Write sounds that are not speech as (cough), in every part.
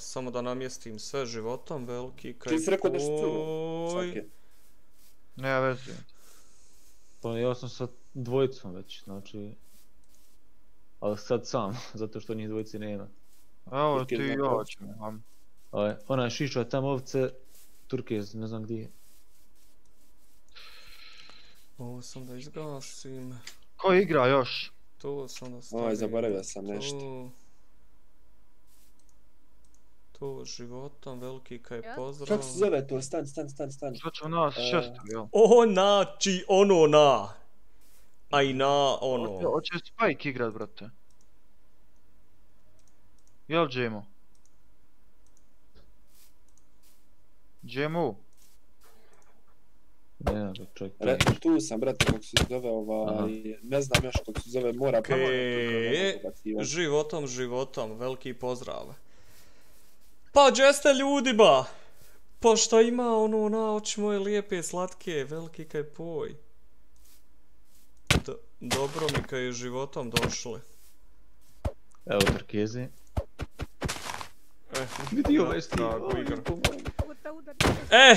samo da namjestim sve životom, veliki kaj Ti si rekao da si cuno, poj. svake. Ne veze. Pa ja sam sa dvojicom već, znači... Ali sad sam, (laughs) zato što njih dvojice nema. Evo Turkije ti i ja ćemo. vam. Ovaj, ona šiša tamo ovce, Turkez, ne znam gdje je. Ovo sam da izgasim. Ko igra još? To sam da stavim. Oj, zaboravio sam nešto. To, to životom, veliki kaj Ja? pozdrav. Kako se zove to? Stani, stani, stani, stani. Što ćemo nas E, šesto, jel? O, nači, ono na. A i na, ono. Hoće Spike igrat, brate. Jel, Džemo? Džemu? Ne znam, čovjek. Re, tu sam, brate, kako se zove ovaj, ne znam još kako se zove, mora Okej. okay. okay. Životom, životom, veliki pozdrav. Pa, gdje ste ljudi ba? Pa šta ima ono na oči moje lijepe, slatke, veliki kaj poj. Do, dobro mi kaj je životom došli. Evo Turkeze. Eh, Vidi ovaj stil. tako igra. Puta udar. E,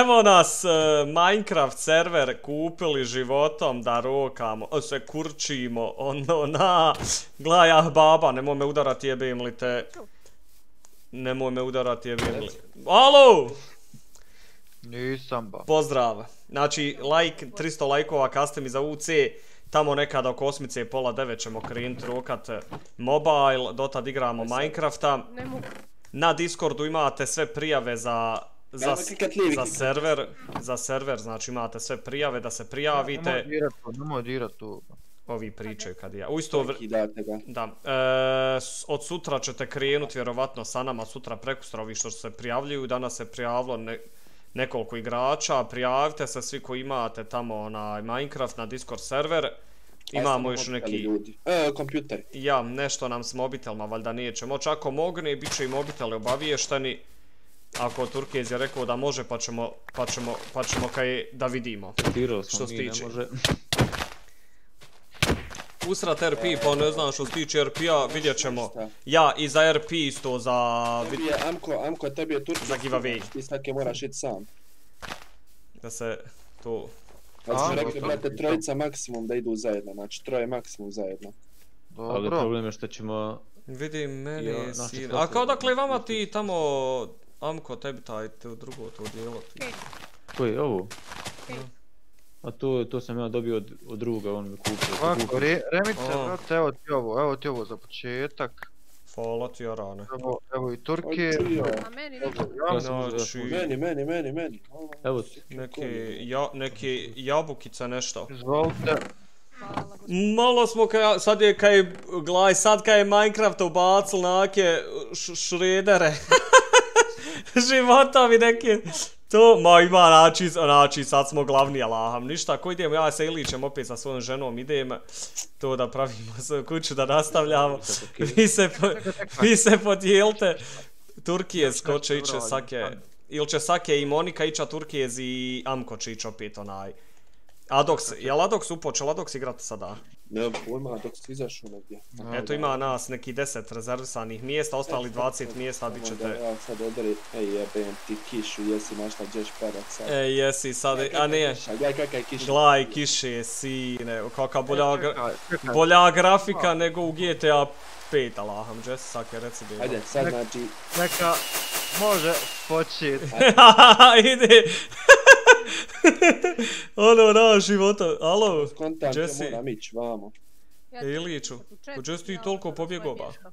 evo nas, uh, Minecraft server kupili životom da rokamo, o, se kurčimo, ono na, gledaj ah baba, nemoj me udarati jebim li te, nemoj me udarati jebim li, alo, Nisam ba. pozdrav, znači like, 300 lajkova kaste mi za UC, tamo nekada oko osmice i pola devet ćemo krenut rokat mobile, dotad igramo Minecrafta, Ne mogu. na Discordu imate sve prijave za za, za server, za server, znači imate sve prijave da se prijavite, Nemoj dirat to, nemoj dirat to. Ovi pričaju kad ja. U isto vr... Ga. Da, e, od sutra ćete krenut vjerovatno sa nama, sutra prekustra ovi što se prijavljuju, danas se prijavilo ne, nekoliko igrača, prijavite se svi koji imate tamo onaj Minecraft na Discord server, imamo još neki, Ljudi. E, kompjuter. ja, nešto nam s mobitelima valjda neće moći, ako mogne, bit će i mobiteli obaviješteni, ako Turkez je rekao da može, pa ćemo, pa ćemo, pa ćemo kaj da vidimo. Tirao Što smo se mi, ne tiče. može. Usrat RP, pa ne znam što se tiče RP-a, vidjet ćemo. Šta? Ja i za RP isto za... Tebi je, Amko, Amko, tebi je Turki. Za giveaway. Ti svake moraš ići sam. Da se to... Ali smo rekli, brate, trojica maksimum da idu zajedno, znači troje maksimum zajedno. Ali Dobro. problem je što ćemo... Vidim, meni je sin... A kao dakle vama ti tamo... Amko, tebi taj to drugo to dijelo ti. Koji, ovo? A to, to sam ja dobio od, od druga, on mi kupio. Ovako, re, remice, A. brate, evo ti ovo, evo ti ovo za početak. Hvala ti, Arane. Evo, evo i Turke. A meni ništa. Evo, Ja sam uzeo- Znači, Meni, meni, meni, meni. Ovo, Evo ti. neke, ja, neke jabukice nešto. Izvolite. Malo smo kaj, sad je kaj, gledaj, sad kaj je Minecraft ubacil nake š- šredere. (laughs) Životovi neke. To, ma ima način, znači sad smo glavni alaham. Ništa, ko idemo, ja se Ilićem opet sa svojom ženom idem to da pravimo svoju kuću, da nastavljamo. Vi se, po, vi se podijelite. Turkijez, ko će ići sake, ili će sake i Monika ića Turkijez i Amko će ići opet onaj. Adox, jel Adox upočeo Adox igrat sada? Ne pojma, dok si izašao negdje. Eto ima nas neki 10 rezervisanih mjesta, ostali 20 mjesta bit da ćete... Ja sad odari, ej jebem ti kišu, jesi našla gdješ perat sad. E, jesi sad, a nije, kakva je kiša. glaj kiše, sine, kakva bolja, gra- Čekaj, čekaj. bolja grafika nego u GTA 5, alaham, Jesse, sake reci bilo. Ajde, sad znači, Neka, može počet. (laughs) Ide. (laughs) ono na života, alo, kontam te Jesse. moram ići vamo. Ja E, Iliću, pa Jesse ti toliko mjesto.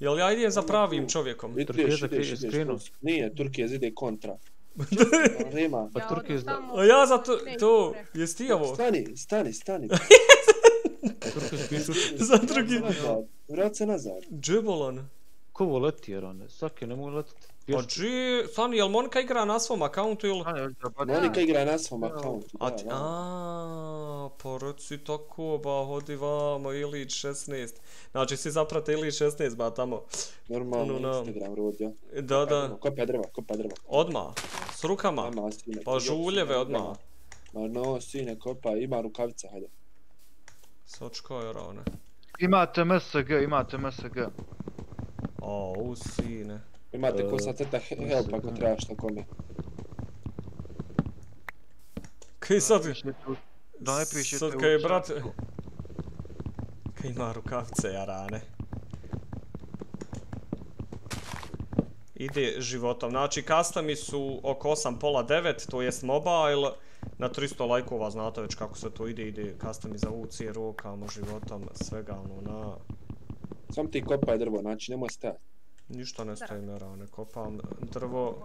Jel ja idem za pravim čovjekom? Turkijez je tu- Nije, Turkija ide kontra. (laughs) Rima. Pa Ja Turki odem je zna- tamo, A ja za to, to, jesi ti ovo? Stani, stani, stani. (laughs) Za drugi... Vrat se nazad. Džebolan. Ko ovo leti jer one? Svake ne mogu letiti. Pa dži, stani, jel Monika igra na svom akauntu ili? Pa Monika igra na svom akauntu. A da, ti, da. a, pa reci tako, ba, hodi vamo, Ilić 16. Znači, si zaprate Ilić 16, ba, tamo. Normalno, Ono, na- Instagram rodio. Da, da, Kopa drva, kopa drva. odma, s rukama. Ama, sine. Pa žuljeve odma. Ma no, sine, kopa, ima rukavice, hajde. Sočko je rane. Imate MSG, imate MSG. O, u sine. Imate ko sad teta help ako da. treba šta kome. Kaj sad... U- Da ne pišete Sad kaj je brat... Kaj ima rukavice jarane. Ide životom. Znači, customi su oko 8, pola 9, to jest mobile. Na 300 lajkova znate već kako se to ide, ide customi za UC, rokamo, životom, svega ono na... Sam ti kopaj drvo, znači nemoj stajati. Ništa ne stavim jarane, kopam drvo...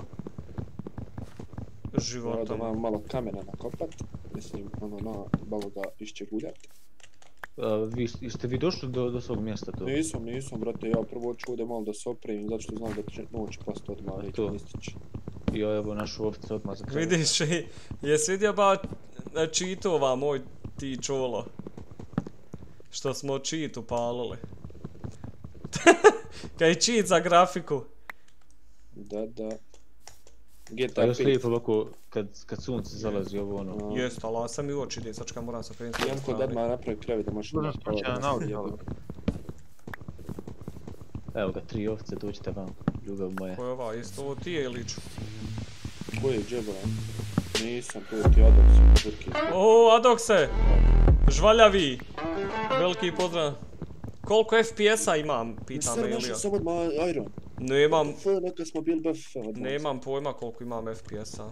Evo da Životom. mam malo kamena nakopat. Mislim, ono, na, malo ga iščeguljat. A, vi, jeste vi došli do, do svog mjesta tu? Nisam, nisam, brate, ja prvo ću ovdje malo da se opremim, zato što znam da će noć past odmah, neće to. mi istići. I ja evo našu ovce odmah za kraj. Vidiš, i- jesi vidio ba čitova moj ti čolo? Što smo cheat upalili. (laughs) Kaj cheat za grafiku. Da, da. GTA još 5. lijepo ovako kad, kad sunce zalazi ovo ono. Jest, ali sam i u oči sačka moram se krenuti. Janko da odmah napravi krevet da možeš Možda imati skoči pravo na da se audio. jebe. Evo ga, tri ovce, dođite vam, ljubav moja. Ko je ova, jeste ovo ti Elić? Ko je džeba? Nisam, to je ti Adox, Turki. O, Adokse! Žvaljavi! Veliki pozdrav. Koliko FPS-a imam, pitam Sad Elija. našao sam odmah Iron. Nemam, F, neka smo bili BF odmah. nemam pojma koliko imam FPS-a.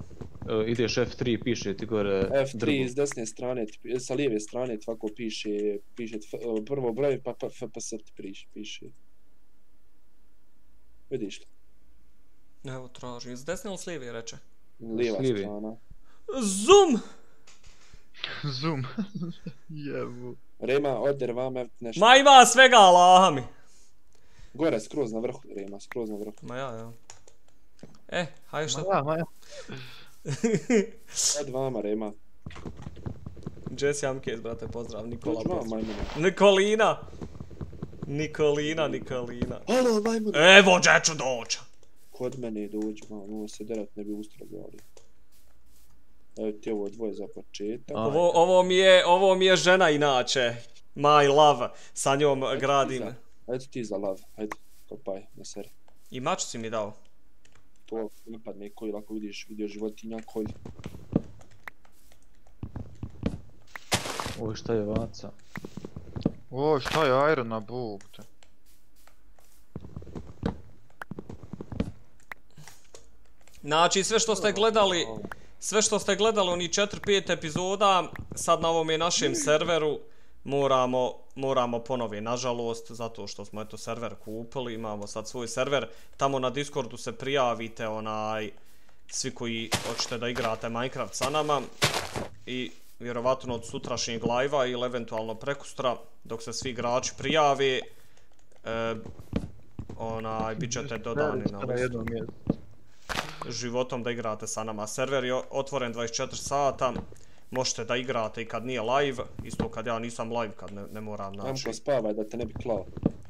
E, ideš F3, piše ti gore F3 drvo. iz desne strane, ti- sa lijeve strane tvako piše, piše tf- prvo broj pa, pa FPS ti piše, piše. Vidiš li? Evo, tražim. S desne ili s lijeve reče? Lijeva strana. Zoom! Zoom. (laughs) Jebu. Rema, oder vam ev nešto. Ma ima svega, Allaha mi. Gore, skroz na vrhu, Rema, skroz na vrhu. Ma ja, ja. E, hajde šta? Ma ja, ma ja. (laughs) Od vama, Rema. Jesse Amkes, brate, pozdrav. Nikola, Dođi vam, pozdrav. majmune. Nikolina! Nikolina, Nikolina. Halo, majmune. Evo, gdje ću doći? Kod mene dođi, mam, ovo se derat ne bi ustragali. Evo ti ovo dvoje za početak. Ovo, ovo, mi je, ovo mi je žena inače. My love. Sa njom gradim. Eto ti za lav, hajde, kopaj, na seri. I mač si mi dao. To napadne koji, ako vidiš vidio životinja, kolj. Ovo šta je vaca? O, šta je Iron na bog te? Znači, sve što ste gledali, sve što ste gledali oni 4-5 epizoda, sad na ovome našem serveru moramo, moramo ponovi, nažalost, zato što smo eto server kupili, imamo sad svoj server, tamo na Discordu se prijavite onaj, svi koji hoćete da igrate Minecraft sa nama. I vjerovatno od sutrašnjeg live-a ili eventualno prekustra, dok se svi igrači prijave, e, onaj, bit ćete dodani na listu. Životom da igrate sa nama. Server je otvoren 24 sata, možete da igrate i kad nije live, isto kad ja nisam live, kad ne, ne moram naći. Namko spavaj da te ne bi klao.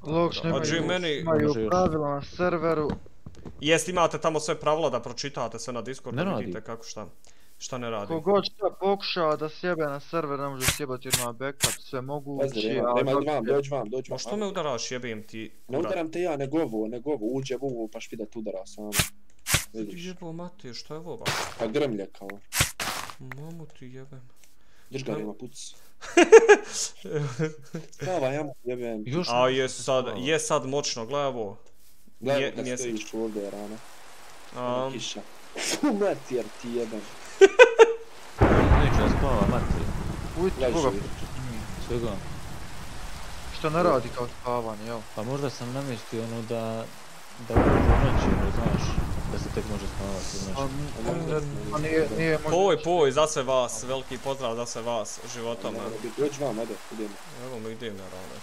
Jim, nemaju, meni- imaju pravila na serveru. Jest, imate tamo sve pravila da pročitate sve na Discordu, Ne radi. vidite kako šta, šta ne radi. Kogod šta pokušava da sjebe na server, ne može sjebati jer ima backup, sve Pazi, mogući, Rema, a Rema, dok dođi vam, dođi vam, Ma vam. što me udaraš, jebim ti, Ne udaram te ja, nego ovo, nego ovo, uđe u ovo, pa špidat udara samo. Vidiš, Jebo mati, što je ovo pa grmlje kao. Mamu ti jebem. Drž ga, Šta? Rema, puc. Spavaj, (laughs) ja mu jebem. Još A je sad, je sad moćno, gledaj ovo. Gledaj kad mjesec. stojiš ovdje, rana. Um, Kiša. (laughs) Mater ti jebem. (laughs) neću ja spava, mati. Ujte. Boga, Svega. što ne radi kao spavanje, jel? Pa možda sam namjestio ono da... Da uđe u noći, ono, znaš. Da se tek može spavati, A, znaš. a nije, nije možda... poj, poj, za sve vas, veliki pozdrav za sve vas, životom. Dođi vam, ajde, idemo. Evo mi idem na rane.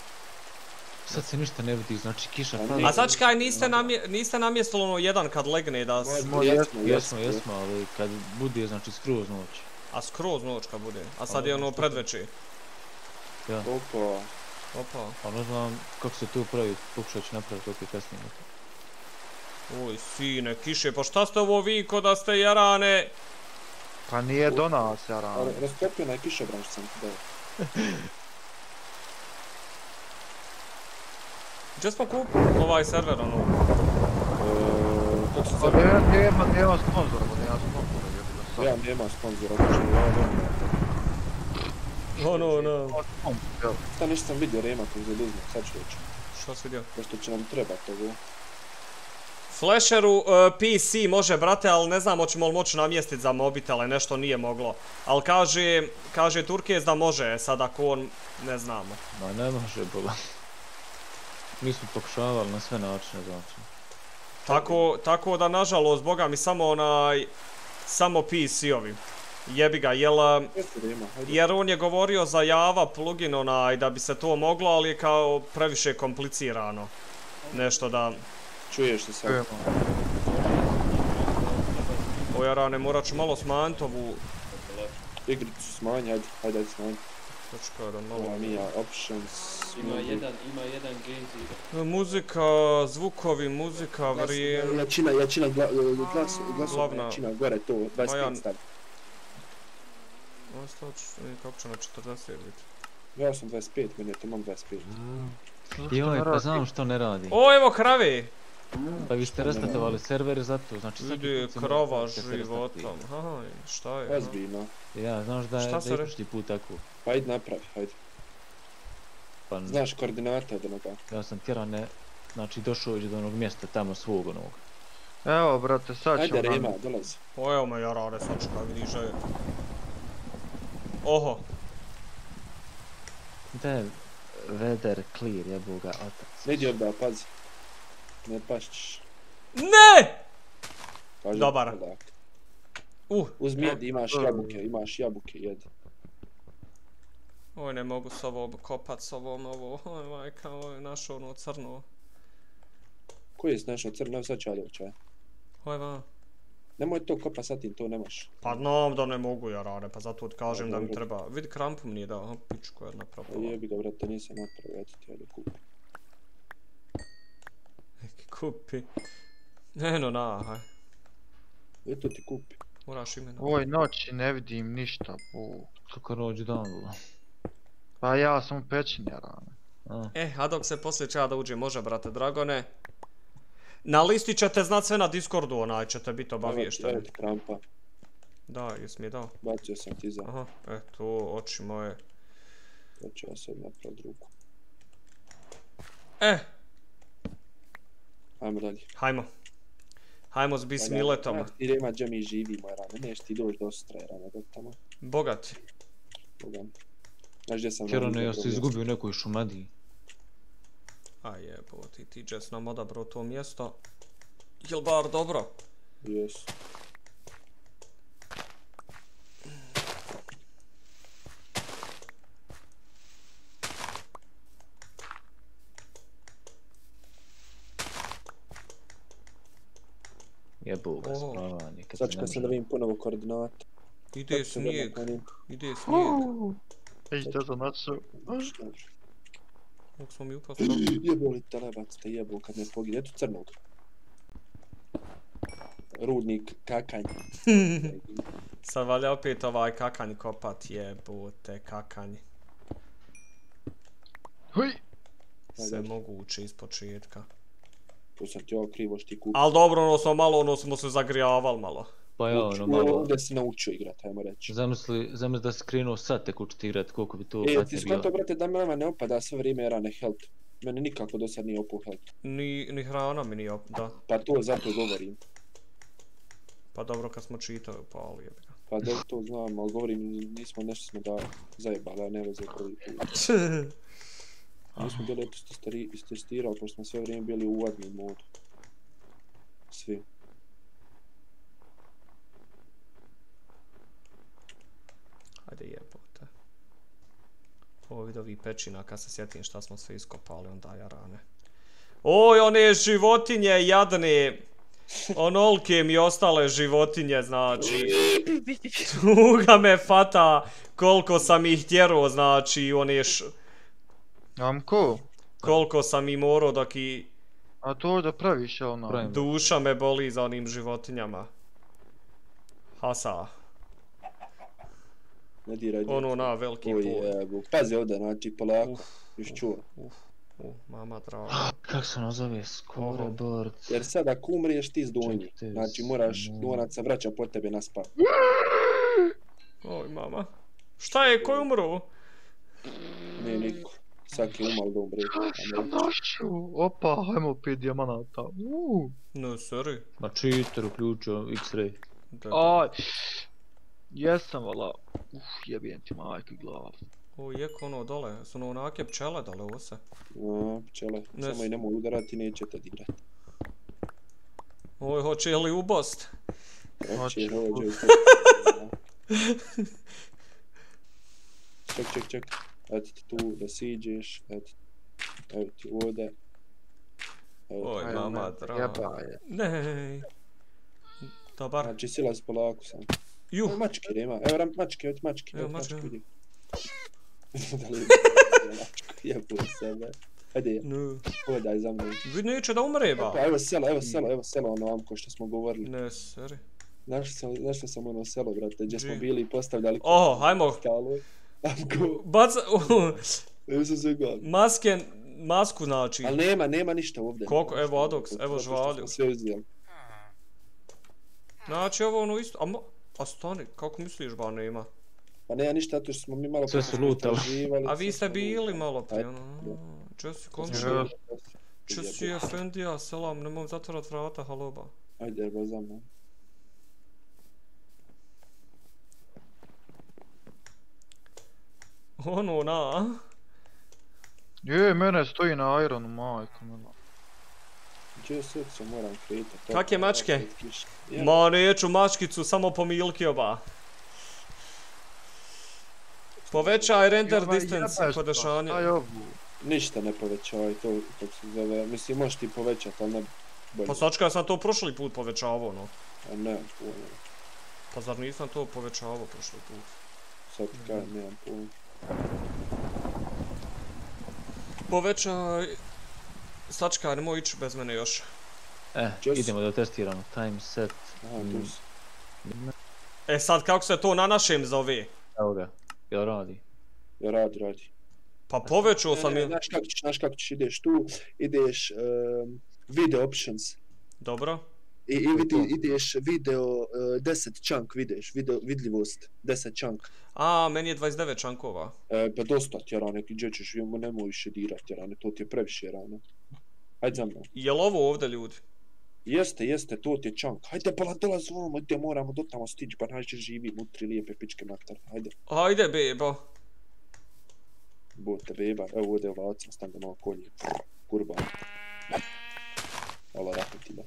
Sad se ništa ne vidi, znači kiša A pada. A sad čekaj, niste, namje, niste namjestili ono jedan kad legne da... jesmo, Jesmo, jesmo, ali kad bude, znači skroz noć. A skroz noć kad bude. A sad je ono predveći. Ja. Opa. Opa. Pa ne znam kako se to pravi, pokušat ću napraviti opet kasnije. Oj, sine, kiše, pa šta ste ovo vi ko da ste jarane? Pa nije do nas, ja Ali raskopio onaj kišobran što sam ti dao. (laughs) Gdje smo kup ovaj server, ono? E, to se Pa zove, nema, nema, nema sponzora, pa nema sponzora, ja nema sponzora, obično, ja nema. Ono, ono. Sponsor, jel? Šta nešto sam vidio Rema koji zaduzme, sad ću reći. Šta si vidio? Pošto će nam trebati ovo. Flasheru uh, PC može, brate, ali ne znam hoćemo li moći namjestiti za mobitele, nešto nije moglo. Ali kaže, kaže Turkez da može, sad ako on, ne znamo. Ma ne može, bola. Mi smo pokušavali na sve načine, znači. Tako, tako da, nažalost, boga mi samo onaj, samo PC-ovi. Jebi ga, jel, hajde. jer on je govorio za Java plugin onaj, da bi se to moglo, ali je kao previše komplicirano. Nešto da, Čuješ se sad. Čujemo. ojarane, morat ću malo smanjiti ovu Igricu smanji, hajde, hajde, hajde smanji. točka da Ova malo... Mia Options. Ima jedan, ima jedan gain Muzika, zvukovi, muzika, vrijeme... Jačina, jačina, gla, glas, Glavna. jačina, gore to, Ma ja- 25 stavi. Ostao ću, e, kako će na 40 biti. Ja sam 25, meni je to mam 25. Joj, pa znam što ne radi. O, evo krave! Pa vi ste restartovali server zato, znači svaki Vidi, put se krava morate se restartati. životom. Aha, šta je? Ozbiljno. Ja, znaš da je, Šta da je prošli put tako. Pa ajde napravi, hajde. Pa Znaš koordinate od onoga. ja sam tjerane, znači došao do onog mjesta tamo svog onog. Evo, brate, sad ćemo Ajde. Rema, dolazi. O, evo me jarare, sačka, vidiš da je... Oho, Da je weather clear, jebu ga otac. Ne idi odda, pazi. Ne pašćeš. ne! Dobar. Uh, Uzmi jedi, imaš jabuke, imaš jabuke, jedi. oj, ne mogu s ovom kopat s ovom, ovo, oj, majka, oj, našao ono crno. Koji je našao crno, sad ću ja doći, aj. Oj, va. Nemoj to kopa satin, to nemaš. Pa znam da ne mogu jarare, pa zato ti kažem Pa da mi treba. Vidi, krampu mi nije dao, pičku jedna Pa propala. jebi ga, brate, nisam napravio, eto ti, ajde kupi. Kupi. Eno, na, haj. Eto ti kupi. Moraš imena. Ovoj noći ne vidim ništa, bu. Kako rođu dan bilo. Pa ja sam u pećini, rane. A, E, a dok se poslije čega da uđe, može, brate Dragone. Na listi ćete znat sve na Discordu, onaj ćete biti Evo obaviješteni. ti krampa, Da, jes mi je dao. bacio sam ti za, Aha, e, to, oči moje. ću ja sad napraviti drugu. E, Ajmo dalje. hajmo. Hajmo s bismiletom. Znaš ti Rema gdje mi živimo, rane, neš ti doći do Ostra, rane, do tamo. Bogati. Bogam. Znaš gdje sam Kjerone, ja se izgubio u nekoj šumadiji. A jebo, ti ti Jess nam odabrao to mjesto. Jel bar dobro? mjesto? Jes. Jebu ga O. spavanje. kad se Sačka ne sam da vidim ponovo koordinate. Ide snijeg, ide snijeg. Idite za noću. Dobro. Mogu smo mi upasti. (clears throat) Jebo li telebac te jebo kad me pogine, eto crnog. Rudnik, kakanj. (laughs) Sad valja opet ovaj kakanj kopat, jebote, kakanj. Huj! Sve moguće iz početka. Tu sam ti ovo krivo što ti kupio. Al dobro, ono smo malo, ono smo se zagrijavali malo. Pa ja, ono malo... Ovdje si naučio igrat, ajmo reći. Zamisli, zamisli da si krenuo sad tek učiti igrat, koliko bi to E, ti bilo. skontao, brate, da me nama ne opada sve vrijeme era ne health. Mene nikako do sad nije opao health. Ni, ni hrana mi nije op, da. Pa to zato govorim. Pa dobro kad smo čitali, pa ali jebi ga. Pa da to znam, ali govorim, nismo nešto smo da zajebali, a ne veze prvi put. (laughs) Nismo bili eto istestari- istestirali, pošto smo sve vrijeme bili u admin modu. Svi. Ajde jebote. Ovo vidovi pečina, kad se sjetim šta smo sve iskopali, onda ja rane. Oj, one životinje jadne. Onolike mi ostale životinje, znači. (laughs) Tuga me fata koliko sam ih tjerao, znači, one š... Amko, Koliko sam i morao dok i a to da praviš, jel ono? Pravim. duša me boli za onim životinjama. Hasa, Ne diraj. ono na veliki Oj, pol. Pazi ovdje, znači, polako. Uf, Još čuo. uf. U, mama draga. Kak se ono zove? Scoreboard. Jer sad ako umriješ ti s donji. Čekajte, Znači moraš, donac se vraća po tebe na spa. Oj, mama. Šta je, ko je umro? Ne, niko. Svaki umal ne. Našu, opa, hajmo pet dijamanata. Uuu. No, sorry. Ma cheater uključio X-ray. Aj. Jesam, vala. Uf, jebijem ti majke glav. O, jeko ono dole, su ono onake pčele dole, ovo se. A, pčele. Ne Samo i nemoj udarati, neće te dirati. Oj, hoće li ubost? Hoće. hoće. (laughs) Ček, ček, ček. Eto ti tu da siđeš, eto. Evo ti ovdje. Evo Oj, ti. mama draga. Jeba je. Ne. Dobar. Znači silaz polako sam. Juh. Evo mačke nema, evo ram, mačke, evo ti mačke, Evo mačke. mačke vidi. (laughs) da li (laughs) mačku, jebo sebe. Ajde, No. hodaj za mnom. Vi neće da umre, ba. Pa evo selo, evo selo, evo selo ono vam ko što smo govorili. Ne, sorry. Našao sam, našao sam ono selo, brate, gdje smo bili i postavljali... Oho, hajmo. Skalu. Amko, Baca, (laughs) evo sam se gledao. maske, masku znači. Ali nema, nema ništa ovdje. Koliko? Evo Adox, evo žvalju. Sve uzeli. Znači ovo ono isto, a, mo, a stani, kako misliš ba nema? Pa nema ništa, zato što smo mi malo... Sve su lutali. A vi ste bili malo prije, ono. Česi komši, smo Ja. lutali. Česi Efendija, selam, nemoj zatvorat vrata, halo ba. Ajde, evo za mnom. Ono na, Je, mene stoji na Ironu, majko mila. Gdje se moram kretati? Kak je mačke? Ja, ma neću mačkicu, samo po milkio ba. Povećaj render Jeba, distance jebeš, podešanje. pa, Šta je ovo? Ništa ne povećavaj, to kako se zove. Mislim, možeš ti povećati, ali ne bolje. Pa sačka, ja sam to prošli put povećavao, no. A ne, pojma. Pa zar nisam to povećavao prošli put? Sad ti kažem, nemam pojma. Povećaj... Sačka, nemoj ići bez mene još. Just- idemo da testiramo. Time set. Aha, Mm. E sad, kako se to na našem zove? Evo ga. Jel radi? Ja radi, radi. Pa povećao sam Ne, je... Znaš kako ćeš, znaš kako ćeš, ideš tu, ideš um, video options. Dobro. I, vidi, ideš video uh, 10 chunk vidiš, video, vidljivost 10 chunk. A, meni je 29 čankova. E, pa dosta ti rane, gdje ćeš, nemoj više dirati rane, to ti je previše rane. Hajde za mnom. Jel ovo ovdje ljudi? Jeste, jeste, to ti je chunk. Hajde, pa dolazi ovamo, gdje moramo do tamo stići, pa nađe živi nutri lijepe pičke maktar. Hajde, Ajde, bebo. bote beba, evo ovdje ovaca, stan ga malo kolje. Kurba. Allah rahmeti da.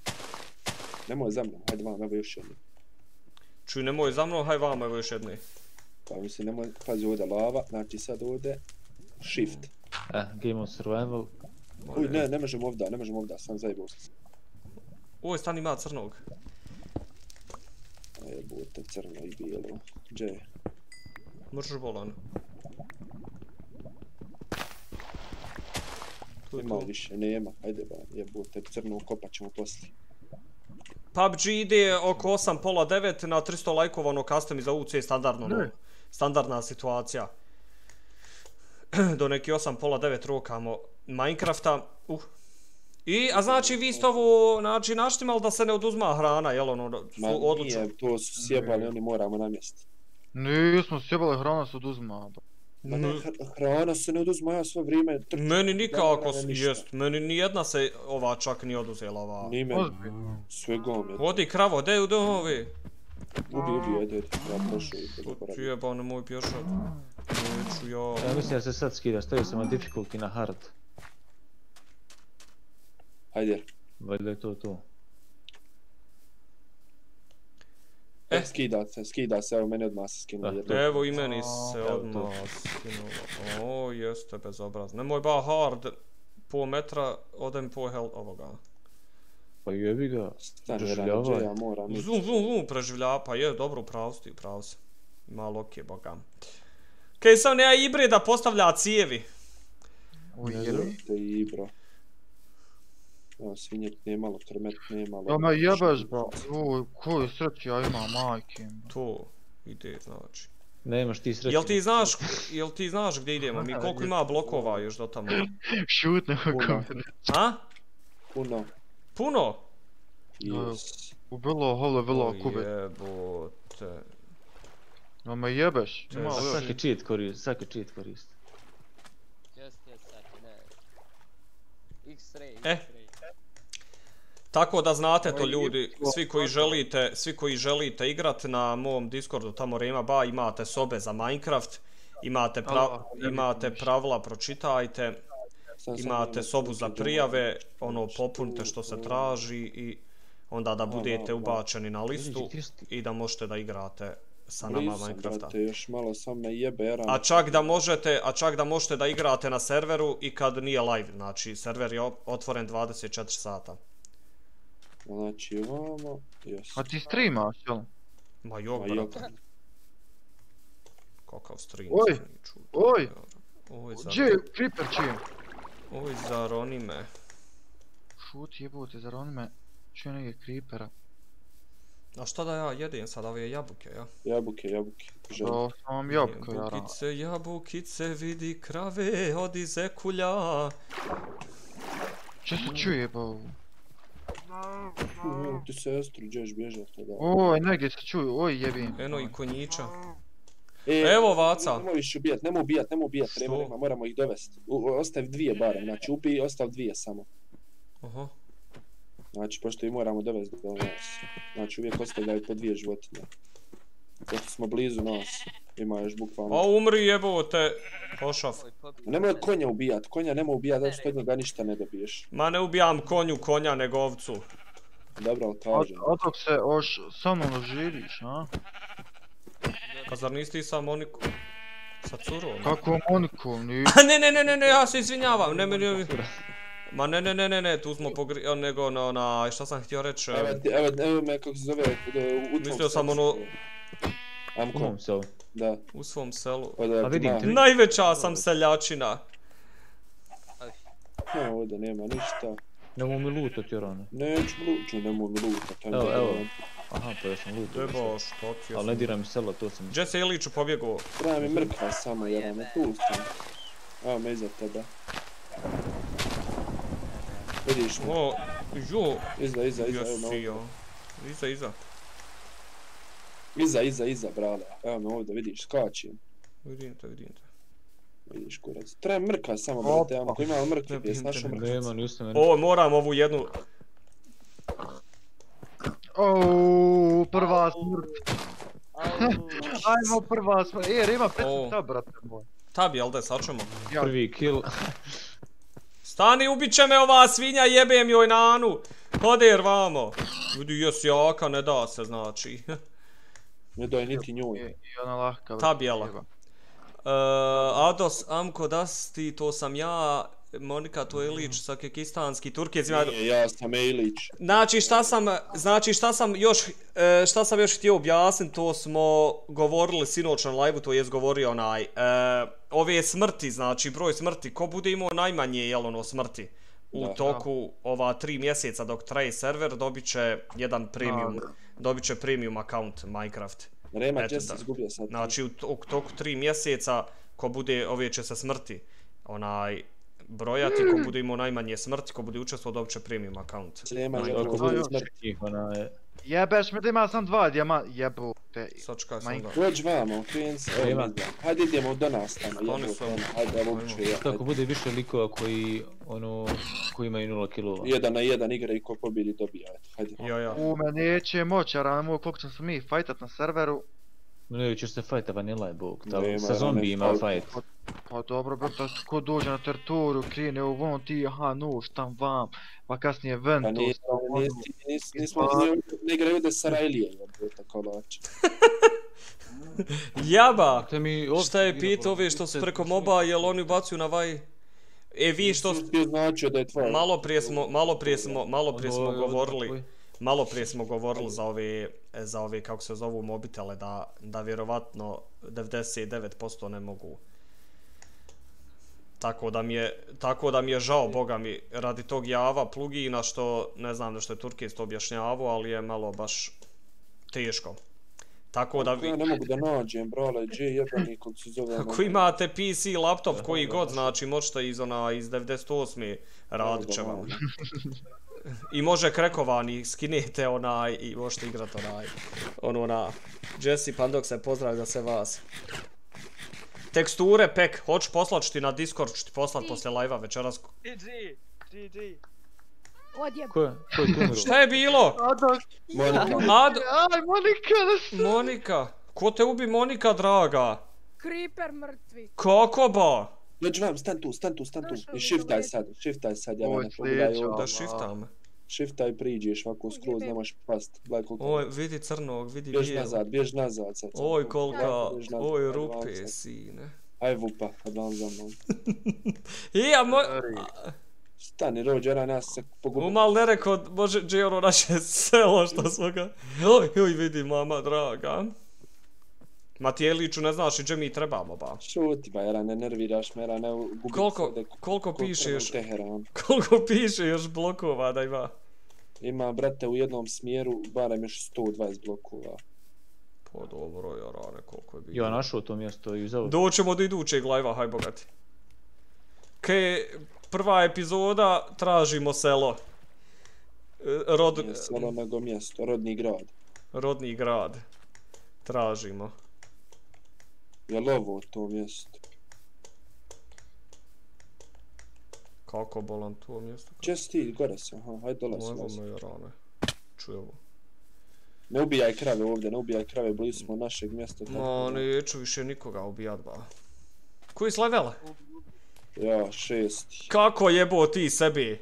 Nemoj za mnom, hajde vam, evo još jedno. Čuj, nemoj za mnom, haj vama, evo još jedne. Pa mislim, nemoj, pazi ovdje lava, znači sad ovdje shift. Eh, Game of Survival. Uj, ne, ne možemo ovdje, ne možemo ovdje, sam zajebao sam. se. Oj, stan ima crnog. A jebote, crno i bijelo. Gdje je? Mrž bolan. Tu je Ima to. više, nema. Ajde ba, jebote, crno kopat ćemo poslije. PUBG ide oko 8 pola 9 na 300 lajkova ono custom za UC standardno no. Ne. Standardna situacija. (clears throat) Do neki 8 pola 9 rokamo Minecrafta. Uh. I, a znači vi ste ovo, znači naštimali da se ne oduzma hrana, jel ono, su Ma nije, to su sjebali, oni moramo namjestiti. Nismo sjebali hrana se oduzma. Ma ne, hr- hrana se ne oduzma, ja svo vrijeme trčim. Meni nikako, ne, jest, meni ni jedna se ova čak ni oduzela ova. Ni me, Ozbiljno. sve gom je. Odi kravo, de u domovi. Ubi, ubi, ajde, ajde, ja prošao i to Ti zaboravim. jebano moj pješak. Neću ja. Ja mislim da se sad skida, stavio sam na difficulty na hard. Ajde, Valjda je to to. Eh. e, skida se, skida se, evo meni odmah se skinuo jedno. Evo i meni se odmah skinulo. O, jeste bezobrazno. Nemoj ba hard, po metra, odem po hel ovoga. Pa jebi ga. Gdje ja moram. Zum, zum, zum, preživlja, pa je, dobro, upravo si ti, upravo si. Malo okej, boga. Kaj sam nema ibre da postavlja cijevi. Ne znam te i bro. Evo, svinjet nije malo, trmet nije malo. Ja me jebeš, bro. Uj, koji sreći ja imam, majke. To ide, znači. Nemaš ti sreće. Jel ti znaš, jel ti znaš gdje idemo? Mi koliko ima blokova još do tamo? (laughs) Šutne Puno. kako A? Puno. Puno? Yes. U bilo holo, bilo kube. Jebote. No me jebeš. Ima svaki cheat koristi, svaki cheat koristi. Jeste sad, ne. X-ray, E. X-ray. Tako da znate to ljudi, svi koji želite, svi koji želite igrat na mom Discordu tamo Rema Ba imate sobe za Minecraft, imate pra, imate pravila, pročitajte, imate sobu za prijave, ono popunite što se traži i onda da budete ubačeni na listu i da možete da igrate sa nama Blizu Minecrafta. brate, još malo sam me jebe eram. A čak da možete, a čak da možete da igrate na serveru i kad nije live, znači server je otvoren 24 sata. Znači, ovamo, jes. A ti streamaš, jel? Ma jok, Ma jok. brate. Kakav stream. Oj, mi čuo. oj. Oj, za, Gdje je Oj, zaroni me. Šut jebote, zar oni me čuje negdje Creepera? A šta da ja jedem sad ove jabuke, ja? Jabuke, jabuke. Želim. Da, sam vam jabko, jara. Jabukice, jabukice, vidi krave, odi zekulja. Če se čuje, ba ovo? Uh, Ti sestru, gdješ bježat tada? Oj, negdje se čuje, oj jebim. Eno i konjića. E, Evo, Vaca. Nemoj više ubijat, nemoj ubijat, nemoj ubijat, nema, moramo ih dovesti. U, ostavi dvije barem, znači ubij, ostav dvije samo. Aha. Znači, pošto ih moramo dovesti do nas. Znači, uvijek ostavljaju po dvije životinje. Pošto smo blizu nas, ima još bukvalno. A umri jebote. Pošav. Oj, pobi- Nemoj konja ubijat, konja nemoj ubijat, zato što od njega ništa ne dobiješ. Ma ne ubijam konju konja nego ovcu. Dobro, ali kažem. od dok se oš sa mnom živiš, a? Pa zar nisi ti sa Moniku? Sa curom? Kako Monikom, ni... A (laughs) ne, ne, ne, ne, ne, ja se izvinjavam, ne, ne, ne. Ma ne, ne, ne, ne, ne, tu smo pogri... nego na, na, šta sam htio reći, Evo, evo, evo me kako se zove, u, Mislio sam selu ono- se- Amko, Kumom se ovo. da. u svom selu. Od, A vidim te. Najveća sam seljačina. Ne, ovdje nema ništa. Nemoj mi lutat, Jorane. Neću luču, nemoj mi lutat. Evo, evo. Aha, pa ja sam lutao. Deba, što ti Ali ne dira mi selo, to sam... Gdje se Iliću pobjegao? Treba mi mrkva samo, me tu sam. Evo me iza tebe. Vidiš me, O, jo, iza, iza, iza, evo me jesi ovdje. Iza, iza. Iza, iza, iza, brale. Evo me ovdje, vidiš, skačem. Vidim te, vidim te. Vidiš kurac. Treba mrkva samo, brate, ako ima mrkve, Ne, jes našo ne, mrkvice. Nema, niste me... O, moram ovu jednu... Ouu, prva smrt. (laughs) Ajmo prva smrt. E, ima O. 500 tab, brate moj. Tab, jel da, ćemo. Ja, Prvi kill. Stani, ubit će me ova svinja, jebem joj nanu. Hode jer vamo. Vidi, jes jaka, ne da se, znači. (laughs) Ne daj niti njoj. i ona lahka. brate, Tab jela. jeba. Uh, Ados, Amko, Dasti, to sam ja. Monika Tojlić, sa Kekistanski, Turkijec. ima- Nije, ja sam Ejlić. Znači šta sam, znači šta sam još, e, šta sam još htio objasniti, to smo govorili sinoć na live-u, to je govorio onaj, e, ove smrti, znači broj smrti, ko bude imao najmanje, jel ono, smrti u Da. toku ova tri mjeseca dok traje server, dobit će jedan premium, dobit će premium account Minecraft. Rema, Eto da. izgubio sad? Znači u, to- u toku tri mjeseca, ko bude, ove će se smrti, onaj, brojati, ko bude imao najmanje smrti, ko bude učestvovao, dobit će premium account. Zapravo Ako bude bude aj. smrt. njih, ona je... Jebeš me da ima sam dva dijama, jebote. Sačekaj sam Mine- da. Dođi vamo, znam. Hajde idemo do nas tamo, jebote, su- ono, hajde, evo uče ja. Kako bude više likova koji, ono, koji imaju nula kilova. Jedan na jedan igra i ko pobjedi dobija, eto, hajde. Ja, ja. U me neće moći, jer ne mogu koliko ćemo mi fajtat na serveru. Ne, ćeš se fajta vanila je bog. Ta, Nema, sa zombijima fajt. Pa dobro, brate, ko dođe na teritoriju, krene u von, ti, aha, nuš, tam vam, pa kasnije Pa ventus. nismo, nismo, nismo, nismo, ne igraju ovdje Sarajlije, jebote, kolač. (laughs) Jaba! Te mi ovdje Šta je pit ove što su preko to moba, jel oni ubacuju na vaj... E vi što... Značio da je tvoj? Malo prije smo, malo prije smo, malo prije smo govorili. Malo prije smo govorili za ove, za ove kako se zovu mobitele da, da vjerovatno 99% ne mogu. Tako da mi je, tako da mi je žao, boga mi, radi tog java plugina što, ne znam da što je Turkijs to objašnjavao, ali je malo baš teško. Tako da vi, Ja ne mogu da nađem, brale, gdje je jebani kog se zove... ono- ako imate PC laptop koji god, znači možete iz ona, iz 98. radit će vam. I može krekovani, skinete onaj i možete igrat onaj, ono na, Jesse Pandok se pozdravlja se vas. Teksture, pek, hoću poslat ću ti na Discord, ću ti poslat poslije live-a večeras. GG, GG. Odjeb. Ko je, ko je tu umro? Šta je bilo? (laughs) Monika, Ad, Aj, Monika! Monika, ko te ubi Monika, draga? Creeper mrtvi. Kako ba? Dođi vam, stan tu, stan tu, stan tu. I shiftaj sad, shiftaj sad, ja ne pogledaj ovdje. Da shiftam. Shiftaj priđeš, ovako skroz nemaš past. Gledaj koliko... Oj, vidi crnog, vidi Bjež bijelo. nazad, bjež nazad sad. Oj, kolika, Bjež oj, rupe, sine. Aj vupa, advan za mnom. (laughs) I, a mo... Stani, rođera, nas se pogubio. Umal ne rekao, može, je ono naše (laughs) selo što smo ga... Oj, oj, vidi, mama draga. Matijeliću, ne znaš i gdje mi trebamo, ba. Šuti, ba, Jara, ne nerviraš me, Jara, ne gubi Koliko, koliko pišeš, Teheran. (laughs) koliko piše još blokova da ima? Ima, brate, u jednom smjeru, barem još 120 blokova. Po dobro, jarane, koliko je bilo. Ja našao to mjesto i uzeo. Doćemo do idućeg live-a, haj bogati. Ke, prva epizoda, tražimo selo. E, Rod, Nije selo nego mjesto, rodni grad. rodni grad. Tražimo. Je li ovo to mjesto? Kako bolan to mjesto? Če si ti, gore si, aha, hajde dolazi, dolazi. me jarane. Čuj ovo. Ne ubijaj krave ovdje, ne ubijaj krave, blizu smo našeg mjesta. tako Ma, neću više nikoga ubijat, ba. Koji si level? Ja, šesti, Kako jebo ti sebi?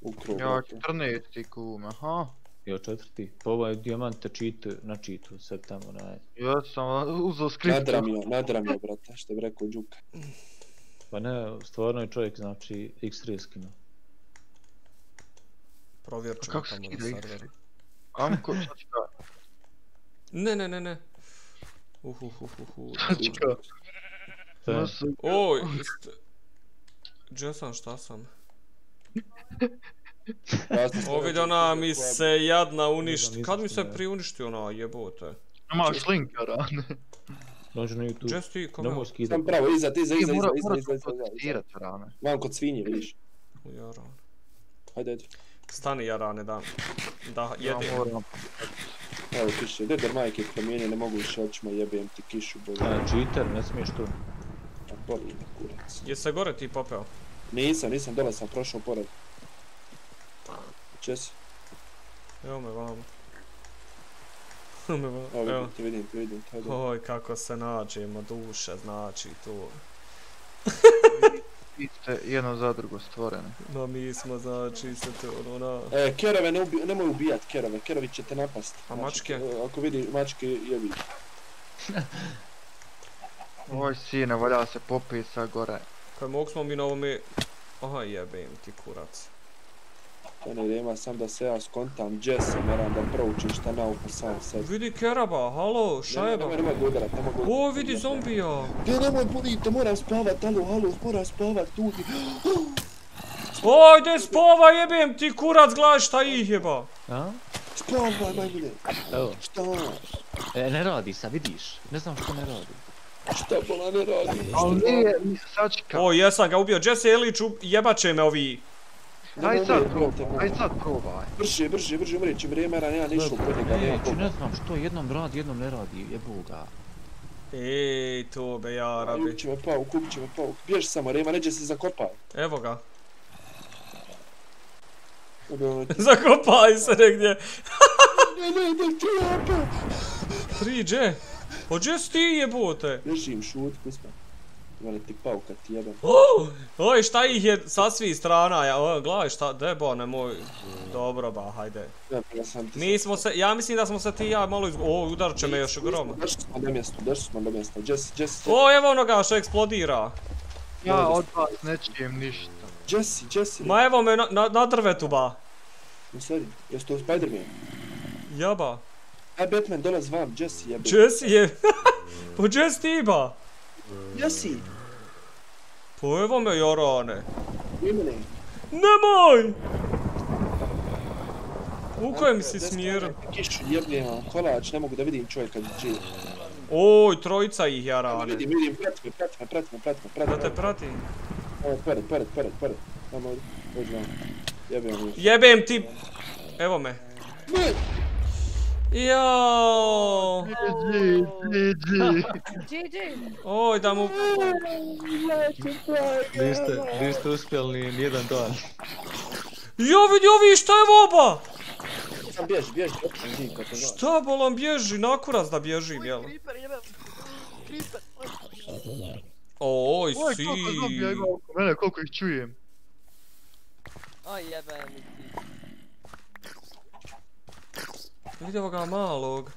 u krug. Ja. 14 kume, aha. Ja četvrti. Pa ovaj dijamant te cheat na cheatu, sad tamo onaj. Ja sam uzeo skriptu. Nadramio, nadramio, brate, što bi rekao Đuka. Pa ne, stvarno je čovjek znači X3 skinuo. Provjerit ćemo Kako tamo na serveru. Amko, šta ću da? Ne, ne, ne, ne. Uh, uh, uh, uh, uh. Šta ću da? Se- Oj, st... Gdje sam, šta sam? (laughs) O, vidi ona mi se jadna uništi. Kad mi se stigao. prije uništi ona jebote? Imaš linkera, ne? dođe na YouTube. Gdje si ti, kome? Nemoj skidat. Sam pravo, iza, iza, iza, Ti iza, iza, iza, iza, iza, iza. Vam kod svinje, vidiš. U Jaran. Hajde, ajde. Stani Jarane da, da Ja jedem. moram. Evo kiše, Deder majke promijenio, ne mogu više očima, jebem ti kišu, bolje. A, cheater, ne smiješ to. A boli me kurac. Je se gore ti popeo? Nisam, nisam, dole sam prošao pored. Če si? Evo me vamo. Evo me vamo. Evo Evo. vidim, te vidim, te vidim, te vidim. Oj, kako se nađemo, duše, znači to. (laughs) Vi ste jedno za drugo stvoreni. No mi smo, znači, se to, ono, na... E, kerove, ne ubi, nemoj ubijat kerove, kerovi će te napast. A mačke? e, Ako vidi mačke, jebi. (laughs) Oj sine, valja se popit sa gore. Kaj mog smo mi na ovome... Aha, jebem ti kurac. To ne ima sam da se ja skontam, gdje sam, moram da proučim šta nauka sam sad. Vidi keraba, halo, šta je ba? Nemoj, nemoj ga udarat, nemoj ga udarat. O, vidi zombija! Gdje nemoj budite, moram spavat, alo, alo, moram spavat, ljudi. Ajde, spava, jebem ti kurac, gledaj šta ih jeba! A? Spavaj, majmune. Evo. Šta? E, ne radi sa, vidiš. Ne znam što ne radi. Šta bola ne radi? Ali nije, mi sačka. O, jesam ga ubio, Jesse Elić, jebat će me ovi. Daj Nemoj, sad probaj, daj sad probaj. Brže, brže, brže, umrijet će vrijeme, ja ne išao kod njega, nema Neću, ne znam što, jednom radi, jednom ne radi, jebu ga. Ej, to be jarabi. Kupit će me pauk, kupit će me pauk. Bježi samo, Rema, neđe se zakopaj. Evo ga. Ono, (laughs) Zakopaj se negdje. Ne, ne, ne, čujapa. Priđe. O, gdje si ti jebote? Držim šut, kusma. Li ti pauka ti jedan? (gasps) Oh, oj, šta ih je sa svih strana, ja, o, gledaj šta, debo, nemoj, dobro ba, hajde. Ja, ja sam ti Mi smo se, ja mislim da smo se ti i ja malo iz... O, udar će me još groma. Došli smo do mjesta, došli smo do mjesta. Jesse, Jesse, O, evo onoga što eksplodira. Ja od vas ne čujem ništa. Jesse, Jesse. Ma evo me na, na, na drvetu ba. U stvari, jesu to Spider-Man? Jaba. Aj, Batman, dolaz vam, Jesse, jebe. Jesse je... po gdje si ti ba? Jesse! Po evo me Jorane. Imene. Nemoj! U kojem si smjeru? Kišu jebne vam, kolač, ne mogu da vidim čovjeka gdje živi. Oj, trojica ih ja Evo rane. vidim, vidim, prati me, prati me, prati me, prati me, prati me. Da te prati. Evo, pored, pored. Tamo ovdje, dođi vam. Jebem vam. Jebem ti. Evo me. Jao. GG, GG. GG. Oj, da mu... Niste, niste uspjeli ni nijedan dan. Jo, vidi ovi, šta je oba? Sam bježi, bježi, bježi, kako znaš. Šta bolam bježi, nakurac da bježim, jel? Creeper, jebem. Creeper. Oj, Oj, si. koliko zombija ima oko mene, koliko ih čujem. Aj jebem mi ti. Vidi ovoga malog.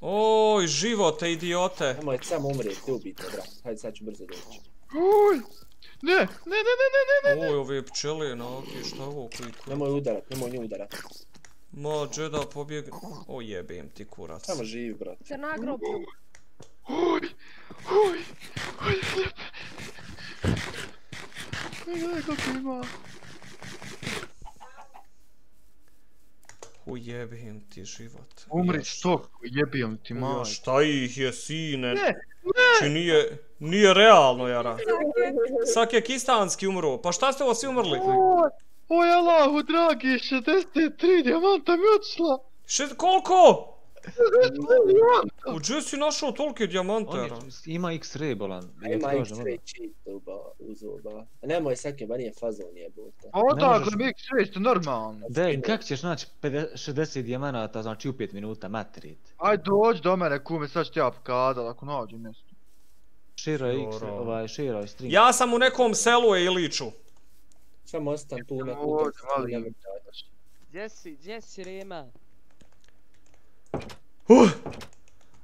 Oj, živote, idiote. Nemoj samo umrijeti, ubijte, brat. Hajde, sad ću brzo doći. Uj! Ne, ne, ne, ne, ne, ne, Oj, ove pčele, naki, šta je ovo koji tu? Nemoj udarat, nemoj nju udarat. Ma, džeda pobjegne. O, jebem ti kurac. Samo živi, brat. Se nagroblju. Uj! Uj! Uj, lijep! Gledaj koliko ima. U jebem ti život. Umri Još- stok, jebijem ti Ja, maj. šta ih je, sine? Ne, Či nije, nije realno, jara. Sak je kistanski umro. Pa šta ste ovo svi umrli? Oj, oj Allahu dragi, 63 dijamanta mi odšla. Šest, koliko? 63 dijamanta. U gdje si našao tolike dijamante, je, ima X-ray bolan. Ima kažem, ono. X-ray cheat uba, uz uba. Nemoj sake, ba nije fazon jebote. A odakle možeš- mi X-ray ste normalno. Dej, kak ćeš naći 50 60 dijamanata, znači u 5 minuta, materit. Aj dođi do mene kume, sad ću ti ja pokazat ako nađem mjesto. Širo je X, Dobro. ovaj, širo je stream. Ja sam u nekom selu je Iliću. Samo ostan tu na mali. Gdje si, gdje si Rema? Uh,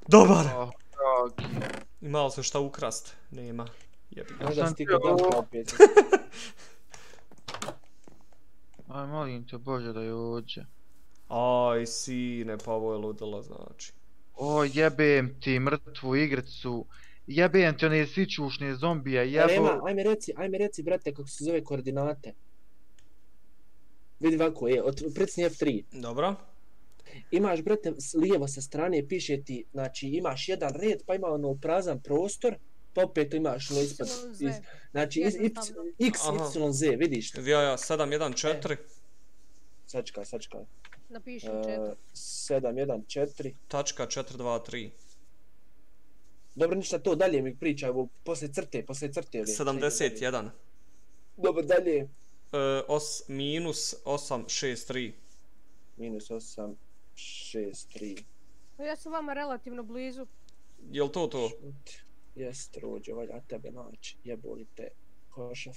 dobar. Dragi. Imao sam šta ukrast. Nema. Jebi ga. Možda ti ovo. Danka (laughs) opet. Aj molim te Bože da je ođe. Aj, sine, pa ovo je ludilo, znači. O jebem ti mrtvu igricu. Jebem ti one sićušne zombije, jebo. ajme reci, ajme reci, brate, kako se zove koordinate. Vidi ovako, je, od, pricni F3. Dobro. Imaš, brate, lijevo sa strane piše ti, znači imaš jedan red, pa ima ono prazan prostor, pa opet imaš ono ispod, iz, znači iz, y, x, Aha. y, z, vidiš? Ja, ja, 714, Sačekaj, sačekaj. Napiši u Uh, chatu. 714. tačka 423. Dobro, ništa to, dalje mi priča, evo, posle crte, posle crte. ove. 71. Dobro, dalje. E, os, minus 863. Minus 8, 6, 3. Pa Ja sam vama relativno blizu. Jel to to? Jest, rođe, valja tebe naći, jeboli te, košaf.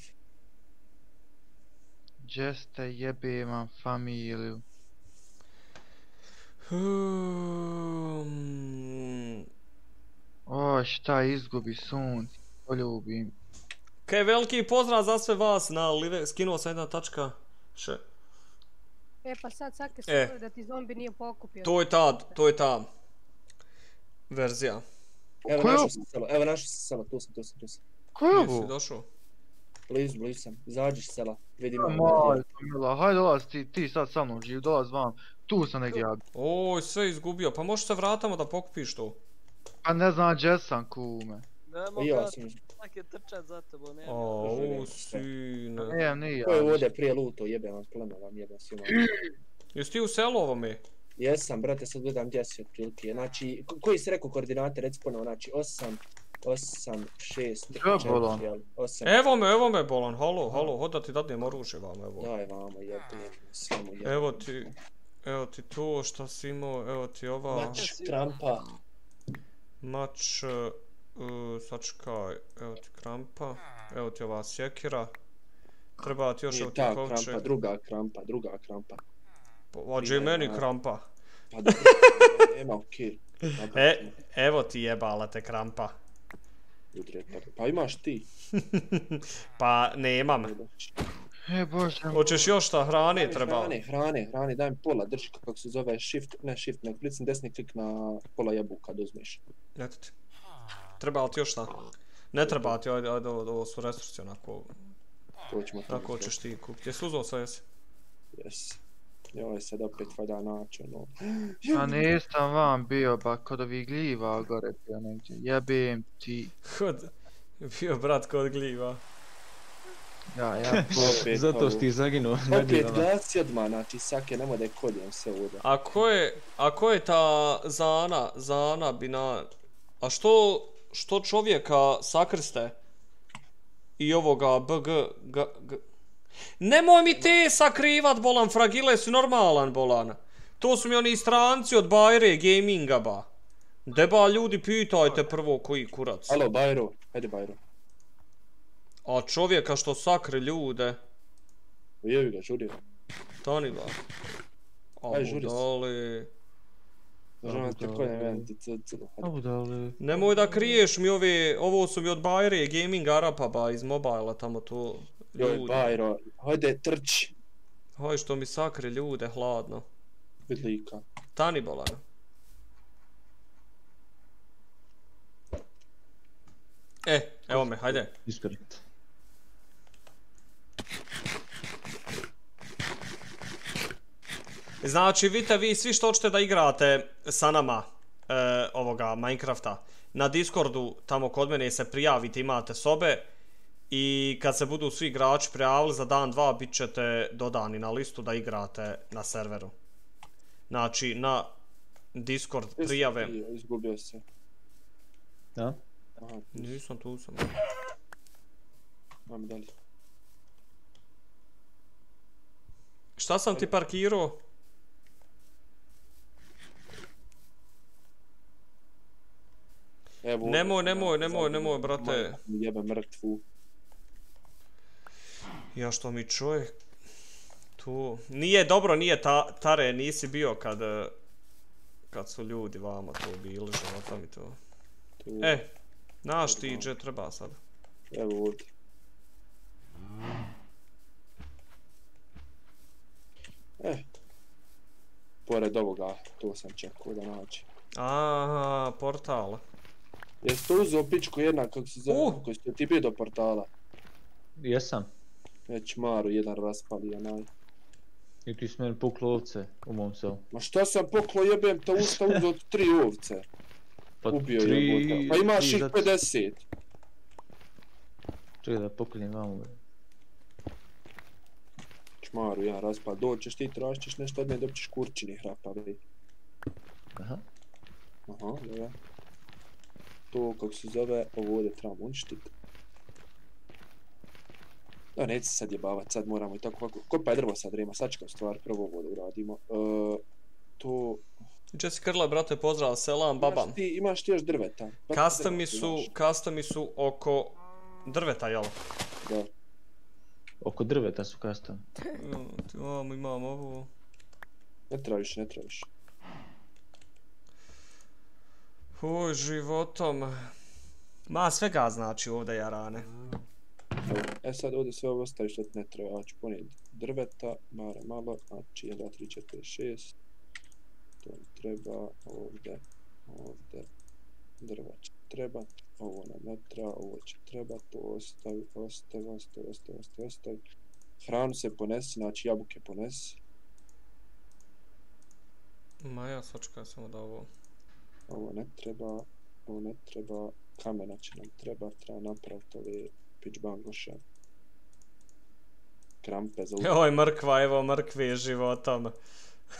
Gdje ste jebem vam familiju. Hmm. O šta izgubi sunce. Poljubim. Kaj veliki pozdrav za sve vas na live, skinuo sam jedna tačka. Še. E pa sad sake E. se da ti zombi nije pokupio. To je ta, to je ta verzija. Evo, ovo? sam selo, evo, našao sam selo, tu sam, tu sam, tu sam. Ko je ovo? došao? Blizu, blizu sam, izađi s sela, vidim. Maj, mila, hajde dolaz ti, ti sad sa mnom živ, dolaz van. Tu sam negdje ja. Oj, sve izgubio. Pa možeš se vratamo da pokupiš to. Pa ne znam gdje sam kume. Nemo ja ga, sam, svake trčat za tobom, nema. O, u, sine. Ne, nije ko je ja. ovdje prije luto, jebe vam pleme, vam jebem svima. Jesi ti u selu ovome? Jesam, brate, sad gledam gdje si otprilike. Znači, ko- koji si rekao koordinate, reci ponovo, znači 8, 8, 6, Čo je bolan? 4, jel? 8. Evo me, evo me, bolan, halo, halo, hod da ti dadnem oružje vam, evo. Daj vamo, jebem, samo jebem. Evo ti, evo ti to što si imao, evo ti ova Mač, krampa. mač, uh, sačekaj, evo ti krampa, evo ti ova sjekira. Treba ti još evo Nije ti ta kovčeg. krampa, druga krampa, druga krampa. Ođe i meni krampa. Pa dobro, nema okej. E, evo ti jebala te krampa. Pa imaš ti. (laughs) Pa nemam. E bože. Hoćeš još šta hrane treba? Hrane, hrane, hrane, daj mi pola, drži kako se zove shift, ne shift, nek pricni desni klik na pola jabuka da uzmeš. Eto ti. Treba li ti još šta? Ne treba ti, ajde, ajde, ovo ovo su resursi onako, To ćemo tamo. tako hoćeš ti kupiti. Jesi uzao sve jesi? Yes. Joj, sad opet valja naći ono. Ja nisam vam bio, ba kod ovih gljiva gore bio negdje. Jebem ti. Kod... Bio brat kod gljiva. Ja, (laughs) ja. Opet Zato što ti zaginuo Opet glasi odmah, znači sake, nemoj da je koljem se ovdje. A ko je, a ko je ta Zana, Zana Bina, a što, što čovjeka sakrste i ovoga BG, G, G, Nemoj mi te sakrivat, bolan, fragile su normalan, bolan. To su mi oni stranci od Bajre Gaminga, ba. Deba, ljudi, pitajte prvo koji kurac. Alo, Bajro, ajde Bajro. A čovjeka što sakri ljude, Ujevi ga, žuri. tani ba. A Aj, žuri se. Budali. Žuri te da, koljem, da. jedan ti c, c, A budale. Nemoj da kriješ mi ove, ovo su mi od Bajre Gaming Arapa ba iz mobila tamo to Joj, ljudi. Bajro, hajde, trči. Hoj što mi sakre ljude hladno. Vid lika. Tani bolano. E, evo me, hajde. Disconnect. Znači, vidite vi svi što hoćete da igrate sa nama e, ovoga Minecrafta. Na Discordu, tamo kod mene se prijavite, imate sobe. I kad se budu svi igrači prijavili za dan dva, bit ćete dodani na listu da igrate na serveru. Znači, na Discord prijave. Izgubio se. Da? Aha, Nisam tu sam. mam dalje. Šta sam ti parkirao? Evo, Nemoj, nemoj, nemoj, nemoj, brate. Jebe mrtvu. Ja što mi čovjek tu... Nije dobro, nije ta, tare, nisi bio kad... eh, Kad su ljudi vama to bili, života mi to. Tu, E, naš ti gdje treba sad. Evo ovdje. E. Pored ovoga, to sam čekao da naći. Aha, portal. Jesi to uzeo pičku jedna kako se zove, Uh. koji ti bio do portala? Jesam. Već Maru jedan raspali onaj. I ti si meni puklo ovce u mom selu. Ma šta sam poklo jebem te usta uzeo tri ovce. Pa Ubio tri- jebote. Pa imaš tri ih zato- 50. Čekaj da pokoljem vamo. Čmaru jedan raspal. Doćeš ti tražit ćeš nešto od mene dobit ćeš kurčini hrapa. Bre. Aha. Aha, da. To kako se zove, ovo ovdje trebamo uništiti. Da, neće se sad jebavat, sad moramo i tako ovako. Kopaj drvo sad, Rema, sačekaj stvar, prvo ovo da uradimo. Uh, to... Gdje si Krle, brate, pozdrav, selam, babam. Imaš ti, imaš ti još drveta. Pa Customi drveta su, imaš. customi su oko drveta, jel? Da. Oko drveta su custom. Imamo, imamo ovo. Ne trebaš, ne trebaš. Oj, životom. Ma, svega znači ovdje jarane. E sad ovdje sve ovo ostaviš što ne treba. Ja ću ponijeti drveta, mare malo, znači 1, 2, 3, 4, 6. To treba ovdje, ovdje. Drva će treba, ovo nam ne treba, ovo će treba, to ostavi, ostavi, ostavi, ostavi, ostavi, ostavi. Hranu se ponesi, znači jabuke ponesi. Ma ja sačekaj samo da ovo... Ovo ne treba, ovo ne treba, kamena će nam treba, treba napraviti ove pičbangoše. Krampe za Oj, mrkva, evo mrkve životom.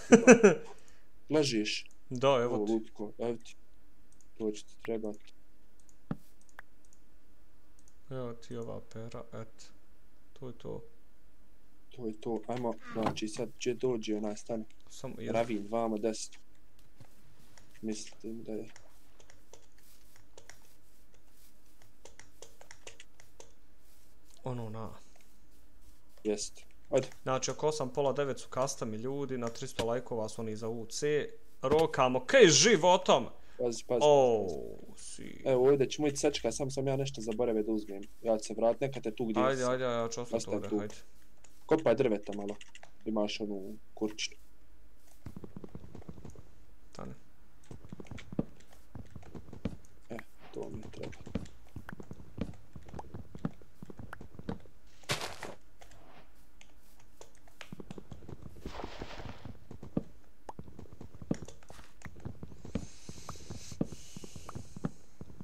(laughs) Ležiš. Da, Evo evo ti. lutko, evo ti. To će ti trebati. Evo ti ova pera, et. To je to. To je to. Ajmo, znači sad će dođe onaj stan. Samo jedan. Ravin, vamo desno. Mislite mi da je... Ono na. Jest. Ajde. Znači, oko 8, pola 9 su custom ljudi, na 300 lajkova su oni za UC. Rokamo, kaj životom? Pazi, pazi. Oh, pazi. si. Evo ovdje ćemo ići sačekaj, sam sam ja nešto zaboravio da uzmem. Ja ću se vrat, neka te tu gdje Ajde, si. ajde, ja ću ostati ovdje, hajde. Kopaj drveta malo. Imaš onu kurčinu. 2003.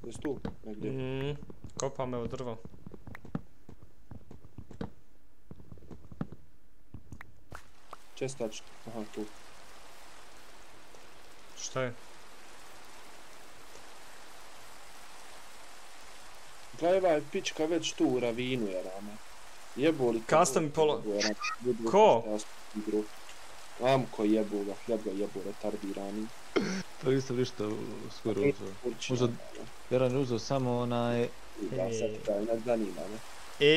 Jest tu, jak gdzie? Mm, mm-hmm. kopa miał drwo. Gdzie stać? Aha, tu. Cztery. Šta je? Pička već tu u ravinu, jarame. Jebo li... Kasta mi pola- Ko? Amko jebu ga, hljeb ga jebu retardirani. Pa nisam ništa skoro uzeo. Uzeo- Vjeran je uzeo samo onaj... Da, sad kraj, ne zanima me. E,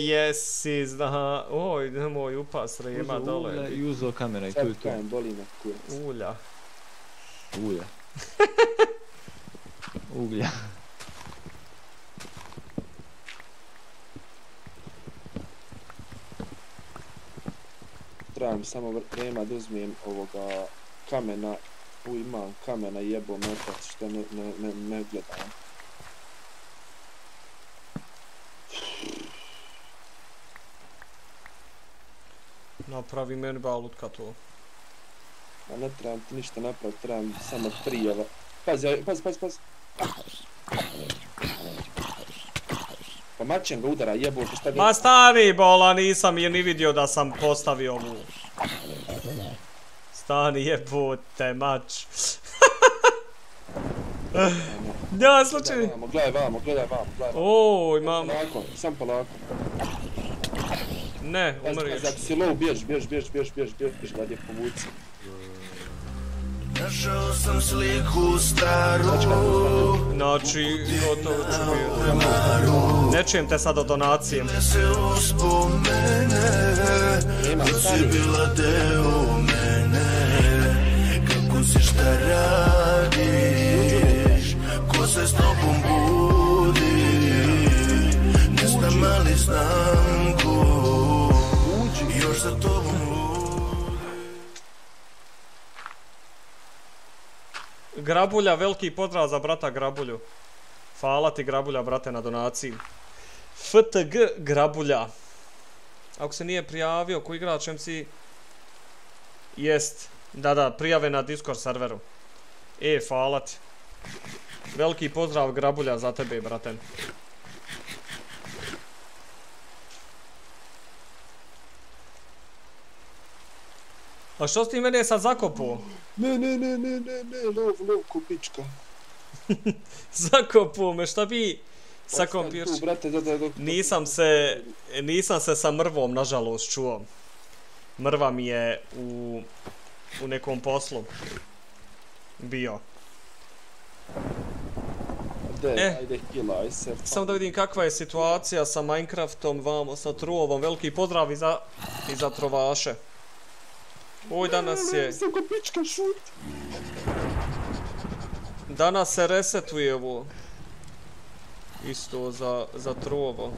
jesi, zna, oj, nemoj upas rema dole. ulja i uzeo kamera i tu Sad i tu. krajem boli me kurac. Ulja. Ulja. (laughs) Uglja. Trebam samo vrema da uzmem ovoga kamena. U imam kamena jebo metac što ne, ne, ne, ne gledam. Napravi meni balutka to. A ne trebam ti ništa napraviti, trebam samo tri ova. Pazi, pazi, pazi, pazi. Pa mačem ga udara, jebote, šta ga... Ma stani bola, nisam je ni vidio da sam postavio ovu. Stani jebote, mač. Ja, slučaj. Vamo, gledaj vamo, gledaj vamo, gledaj vamo. Oj, mam. Polako, sam polako. Ne, pazi, ako si low, bjež, bjež, bjež, bjež, bjež, bjež, bjež, da je povuci. Našao sam sliku staru. Znači, gotovo ću biti. Ne čujem te sad o donacije. Gde se uspomene Kad si bila deo mene Kako si šta radiš? Ko se s tobom budi? Ne znam ali znam ko Još za tobom Grabulja, veliki pozdrav za brata Grabulju. Hvala ti Grabulja, brate, na donaciji. FTG Grabulja. Ako se nije prijavio, ko igrač MC... Jest. Da, da, prijave na Discord serveru. E, hvala ti. Veliki pozdrav Grabulja za tebe, brate. A što si ti mene sad zakopuo? Ne, ne, ne, ne, ne, ne, lov, lov, ko pička. (laughs) Zakopao me, šta bi sa. Tu, brate, da, da, dok... Nisam se, nisam se sa mrvom, nažalost, čuo. Mrva mi je u, u nekom poslu bio. De, E. ajde, kilaj se. pa- Samo da vidim kakva je situacija sa Minecraftom, vamo sa trovom. Veliki pozdrav i za, i za trovaše. Oj, danas je, danas se resetuje ovo. Isto za, za trovo.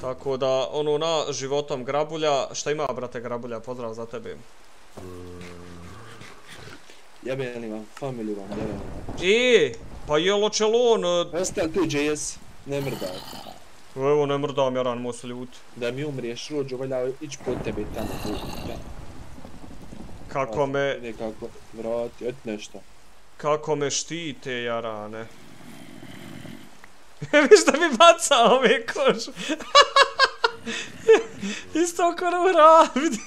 Tako da, ono na životom Grabulja, šta ima brate Grabulja, pozdrav za tebe. Jebeni vam, familiju vam, jebeni vam. E, pa je ločelon, Ostani tu, JS, ne mrdaj. Evo ne mrdam, jaran mu se ljut. Da mi umriješ, rođo, valja ići po tebe tamo. Kako me, Nekako, vrati, et nešto. kako me štite, jarane. (laughs) Viš da mi baca ove kožu. (laughs) Isto ko na ravdi.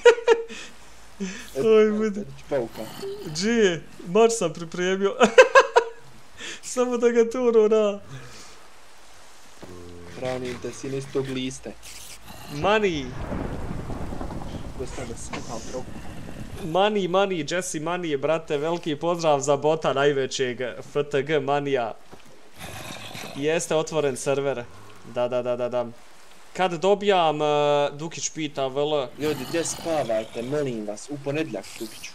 Oj, budi. Pauka. Džije, mač sam pripremio. (laughs) Samo da ga turo na. Branim te, sin istog liste. Money, Dosta da sam kao pro. money, money, Jesse Money, brate, veliki pozdrav za bota najvećeg FTG Manija. Jeste otvoren server. Da, da, da, da, da. Kad dobijam, uh, Dukić pita, vl, Ljudi, gdje spavate, molim vas, u ponedljak, Tukiću.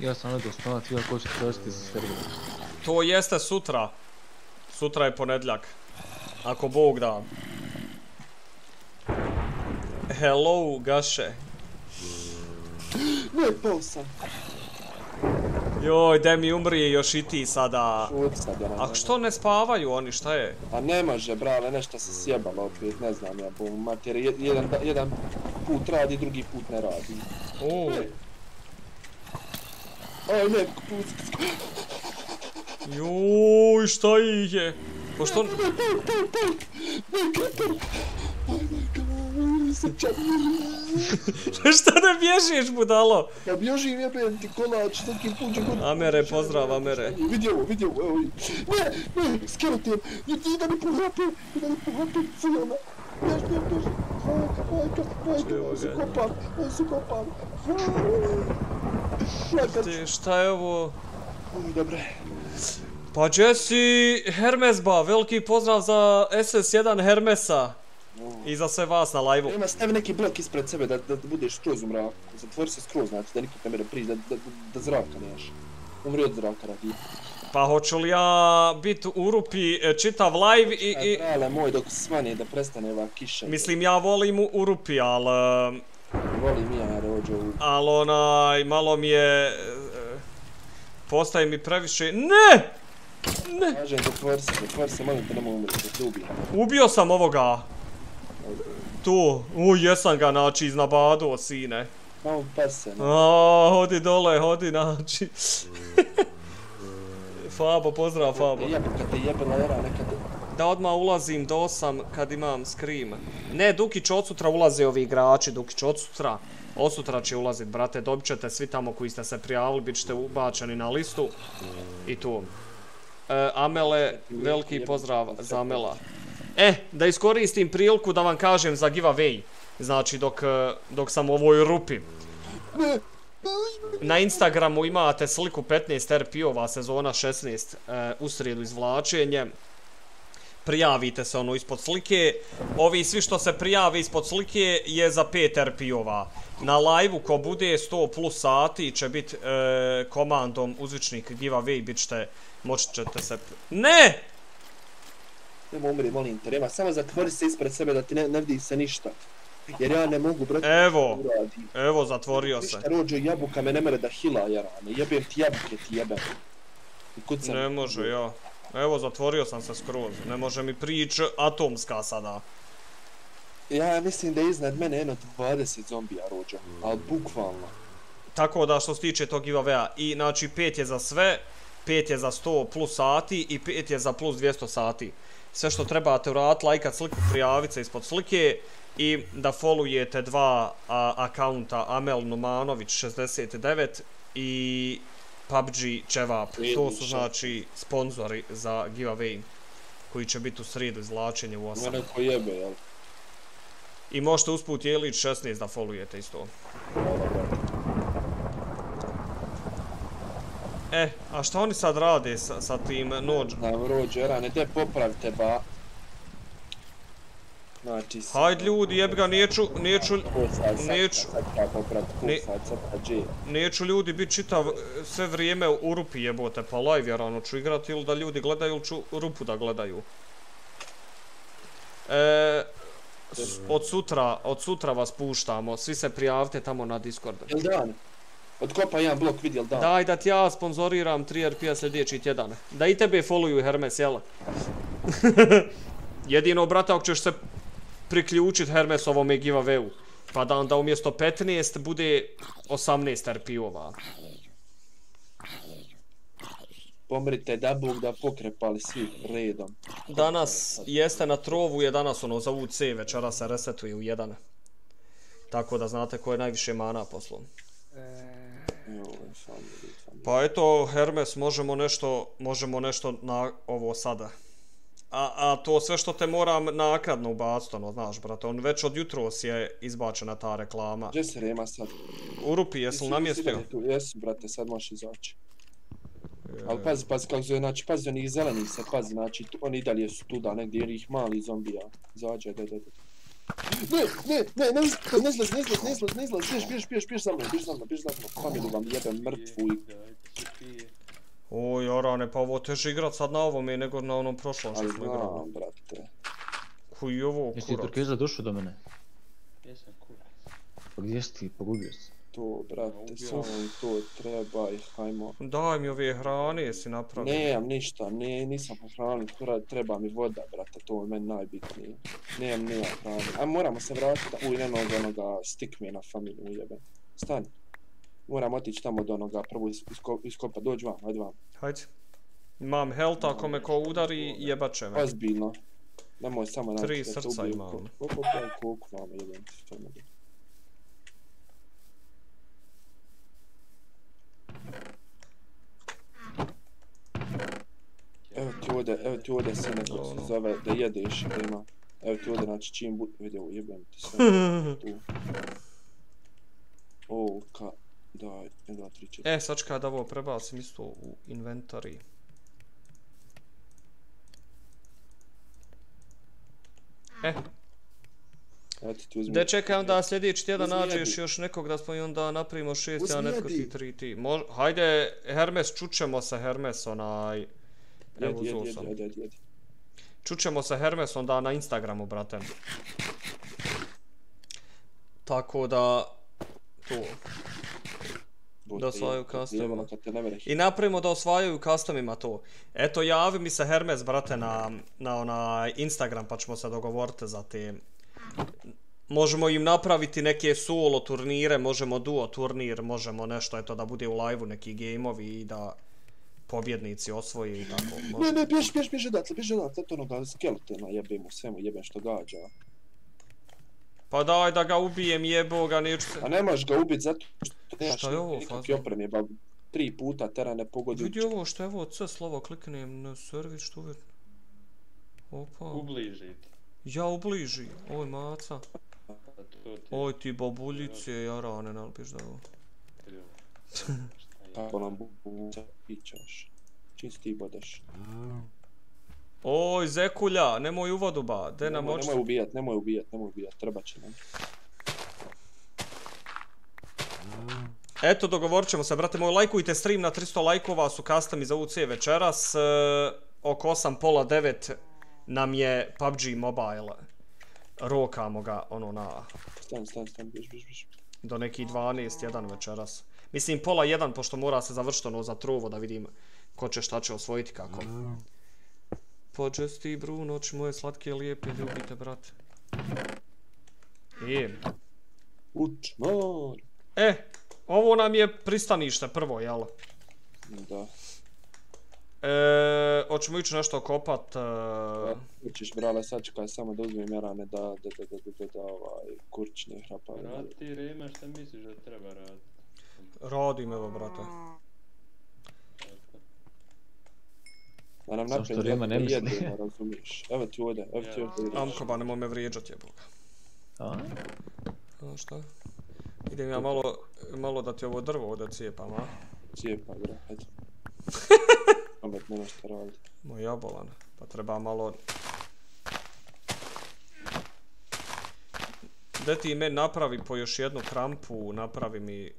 Ja sam legao spavat, ja ko će tražiti za server. to jeste sutra. Sutra je ponedljak. Ako Bog da. Hello, Gaše. Ne, pao sam. Joj, de mi umrije još i ti sada. Šut sad, ja A što ne spavaju oni, šta je? A ne može, brale, nešto se sjebalo opet, ne znam ja, bo mater, je- jedan, da- jedan put radi, drugi put ne radi. O, Aj, ne, pusti. Juj, šta ih je? Pošto... (laughs) Šta ne bježiš, budalo? Ja bježim jebem ti kolač, svaki put ću. Amere, pozdrav, Amere. Vidi ovo, vidi ovo, evo vidi. Ne, ne, skeleton, idi da mi po HP, da mi po HP, cijela. Bjež, bjež, bjež. Majka, majka, majka, Evo on se ga. kopan, on se kopan. Majka, Ti, šta je ovo? Uj, dobre. Pa Jesse Hermesba, veliki pozdrav za SS1 Hermesa. I za sve vas na live-u. Ima stavi neki blok ispred sebe da, da, da budeš skroz u mraku. Zatvori se skroz, znači da niko ne mere prići, da, da, da, da zraka nemaš. Umri od zraka radi. Pa hoću li ja bit u rupi e, čitav live i... i Drale moj, dok svane da prestane ova kiša. mislim, ja volim u, rupi, al... e, Volim ja rođe u... Al onaj, malo mi je... e, Postaje mi previše... Ne! Kažem, zatvori se, zatvori se, molim te, nemoj umriti, da te ubijem. Ubio sam ovoga. Tu. U, jesam ga, znači, iznabaduo, sine. Malo pase, no. A, hodi dole, hodi, znači. (laughs) Fabo, pozdrav, Fabo. Jebe, kad te jebela era, nekad... Da odmah ulazim do 8 kad imam scream. Ne, Dukić, od sutra ulaze ovi igrači, Dukić, od sutra. Od sutra će ulazit, brate, dobit ćete svi tamo koji ste se prijavili, bit ćete ubačeni na listu. I tu. E, Amele, veliki pozdrav za Amela. E, da iskoristim priliku da vam kažem za giveaway. Znači, dok, e, dok sam u ovoj rupi. Na Instagramu imate sliku 15 RP-ova sezona 16 e, u srijedu izvlačenje prijavite se ono ispod slike. Ovi svi što se prijave ispod slike je za 5 RP-ova. Na live-u ko bude 100 plus sati će biti e, komandom uzvičnik giveaway, bit ćete, moći ćete se... Ne! Nemo umri, molim te, nema, samo zatvori se ispred sebe da ti ne, ne vidi se ništa. Jer ja ne mogu, brate, Evo, evo zatvorio se. Ništa rođe jabuka me ne mere da hila jarane, jebem ti jabuke ti jebem. I kucam. Ne može, ja. Evo, zatvorio sam se skroz. Ne može mi prič atomska sada. Ja mislim da je iznad mene jedno 20 zombija rođa, ali bukvalno. Tako da što se tiče tog giveawaya, i znači 5 je za sve, 5 je za 100 plus sati i 5 je za plus 200 sati. Sve što trebate uraditi, lajkat sliku, prijavit se ispod slike i da followujete dva a, akaunta Amel Numanović 69 i PUBG Čevap. To su znači sponzori za giveaway koji će biti u srijedu izvlačenje u 8. Mene ko jebe, jel? I možete usput Jelić 16 da followujete isto. Hvala, brate. E, a šta oni sad rade sa, sa tim nođ? Znam, rođe, rane, de popravite, ba. Znači, Hajde ljudi, jebi ga, neću, neću, neću, neću ljudi bit čitav e, sve vrijeme u rupi jebote, pa live ja rano ću igrati ili da ljudi gledaju ili ću rupu da gledaju. E, od sutra, od sutra vas puštamo, svi se prijavite tamo na Discord. Jel dan? Odkopa jedan blok, vidi, dan? Daj da ti ja sponzoriram 3 RP-a sljedeći tjedan. Da i tebe followuju Hermes, jel? (laughs) Jedino, brate, ako ćeš se priključit Hermesovome giveawayu, pa da onda umjesto 15 bude 18 RP-ova. Pomrite da Bog da pokrepali svi redom. Danas jeste na trovu, je danas ono za UC, večera se resetuje u jedan. Tako da znate ko je najviše mana poslom. Pa eto, Hermes, možemo nešto, možemo nešto na ovo sada. A, a to sve što te moram nakradno ubaciti, ono, znaš, brate, on već od jutros je izbačena ta reklama. Gdje se rema sad? U rupi, jesi li namjestio? Jesu, brate, sad možeš izaći. Ali pazi, pazi kako se, znači, pazi onih zelenih se, pazi, znači, oni i dalje su tu da negdje onih mali zombija. Izađe, da, da, da. Ne, ne, ne, ne, ne izlaz, ne izlaz, ne izlaz, ne izlaz, bješ, bješ, bješ, bješ za mnom, bješ za mnom, bješ za mnom, familiju vam jebem mrtvu i... Oj, Orane, pa ovo teže igrat sad na ovome nego na onom prošlom što Ali smo igrali. znam, brate. Koji je ovo Jesi ti kurac? Turkiza došao do mene? Jesam kurac. Pa gdje si ti? Pogubio si. To, brate, samo i to treba i hajmo. Daj mi ove hrane, jesi napravio. Nemam ništa, ne, nisam pohranio, tura- treba mi voda, brate, to je meni najbitnije. Nemam, nemam hrane. A moramo se vratiti, uj, ne mogu onoga stickmana familiju ujebe. Stani. Moram otići tamo od onoga, prvo isko, iskopa, dođi vam, ajde vam. Hajde. Imam health, ako me ko udari, jebat će me. Ozbiljno. Nemoj samo naći Tri da te srca ubiju imam. ko- Koliko ja koliko vama jedan ti što mogu. Evo ti ovdje, evo ti ovdje se neko se zove da jedeš da ima. Evo ti ovdje znači čim bude, vidi ovo jebem ti sve. (laughs) tu. O, ka, daj, 1, 2, 3, 4. E, sačka da ovo prebacim isto u inventory. E, Evo ti ti uzmi. da čekaj onda sljedeći tjedan nađeš još nekog da smo i onda napravimo šest, ja netko ti tri ti. Mož, hajde, Hermes, čućemo se Hermes, onaj... Evo, Jedi, jedi, jedi, jedi, jedi. Čućemo se Hermes onda na Instagramu, brate. Tako da... To. Da osvajaju custom. mereš. I napravimo da osvajaju customima to. Eto, javi mi se Hermes, brate, na, na onaj Instagram, pa ćemo se dogovoriti za te... Možemo im napraviti neke solo turnire, možemo duo turnir, možemo nešto, eto, da bude u live-u neki gameovi i da pobjednici osvoje i tako. Ne, ne, bježi, bježi, bježi odatle, bježi odatle, to onoga skeletona jebemo, sve mu jebem što gađa. Pa daj da ga ubijem, jebo ga, neću se... A ne možeš ga ubit zato što nemaš Šta je ovo, nikakve faza? opreme, ba tri puta tera ne pogodi. Vidi ovo što je ovo C slovo, kliknem na servis, što uvijek. Opa. Ubližiti. Ja ubliži, oj maca. Oj ti babuljice, jarane, nalpiš da ovo. Kako nam bu pićaš. Čim ti bodeš. Oj, zekulja, nemoj u vodu ba, de nam oči. nemoj ubijat, nemoj ubijat, nemoj ubijat, treba će nam. Eto, dogovorit ćemo se, brate moj, lajkujte stream na 300 lajkova, su custami za UC večeras. E, oko 8, pola 9 nam je PUBG Mobile. Rokamo ga, ono, na, Stan, stan, stan, bjež, bjež, bjež. do neki 12, 1 večeras. Mislim, pola 1, pošto mora se završiti ono za trovo, da vidim ko će šta će osvojiti kako. Pođesti, Bruno, oči moje slatke, lijepe, ljubite, brate. I, Uč, mor. e, ovo nam je pristanište prvo, jel? Da. E, hoćemo ići nešto kopat, e, Učiš, brale, sačekaj samo da uzmem jarane da, da, da, da, da, da, da, ovaj, kurčni hrapa. Rad ti Rema, šta misliš da treba raditi? radim evo, brate. Da nam napravim Rima ne da misli? jedemo, razumiješ. Evo ti ovdje, evo ti ovdje. vidiš. Amko, ba nemoj me vrijeđat jeboga. A? A šta? Idem ja malo, malo da ti ovo drvo ovdje cijepam, a? Cijepa, bro, eto. (laughs) Pamet nema šta raditi. Moj jabolan, pa treba malo... Da ti meni napravi po još jednu krampu, napravi mi...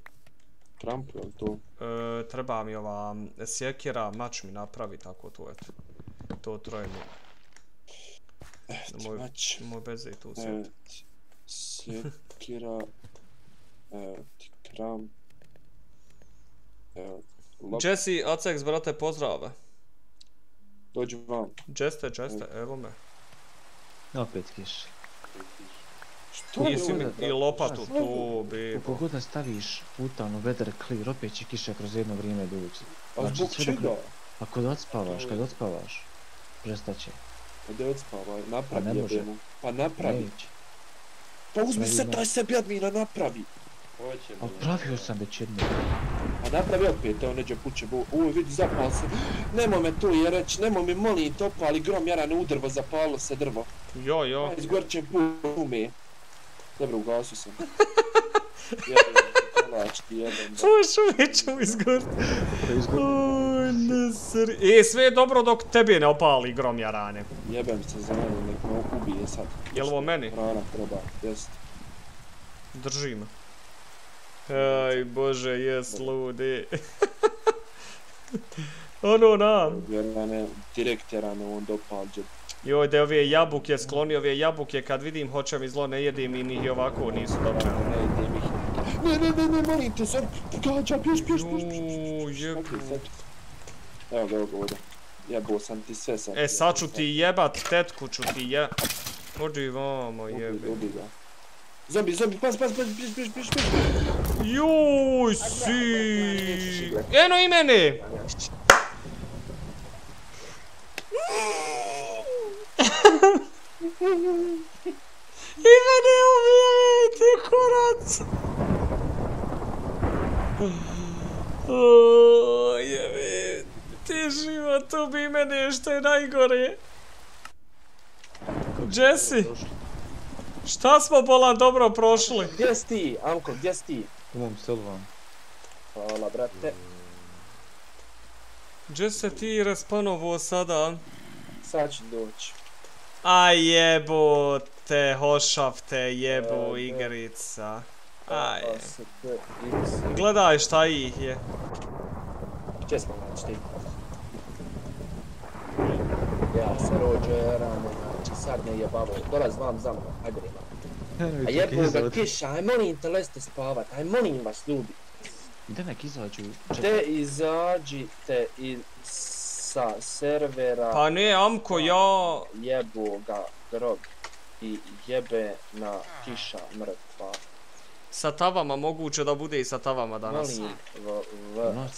Krampu, jel to? E, treba mi ova sjekira, mač mi napravi, tako to eto. To troje mi. Eto, Moj, mač. moj beze i tu (laughs) Evo svijet. ti sjekira. Evo ti kram. Evo, lop, Jesse, Acex, brate, pozdrave. dođi vam. Jeste, Jeste, evo me. Opet kiš. Što je Nisi mi i lopatu tu, bi... Koliko god da staviš puta u weather clear, opet će kiša kroz jedno vrijeme doći. A Znači, zbog čega? A kad odspavaš, kad odspavaš, prestaće. Pa da odspavaj, napravi Pa ne može. jebemu. Pa napravi. Pa uzmi se taj sebi admina, napravi. Hoće Ali bilo. pravio sam već jedno. A napravi opet, evo neđe puće, bo, uj vidi zapal se. Nemoj me tu je reći, nemoj mi molim te opali grom jarane u drvo, zapalilo se drvo. Jo, jo. Ja izgorčem pume. Dobro, ugasio sam. Čuješ uvijek ću izgort. Oj, ne. E, sve je dobro dok tebe ne opali grom jarane. Jebem se za mene, nek me ubije sad. Jel ovo meni? Rana treba, jest. Držim. Aj, bože, jes, ludi. (laughs) ono na. Jarane, direkt jarane on dopal džep. Joj, da ove jabuke, skloni ove jabuke, kad vidim hoće mi zlo, ne jedim i ni ovako nisu dobre. Ne, idem ih. Ne, ne, ne, ne, molim te, sad, gađa, pješ, pješ, pješ, pješ. Uuu, jebu. Čekaj, sad. Evo ga, evo ga ovdje. Jebo sam ti sve sad. E, sad ću ti jebat, tetku ću ti je... Ođi vamo, Ubi, jebi. ubi ga. Zombi, zombi, pas, pas, pas, pješ, pješ, pješ, pješ. Juj, si! Eno i mene! I mene ubijete, kurac! O, jebe, ti život ubi mene što je najgore. Jesse, šta smo bolan dobro prošli? Gdje si ti, Amko, gdje si ti? U mom selu vam. Hvala, brate. Gdje se ti respanovo sada? Sad ću doći. A jebote, hošav te jebu E, igrica. Aj. A, se te, idi se. Gledaj šta ih je. Gdje smo znači ti? Ja se rođe rano, znači sad ne jebavo. Dolaz vam za mnom, ajde rima. A jebo ga kiša, aj molim te leste spavat, aj molim vas ljudi. Gdje nek izađu? Te izađite iz sa servera Pa ne, Amko, ja... jebu ga grob i jebe na kiša mrtva. Sa tavama, moguće da bude i sa tavama danas. Molim v,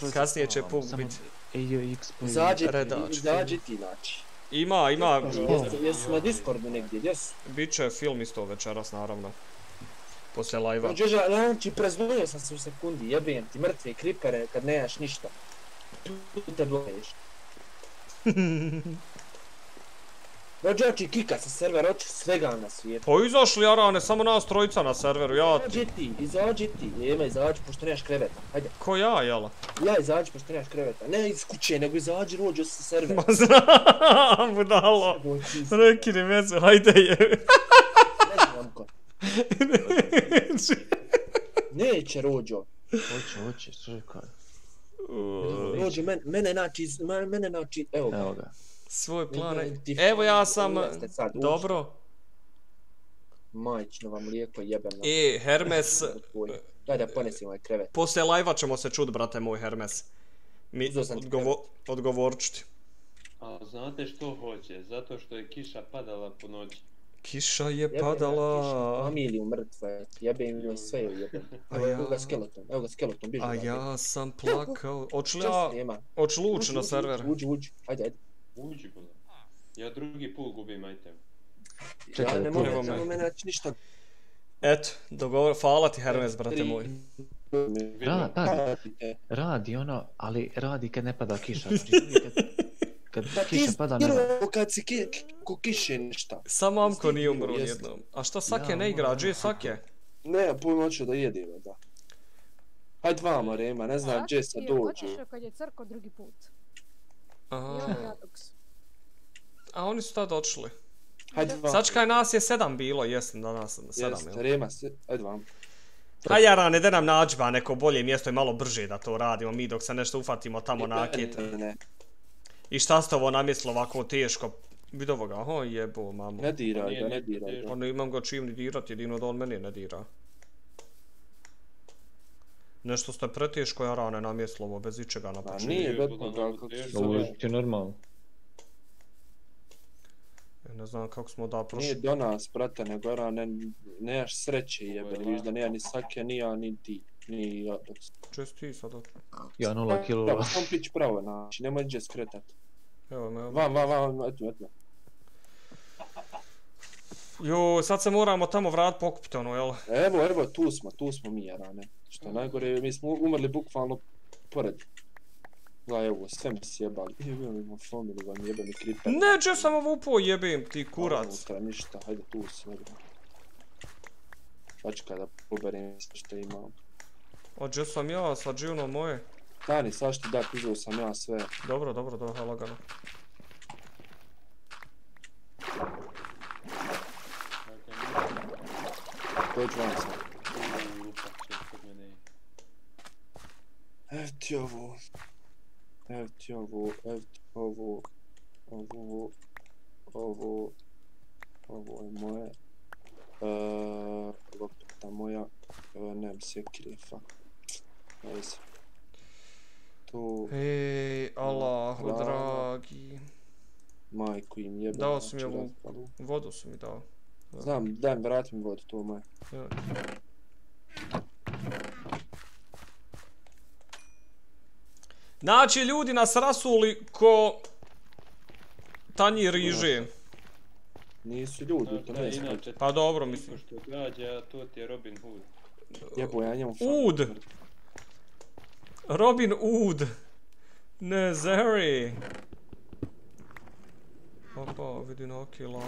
v, Kasnije će puk bit. AOX po Izađi, Redač. izađi ti znači. Ima, ima, Jesu, jesu na Discordu negdje, gdje su? bit će film isto večeras, naravno. Poslije live-a. Đeža, znači preznojio sam se u sekundi, jebem ti mrtve kripere kad nemaš ništa. Tu te blokeš. (laughs) Rođači kika sa servera, oči svega na svijetu. Pa izašli Arane, samo nas trojica na serveru, ja ti. Izađi ti, izađi ti. Jema, izađi pošto nemaš kreveta. Hajde. Ko ja, jela? Ja izađi pošto nemaš kreveta. Ne iz kuće, nego izađi rođo sa servera. Ma znam, (laughs) budalo. Rekini vezu, hajde je. Ne znam ko. Neće rođo. Hoće, hoće, čekaj. Rođo, men, mene nači, men- mene nači, evo ga. Evo ga. Svoj plan. Evo ja sam... Uđi. Dobro. Majčno vam mlijeko jebeno. E, Hermes, (laughs) Daj da ponesim ovaj krevet. poslije live-a ćemo se čut, brate moj Hermes. Mi Uzeo sam ti odgovo, odgovorit ću ti. A znate što hoće? Zato što je kiša padala po noći. Kiša je Jebe padala. kiša, Familiju mrtve, jebe im sve jebe. A Evo, ja- evo ga skeleton, evo ga skeleton, biži. A ja sam plakao. Oću li ja... ući Uđi, na uđi, server? Uđi, uđi, ajde, ajde. Uđi bula. Ja drugi put gubim item. Čekaj, ja ne mogu, ne mogu naći ništa. Eto, dogovor, hvala ti Hermes, brate moj. Da, da, radi ono, ali radi kad ne pada kiša. (laughs) Znači, kad, kad Da kiša pada ne radi. ispirao kad si ki, ko kiše ništa. Samo Amko nije umro nijednom. A šta Sake Ja, ne igra? Gdje je Sake? Ne, pojma hoću da jedemo, da. Hajde vamo, Rema, ne znam gdje se dođe. Otišao kad je crko drugi put. Aha. A oni su tad odšli. Hajde vamo. Sačkaj, nas je sedam bilo, jesam danas sedam, Jeste? Rema, se, hajde vamo. A Jarane, da nam nađi ba neko bolje mjesto i malo brže da to radimo mi dok se nešto ufatimo tamo na akit. Ne, ne, I šta ste ovo namjestilo ovako teško? Vid ovoga, aha jebo, mamo. ne diraj ga, ne diraj ga. Ne imam ga čim ni dirat, jedino da on mene ne dira. Nešto ste preteško Jarane namjestilo ovo bez ičega na Pa početku. nije Nije kako se teško. Ovo je ti normalno. Ja Ne znam kako smo da Nije prošli. do nas, brate, nego era, ne, nemaš sreće jebe, viš da nema ni Sake, ni ja, ni ti. Ni ja, dok Čest ti sada. Ja nula Pravo, kilova. sam pić pravo, znači, nemoj gdje skretat. Evo me, evo. Vam, vam, vam, eto, eto. Jo, sad se moramo tamo vrat pokupiti ono, jel? Evo, evo, tu smo, tu smo mi, Jarane. Što je najgore, mi smo umrli bukvalno pored. Da, evo, sve mi sjebali. Evo, imamo familiju, vam jebe mi kriper. Ne, če sam ovo upao jebem ti kurac. Unutra ništa, hajde tu si, evo. Sačekaj da poberem sve što imam. A gdje sam ja, sa dživno moje? Stani, što dat, uzeo sam ja sve. Dobro, dobro, dobro, hvala lagano. Dođi vam sad. Evo ti ovo. Evo ti ovo, evo ti ovo. Ovo, ovo, ovo je moje. Eee, lopta moja. Evo, nemam sekire, fuck. Ne znam. Tu, Ej, Allahu Hvala. dragi. majku im jebe. Dao si mi znači, ovu- razpalu. Vodu su mi dao. Znam, daj mi, vrati mi vodu, to je moje. Ja. Znači, ljudi nas rasuli ko tanji riže. Nisu ljudi, to ne znam. inače, Pa dobro, niko mislim. što gađa, to ti je Robin Hood. Jebo, ja njemu fan. Ud. Robin Hood. Ne, Zeri. Opa, vidi na okila.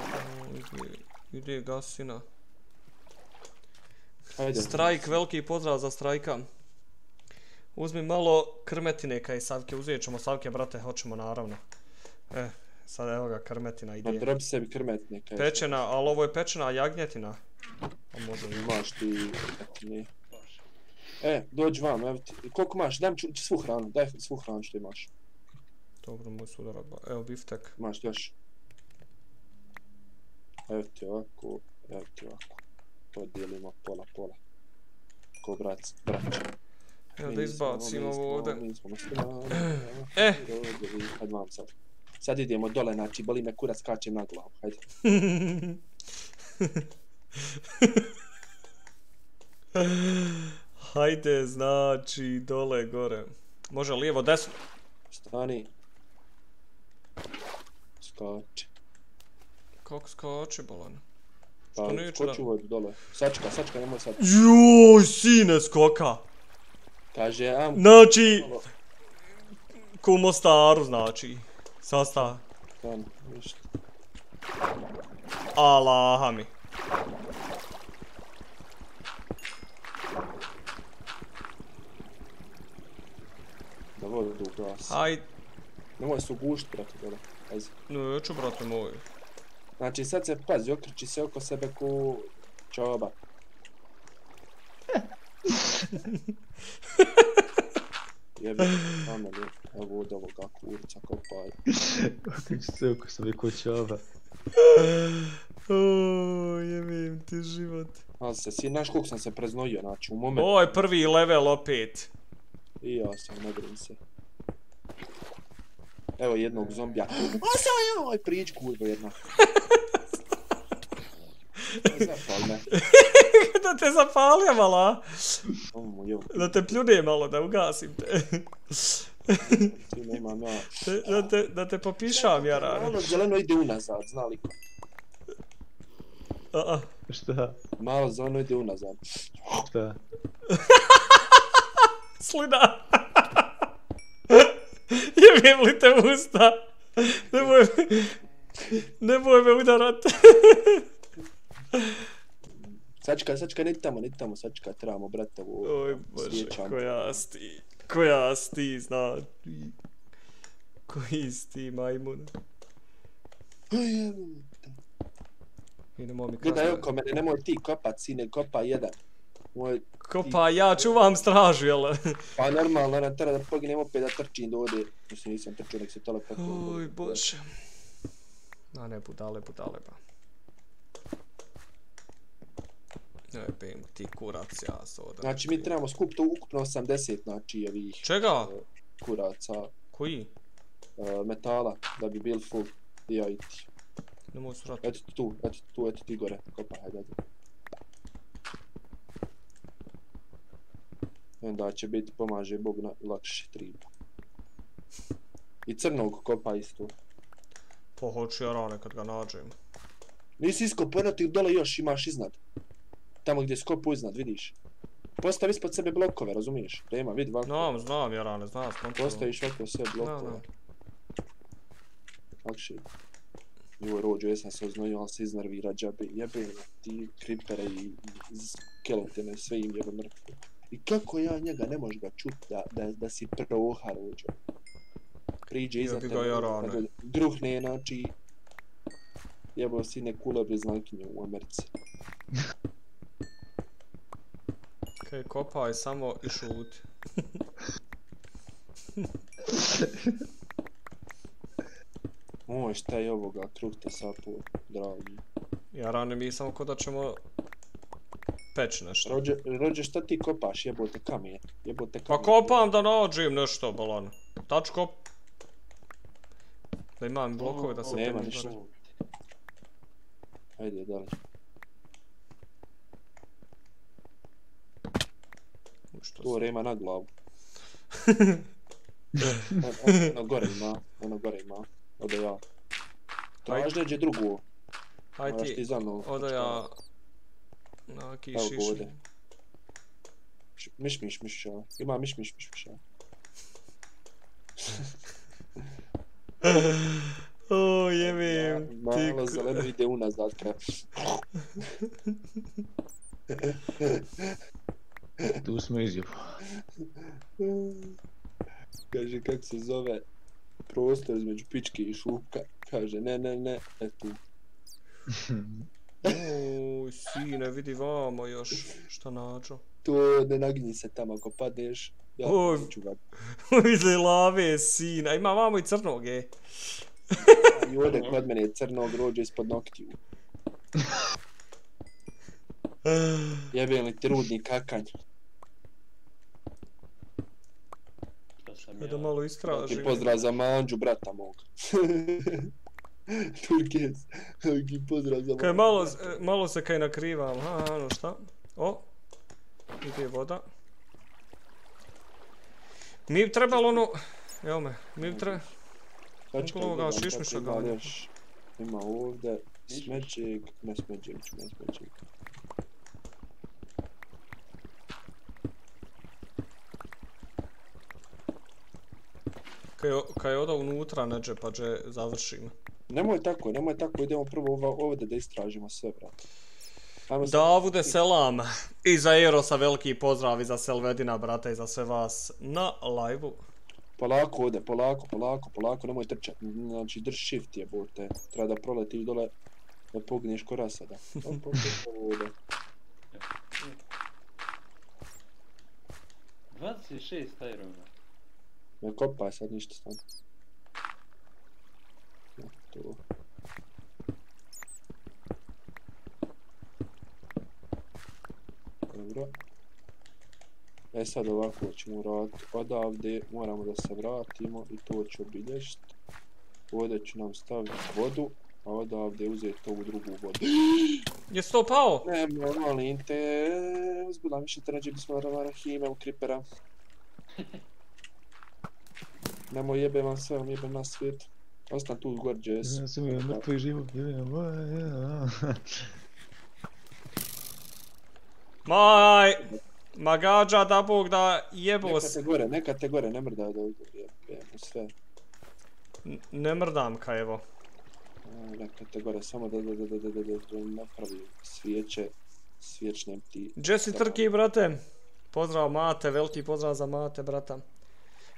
Ide, ide gasina. Strajk, veliki pozdrav za strajka. Uzmi malo krmetine kaj Savke, uzet ćemo Savke, brate, hoćemo naravno. E, sad evo ga, krmetina ide. drobi sebi krmetne. kaj Pečena, ali ovo je pečena jagnjetina. A može i Imaš ti... E, dođi vam, evo ti. Koliko imaš? Daj mi svu hranu, daj svu hranu što imaš. Dobro, moj sudar, evo biftek. Imaš još. Evo ti ovako, evo ti ovako. Podijelimo pola, pola. Ko brat, braća. Evo da mi ovo ovdje. Eh. Hajde vam sad. Sad idemo dole, znači, boli me kurac, skačem na glavu, hajde. (laughs) Hajde, znači, dole, gore. Može lijevo, desno. Stani. Skače. Kako skače, bolan? Pa, Što neću da... skoči u vodu dole. Sačka, sačka, nemoj sad. Joj, sine skoka. Kaže, am, Znači, ko u Mostaru, znači. Sasta. stani, ništa. Alaha mi. Da vodu ugasi. Aj, Nemoj se ugušt, brate, dole. Ajde. neću, brate moj. Znači, sad se, pazi, okreći se oko sebe ko čoba. Jebi, mame mi, evo od ovoga kurca kopaj. Kako će se oko je koćava. O, jebim ti život. Ali se, si, znaš koliko sam se preznojio, znači, u momentu. Ovo je prvi level opet. I ja sam, ne brin se. Evo jednog zombija. A sam ja, aj priđi kurvo jedna. (laughs) Zapal me. (laughs) da te mala. Ovo, jo, Da te pljune malo, da ugasim te. (laughs) ti da, te, da te popišam ja rano. Ono zeleno ide unazad, zna li ko? A, a. Šta? Malo zeleno ide unazad. Šta? Slina. Jebim li te usta? Nemoj me, nemoj me udarat. Sačka, sačka, ne tamo, ne tamo, sačka, trebamo, brate, ovo Oj bože, svijećam. koja sti, koja sti, znači. Koji sti, majmun. Aj, evo. Idemo mi Gledaj kasno. oko mene, nemoj ti kopat, sine, kopa jedan. Moj, Kopa, ja čuvam stražu, jel? pa normalno, ne treba da poginem opet da trčim do ovdje. Mislim, nisam trčao, nek se teleportu. Oj bože. Na ne, budale, budale, ba. Ne, bim ti kurac, ja se ovdje. Znači, mi trebamo skupiti ukupno 80, znači, ovih Čega? e, kuraca, Koji? e, metala, da bi bil full. I ja i ti. Nemoj srat. Eto tu, eto tu, eto ti gore. Kopa, hajde, hajde. Onda će biti, pomaže Bog, na, lakše triba. I crnog kopa isto. Pa hoću ja rane kad ga nađem. Nisi iskopao, eno ti dole još imaš iznad. Tamo gdje je skopu iznad, vidiš. Postavi ispod sebe blokove, razumiješ? Rema, vidi ovako. Znam, znam ja rane, znam, znam. Postaviš ovako sve blokove. Da, da. Lakše. Joj, rođo, jesam se oznojio, ali se iznervira džabe. Jebe ti kripere i skeletene, sve im jebe mrtvo. I kako ja njega ne možeš ga čut da, da, da si proha, rođo. Priđe iza tebe, jarane. kad druhne, znači... Jebo sine kulebre znankinje u Americi. (laughs) Kaj kopaj samo i šuti. (laughs) Oj, šta je ovoga, kruh te sapo, dragi. Ja rane mi samo ko da ćemo peć nešto. Rođe, rođe, šta ti kopaš, jebote kamen? Jebote Pa kamen. kopam da nađem nešto, balan. Tač kop. Da imam blokove da se Nema ništa. gore. Ajde, dalje. Što To rema na glavu. (laughs) Ono, ono gore ima, ono gore ima. Ode ja. Traži neđe drugu. Aj Moraš ti odo ja... Na Evo kiši. Š- Miš, miš, miš, ja. Ima miš, miš, miš, miš, ja. (laughs) O, jebim, ti Malo zeleno ide unazad ka. Tu smo izjebo. Kaže, kak se zove prostor između pičke i šupka. Kaže, ne, ne, ne, e tu. (laughs) O, sine, vidi vamo još šta nađo. To ne naginji se tamo ako padneš. Ja Oj. ću ga. (laughs) Vidi lave, sina, ima vamo i crnog, e. I ode kod mene crnog rođe ispod noktiju. (sighs) Jebem li ti rudni kakanj. Da malo Ti istražim. pozdrav za Manđu, brata mog. (laughs) (laughs) Turkez. Ti pozdrav za Kaj malo, e, malo se kaj nakrivam, ha, ano šta? O, ide voda. Mi bi trebalo ono, evo me, mi bi trebalo, Sačekaj, okolo ovoga šišmiša kako ima ovdje smeđeg, ne smeđeg, ne smeđeg. kaj, kaj oda unutra neđe pa dže završim. Nemoj tako, nemoj tako, idemo prvo ovdje da istražimo sve, brate. Ajmo Davude selam, i za Erosa veliki pozdrav i za Selvedina brate i za sve vas na live-u. Polako ode, polako, polako, polako, nemoj trčat. Znači, drž shift je, bote. Treba da proletiš dole, da pogneš ko rasada. Op, op, op, ovdje. 26 irona. Ne kopaj sad ništa sam. To. Dobro. E sad ovako ćemo raditi. Odavde moramo da se vratimo i to ću obilježiti. Ovdje ću nam staviti vodu, a odavde uzeti ovu drugu vodu. (gasps) Jesi to pao? Ne, molim te, uzbila mi še tređe bismo rahime u kripera. (laughs) Nemoj jebe vam sve, vam jebem na svijet. Ostan tu gor, Jess. Ja sam je mrtvo i živo. Maj, magađa da bog da jebo Neka te gore, neka te gore, ne mrda da jebem u sve. N- Ne mrdam kaj evo. Neka te gore, samo da, da, da, da, da, da, da, da napravi svijeće, svječnem ti. Jesse Trki, brate. Pozdrav Mate, veliki pozdrav za Mate, brata.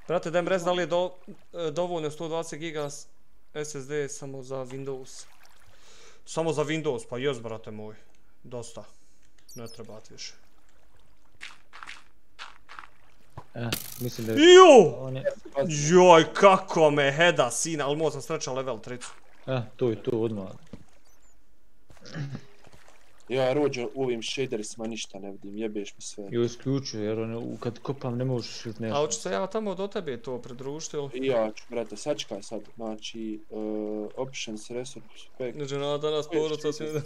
Brate, daj mi rez da li je do, e, dovoljno 120 giga SSD samo za Windows. Samo za Windows, pa jes, brate moj. Dosta. Ne treba ti više. E, mislim da je... Je... Joj, kako me heda, sina, ali mo sam sreća level 30. E, tu je tu odmah. Ja rođo u ovim shadersima ništa ne vidim, jebeš mi sve. Jo isključio jer on, kad kopam ne možeš shift nešto. A hoću se ja tamo do tebe to pridružiti ili? I ja ću, brate, sačekaj sad, znači, uh, options, resource, pack, Neđe na danas poruca svi shit,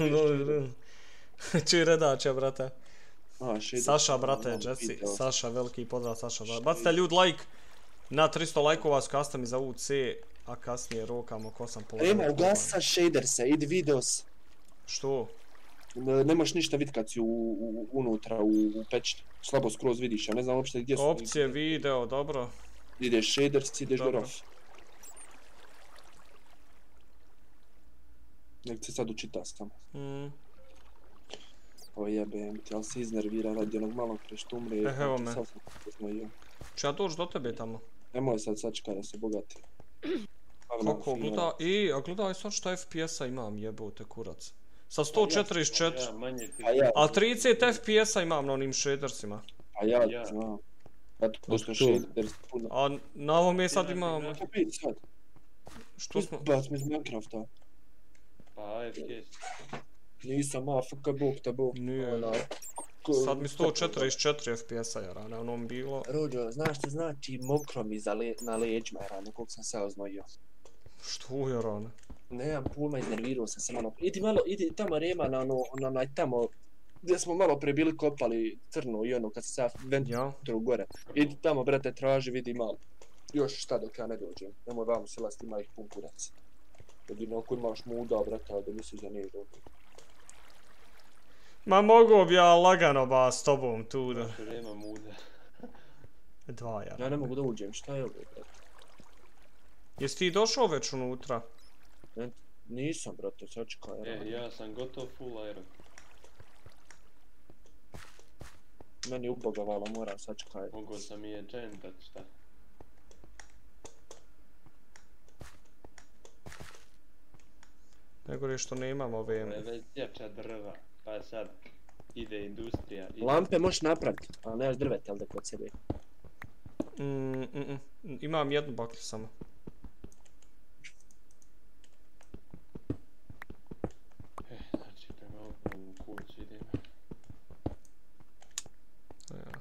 Čuj redače, brate. a, Saša, brate, malo Jesse, video. Saša, veliki pozdrav, Saša, brate. Bacite ljud like na 300 lajkova su custom za UC, a kasnije rokamo ko sam po... Ema, ugasi sad shaderse, idi videos. Što? Ne, možeš ništa vidjeti kad si u, u, unutra u, u pećini. Slabo skroz vidiš, ja ne znam uopšte gdje su. Opcije, video, dobro. Ideš shaders, ideš Dobro. gore off. Nek se sad učita samo. Mm. O jebem ti, ali se iznervira radi onog malog pre što umre. Eh, evo me. sam. Ču ja doći do tebe tamo? Nemoj sad sačekaj da se bogati. (clears throat) Kako, gleda, i, a gledaj sad šta FPS-a imam, jebote kurac. Sa 144, Ja, manje Pa ja, a 30 FPS-a imam na onim shadersima. pa ja, Ja. znam. Zato pošto to? shaders puno. A na ovom je sad imam, što smo? Bac mi iz Minecrafta. Pa AFK. Nisam, a fuka bog te bog. Nije. Ona, Sad mi 144 FPS-a je rane, onom bilo. Rođo, znaš što znači mokro mi za le, na leđima, jer rano koliko sam se oznojio. Što je rane? Nemam pojma, iznervirao sam se malo. Idi malo, idi tamo Rema na ono, na onaj tamo, gdje smo malo pre bili kopali crno i ono kad se sa Ja? ventru gore. Idi tamo, brate, traži, vidi malo. Još šta dok ja ne dođem. Nemoj vamo silast, ima ih pun kurac. Jedino ako imaš muda, brate, ali da misliš da nije dobro. Ma mogu bi ja lagano ba s tobom tu da... Nema muda. Dva ja. Ja ne mogu da uđem, šta je ovo, brate? Jesi ti došao već unutra? Nisam, brate, sačekaj. E, ja sam gotov full iron. Meni ubogavala, moram sačekaj. Mogu sam i enchantat, šta? Nego je što nemam ove... Ovo je već jača drva, pa sad ide industrija. Ide... Lampe možeš napraviti, ali nemaš drveta, ali da kod sebe. Mm, mm, mm. Imam jednu baklju samo. E, znači prema ovom kuću idemo. Ja.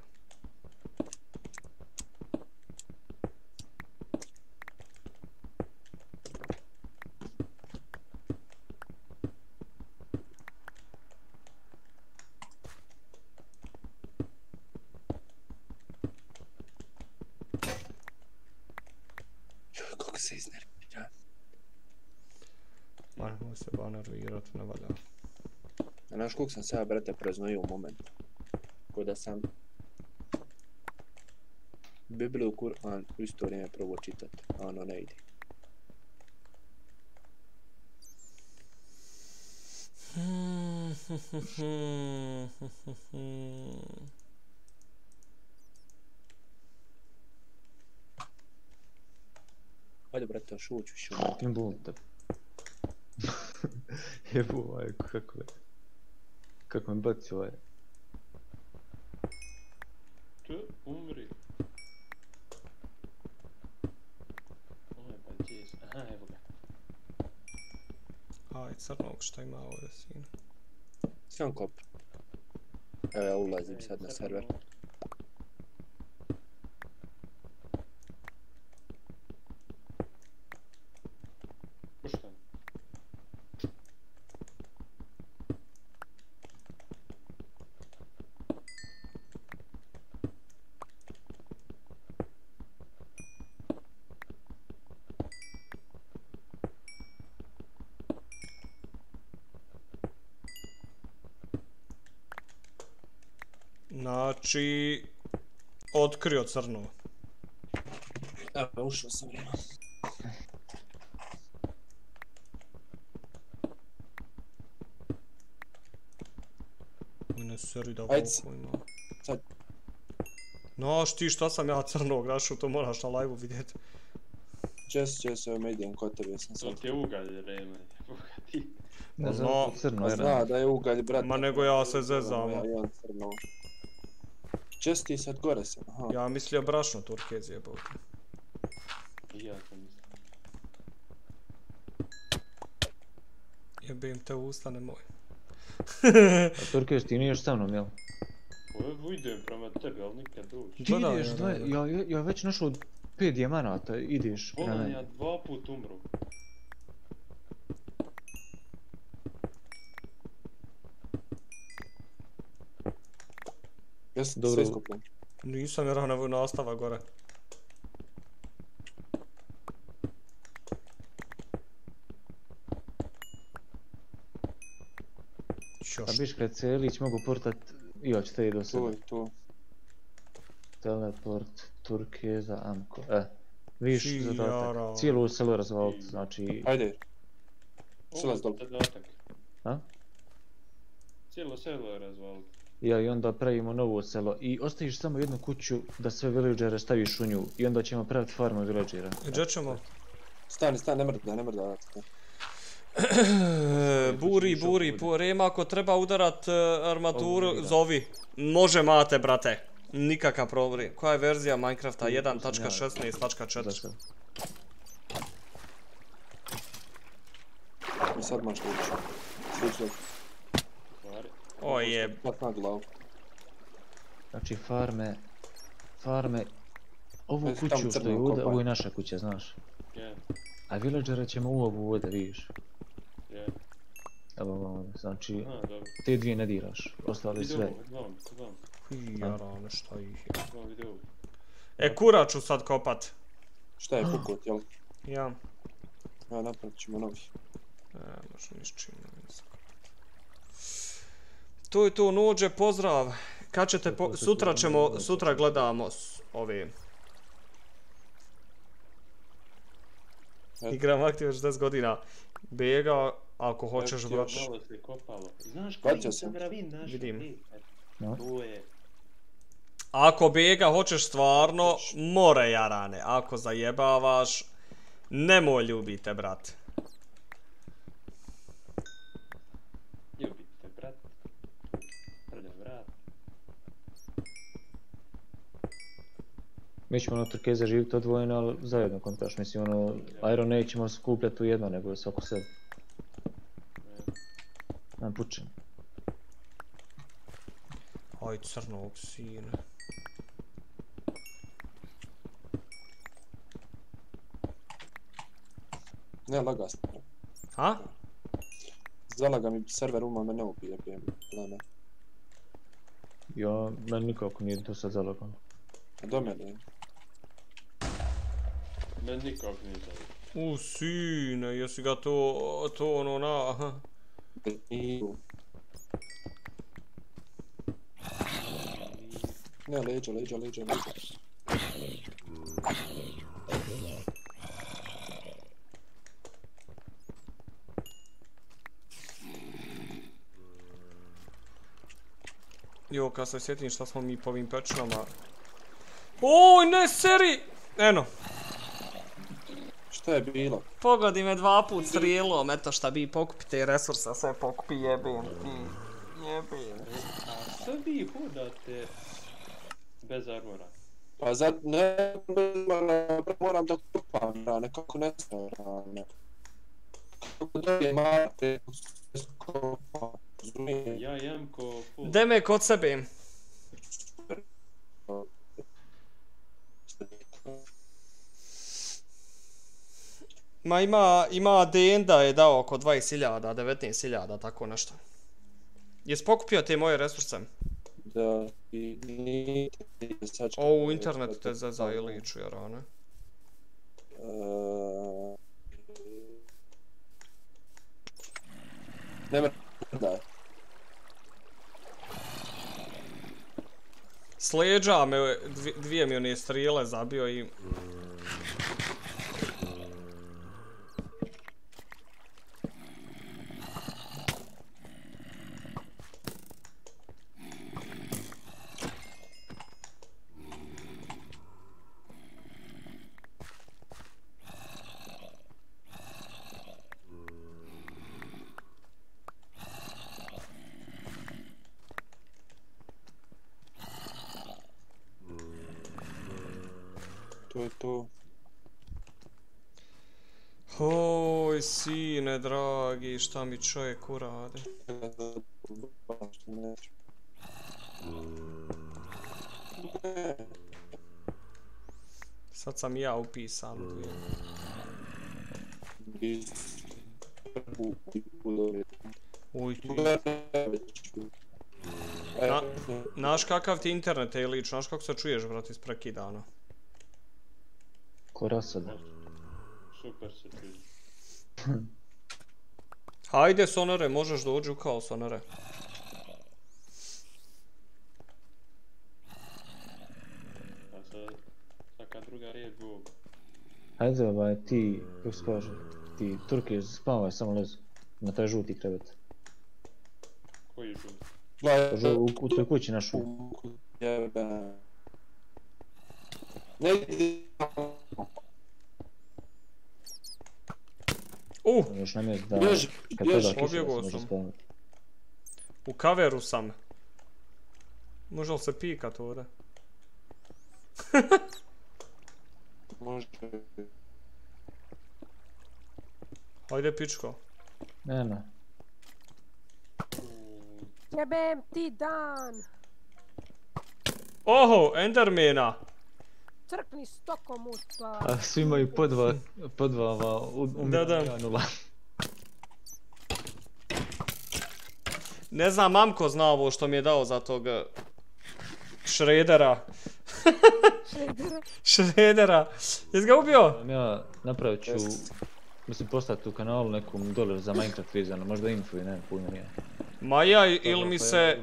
Joj, kako se iznervira. Ajmo se ba nervirat, ne valja. A znaš koliko sam se ja, brate, preznojio u momentu? Ko da sam Bibliju, Kur'an u isto vrijeme probao čitat, a ono ne ide. (laughs) Hajde, brate, ući više. Ne bum (laughs) Jebu majku, kako je. Kako me baci ovaj. Tu, umri. Ovo je pa? Aha, evo ga. Aj, crnog šta ima ovdje sine. Sam kop. Evo ja ulazim sad na server. Znači... Otkrio crno. Evo, ušao sam. Uj, ne seri da koliko ima. Sad. Znaš ti šta sam ja crnog našao, to moraš na live-u vidjeti. Jess, Jess, evo me idem kod tebe, sam To sad. ti je ugalj, Rema. Boga ti. Ne Ma znam, zna- crno Ma je zna da je ugalj, brate. Ma nego ja se zezam. Ja, ja crno. Jess, ti sad gore sam, aha. Ja mislio brašno turkez jebote. I ja sam mislio. Jebim te u usta, nemoj. (laughs) A Turkeš ti niješ sa mnom, jel? Idem prema tebi, ali nikad doći. Ti ideš, ja, ja, ja već našao pet dijamanata, ideš na Volan mene. ja dva put umru. Jesi Dobro. sve? Nisam jer ona nastava gore. A Još. biš kad Celić mogu portat, i hoće te i do sebe. je, tu. Teleport, Turkeza, Amko, e. Viš zadatak, jara. cijelu selo razvalit, znači... Ajde, Silaz je dole. zadatak. A? Cijelo selo je razvalio. Ja i onda pravimo novo selo i ostaviš samo jednu kuću da sve villagere staviš u nju i onda ćemo praviti farmu villagera. Gdje ćemo? stani, stani, ne mrda, ne mrda. (clears throat) buri, buri, bu, Rema ako treba udarat uh, armaturu, Ovo, da. zovi. Može mate, brate. Nikakav problem. Koja je verzija Minecrafta? Tu- tu sam 1.16.4. Da sad. Ući. Slično, Stvari. O je, pat na glavu. Znači farme, farme, ovu E, kuću što je ovdje, ovo je naša kuća, znaš. Je, A villagere ćemo u ovu ovdje, vidiš. je. Evo ovo, znači, te dvije ne diraš, ostali sve. jarane šta ih je. E, kura ću sad kopat. Šta je pukot, jel? Ja. Ja, napravit ćemo novi. Ne, možda niš čim ne znam. To je to, Nođe, pozdrav. Kad ćete, po... sutra ćemo, sutra gledamo s- ove... Igram aktivno 60 godina. Bega, ako hoćeš. Malo se kopalo. Znaš koji sam. sam ravin našao? Vidim. No. To je... Ako Bega hoćeš stvarno, more jarane. Ako zajebavaš, nemoj ljubite, brate. Mi ćemo ono Turkeza živjeti odvojeno, ali zajedno kontaš. Mislim, ono, Iron nećemo skupljati u jedno, nego je svako sebe. Nam pučem. Aj, crnog sine. Ne, laga sam. Ha? Zalaga mi server uma me ne ubije, bijem plana. Ja, meni nikako nije to sad zalagano. A do mene Men nikog nije zove. U, sine, jesi ga to, to ono na, aha. I... Ne, leđa, leđa, leđa, leđa. Jo, kad se sjetim šta smo mi po ovim pečnama. Oj, ne seri! Eno, Šta je bilo? pogodi me dva put strijelom, eto šta bi pokupi te resursa, sve pokupi jebem ti. Jebem ti. A što vi hodate bez armora? Pa za... Ne, moram, moram da kupam rane, kako ne znam rane. Kako dobijem marte, kopam, razumijem. Ja jem ko full. De me kod sebe. Ma ima, ima Denda je dao oko 20.000, 19.000, tako nešto. Jes pokupio te moje resurse? Da, i nije sad ću- O, u internetu te zeza ili čuje rane. Eee, Nema da. S leđa me, dvi- dvije mi one strijele zabio i... To je to. Oj, sine dragi, šta mi čovjek urade. Ne. Sad sam ja upisan u dvije. I- u- u- u- Uj, ti. Na- Znaš kakav ti internet je lič, znaš kako se čuješ, brat, iz prekidana. Ko rasada. Super se čuje. (laughs) Hajde, sonare, možeš dođi u kao sonare. Bog. Hajde, ovaj, ti, kako se kaže, ti Turki spavaj, samo lez. Na taj žuti krevet. Koji žut? Žu, u, u toj kući našu. Jebe. Ne idi. Uh, Još nam je da... Bježi, bježi. Pobjegao da se može sam. u kaveru sam. Može li se pikat ovdje? (laughs) Može. Hajde, pičko. Ne, ne. Jebem ti dan! Oho, Endermana! Crkni stokom u tva. A svi imaju po dva, po dva ova, u, u Da, da. ja nula. Ne znam, mamko zna ovo što mi je dao za tog eh, Shreddera. Šredera. (laughs) Šredera. Jesi ga ubio? Ja napravit ću, mislim postati u kanalu nekom dole za Minecraft vezano, možda info i ne, pojma nije. Ma ja, ili mi pa se,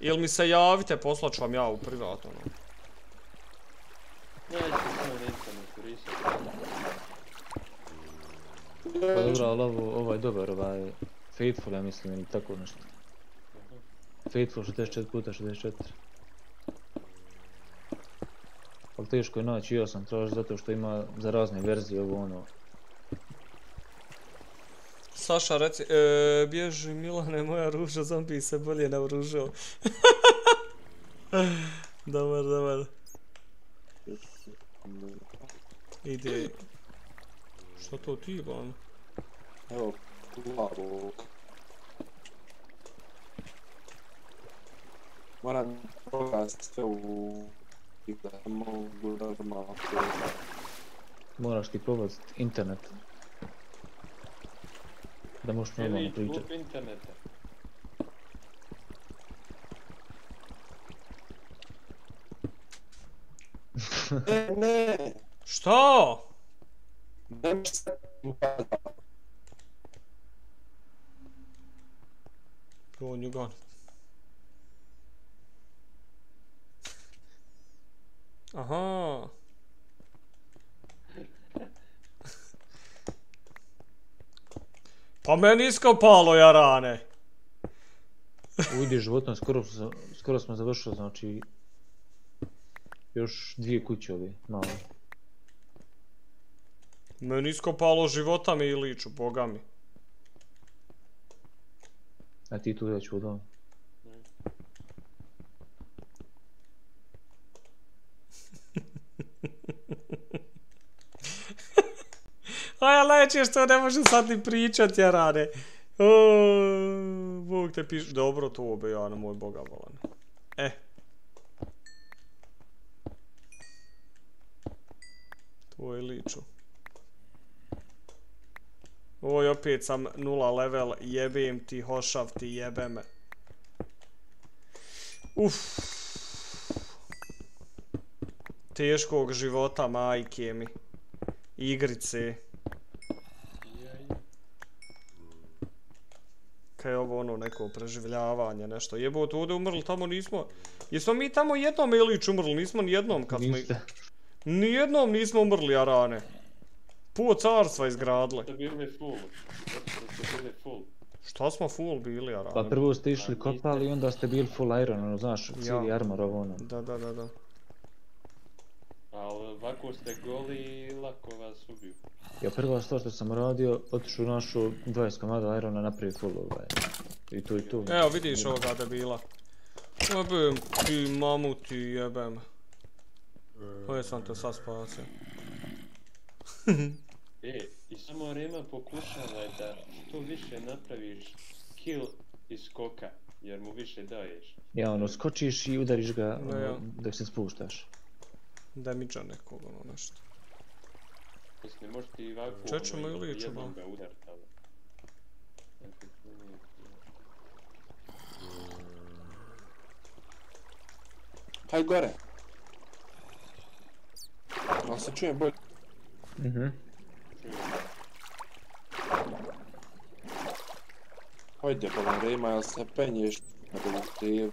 ili mi se javite, poslaću vam ja u privat, ono. Ja ću samo na internetu risati. Pa dobro, ali ovo, ovaj dobar, ovaj, Faithful, ja mislim, ili tako nešto. Faithful 64 puta 64. Ali teško je naći, ja sam tražio zato što ima za razne verzije ovo ono. Saša, reci, e, bježi Milane, moja ruža, zombi se bolje naoružao. (laughs) dobar, dobar. Ide. Što to ti, ban? Evo, plavo. Moram pogledati sve u... i da mogu normalno pogledati. Moraš ti probati internet. Da možeš normalno Ili pričat. Klub interneta. E, ne! Što? Ne mi se upada. On you gone. Aha. Pa meni iskao palo jarane. Ujdi životom, skoro, skoro smo završili, znači... Još dvije kuće ove, male. Meni iskao palo života mi i liču, boga mi. A ti tu već vodom. (laughs) A ja lećeš, to ne može sad ni pričat, jarane. O, Bog te piš... Dobro, to obe, ja na moj boga volan. E. Ovo je liču. Oj, opet sam nula level, jebem ti, hošav ti, jebe me. Uff. Teškog života, majke mi. Igrice. Kaj je ovo ono neko preživljavanje, nešto. Jebote, ovdje umrli, tamo nismo... Jesmo mi tamo jednom Ilić umrli, nismo ni jednom kad smo... Niste. Nijednom nismo umrli, Arane. Po carstva izgradili. Ste bili full. Ste bili full. Šta smo full bili, Arane? Pa prvo ste išli kopali i onda ste bili full iron, ono, znaš, cijeli Ja. armor ovo ono. Da, da, da, da. Ali ovako ste goli i lako vas ubiju. Ja prva stvar što sam radio, otišao našo 20 komada irona napravio full ovaj. I to i to. Evo, vidiš ovoga debila. Jebem ti, mamu ti, jebem. Ovo sam te sad spasio. (laughs) E, i samo Rema pokušavaj da što više napraviš kill iz skoka, jer mu više daješ. Ja ono, skočiš i udariš ga Da, ja. dok se spuštaš. Damidža nekog, ono nešto. Mislim, možeš ti ovako Čečemo ono, i liču, jednom ga udarit, ali... To nije- Hajde gore. Ali se čujem bolje. Mhm. Hajde, pa Rema, jel se penješ na krijev?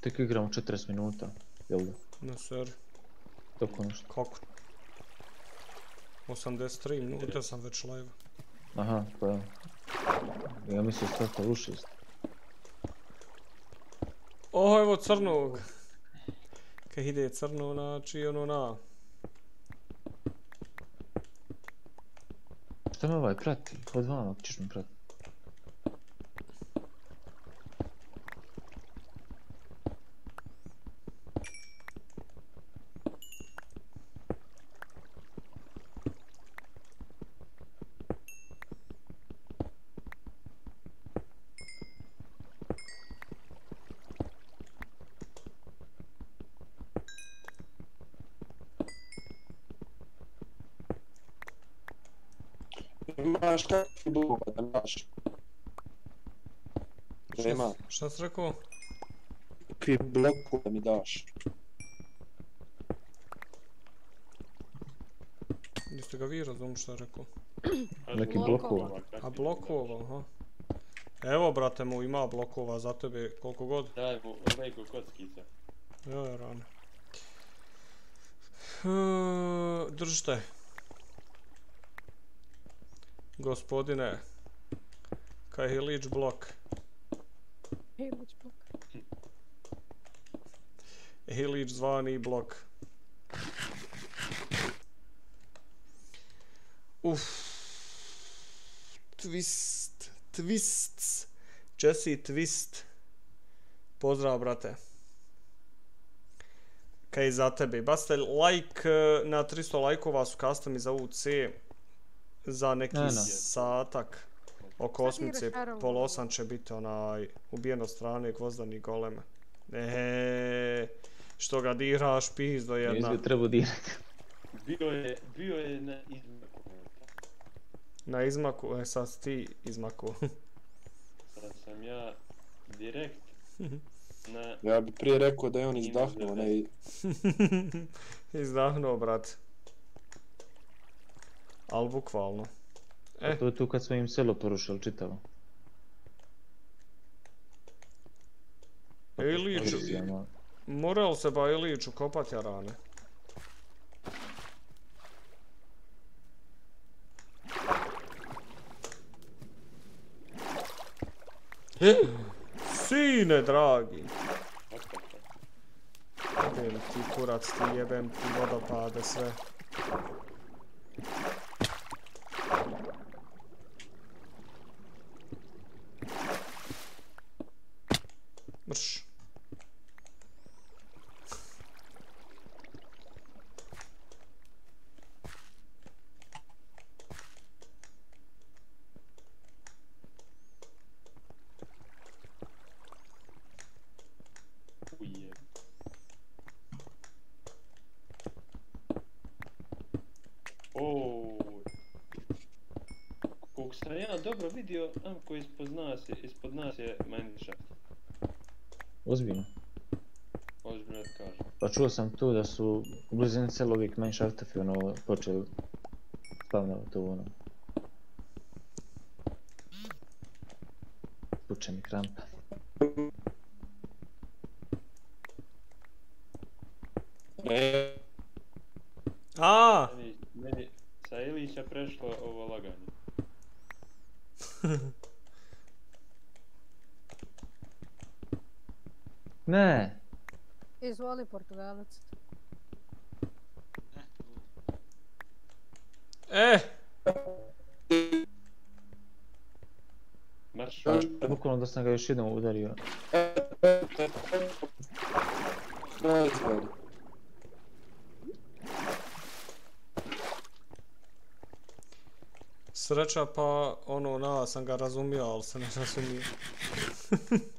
Tek igramo 40 minuta, jel da? Na seri. Toko nešto. Kako? 83 minuta sam već live. Aha, pa evo. Ja mislim starta u 6. O, evo crnog. Kad ide crno, znači ono na... Šta me ovaj prati? Od vama, ćeš mi prati. Imaš kakvi buba da daš? Rema, Šta si rekao? kakvi bloku da mi daš. Niste ga vi razumili šta je rekao? Neki Blokova. A blokova, aha. Evo, brate mu, ima blokova za tebe koliko god. Daj mu lego kockica. Ja, rane. E, Držite. Gospodine. Kahilić blok. Hilić blok. Hilić zvani blok. Uf. Twist. Twists. Jesse Twist. Pozdrav, brate. Kaj za tebe. Bacite like eh, na 300 lajkova su custumi za UC za neki Ne, ne. satak. Oko osmice, pol osam će biti onaj ubijen od strane gvozdani golema. Eee, što ga diraš, pizdo jedna. Izgled treba direkt. Bio je, bio je na izmaku. Na izmaku, e sad ti izmaku. (laughs) Sad sam ja direkt na... Ja bi prije rekao da je on izdahnuo, ne (laughs) Izdahnuo, brat. Al bukvalno. E. To je tu kad smo im selo porušili čitavo. Ilić, Iluzijama. moral se ba Ilić ukopat jarane. Sine dragi. Jebem ti kurac, ti jebem ti vodopade sve. Mrš. Uje. O. Koliko sam ja dobro vidio, Amko ispod nas je, ispod nas je Mineshaft. Ozbiljno. Ozbiljno ti kažem. Pa čuo sam tu da su u blizini selo uvijek Mineshaftovi ono počeli spavnavati to ono. Puče mi krampa. Ne, A, Meni, meni sa Ilića prešlo ovo laganje. Ne! Izvoli Portugalac. e, Marš, Bukvalno da sam ga još jednom udario. sreća pa ono na sam ga razumio, ali se ne razumio. (laughs)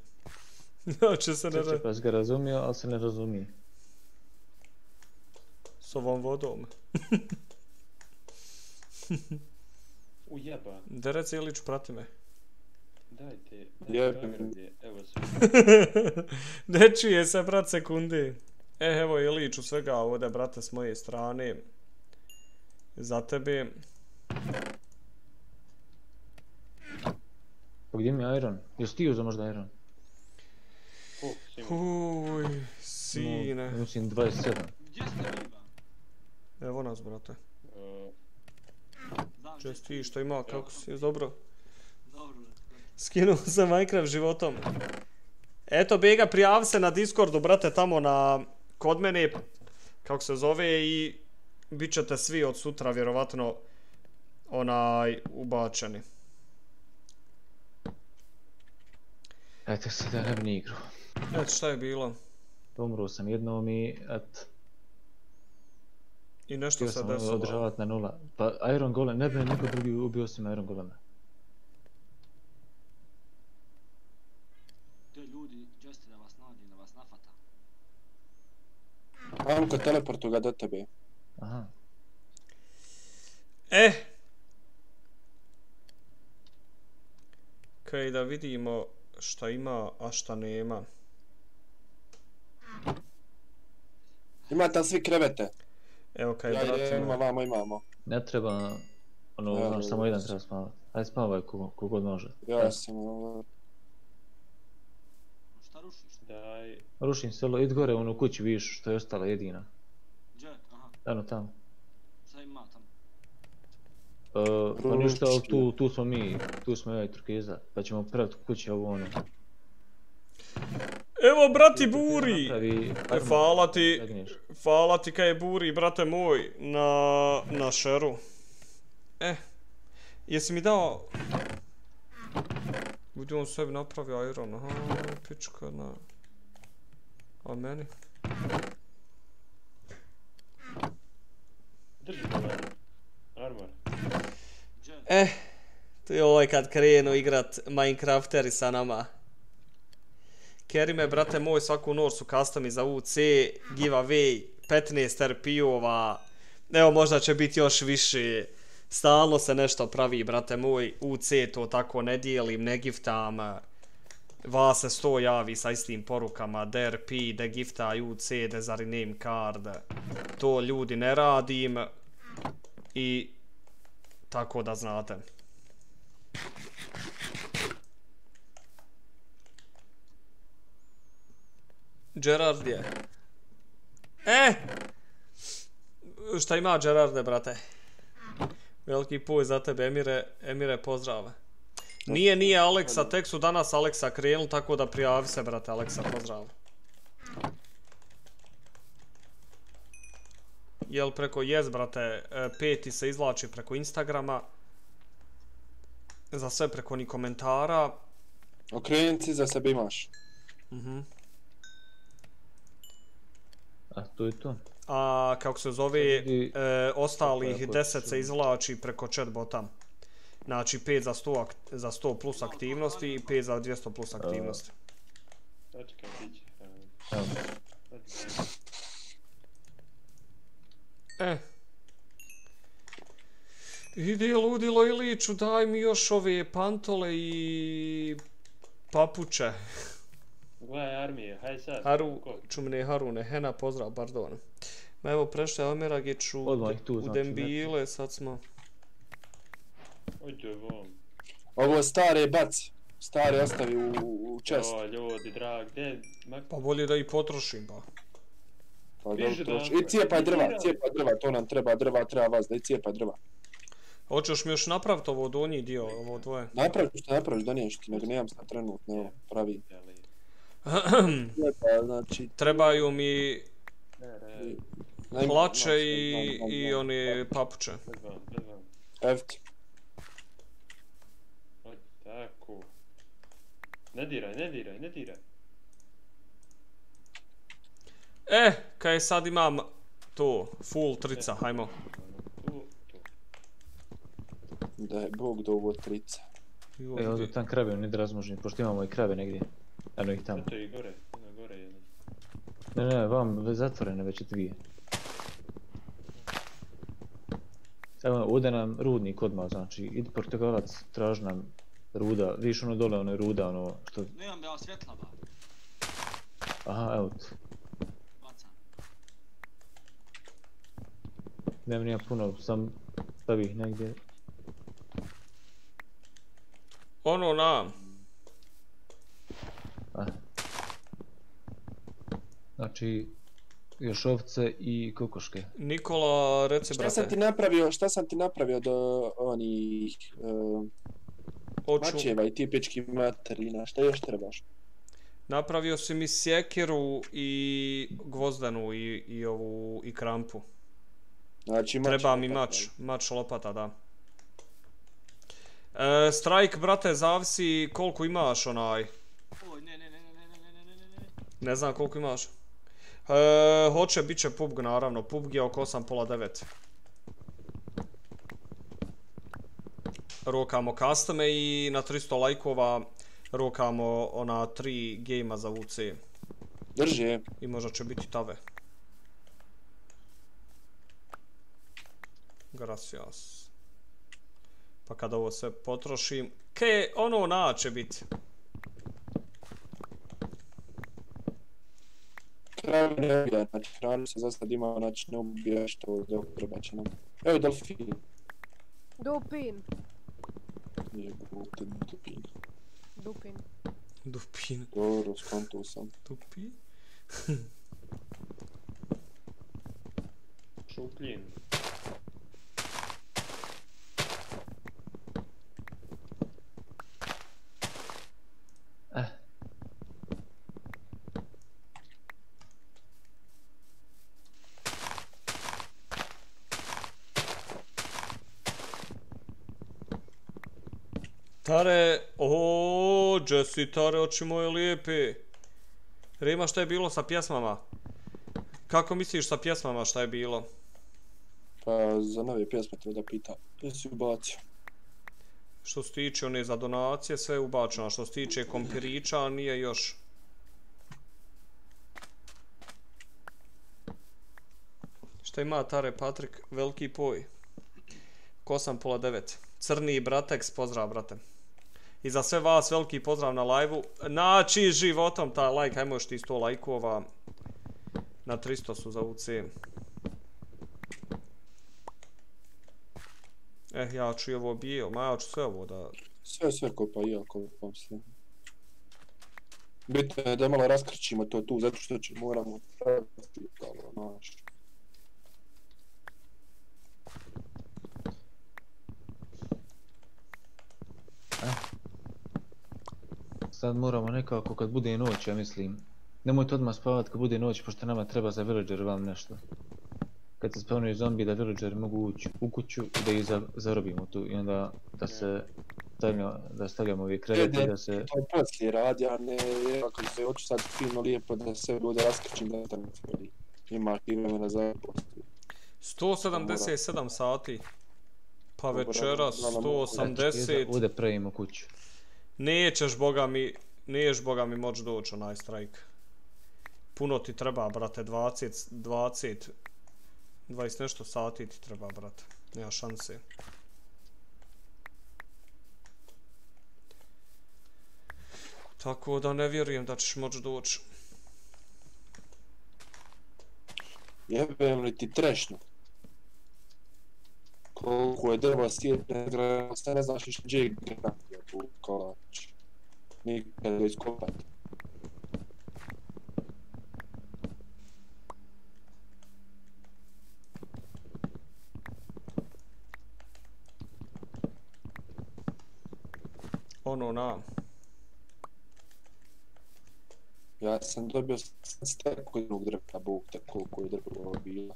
(laughs) Znači se ne Sreće ra... pa si ga razumio, ali se ne razumije. s ovom vodom. (laughs) ujeba, Derec Ilić, prati me. dajte, dajte je, evo se. (laughs) ne čuje se, brat, sekundi. E, evo Ilić u svega ovdje, brate, s moje strane. Za tebe. Pa gdje mi je Iron? Jesi ti uzeo možda Iron? Uj, sine. No, mislim 27. Evo nas, brate. E, Česti što ima, kako si, je dobro? Skinuo sam Minecraft životom. Eto, Bega, prijavi se na Discordu, brate, tamo na, kod mene, kako se zove, i bit ćete svi od sutra, vjerovatno, onaj, ubačeni. Eto se da ne bi Eto, šta je bilo? Umruo sam jednom i et, I nešto htio sam desilo. održavati na nula. Pa Iron Golem, ne bi me neko drugi ubio osim Iron Golema. To je ljudi, Jeste da vas nadi, da vas nafata. Amko, teleportu ga do tebe. Aha. E! Kaj da vidimo šta ima, a šta nema. Imate li svi krevete? Evo kaj Ja brate idem, moj. vamo imamo. Ne treba, ono, Evo, znaš, samo jedan treba spavati. Ajde spavaj ko, kogod može. Ja sam ovo... Šta rušiš? Daj, Rušim selo, id gore, ono kući vidiš što je ostala jedina. Gdje? Aha, Eno tamo. šta ima tamo? Uh, pa ništa, ali tu, tu smo mi, tu smo ja i Turkeza, pa ćemo praviti kući ovo ono. Evo brati Buri! Napravi E, Hvala ti, hvala ti kaj je Buri, brate moj, na, na šeru. E, jesi mi dao... Vidi on sebi napravio iron, aha, pička na... A meni? drži armor. Gdje? Eh, to je ovaj kad krenu igrat Minecrafteri sa nama. Kerime, brate moj, svaku noć su customi za UC, giveaway, 15 RP-ova, evo možda će biti još više, stalno se nešto pravi, brate moj, UC to tako ne dijelim, ne giftam, vas se sto javi sa istim porukama, DRP, de gifta UC, de zari name card, to ljudi ne radim. I tako da znate. Gerard je. E! Šta ima Gerarde, brate? Veliki puj za tebe, Emire, Emire, pozdrav. Nije, nije Aleksa, tek su danas Aleksa krenuli, tako da prijavi se, brate, Aleksa, pozdrav. Jel preko yes, brate, e, peti se izvlači preko Instagrama. Za sve preko ni komentara. Okrenici za sebe imaš. Mhm. A to je to. A kako se zove, I- e, ostalih je, 10 se izvlači preko chatbota. Znači 5 za 100, ak- za 100 plus aktivnosti i 5 za 200 plus aktivnosti. Će. E. Idi ludilo Iliću, daj mi još ove pantole i papuče. (laughs) Gledaj armije, hajde sad. Haru, čumne Harune, Hena, pozdrav, pardon. Ma evo, prešle Omeragiću Odmah ih tu, u znači, Dembile, sad smo... Ojde vom. Ovo stare bac. Stare ostavi u, u čest. O, ljudi, drag, gdje? Ma, Pa bolje da ih potrošim, pa. Pa da- troši. I cijepaj drva, cijepaj drva, to nam treba drva, treba vas da i cijepaj drva. Hoćeš mi još napraviti ovo donji dio, ovo dvoje? Napraviš što napraviš, doniješ ti, nego nemam sad trenutno, evo, pravi. jeli. (clears throat) Cijepa, znači... Trebaju mi Ne, ne, naj- hlače i, i one papuče. Evo ti. Oj, tako. Ne diraj, ne diraj, ne diraj. E, kaj sad imam to, full trica, hajmo. Tu, tu. Da je Bog ovo trica. E, gdje- tam krave, oni da razmožni, pošto imamo i krave negdje. Eno ih tamo. Eto i gore, ono gore jedan. Ne, ne, vam već zatvorene već dvije. Evo, ovdje nam rudnik odmah, znači, idi Portugalac, traži nam ruda, vidiš ono dole, ono je ruda, ono što... Nemam ja svjetla ba, Aha, evo ti. bacam. Nemam nija puno, sam stavi ih negdje. Ono na, Ah. Znači, još ovce i kokoške. Nikola, reci brate. Šta sam ti napravio, šta sam ti napravio do onih... Uh, Oču. Mačeva i tipički materina, šta još trebaš? Napravio si mi sjekiru i gvozdanu i, i ovu i krampu. Znači, mač Treba mi mač, mač lopata, da. E, strike, brate, zavisi koliko imaš onaj. Oj, ne, ne ne, znam koliko imaš. E, hoće, bit će PUBG naravno, PUBG je oko 8.30. Rokamo custome i na 300 lajkova rokamo ona 3 gejma za UC. Drži. I možda će biti tave. Gracias. Pa kad ovo sve potrošim... Ke, ono na će biti. Pravi ne ubija, znači hranu se za sad ima, znači ne ubija što dok treba će nam. Evo delfin. Dupin. Nije buk, delfin. Dupin. Dupin. Dobro, skontuo sam. Dupin? Šupljin. Tare, o, Jesse, Tare, oči moje lijepe. Rima, šta je bilo sa pjesmama? Kako misliš sa pjesmama šta je bilo? Pa za nove pjesme treba da pita. Jesi ubacio? Što se tiče one za donacije, sve je ubačeno. Što se tiče kompiriča, nije još. Šta ima Tare Patrik? Veliki poj. Kosam pola devet. Crni Bratex, pozdrav brate. I za sve vas veliki pozdrav na lajvu. Nači Naći životom ta like, hajmo još ti 100 lajkova. Na 300 su za UC. Eh, ja ću i ovo bio, ma ja ću sve ovo da... Sve, sve kopa i ja kopam sve. Bitno je da malo raskrčimo to tu, zato što će moramo... Naš. Sad moramo nekako kad bude noć, ja mislim. Nemojte odmah spavat kad bude noć, pošto nama treba za villager vam nešto. Kad se spavnuju zombi da villageri mogu ući u kuću i da ih za, zarobimo tu i onda da se stavljamo, da stavljamo ovi kreveti i da se... To je poslije radi, a ne ako se hoću sad fino lijepo da se bude raskrčim da tam cijeli. Ima i vremena za poslije. 177 sati. Pa večera Znači, 180. Ovdje pravimo kuću. Nećeš, boga mi, niješ, boga mi, moći doći onaj strajk. Puno ti treba, brate, 20, 20, 20 nešto sati ti treba, brate. Nema šanse. Tako da ne vjerujem da ćeš moći doći. Jebem li ti trešnju? Koliko je drva sjetne, sve ne znaš ništa gdje je grad, jebu kolač. Nikad ga iskopat. Ono na. Ja sam dobio stek od jednog drveta, bog te koliko je drvo bilo.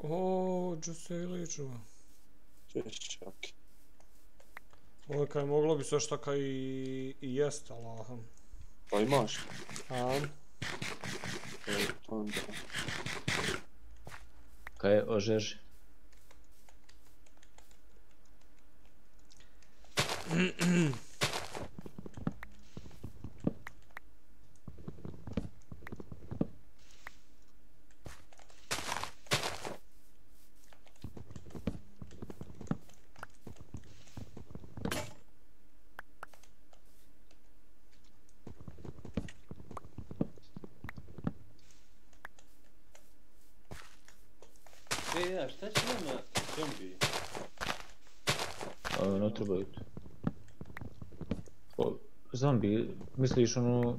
O, Džuse Iliću. Češćak. Ovo kaj moglo bi sve šta kaj i, i jest, Allahom. Pa imaš? A? E, onda. Kaj je ožeži? E, (clears throat) ja, šta će nama zombi? A, ne trebaju tu. O, zombi, misliš ono...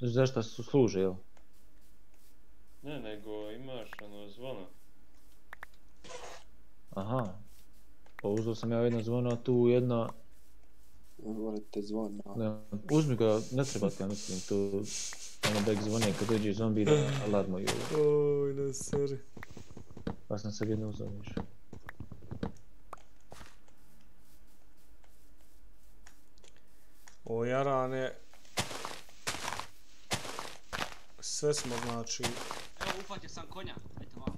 Zašto su služe, jel? Ne, nego imaš ono zvono. Aha. Pa uzeo sam ja jedno zvono, a tu jedna... Volite zvona. Ne, uzmi ga, ne treba ti, ja mislim, to... Ono ih zvone kad dođe zombi da alarmuju. Oj, ne seri. Pa sam sebi jedno uzeo, viš. Jarane. Sve smo, znači... Evo Uhvatio sam konja. Ajde vam.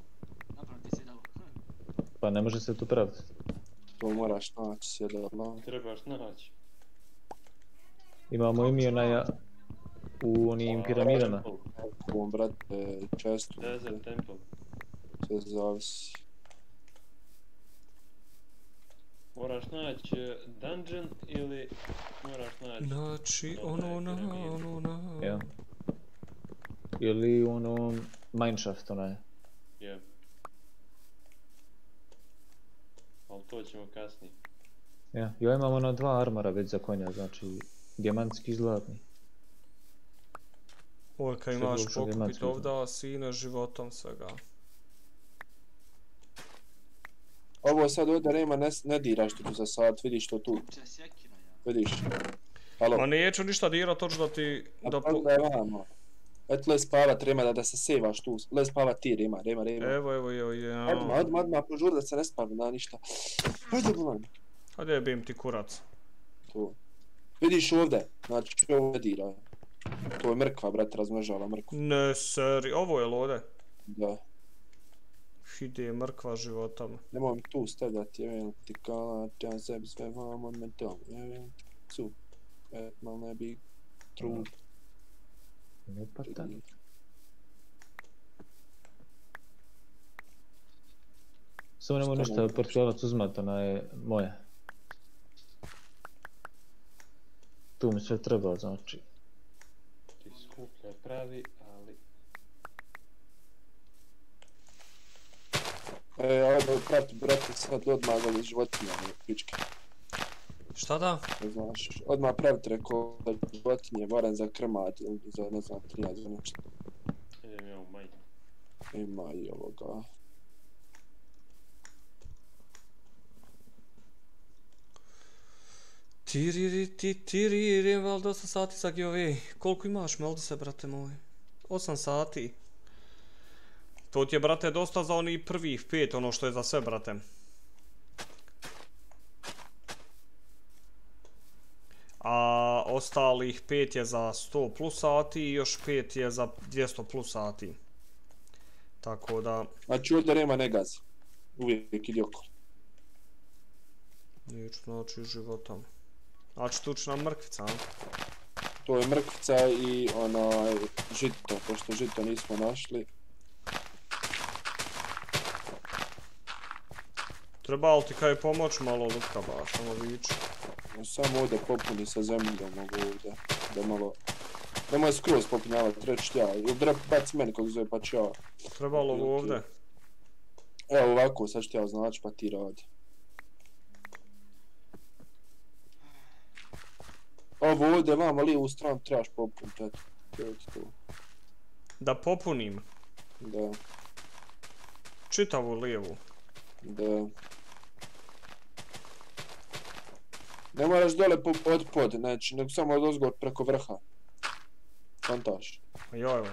Napravite sjedalo. Pa ne može se to praviti. To moraš naći sjedalo. Trebaš naći. Imamo i mi onaj u onim piramidama. Ovom, brate, često. Desert Temple. Sve zavisi. Moraš naći eh, dungeon ili moraš naći... Znači, ono na, ono na... Ja. Ili ono mineshaft onaj. Je. Ali to ćemo kasnije. Ja, ja imam ono dva armora već za konja, znači dijamantski i zlatni. Sve imaš pokupit ovda sine životom svega. Ovo sad ovdje nema, ne, ne diraš tu za sad, vidiš to tu, vidiš. Halo, Ma neću ništa dirat, točno da ti... a Da pa po... je vamo. Eto le spavat Rema da, da se sevaš tu, le spavat ti Rema, Rema, Rema. Evo, evo, evo, evo. odmah, odmah, požur da se ne spavi na ništa. Hajde, bolan. Hajde jebim ti kurac. Tu. Vidiš ovdje, znači ovo ne dira. To je mrkva, brate, razmnožava mrkvu. Ne, seri, ovo je lode. Da. Ide mrkva životom. Nemoj mi tu stavljati, jevim ti kala, ja sebi sve vam od me dom, jevim ti cu. E, mal ne bi tru. Lopata. Samo nemoj Šta ništa ne- portugalac uzmat, ona je moja. Tu mi sve treba, znači. Ti skuplja pravi, ali... E, ajde, brate, brate, sad odmah da životinja, ne, pičke. Šta da? Ne znaš, odmah pravite reko da životinje, barem za krmat ili za, ne znam, trija, za nešto. Idem ja u maj. Ima i ovoga. Tiriri ti tiriri, val dosta sati sa GOV. Koliko imaš Meldise, brate moj? 8 sati. To ti je, brate, dosta za oni prvih pet, ono što je za sve, brate. A ostalih pet je za 100 plus sati i još pet je za 200 plus sati. Tako da, Znači ovdje Rema ne gazi. Uvijek idi okolo. neću znači životom. Znači tučna mrkvica, a? To je mrkvica i onaj žito, pošto žito nismo našli. Treba li ti kaj pomoć malo Luka baš, samo viču. Samo ovdje popuni sa zemljom mogu ovdje. Da malo... Nemoj skroz popunjavati, reći ja. Ili da baci meni kako zove pa ću ja. Trebalo ovo ovdje. Evo ovako, sad ću ja znači pa ti radi. Ovo ovdje vamo lijevu stranu trebaš popuniti, eto. To je to. Da popunim Da, čitavu lijevu. da. Ne moraš dole po, od pod, znači, nego samo od ozgor preko vrha. Kontaš. A ja evo.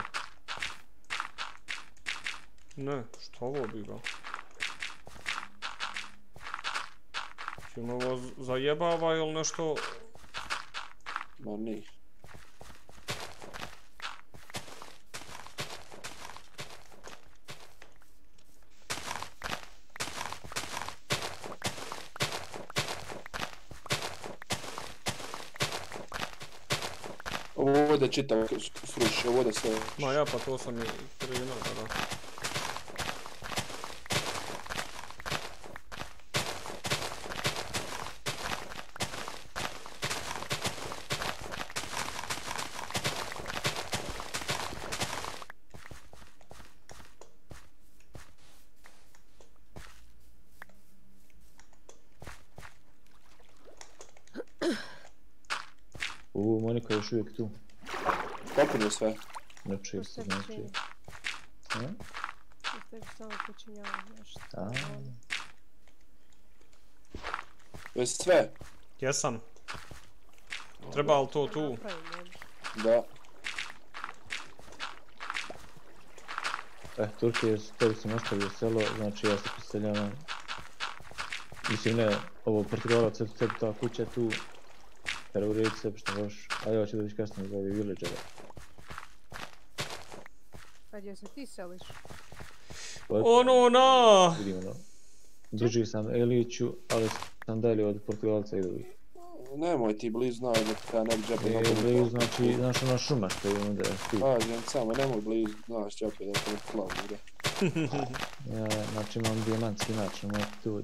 Ne, što ovo bilo? Jel me ovo zajebava ili nešto? Ma nije. Ovo ovdje čitav sruši, ovo ovdje sve. Ma ja pa to sam i krenuo, da da. U, Monika je još uvijek tu. Popuni sve. Ne To čuje se, se znači. čini. A? To se samo počinjava nešto. A. Već sve? Jesam. Treba li to tu? Da. E, Turkije, tebi sam ostavio selo, znači ja se poseljavam. Mislim ne, ovo Portugalac, eto tebi ta kuća tu. Kada uredi se, što hoš, a ja ću da viš kasnije za ove villagere. Pa gdje se ti seliš? Ono na! Vidim ono. Drži sam Eliću, ali sam dalje od Portugalca i drugih. Nemoj ti blizu znao da ti ja ne bi džabe E, napravio. blizu, znači, znaš ona šuma što je onda. Kažem samo, nemoj blizu, znaš džabe da te ne plavu ide. Ja, znači imam dijamantski način, moj tu.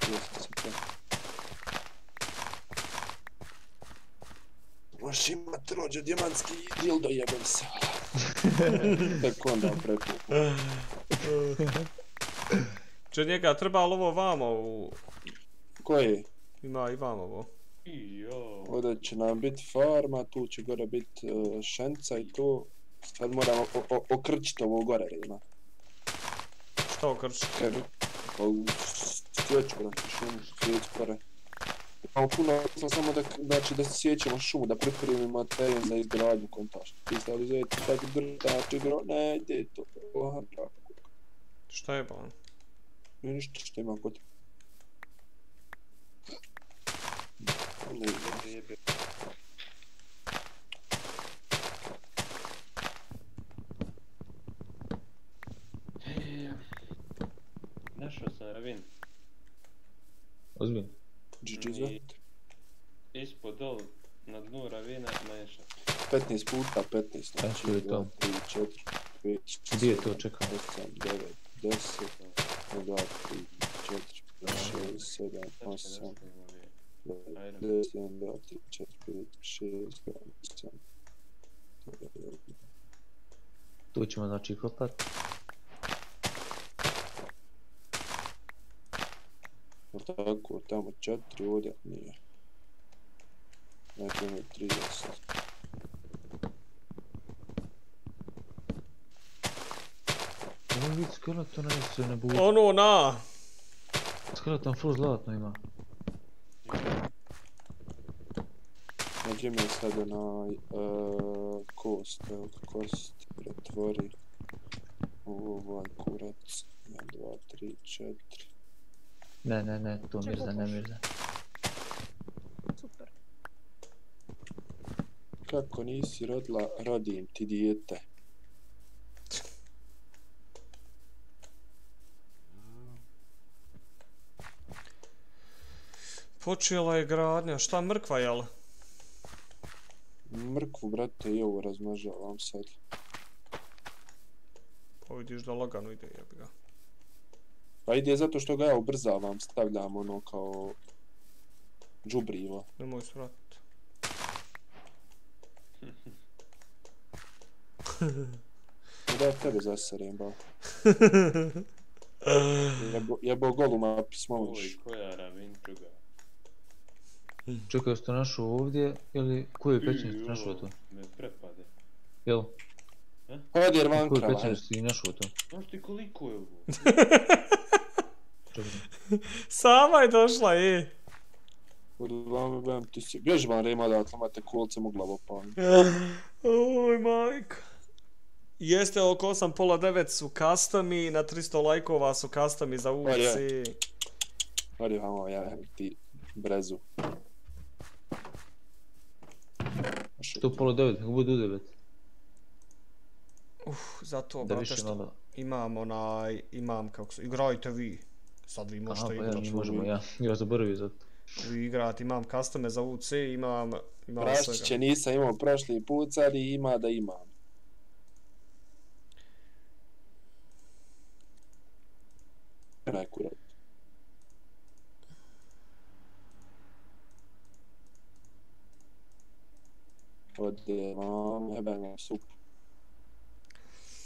Jesi se to. Možeš imat rođe dijamantski dildo jebem se. (laughs) Tek onda prepuku. (laughs) Če njega treba ovo vamo u... Koji? Ima i vamo ovo. Jo. Ovdje će nam biti farma, tu će gore biti uh, šenca i to. Sad moramo okrčiti ovo gore ima. Šta okrči? Jer, ovu sjeću na šumu, sjeću gore. Imamo puno, posla samo da, znači da sjećamo šumu, da pripremimo teren za izgradnju kontašta. Ti stavili zeti, tako drtači gro, ne, ide to. Aha, bravo. Šta je ban? Nije ništa što ima kod. Ne ide. Našao sam ravin. Ozbiljno. GG. Ispod dol, na dnu ravina, manjša. 15 puta 15, znači je to. 2, 3, 4, 5, 6, Gdje je to, čekaj? 8, 9, 10, 2, 3, 4, 5, 6, 7, 8, 9, 10, 1, 2, 3, 4, 5, 6, 7, 8, Tu ćemo znači kopat. Tako, tamo 4, ovdje nije. Znači ono 30. Ovo vid skeleton ne se ne budi. Ono na! Skeleton full zlatno ima. Nađe mi sad onaj uh, kost, evo ga, kost, pretvori u ovaj kurac. 1, 2, 3, 4. Ne, ne, ne, to Čekaj, mirza, ne mirza. Super. Kako nisi rodila, rodim ti dijete. Počela je gradnja, šta mrkva jel? Mrkvu, brate, i ovo razmnožavam sad. Pa vidiš da lagano ide jebi ga. Pa ide zato što ga ja ubrzavam, stavljam ono kao džubrivo. Nemoj svrat. (laughs) Da tebe zaserem, ba. (laughs) Jebo, jebo goluma pismoviš. Oj, koja ravin čuga. Čekaj, ste našao ovdje ili koju pećinu ste našao to? Me prepade. Jel? Odi jer van Koju krava. pećinu si našao to? Znaš ti koliko je ovo? (laughs) (laughs) Sama je došla, e. Od vama bam ti si. Bježi van rema da imate kolce mogla opaliti. (laughs) Oj, majka. Jeste oko 8 pola 9 su customi, na 300 lajkova su customi za je. Odi vamo, ja ti brezu. Što pola devet, kako bude u devet? Uf, zato, Da brate, što imam onaj, imam kako se, igrajte vi. Sad vi Aha, možete pa ja, igrat. mi možemo, ja, ja zaboravio zato. Vi igrat, imam custome za UC, imam, imam Praščiće svega. nisam imao prošli put, sad i ima da imam. Onaj kurat. Ode jebem vam sup.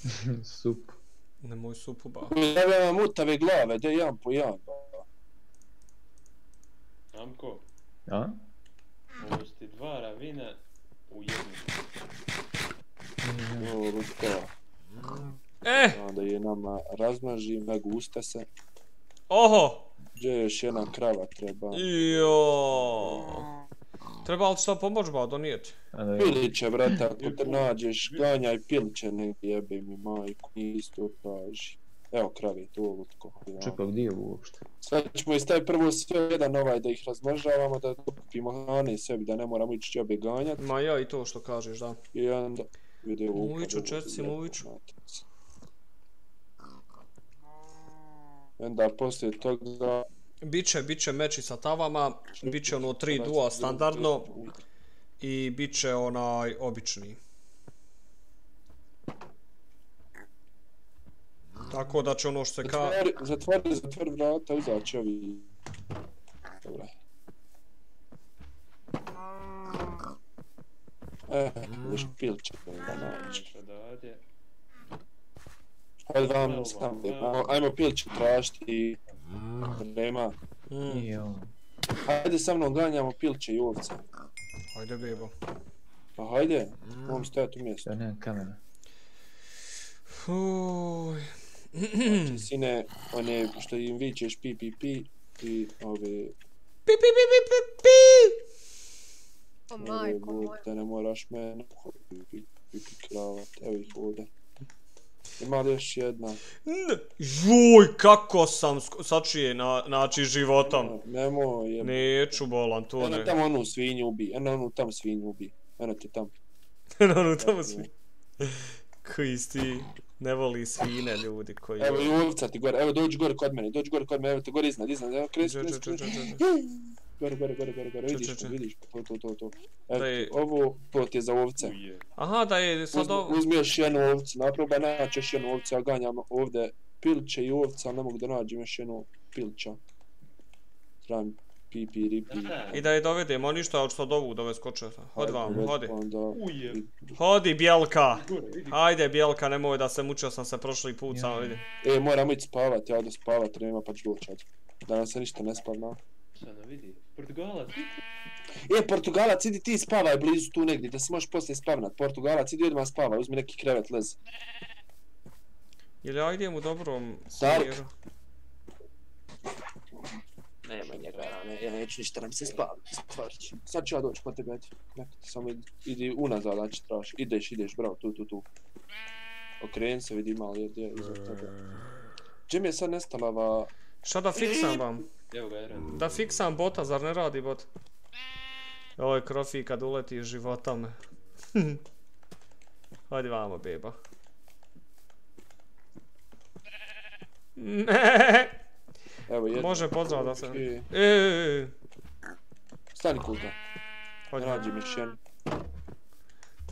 (laughs) Sup. Nemoj supu ba. Jebem vam mutave glave, de jedan po jedan. Amko, A? ovo su ti dva ravina u jednom. Ovo, to. E, Onda je nama razmažim, ne gusta se. oho! Gdje je još jedna krava treba? Jo. Treba li ti šta pomoć ba donijeti? Piliće, brate, ako te nađeš, ganjaj piliće negdje, jebe mi majku, isto traži. Evo kravi, tu lutko. Ja. čekaj, gdje je ovo uopšte? Sad ćemo istaviti prvo sve jedan ovaj da ih razmnožavamo, da kupimo hrane sebi, da ne moramo ići džabe ganjati. Ma ja i to što kažeš, da. I onda, Video Mujiću, četci, Mujiću. Onda poslije toga... Biće, biće meči sa tavama, biće ono 3 dua standardno i biće onaj obični. Tako da će ono što se ka... Zatvori, zatvori, zatvori vrata, izaći ovi... Dobra. E, još pilče da naći. Šta da ode? Hajde vam sam, ajmo, ajmo pilče Nema. Mm. Jo. Hajde sa mnom ganjamo pilče i ovce. Hajde bebo. Pa hajde, moram stojati u mjestu. Ja nemam kamena. Uj. Znači, Sine, one što im vičeš pi pi pi i ove... Pi pi pi pi pi pi. O majko moja. bog, da ne moraš me pi pi pi pi kravat. Evo ih ovdje. Ima li još jedna? N- Juj, kako sam sačije na, naći životom. Nemo je... Neću bolan, to Eno ne. tamo onu svinju ubi, eno onu tamo svinju ubi. Eno te tamo. (laughs) no, no, tamo svi. Koji sti ne voli svine ljudi koji... Evo ovca ti gore, evo dođi gore kod mene, dođi gore kod mene, evo te gore iznad, iznad, evo kres, Gore, gore, gore, gore, gore, vidiš to, vidiš to, to, to, to. Da je- Evo, ovo, to ti je za ovce. Uje. Aha, da je sad Uzmi, ovo... uzmi još jednu ovcu, naproba naći još jednu ovcu, ja ganjam ovdje pilče i ovca, ne mogu da nađem još jednu pilča. Trebam pipi, ripi. I da je dovedemo, ništa, od što dovu dove skoče. Hodi vam, hodi. Onda, Uje. Hodi, Bjelka. Hajde, Bjelka, nemoj da se mučio sam se prošli put, samo vidi. e, moram ići spavat, ja da spavat, nema pa ću doći. ajde. Danas se ništa ne spavna. Šta da vidi? Portugalac. E, Portugalac, idi ti spavaj blizu tu negdje, da se možeš poslije spavnat. Portugalac, idi odmah spavaj, uzmi neki krevet, lez. Ili ja idem u dobrom Dark. smjeru? Nema njega, ne, ja neću ništa nam se spavati, stvarit ću. Sad ću ja doći po tebe, ajde. Neka ti samo idi, idi unazad, znači traži. Ideš, ideš, bravo, tu, tu, tu. Okreni se, vidi malo je gdje iza tebe. Gdje mi je sad nestala ova... Šta da fiksam vam? Evo ga, Eren. Da fiksam bota, zar ne radi bot? Ovo je krofi kad uleti života (laughs) me. Hajde vamo, beba. Ne. Evo jedna. Može pozdrav da se... E, e, e. Stani kulta, Hajde. nađi mi jedan.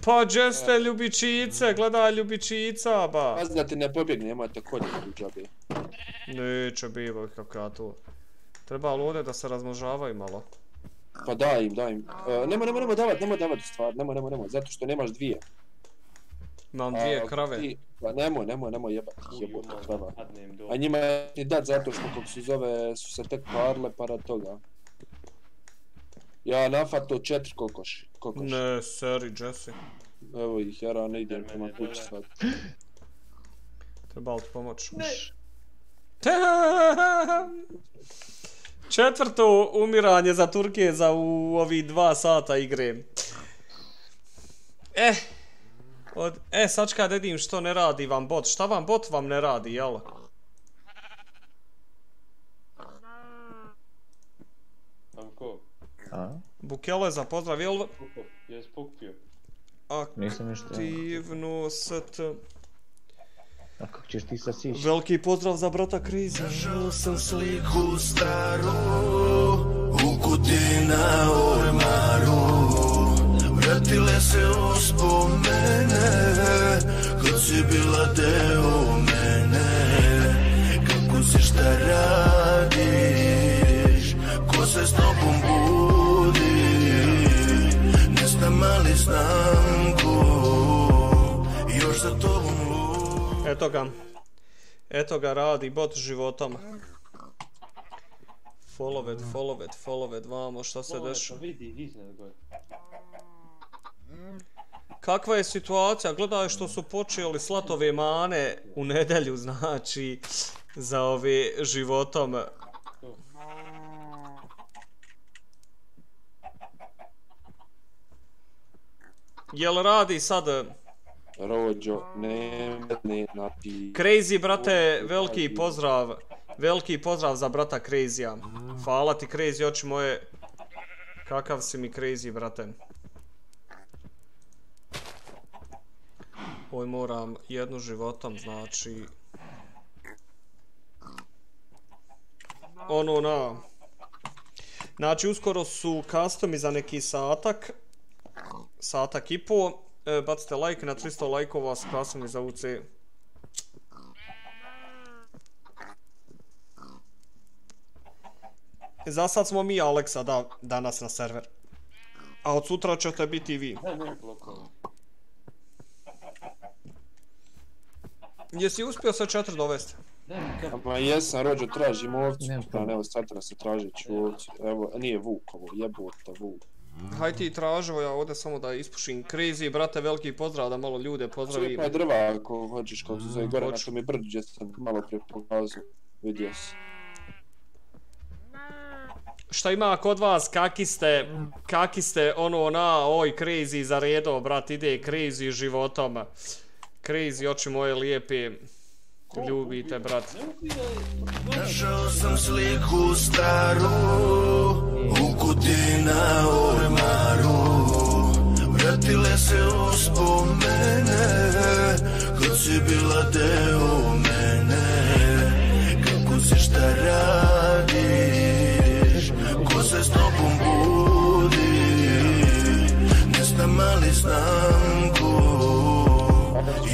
Pa gdje ste ljubičice, gledaj ljubičica, ba. Pazi da ti ne pobjegne, nemojte kodje u džabe. Neće beba, kako ja to. Treba li ovdje da se razmnožavaju malo? Pa daj im, daj im. Uh, nemoj, nemoj, nemoj davat, nemoj davat stvar, nemoj, nemoj, nemoj, zato što nemaš dvije. Imam dvije A, krave. Ti, pa nemoj, nemoj, nemoj jebat, Uj, jebot umalo, krava. A njima je ti dat zato što kako se zove, su se tek parile para toga. Ja nafato četiri kokoši, kokoši. Ne, seri, Jesse. Evo ih, ja ne idem prema kući sad. Treba li ti pomoć? Ne. (laughs) Četvrto umiranje za Turkije za u ovi dva sata igre. Eh, od, e, sačka da vidim što ne radi vam bot. Šta vam bot vam ne radi, jel? Am ko? A? Bukeleza, pozdrav, jel? Jes pokupio. Nisam ništa. Aktivno st... A kako ćeš ti sad sići? Veliki pozdrav za brata Kriza. sam sliku staru U kutiji na ormaru Vratile se uspomene Kad si bila deo mene Kako si šta radiš Ko se s tobom Ne znam ali znam ko Još za tobom ludi Eto ga. Eto ga radi bot životom. Follow it, follow it, follow it, vamo šta se dešava. Pa vidi, iznad gore. Kakva je situacija? Gledaj što su počeli slatove mane u nedelju, znači, za ove životom. Jel radi sad Rođo, ne, ne, napi. Crazy, brate, veliki pozdrav. Veliki pozdrav za brata Crazy-a. Hvala ti Crazy, oči moje. Kakav si mi Crazy, brate. Oj, moram jednu životom, znači... Ono na... Znači, uskoro su customi za neki satak. Satak i po. E, bacite like na 300 lajkova su customi za UC. Za sad smo mi Aleksa, da, danas na server. A od sutra ćete biti i vi. Ne. Jesi uspio sve četiri dovesti? Ma jesam, rođo, tražim ovcu. Nemam Pa evo, sad se tražit ću ovcu. Evo, nije Vuk ovo, jebota Vuk. Haj ti tražo, ja ovdje samo da ispušim crazy, brate, veliki pozdrav da malo ljude pozdravim. Čekaj drva ako hoćeš, kako se zove, gore na hoću. tome brdu gdje sam malo prije pokazao. Vidio si. Šta ima kod vas, kaki ste, kaki ste ono na, oj crazy za redo, brat, ide crazy životom. Crazy oči moje lijepe, ljubite, brat. Našao sam sliku staru U kutina ormaru. Vratile se uspomene Kad si bila deo mene. Kako si šta radiš Ko se s tobom budi? Ne znam ali znam ko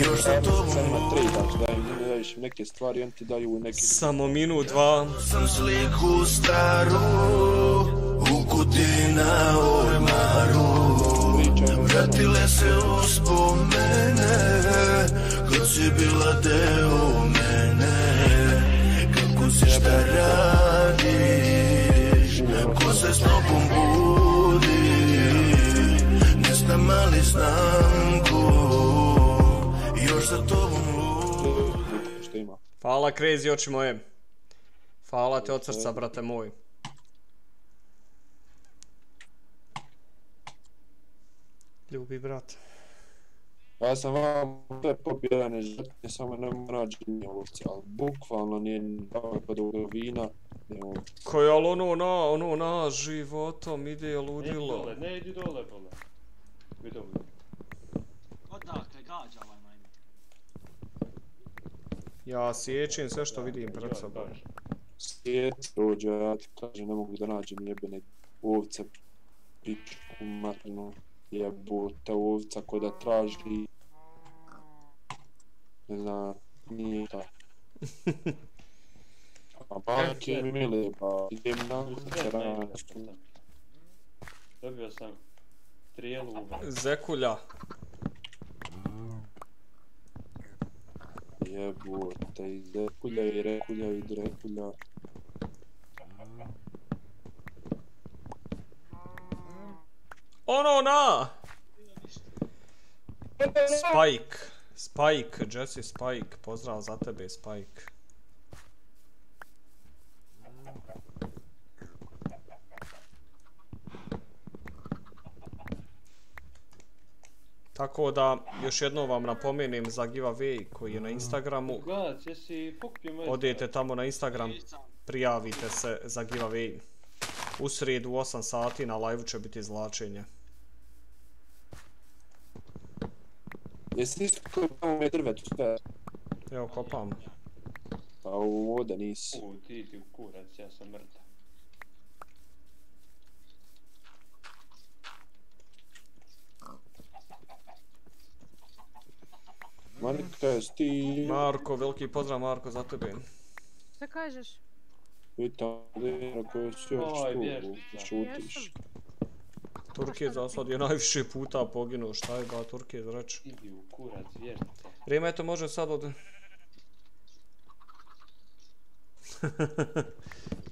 Još za tobom Sad daješ im neke stvari, on ti daju neke... Samo minut, dva. sam sliku staru U kutina ormaru. Vratile se uspomene Kad si bila deo mene. Kako si šta radiš? Ko se s tobom budi? Ne znam ali znam ko Još za tobom? Hvala crazy oči moje. Hvala te od srca, brate moj. Ljubi brat. Ja sam vam sve pobjedane žrtve, samo ne nađem ovce, ali bukvalno nije dao pa do vina. Koji, ali ono na, ono na, životom ide Ne idi ludilo. dole, ne idi dole, bole. Vidio me. Odakle gađa ovaj? Ja sjećam sve što vidim pred sobom. baš. svijet dođe, ja ti kažem, ne mogu da nađem jebene ovce, pičku maternu, jebote ovca ko da traži, ne znam, nije ta. A bake mi mile, pa idem na teranu. Dobio sam trijelu Zekulja. Jebote, i zekulja i rekulja i drekulja. Ono na! Spike. Spike, Jesse Spike. Pozdrav za tebe, Spike. Tako da, još jednom vam napomenem za giveaway koji je na Instagramu. Odete tamo na Instagram, prijavite se za giveaway. U srijedu u 8 sati na live će biti izvlačenje. Jesi iskopao tamo me drvetu sve? Evo kopam. Pa ovdje nisi. U, ti ti u kurac, ja sam mrtav. Marika, jesi ti... Marko, veliki pozdrav Marko za tebe. Šta kažeš? Pitam Lena koja si još tu, šutiš. Turkije za sad je najviše puta poginuo, šta je ba Turkije reći. Idi u kurac, vještica. Vrijeme to može sad od... (laughs)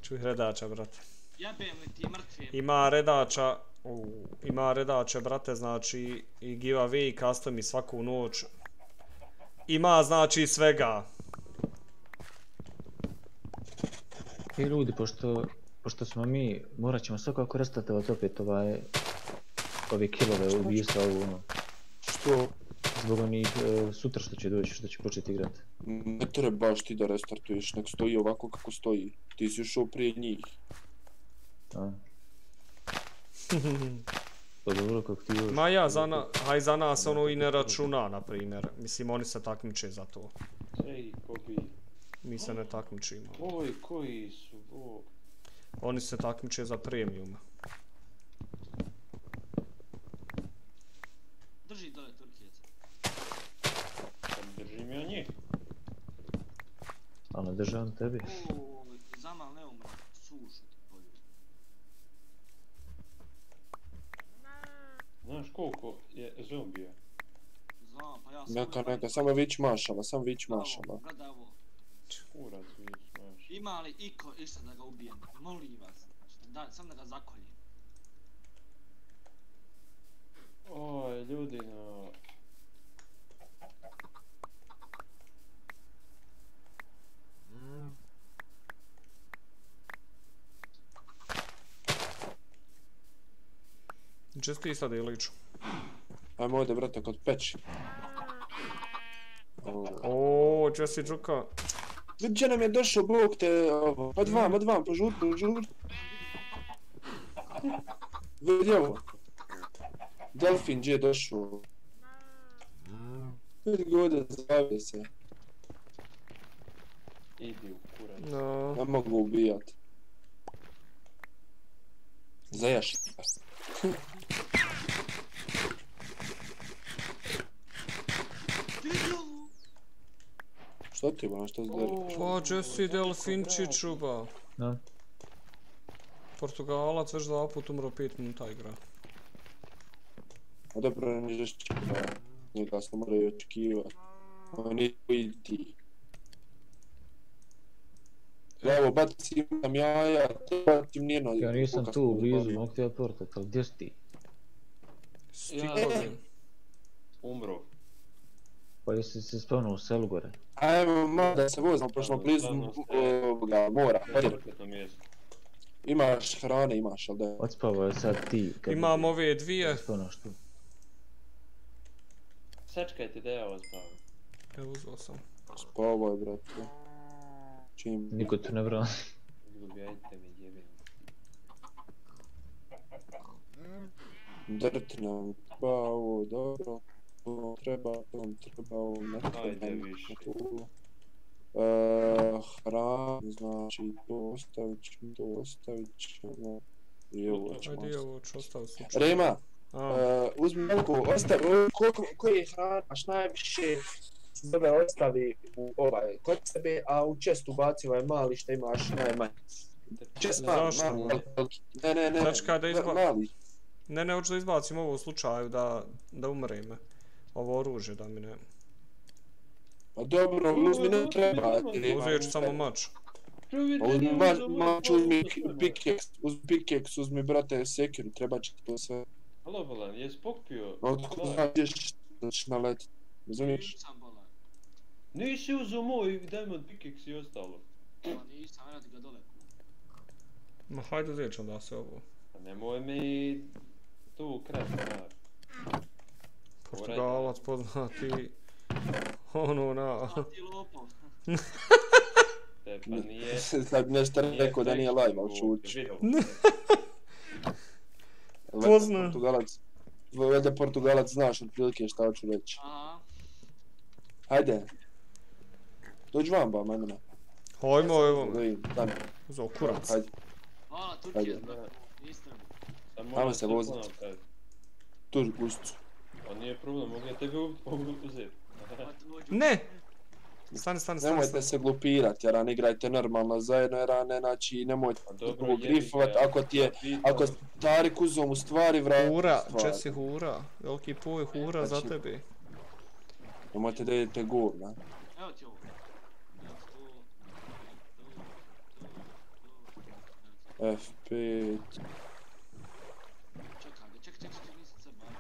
Čuj redača, brate. Jebem li ti mrtvi? Ima redača, u, ima redače, brate, znači i giveaway, custom i svaku noć. Ima, znači, svega. I ljudi, pošto, pošto smo mi, morat ćemo svakako restartovati opet ovaj, ove kilove ubijstva ovu, ono, Što? zbog onih e, sutra što će doći, što će početi igrat. Ne trebaš ti da restartuješ, nek stoji ovako kako stoji. Ti si ušao prije njih. A? (laughs) Pa dobro, kako ti još. Ma ja, za, na, haj za nas ono i ne računa, na primjer. Mislim, oni se takmiče za to. Ej, Kobi. Mi se ne takmičimo. Oj, koji su, bog. Oni se takmiče za premium. Drži dole Turkijec. Pa držim ja njih. A ne državam tebi. O, Zamal ne umre. Sušu ti polju. Znaš koliko je zombija? Znam, pa ja sam... Neka, neka, samo vić mašala, samo vić mašala. Gledaj ovo. Kurac vidiš, znaš. Ima li iko išta da ga ubijem? Molim vas. Daj, sam da ga zakoljem. Oj, ljudi, no. Če ti sad Iliću? Ajmo ovdje, brate, kod peći. O, O, Jesse Džuka. Gdje nam je došao, bog te, ovo, od vam, od vam, požut, požut. Vidi ovo. Delfin gdje je došao. Vidi ga ovdje, zavije se. Idi u kurac. No. Ne mogu ubijat. Zajaš. Ti vidi ovo? Što ti ba, što zderiš? Pa, Jesse Delfinčiću, ba. No. Portugalac već dva put umro pet minuta igra. A dobro, ne žeš čekaj. Njega se moraju očekivat. Oni i ti. Evo, bacim sam jaja, te bacim njeno. Ja nisam tu blizu, mogu ti ja portat, ali gdje si ti? Stikovi. Umro. Pa jesi se spavnuo u selu gore? Ajmo, malo da se vozimo, pošto smo blizu ovoga mora. Imaš hrane, imaš, ali da... Odspavao je sad ti. Imam ove dvije. Spavnuoš tu. Sačekajte da ja vas bavim. Evo, uzao sam. Spavao je, brate. Čim... Niko tu ne brani. Ljudi, ajte mi jebim. Drti nam treba ovo, dobro. Ovo treba, to nam treba, ovo ne Ajde treba. više. Uh, hran, znači to ostavit ćemo, to ostavit ćemo. I ovo ćemo Ajde, ostaviti. ovo ću ostaviti slučaj. Rema, A, uh, uzmi mogu, ostavi, koliko, koji je hranaš najviše sebe ostavi u ovaj, kod sebe, a u čestu baci ovaj mali što imaš najmanje. Čest mali, mali, ne, ne, ne, Sačekaj da izba- mali. ne, ne, hoću da izbacim ovo u slučaju da, da umrem. Ovo oružje da mi ne... Pa dobro, uzmi ne treba. ti. Uzet ću samo mač. Pa uzmi mač, mač, uzmi pickaxe, uzmi pickaxe, uzmi brate sekiru, treba će ti to sve. Halo, Bolan, jes pokupio? Otko znaš da ćeš naletit, razumiješ? Nisam bolan. Nisi uzeo moj diamond pickaxe i ostalo. Pa nisam, ti ga dole. Ma hajde ću da se ovo. Pa nemoj mi tu krat stvar. Portugalac poznati. Ono na... Ti lopov. Te pa nije... (laughs) Sad nešto rekao da nije live, ali šuć. (laughs) Pozna. Portugalac. Valjda Portugalac znaš otprilike šta hoću reći. Aha. Hajde. Dođi vam ba, majmuna. Hajmo, evo. Da daj mi. Uzao kurac. Hajde. Hvala, Turkije, Ajde. znako. Niste mi. Ajmo se vozit. Tu gustu. Pa nije problem, mogu ja tebe u- uzeti. (laughs) Ne! Stani, stani, stani. Nemojte stani. se glupirat, jer ne igrajte normalno zajedno, jer ne, znači nemojte Pa drugog ga, grifovat, ako ti je, ako Tarik uzeo mu stvari, vrati Hura. Jesse hura. Veliki poj hura za Znači- tebe. Nemojte da idete gol, ne? Evo ti ovo. Evo ti to. To, to, to, to. Evo ti. F5. Čekaj, ga, čekaj, čekaj, čekaj, nisam se bavio.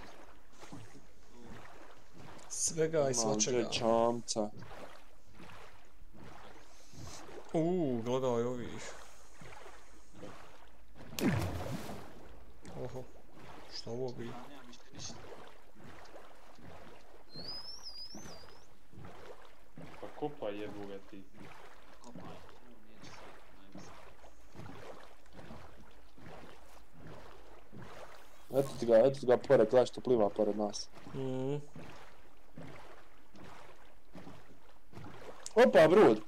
Svega i svačega. čamca. Uuu, gledaj ovih. Oho. Šta ovo bi? Pa kopa jebu ga ti. Eto ti ga, eto ti ga pored, gledaj što pliva pored nas. Mm. Opa, brud!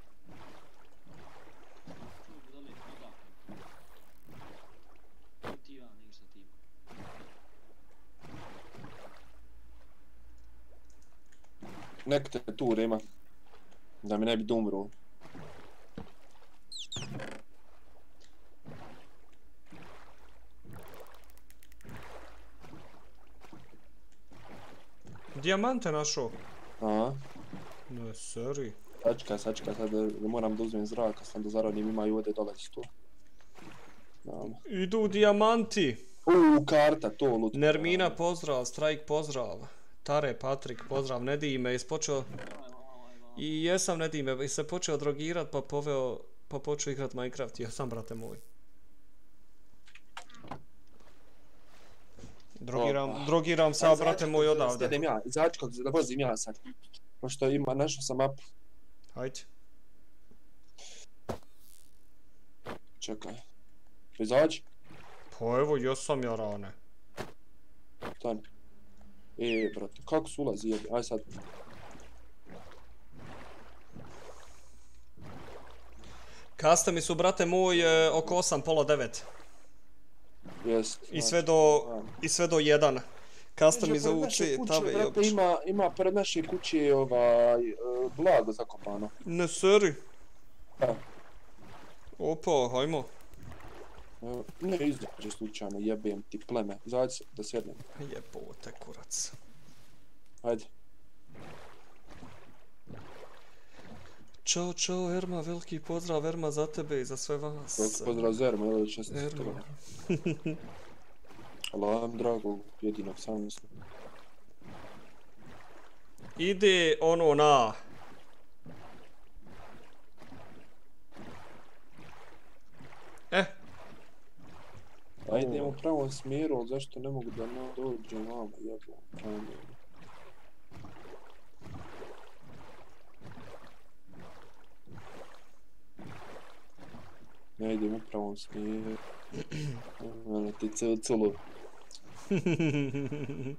Ti ja, ništa ti. Nek te tu ima. Da mi ne bi dumru. Dijamante našao. Aha. Ne, sorry. Sačka, sačka, sad da, da moram da uzmem zraka, sam da zarodim ima i ovdje dolazi tu. Znamo. Idu dijamanti. Uuu, karta, to lut. Nermina pozdrav, Strike pozdrav. Tare Patrik pozdrav, ne di me, ispočeo... I jesam ne di me, i se počeo drogirat pa poveo, pa počeo igrat Minecraft, jesam brate moj. Drogiram, drogiram sa brate moj odavde. Sjedem ja, kako da vozim ja sad. Pošto ima, našao sam mapu. Hajde. Čekaj. Izađi, Pa evo, jesam ja rane. stani. E, brate, kako su ulazi jebi, aj sad. Kaste mi su, brate moj, e, oko 8, pola 9. Jest. I sve do, i sve do 1. Kaste mi za UC, tave i obično. ima, ima pored naše kuće ovaj, e, blago zakopano. Ne, sorry. Da. Opa, hajmo. E, Ne izađe slučajno, jebem ti pleme. Izađi se, da sjednem. Jebote, kurac. Ajde. Ćao, čao, Erma, veliki pozdrav, Erma, za tebe i za sve vas. Veliki pozdrav za Erma, ili 16 Erma. Allah vam drago, jedinog sam. Ide ono na... E, Ajde, idemo u pravom smjeru, ali zašto ne mogu da ne dođem vama, jebo. pravom smjeru. Ne idem u pravom smjeru. (clears throat) Ono ti celu celu. (laughs)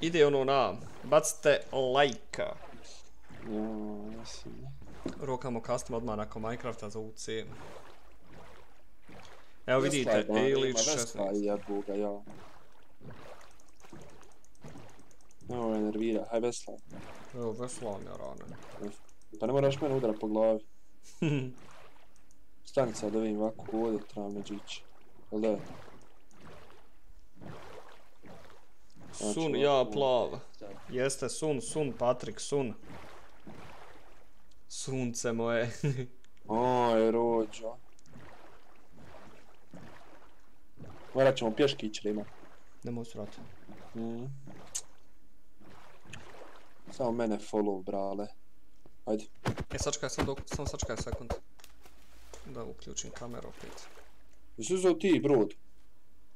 ide ono na... Bacite lajka. Ja. Rokamo custom odmah nakon Minecrafta za UC. Evo vidite, Vesla 16. i jebu ga, ja. Evo me nervira, haj Vesla. Evo, veslam ja rane. Pa ne moraš mene udara po glavi. (laughs) Stani sad da vidim ovako ovdje trebam neđe ići. Jel da? Znači, Sun, ja, plav. Jeste, Sun, Sun, Patrik, Sun. Sunce moje. (laughs) Oj, rođo. Morat ćemo pješke ići, Rima. Nemoj srati. Mm. Samo mene follow, brale. Ajde. E, sačkaj, sam dok, samo sačkaj sekund. Da uključim kameru opet. Jesi uzeo ti, brod?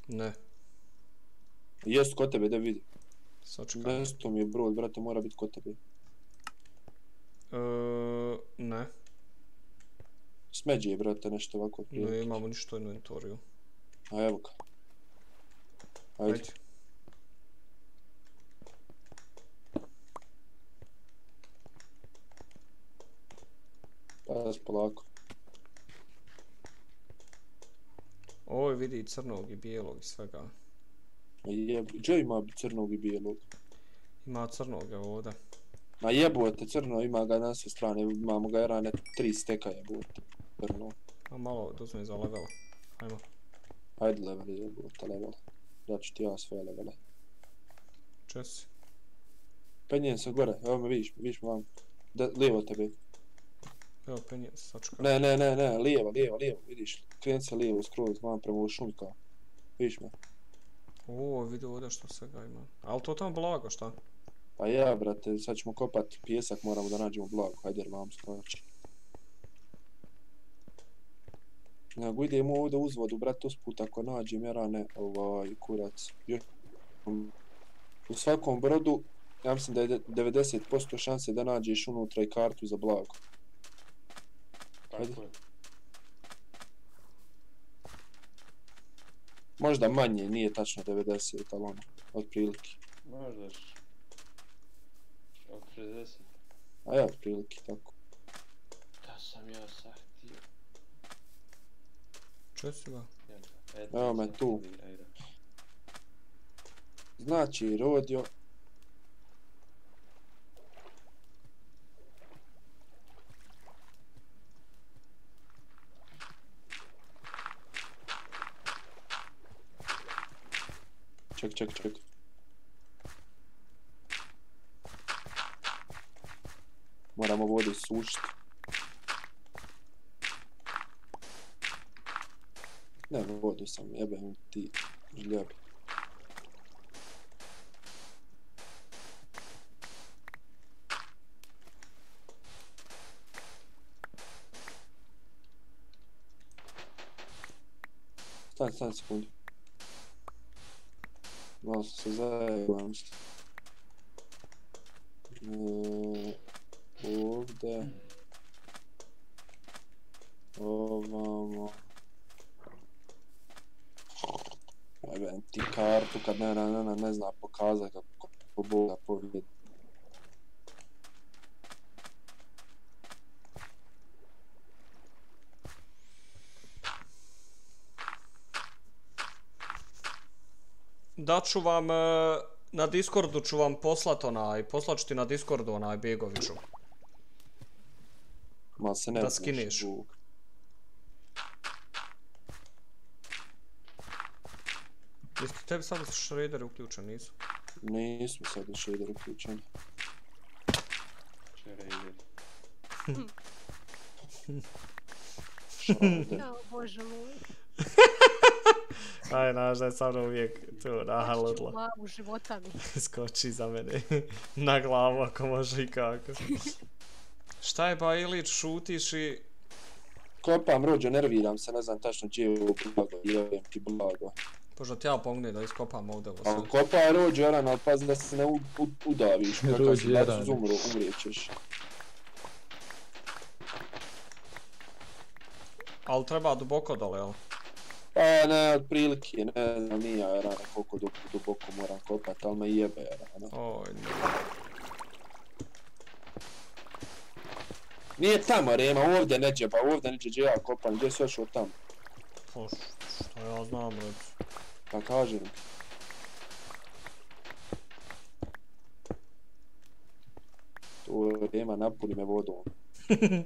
Ne, Jest kod tebe, da vidi. sačkaj. Nesto mi je brod, brate, mora biti kod tebe. E, ne, Smeđi je, brate, nešto ovako. ne imamo ništa u inventoriju. A evo ga. Ajde. Ajde. Pas polako. Ovo je vidi crnog i bijelog i svega. A jeb... Gdje ima crnog i bijelog? Ima crnog evo ovdje. Ma jebote, crno ima ga na sve strane, imamo ga rane tri steka jebote. Crno. A malo da uzmem za level. Ajmo. Ajde level jebote, level. Da ću ti ja sve levele. Česi. Penjem se gore, evo me vidiš, vidiš vam. Da, lijevo od tebe. Evo penje, sačkaj. Ne, ne, ne, ne, lijevo, lijevo, lijevo, vidiš. Kreni se lijevo skroz, vam prema u šumka. Vidiš me. O, vidi ovdje što svega ima. Ali to tamo blago šta? Pa ja, brate, sad ćemo kopat pjesak, moramo da nađemo blago, hajde jer vam skoči. Nego idemo ovdje uzvodu, brate, usput ako nađem jarane, ovaj, kurac. Još, u svakom brodu, ja mislim da je de- 90% šanse da nađeš unutra i kartu za blago. Ajde. Tako je. Možda manje, nije tačno 90, ali ono, otprilike. Možda. Oko 60. A ja, otprilike, tako. Da sam ja sad htio. Čuo si ga? Eto, Evo me tu. Znači, rodio... Ček, ček, ček. Moramo vodu sušiti. Ne, vodu sam jebem ti žljebi. Stani, stani sekundu. Malo sam se zajebam. Ono e, ovdje. Ovamo. Jebem ti kartu kad ne, ne, ne, ne zna pokazati kako Boga povijedi. Daću vam, e, na Discordu ću vam poslat onaj, poslat ću ti na Discordu onaj Begoviću. Ma se ne Da znaš, skineš. Bog. Jeste tebi sad shader uključen, nisu? Nismo sad u shader uključeni. Čere ide. Shader. O, bože moj. (laughs) (laughs) Aj, znaš da je sa mnom uvijek tu nahaludla. glavu života mi. (laughs) Skoči za mene. (laughs) na glavu ako može i kako. Šta je ba Ilić, šutiš i... Kopam rođo, nerviram se, ne znam tačno gdje je ovo blago, jebem ti blago. Možda ti ja pomogne da iskopam ovdje ovo A sve. kopaj rođo, Jaran, ali pazi da se ne u, u, udaviš, kako Rođo, bacu Jaran. zumru, umrijećeš. Ali treba duboko dole, jel? Pa ne, otprilike, ne znam, nije Jaran, koliko dub, duboko moram kopat, ali me jebe Jaran. Oj, ne. Nije tamo Rema, ovdje neđe, pa ovdje neđe gdje ja kopam, gdje si još od tamo? Pa š- šta ja znam, reci. Pa kažem. ti. Tu Rema napuni me vodom. (laughs)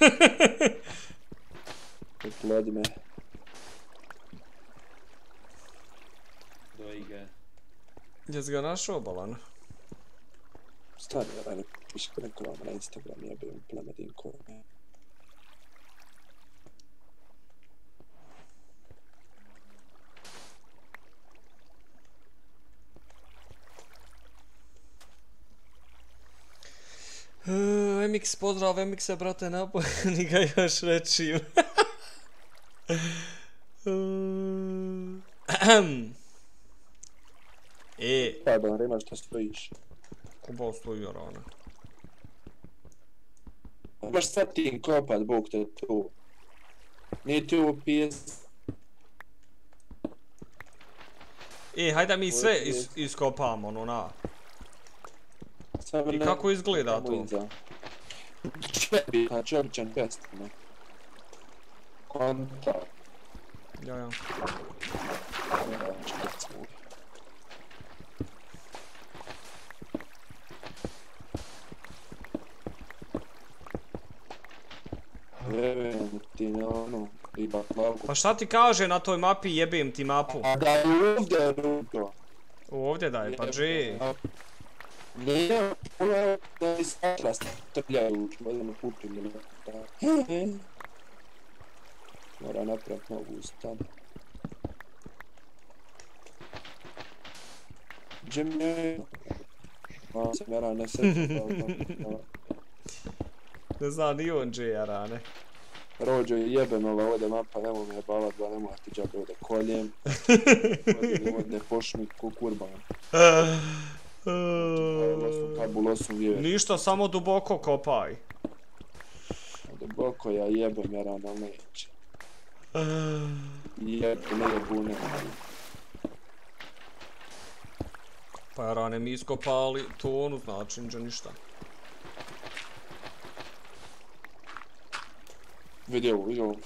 (laughs) Oplodi me. Doji ga. Jesi ga našao, Balan? Stani, Rane, piši preko vam na Instagram, jebem plemedinko. Uh, MX, pozdrav MX-a, brate, napojeni ga još reći. (laughs) E, Pardon, Rema, šta stojiš? kuba stoji rana. Baš sad ti kopat, Bog te tu. Nije ti ovo pijest. E, hajde mi sve is, iskopamo, ono na. I kako izgleda to? iza. Čepi, znači običan test, ne. Konta. Ja, ja. Jebem ti na ono. Pa šta ti kaže na toj mapi, jebem ti mapu. A da je ovdje ruko. Ovdje daj, pa dži. Nije, ono je da iz satra strljaju, ili ne. Mora napraviti novu stan. Gdje mi je? A, sam ja ne sjećam. Ne znam, ni on dži, jarane. Rođo jebem ova ovdje mapa, nemoj me jebavat, ba nemoj ti džabe ovdje koljem. (laughs) Ovdje pošmik ko kurban. Ništa, samo duboko kopaj. Duboko ja jebem jer ono neće. Jebu, ne jebu, ne. Pa rane mi iskopali tonu, znači niđe ništa. Vidi ovo, vidi ovo.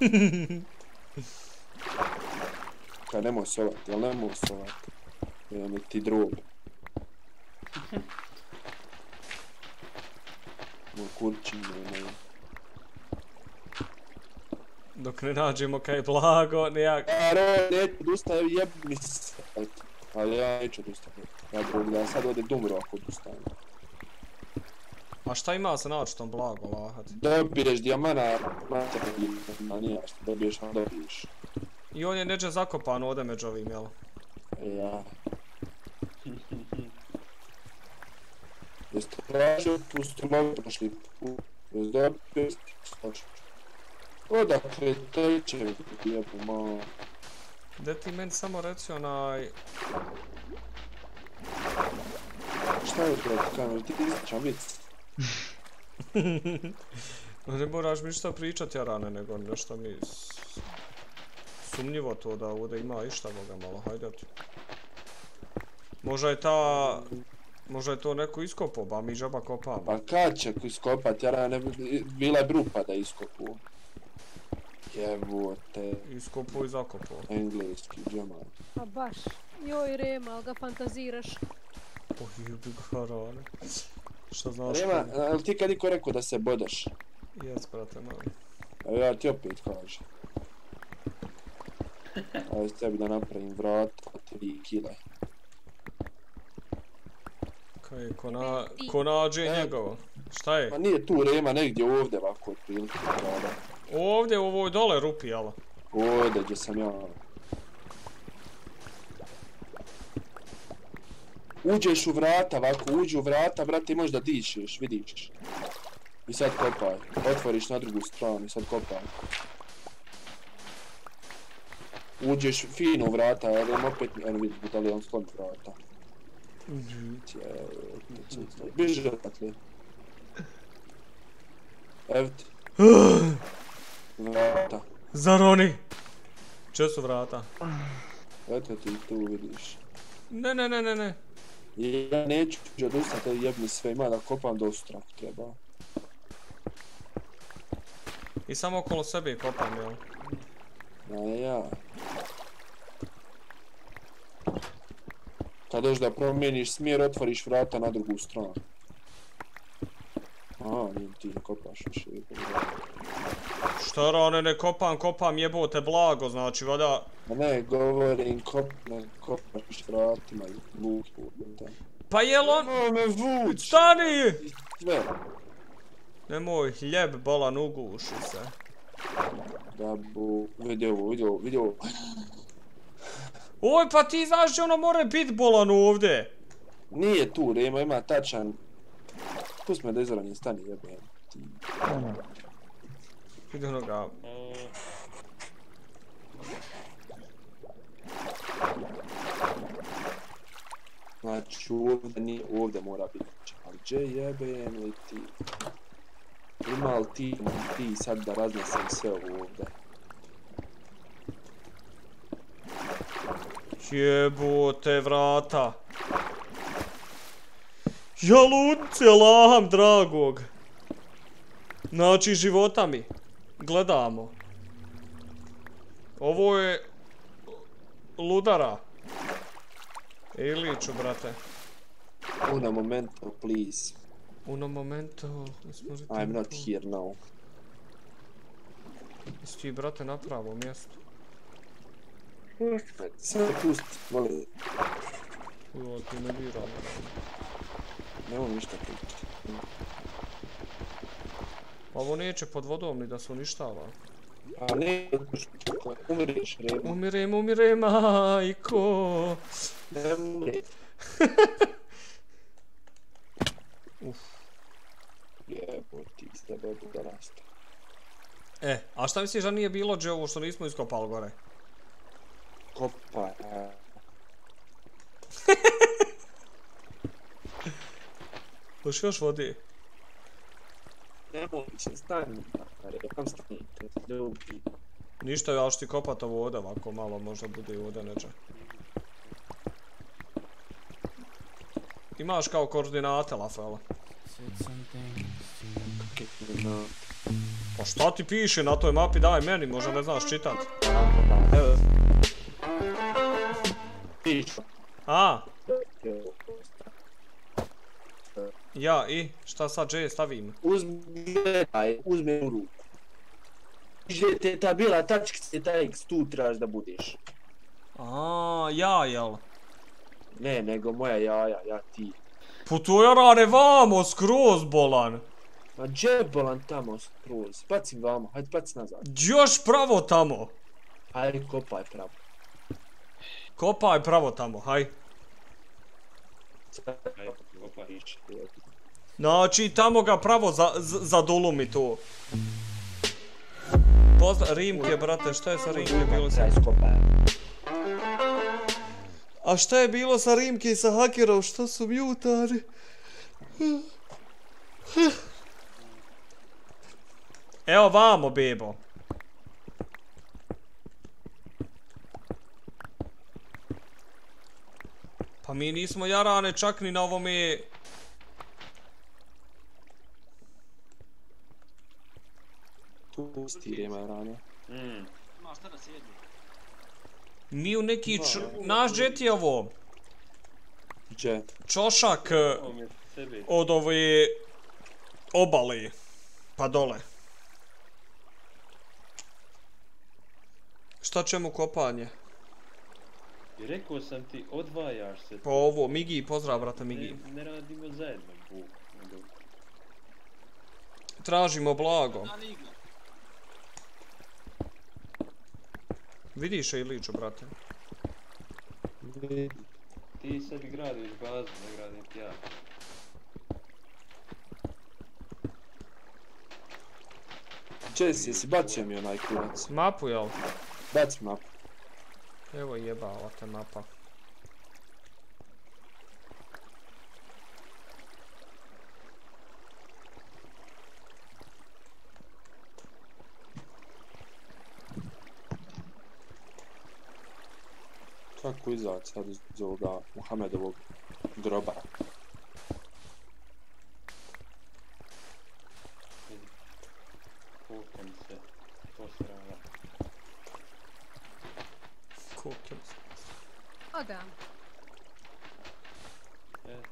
(laughs) Kaj nemoj sovat, jel nemoj sovat? Evo mi ti drug. (laughs) Moj kurčin, ne, ne. Dok ne nađemo kaj blago, nejak... Aro, neću odustajem, jeb mi se. Ali ja neću odustajem. Ja drug, da sad ode dumro ako odustajem. A šta ima se naći tom blago, lahat? Dobiješ dijamana, mater, a nije što dobiješ, a dobiješ. I on je neđe zakopan ovdje među ovim, jel? Ja. Jeste tražio tu stromovi prošli put? Jeste dobio stoč. Odakle teče, jebu malo. Gde ti meni samo reci onaj... Šta je to kamer, ti izličan vic? (laughs) ne moraš mi ništa pričat, Jarane, nego nešto mi... Sumnjivo to da ovdje ima išta, boga malo, hajde ti. Možda je ta... Možda je to neko iskopao, ba mi žaba kopamo. Pa kad će iskopat, ja ne, bila je brupa da iskopu. Jebote, Iskopao i zakopao. engleski, džemal. Pa baš. Joj Rema, ali ga fantaziraš. Oh, jebi ga, Jarane. Šta znaš? Rema, ali ti kad niko rekao da se bodaš? Jes, brate, mali. A ja ti opet kažem. Ajde tebi da napravim vrata, tri kile. Kaj je, ko, na, ko nađe E. njegovo? Šta je? Ma nije tu Rema, negdje ovdje ovako otprilike vrata. Ovdje u ovoj dole rupi, jel? Ovdje gdje sam ja. Uđeš u vrata, ovako, uđi u vrata, brate, i možeš da dišeš, vidiš. I sad kopaj. Otvoriš na drugu stranu i sad kopaj. Uđeš fino u vrata, ali im opet, evo vidi, da li on slon vrata. Biži odatle. Evo ti. (gasps) (gasps) Vrata. Zar oni? Če su vrata? Eto ti tu vidiš. Ne, ne, ne, ne, ne. Ja neću odustati, jebni sve, ima da kopam dosta ako treba. I samo okolo sebe kopam, jel? Ja, ja. Kad dođeš da promijeniš smjer, otvoriš vrata na drugu stranu. Aha, nije ti ne kopaš više. Šta rane, ne kopam, kopam jebote blago, znači, vada... Ma ne, govorim, kop, ne, kopaš vratima i luku. da. Pa jel on... Nemoj me vuć! Stani! Sve. Nemoj, hljeb, bolan, uguši se. Da bu, vidi ovo, vidi ovo, vidi ovo. (laughs) Oj, pa ti znaš da ono more bit bolan ovdje. Nije tu, Remo, ima tačan. Pust me da izranim, stani jebem. Ti. Vidi onoga... Znači ovdje nije, ovdje mora biti. Ali gdje jebem li ti? Ima li ti, ti sad da raznesem sve ovo ovdje? Jebote vrata. Ja ludce, laham dragog. Znači, života mi. Gledamo. Ovo je... Ludara. Iliću, brate. Una momento, please. Uno momento... I'm not here now. Jesi ti, brate, na pravom mjestu. Samo pusti, molim. Ujo, ti ne biram. Nemoj ništa pričati. Ovo neće pod vodom ni da se uništava. A ne, umriš, Remo. Umirem, umirem, majko. Nemoj. (laughs) Uf. Jebo ti s tebe da raste. E, a šta misliš da nije bilo gdje ovo što nismo iskopali gore? Kopa, (laughs) a... Još još vodi. Nemoj se stani. Rekam stani, kad se ljubi. Ništa, ja ću ti kopat ovo ovdje, ovako malo možda bude i ovdje neđe. Imaš kao koordinate, Lafela? Pa šta ti piše na toj mapi, daj meni, možda ne znaš čitat. Evo. Pišu. A, ja i, šta sad J stavim? Uzmi, uzmi u ruku. Gdje te ta bila tačkica, ta X, tu trebaš da budeš. A, ja, jel? Ne, nego moja jaja, ja ti. Pa to rane vamo, skroz bolan. Ma gdje bolan tamo skroz? Bacim vamo, hajde baci nazad. Još pravo tamo. Hajde kopaj pravo. Kopaj pravo tamo, haj. Piše, Znači, tamo ga pravo za, za, za dolumi to. Pozna, Rimke, brate, šta je sa Rimke bilo sa... Treba. A šta je bilo sa Rimke i sa hakerom, što su mjutari? Evo vamo, bebo. Pa mi nismo jarane čak ni na ovome... Tu stirima rane. Mm. Ima šta da se jede. Mi u neki č... Naš jet je ovo. Gdje? Čošak sebi. od ove obale. Pa dole. Šta čemu kopanje? I rekao sam ti, odvajaš se. Pa ovo, Migi, pozdrav brate Ne, Migi. ne radimo zajedno, Bog. nego- Tražimo blago. Na liga. Vidiš je Iliću, brate? Ti sebi gradiš bazu, ne gradim ti ja. Si, jesi bacio mi onaj kurac? Mapu, jel? Baci mapu. Evo jebala te mapa. Kako izaći sad iz ovoga Muhamedovog groba? Kukam se. Posrala. Kukim. Oda. E,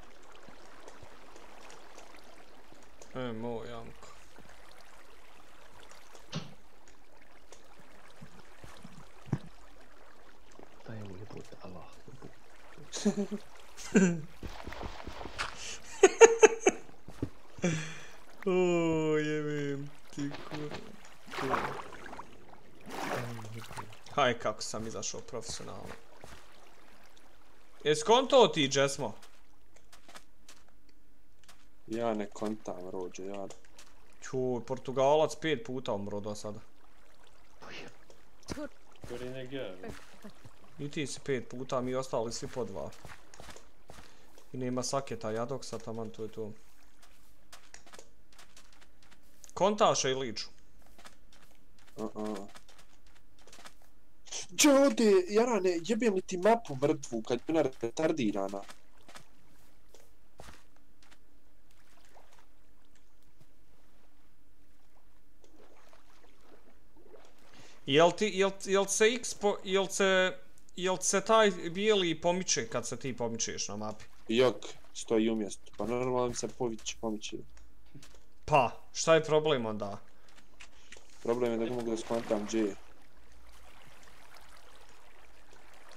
E, moj Janko. Šta je ovo jebote, Allah. O, jebim ti kur... Haj, kako sam izašao profesionalno. Jes konto ti, Jesmo? Ja ne kontam rođe, ja... Čuj, Portugalac pet puta umro do sada. Gori nek ja. I ti si pet puta, mi ostali svi po dva. I nema saketa jadoksa, taman to je to. Kontaše i liču. Gdje ovdje, Jarane, jebem li ti mapu mrtvu kad je ona retardirana? Jel ti, jel, jel se X po, jel se, jel se taj bijeli pomiče kad se ti pomičeš na mapi? Jok, stoji umjesto. Pa normalno se povići, pomići. Pa, šta je problem onda? Problem je da ga mogu da skontam gdje je.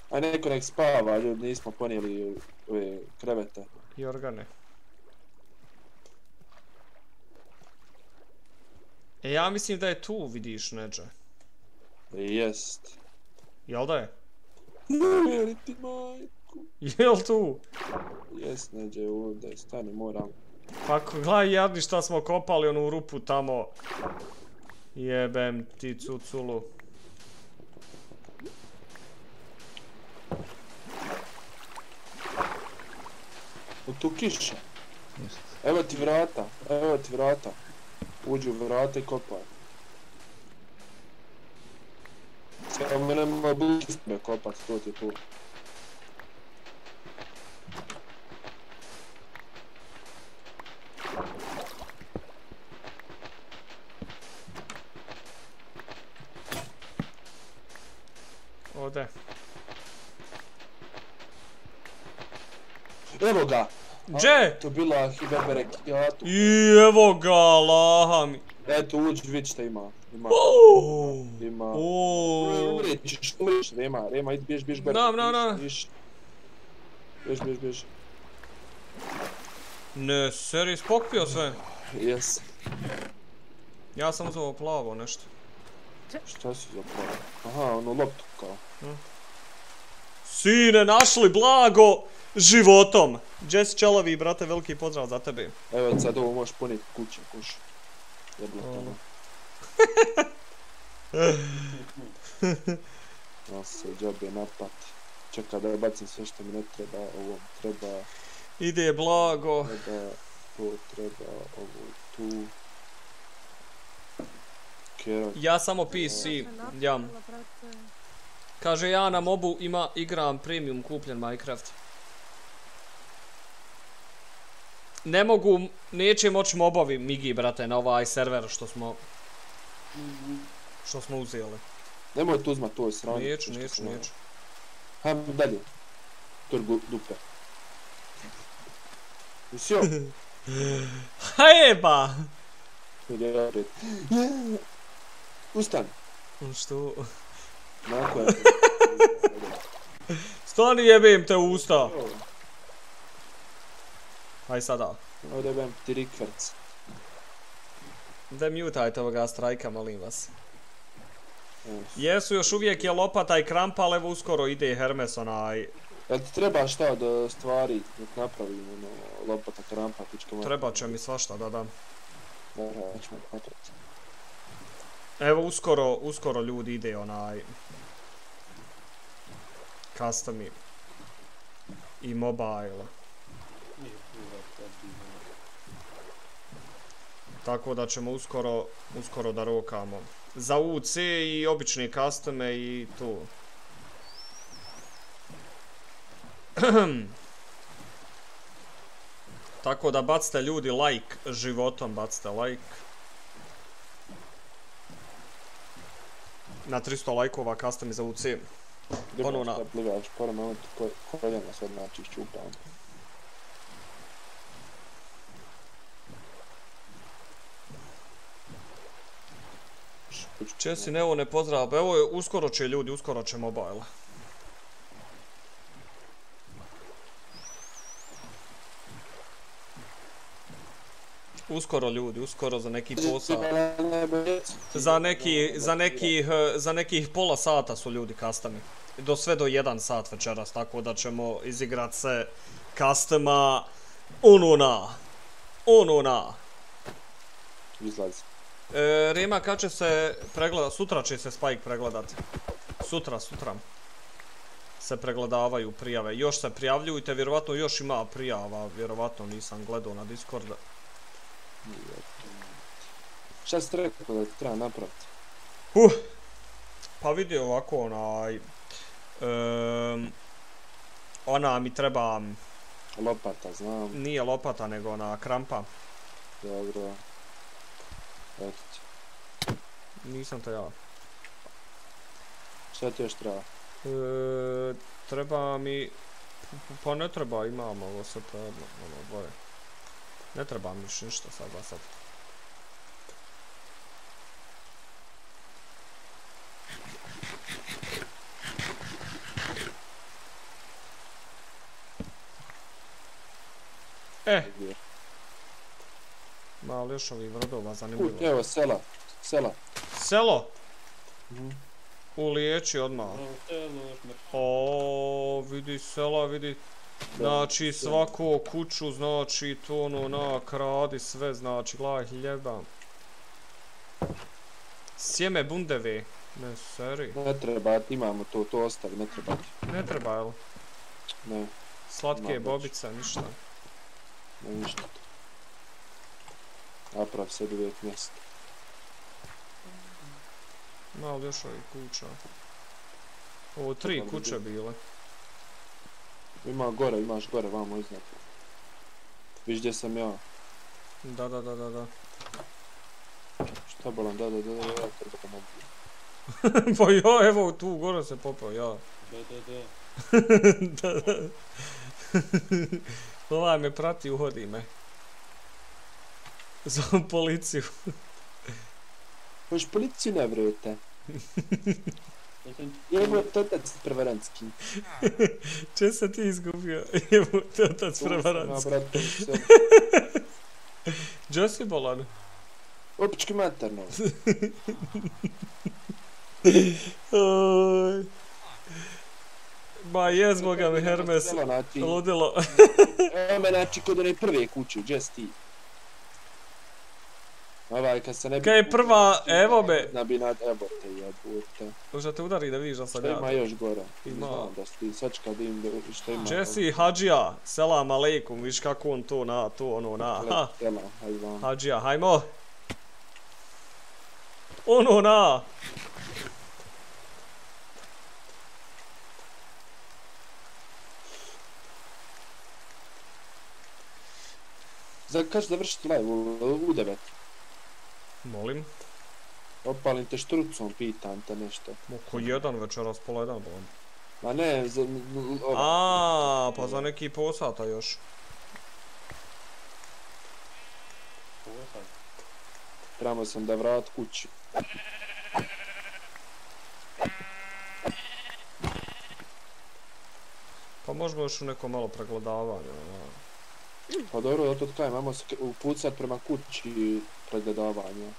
Aj neko nek spava, ljudi nismo ponijeli ove krevete. Jorgane. E, ja mislim da je tu, vidiš, Neđe. Jest. Jel da je? Vjeri ti majku. Jel tu? Jest, neđe ovdje, stani, moram. Pa gledaj jadni šta smo kopali onu rupu tamo. Jebem ti cuculu. U tu kiša. Jest. Evo ti vrata, evo ti vrata. Uđi u vrata i kopaj. Samo me nema blizu me kopat, to ti je to. Ode. Evo ga! Gdje? To je bila tu. I evo ga, laha mi. Eto, uđi, vidi šta ima. Ima. Uuu. Ima. Ćeš, umrijet ćeš, nema, nema, idi, bjež, bjež, bjež. Da, da, da. Bjež, bjež, bjež, bjež. Ne, seri, spokpio sve. Jes. Ja sam uzeo plavo nešto. Šta si zapravo? Aha, ono loptu kao. Sine, našli blago životom. Jess Čelovi, brate, veliki pozdrav za tebe. Evo sad ovo možeš ponijeti kuće, kuš. Jeblo Ono. tamo. (laughs) Ja se džabe napad. Čekaj da bacim sve što mi ne treba, ovo treba, Ide blago. treba, to treba, ovo tu. Kero, Ja samo PC, ja. Kaže, ja na mobu ima, igram premium kupljen Minecraft. Ne mogu, neće moći mobovi Migi, brate, na ovaj server što smo... Što smo uzeli. nemoj tu uzmat, to je sranje. Neću, neću, neću. Hajmo dalje. Trgu dupe. Usio? (laughs) Hajeba! Ili ja opet. Ustani. Što? Nakon je. (laughs) Stani jebem te u usta. Aj sada. Ovdje bem ti rikverc. Demutajte ovoga strajka, molim vas. Jesu još uvijek je lopata i krampa, ali evo uskoro ide Hermes onaj... Jel ti treba šta e, stvari da napravim, ono, lopata, krampa, pička moja? Treba će mi svašta da. Da, da, ja ću me napraviti. Evo uskoro, uskoro ljudi ide onaj... Customi. I mobile. Nije kuva sad divno. Tako da ćemo uskoro, uskoro da rokamo. Za UC i obične custome i to. (clears throat) Tako da bacite ljudi like životom, bacite like. Na 300 lajkova custom za UC. Ono na- plivaš, pored moment, ko, koljena sad znači iščupam. Česi Neo ne pozdrav, evo je, uskoro će ljudi, uskoro će mobile. Uskoro ljudi, uskoro za neki posao. Za neki, za nekih, za nekih pola sata su ljudi custami. Do sve do jedan sat večeras, tako da ćemo izigrat se customa ono na. Ono na. Izlazi. E, Rima, kad će se pregleda, sutra će se Spike pregledat. Sutra, sutra. Se pregledavaju prijave. Još se prijavljujte, vjerovatno još ima prijava, vjerovatno nisam gledao na Discorda. Šta si rekao da treba napraviti? Uh, pa vidi ovako onaj... Um, ona mi treba, Lopata, znam. nije lopata nego ona krampa. Dobro. Eto ti. Nisam to ja. Šta ti još treba? E, treba mi... Pa ne treba, imam ovo sve predno, ono dvoje. Ne treba mi još ništa sad za sad. E, malo još ovih vrdova, zanimljivo. Put, evo, sela. Sela. Selo! Mhm. Uliječi odmah. Ono. O, vidi sela, vidi. Znači svako kuću, znači to ono na kradi sve, znači gledaj hljeba. Sjeme bundeve. Ne, seri. Ne treba, imamo to, to ostavi, ne treba ti. Ne treba, jel? Ne, Slatke Ma, bobice, ništa. ne ništa. Napravi sebi uvijek mjesto. Malo još ovih kuća. Ovo tri Dobro, kuće bile. Ima gore, imaš gore, vamo iznad. Viš gdje sam ja. Da, da, da, da, da. Šta bolam, da, da, da, da, ja treba da mogu. pa ja, evo, tu gore se popao, ja. Da, da, da. da, da. Ovaj me prati, uhodi me. Zovem policiju. Hoš policiju ne vrete. (laughs) Ja sam Evo totac prevarantski. Če se ti izgubio? Evo, to je otac Ja, prevarantski. brate, se... (laughs) Gdje si bolan? Opički materno. (laughs) Oj. Ma jezmo ga mi Hermes. Ludilo, znači, Ludilo. Evo me znači kod one prve kuće, gdje si ti? Ovaj, kad se ne bi... Kaj je prva, evo me. Na bi nad ebote, jebote. Možda te udari da vidiš da sam Šta ima ja. još gore? Ima. Znam da si ti, sačka da im da šta ima. Jesse Hadžija, selam aleikum, viš kako on to na, to ono na. Ha, Tela, hajde vam. Hadžija, hajmo. Ono na. Za kad ću završiti live u, u devet? Molim. Opalim te štrucom, pitam te nešto. Oko jedan večeras, pola jedan bolam. Ma ne, za... Ova. A, pa za neki pol sata još. Trebamo sam da vrat kući. Pa možemo još u neko malo pregledavanje. ono. Pa dobro, da to kaj, imamo se upucat prema kući pregledavanja.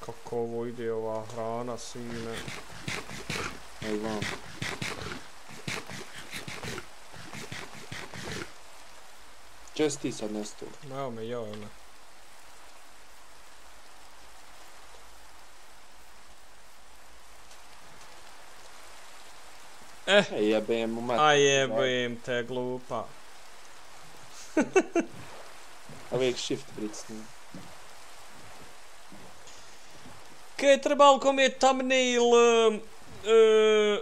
Kako ovo ide ova hrana, sine. Aj vam. Če si ti sad nestao? Ma evo me, jao me. Eh, Ej, jebem mu mater. a jebem te glupa. (laughs) A uvijek shift bricni. Kaj trebal kom je thumbnail, um, uh,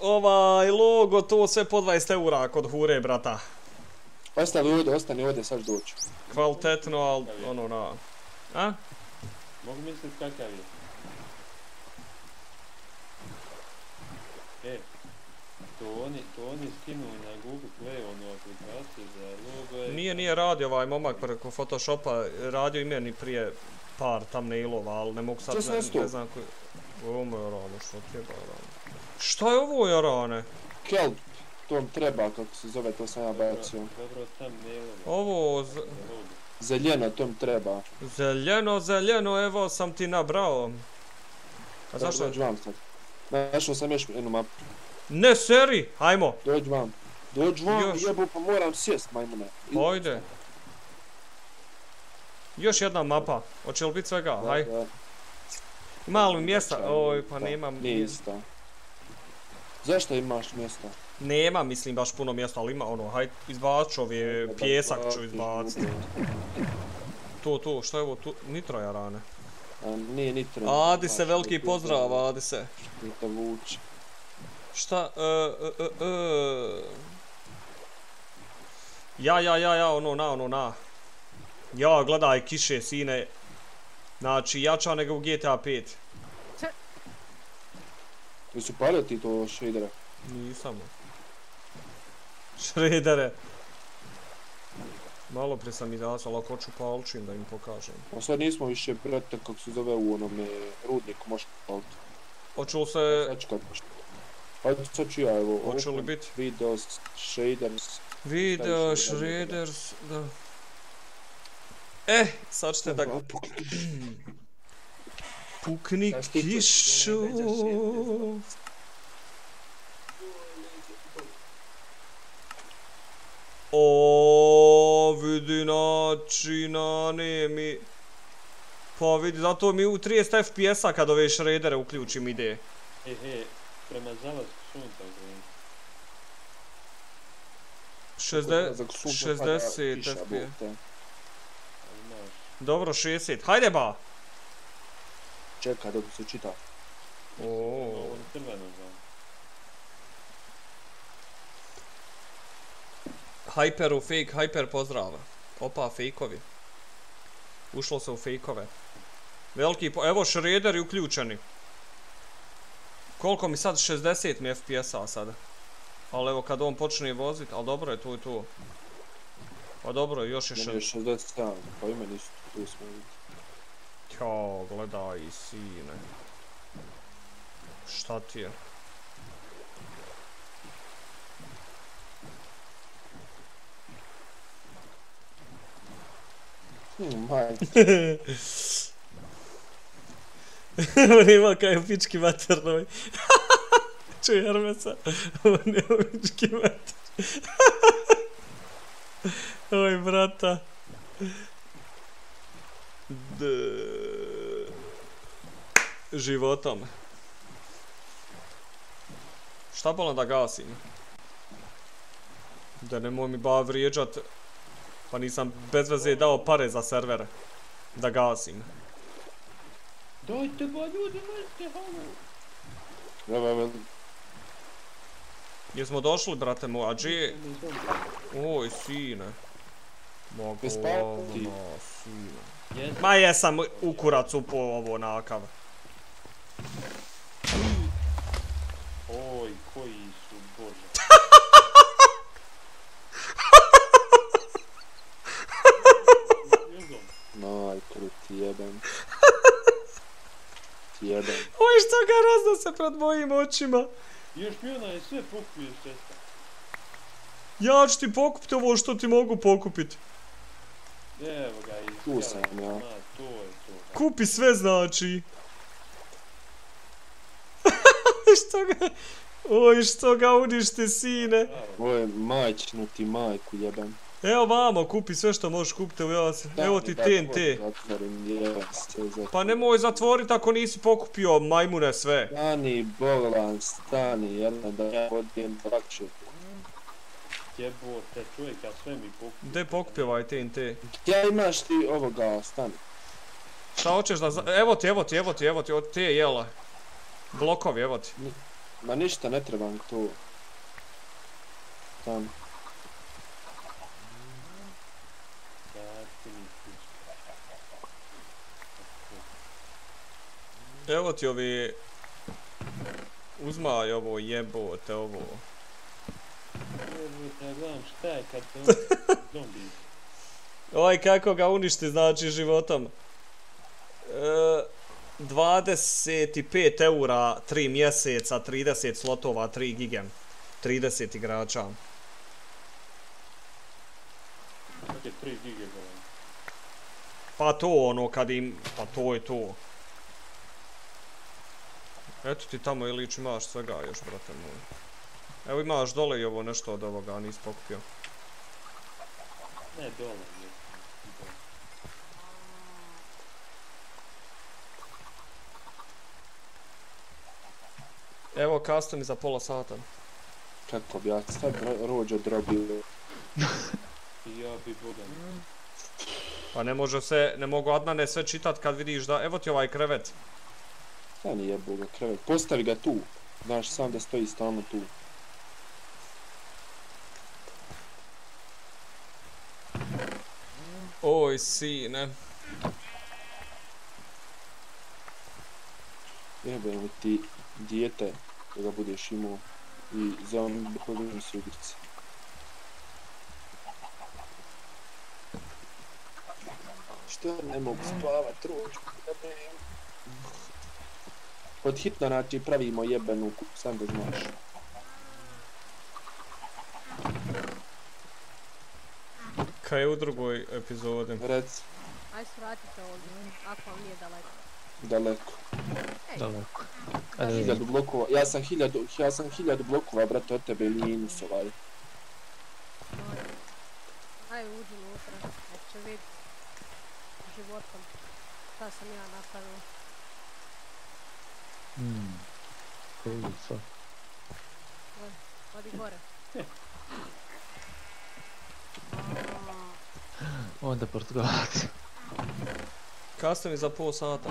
ovaj logo, to sve po 20 eura kod hure, brata. Ostani ovdje, ostani ovdje, sad ću doći. Kvalitetno, al ono na. A? Mogu mislit kakav je. E, to oni, to oni skinu na Google Play onu aplikaciju za logo. je- Nije, nije radio ovaj momak preko Photoshopa, radio i meni prije par thumbnailova, ali ne mogu sad, ne, ne znam koji... Ovo me jarano, što ti je jarano? Šta je ovo jarane? Kelp, to vam treba, kako se zove, to sam ja bacio. Dobro, tam mailom. Ovo, z-. Zeljeno, to mi treba. zeljeno, zeljeno, evo sam ti nabrao. A zašto? Dođi vam sad. Našao sam još jednu mapu. Ne, seri, hajmo. Dođi vam. Dođi vam, Još. jebu, pa moram sjest, majmune. Ajde. Još jedna mapa. Hoće li biti svega? Da, Haj. da. Li mjesta? Oj, pa nemam. Nije isto. Zašto imaš mjesta? Nema, mislim, baš puno mjesta, ali ima ono, haj, izbacit ću ove, pjesak ću izbacit. To, to, šta je ovo tu? Nitro jarane. A, nije nitro. Adi se, veliki pozdrav, adi se. Te vuče. Šta, e, e, e, e. Ja, ja, ja, ja, ono na, ono na. Ja, gledaj, kiše, sine. Znači, jača nego u GTA 5. Jesi palio ti to shadere? Nisam. Šredere. Malo prije sam izasao, ali ako hoću palčim da im pokažem. A sad nismo više, brate, kako se zove u onome rudniku, možeš paliti. Hoću se... Ću kad nešto. Ajde, sad ću ja, evo. Hoće li biti? Videos, shaders. Video, shredders, da. Eh, sad ćete da pukni. (clears throat) pukni kišu. O, vidi načina, ne mi... Pa vidi, zato mi u 30 FPS-a kad ove shreddere uključim ide. E, e, prema zalasku sunca gledam. 60, Ulazak sunca pada 60 kiša, FPS. Bog te. A znaš, Dobro, 60. Hajde ba! Čekaj dok se čita. O, Ovo crveno znam. Hyperu, fake, hyper pozdrav. Opa, fejkovi. Ušlo se u fejkove. Veliki, po... evo shrederi uključeni. Koliko mi sad? 60 mi FPS-a sada. Ali evo kad on počne vozit, ali dobro je tu i tu. Pa dobro, još je Meni je 60. 67, pa i meni isto, tu smo vidjeli. Ćao, gledaj, sine. Šta ti je? Hmm, majke. (laughs) On ima kaj pički maternoj. (laughs) Hermesa. On je u pički mater. (laughs) Oj, brata. D... Životom. Šta bolam da gasim? Da nemoj mi ba vrijeđat. Pa nisam bez veze dao pare za servere. Da gasim. Dajte ba ljudi, možete halo. Evo, evo, Jesmo došli, brate je? Oj, sine. Ma Bez spavati. govno, sine. Ma jesam u kurac upo ovo nakav. Oj, koji su, bože. Majke, ti jebem. (laughs) Ti jebem. Oj, što ga razda se pred mojim očima. Još mi onaj sve pokupio šesta. Ja ću ti pokupiti ovo što ti mogu pokupiti. Evo ga i... Tu sam ja. Ma, to je to. Kupi sve znači. (laughs) što ga... Oj, što ga uništi, sine. Ovo je majčinu ti majku jebem. Evo vamo, kupi sve što možeš kupiti, evo ja se... Evo ti TNT. Pa nemoj zatvorit ako nisi pokupio majmune sve. Stani, bolan, stani, jedna da ja odijem lakše. Jebote, čovjek, ja sve mi pokupio. Gdje pokupio ovaj TNT? Ja imaš ti ovoga, stani. Šta hoćeš da... za- Evo ti, evo ti, evo ti, evo ti, od te jela. Blokovi, evo ti. Ma ništa, ne trebam to. Stani. Dajte mi kuću. Evo ti ovi... Uzmaj ovo jebote, ovo. Jebote, gledam šta je kad se (laughs) zombi. Oj, kako ga uništi, znači, životom. E, 25 eura, 3 mjeseca, 30 slotova, 3 gige. 30 igrača. Kako je 3 gigabajta? Pa to ono kad im, pa to je to. Eto ti tamo Ilić imaš svega još, brate moj. Evo imaš dole i ovo nešto od ovoga, nisi pokupio. Ne, dole. Evo custom za pola sata. Kako bi ja ro- rođo drobio. I (laughs) ja bi bogan. Pa ne može se, ne mogu Adnane sve čitat kad vidiš da, evo ti ovaj krevet. Stani jebu ga krevet. Postavi ga tu. Znaš sam da stoji stalno tu. Oj, sine. Jebem ti dijete da ga budeš imao. I za on pogledam se igrice. Što ne mogu spavat ručku, jebem. Pod hitno znači pravimo jebenu, sam da znaš. Kaj je u drugoj epizodi. Rec, Aj svratite ovdje, ako vam nije daleko. daleko. Ej, Daleko. Ajde, vidimo. Hiljadu blokova, ja sam hiljadu, ja sam hiljadu blokova, brate, od tebe minus ovaj. Aj uđi unutra, nek će vidjeti životom šta sam ja napravila. Hmm. Fuck. Odi gore. (laughs) Onda Portugalac. Custom za pol sata.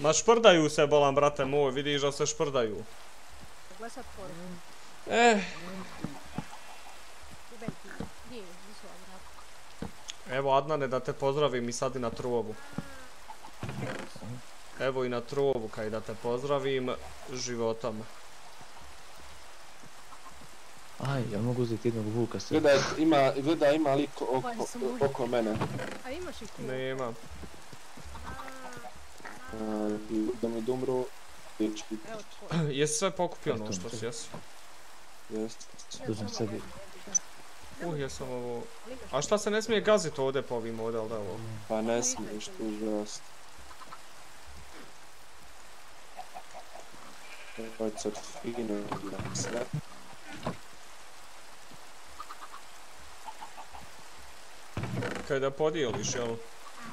Ma šprdaju se bolan, brate moj, vidiš da se šprdaju. Gledaj sad poruku. Eh, evo Adnane da te pozdravim i sad i na trovu. Evo i na trovu kaj da te pozdravim životom. Aj, ja mogu uzeti jednog vuka sve. Gledaj, ima, gledaj, ima lik oko, sam oko, mene. A imaš ih tu? Nema. A, i da mi ići, Evo tvoj. (clears throat) Jesi sve pokupio ono što si jesi? jest. Uzmem sebi. Uh, jesam ovo... A šta se ne smije gazit ovdje po ovim ovdje, ali da ovo? Pa ne smiješ tu žast. Je sad fino, sve. Kaj da podijeliš, jel?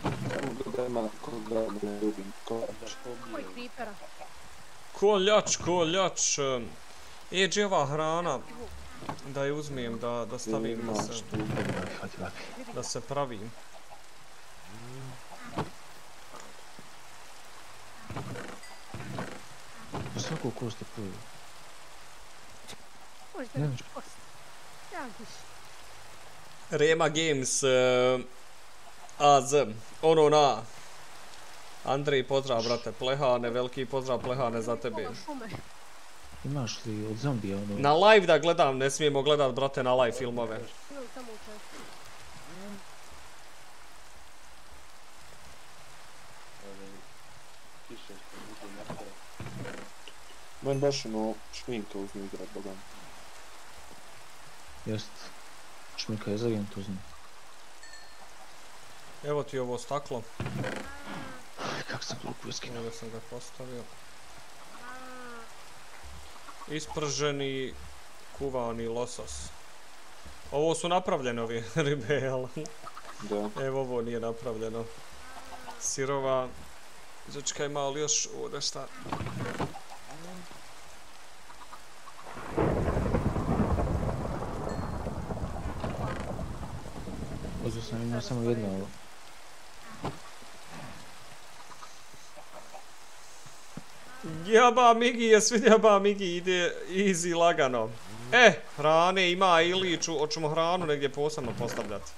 Samo gledaj ima koga ne ljubim, koga Moj creepera. Koljač, koljač. E, je ova hrana? Da je uzmijem, da, da stavim, da se, da se pravim. Po svaku kost je poju. Možete Ne mi može. kost. Ja više. Rema Games, uh, AZ, ono na. Andrej, pozdrav, brate, plehane, veliki pozdrav, plehane za tebe. Imaš li od zombija ono? Na live da gledam, ne smijemo gledat, brate, na live filmove. Imam tamo u čestu. Ove, kiše što budu napraviti. Meni baš ono šminka uzmi igrat, bogam. Jest. Šmika je za agent uzmi. Evo ti ovo staklo, Aj, kak sam glupo skinuo. ovdje sam ga postavio. Isprženi, kuvani losos. Ovo su napravljene ovi (laughs) ribe, jel? Da. Evo ovo nije napravljeno. Sirova. Začekaj malo još ovdje šta. Sam imao samo jedno ovo. Jaba Migi je svi jaba Migi ide easy lagano. E, hrane ima Iliću, hoćemo hranu negdje posebno postavljati.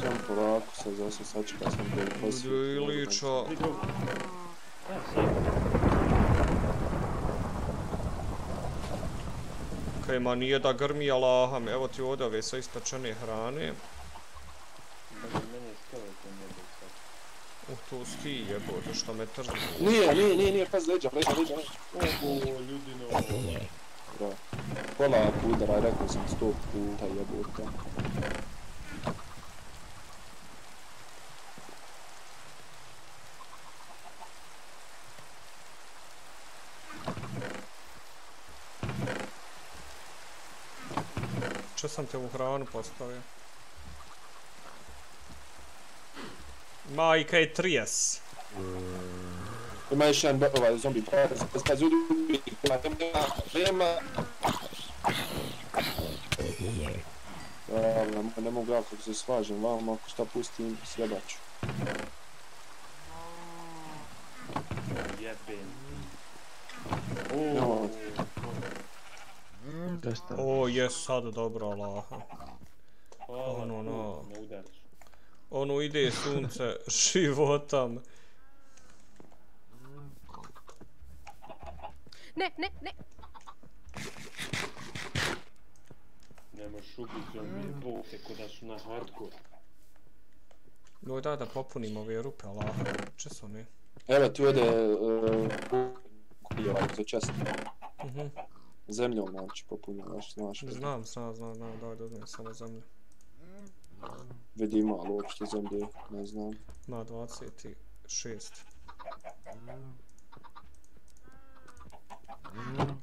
Sam polako, sad zase sačekaj sam da ih posvijetim. Ilićo, Vidu. Ja, sad. kaj ma nije da grmi Allaham, evo ti ovdje ove sve ispečene hrane. Možda mene skeleton ne bi sad. Uh, to si ti jebote što me trži. Nije, nije, nije, nije, pazi leđa, leđa, leđa, leđa. O, ljudino. Da. Pola udara, rekao sam sto puta jebote. Če sam te u hranu postavio? Majka je 30. Ima još jedan ovaj zombi, pazi, pazi, pazi, ljudi, nema, nema, nema. Ja, ne mogu ja kako se svažem, vam ako šta pustim, sjebaću. Jebem. Nemamo. Dosta. O, jes sad dobro, Allaha. Hvala, Ono, no. na udarcu. Ono ide sunce (laughs) životom. Ne, ne, ne. Nemaš ubiti zombi, bog te ko da su na hardcore. Joj daj da popunim ove rupe, Allaha. Če su oni? Evo ti ovdje, uh, koji je ovaj za čest. Mhm. Zemljom, znači, popunjavaš, znaš. Znam, znam, znam, znam, daj da uzmem samo zemlju. Vidi ima, ali uopšte zemlje, ne znam. Ma 26. Pa, dobro.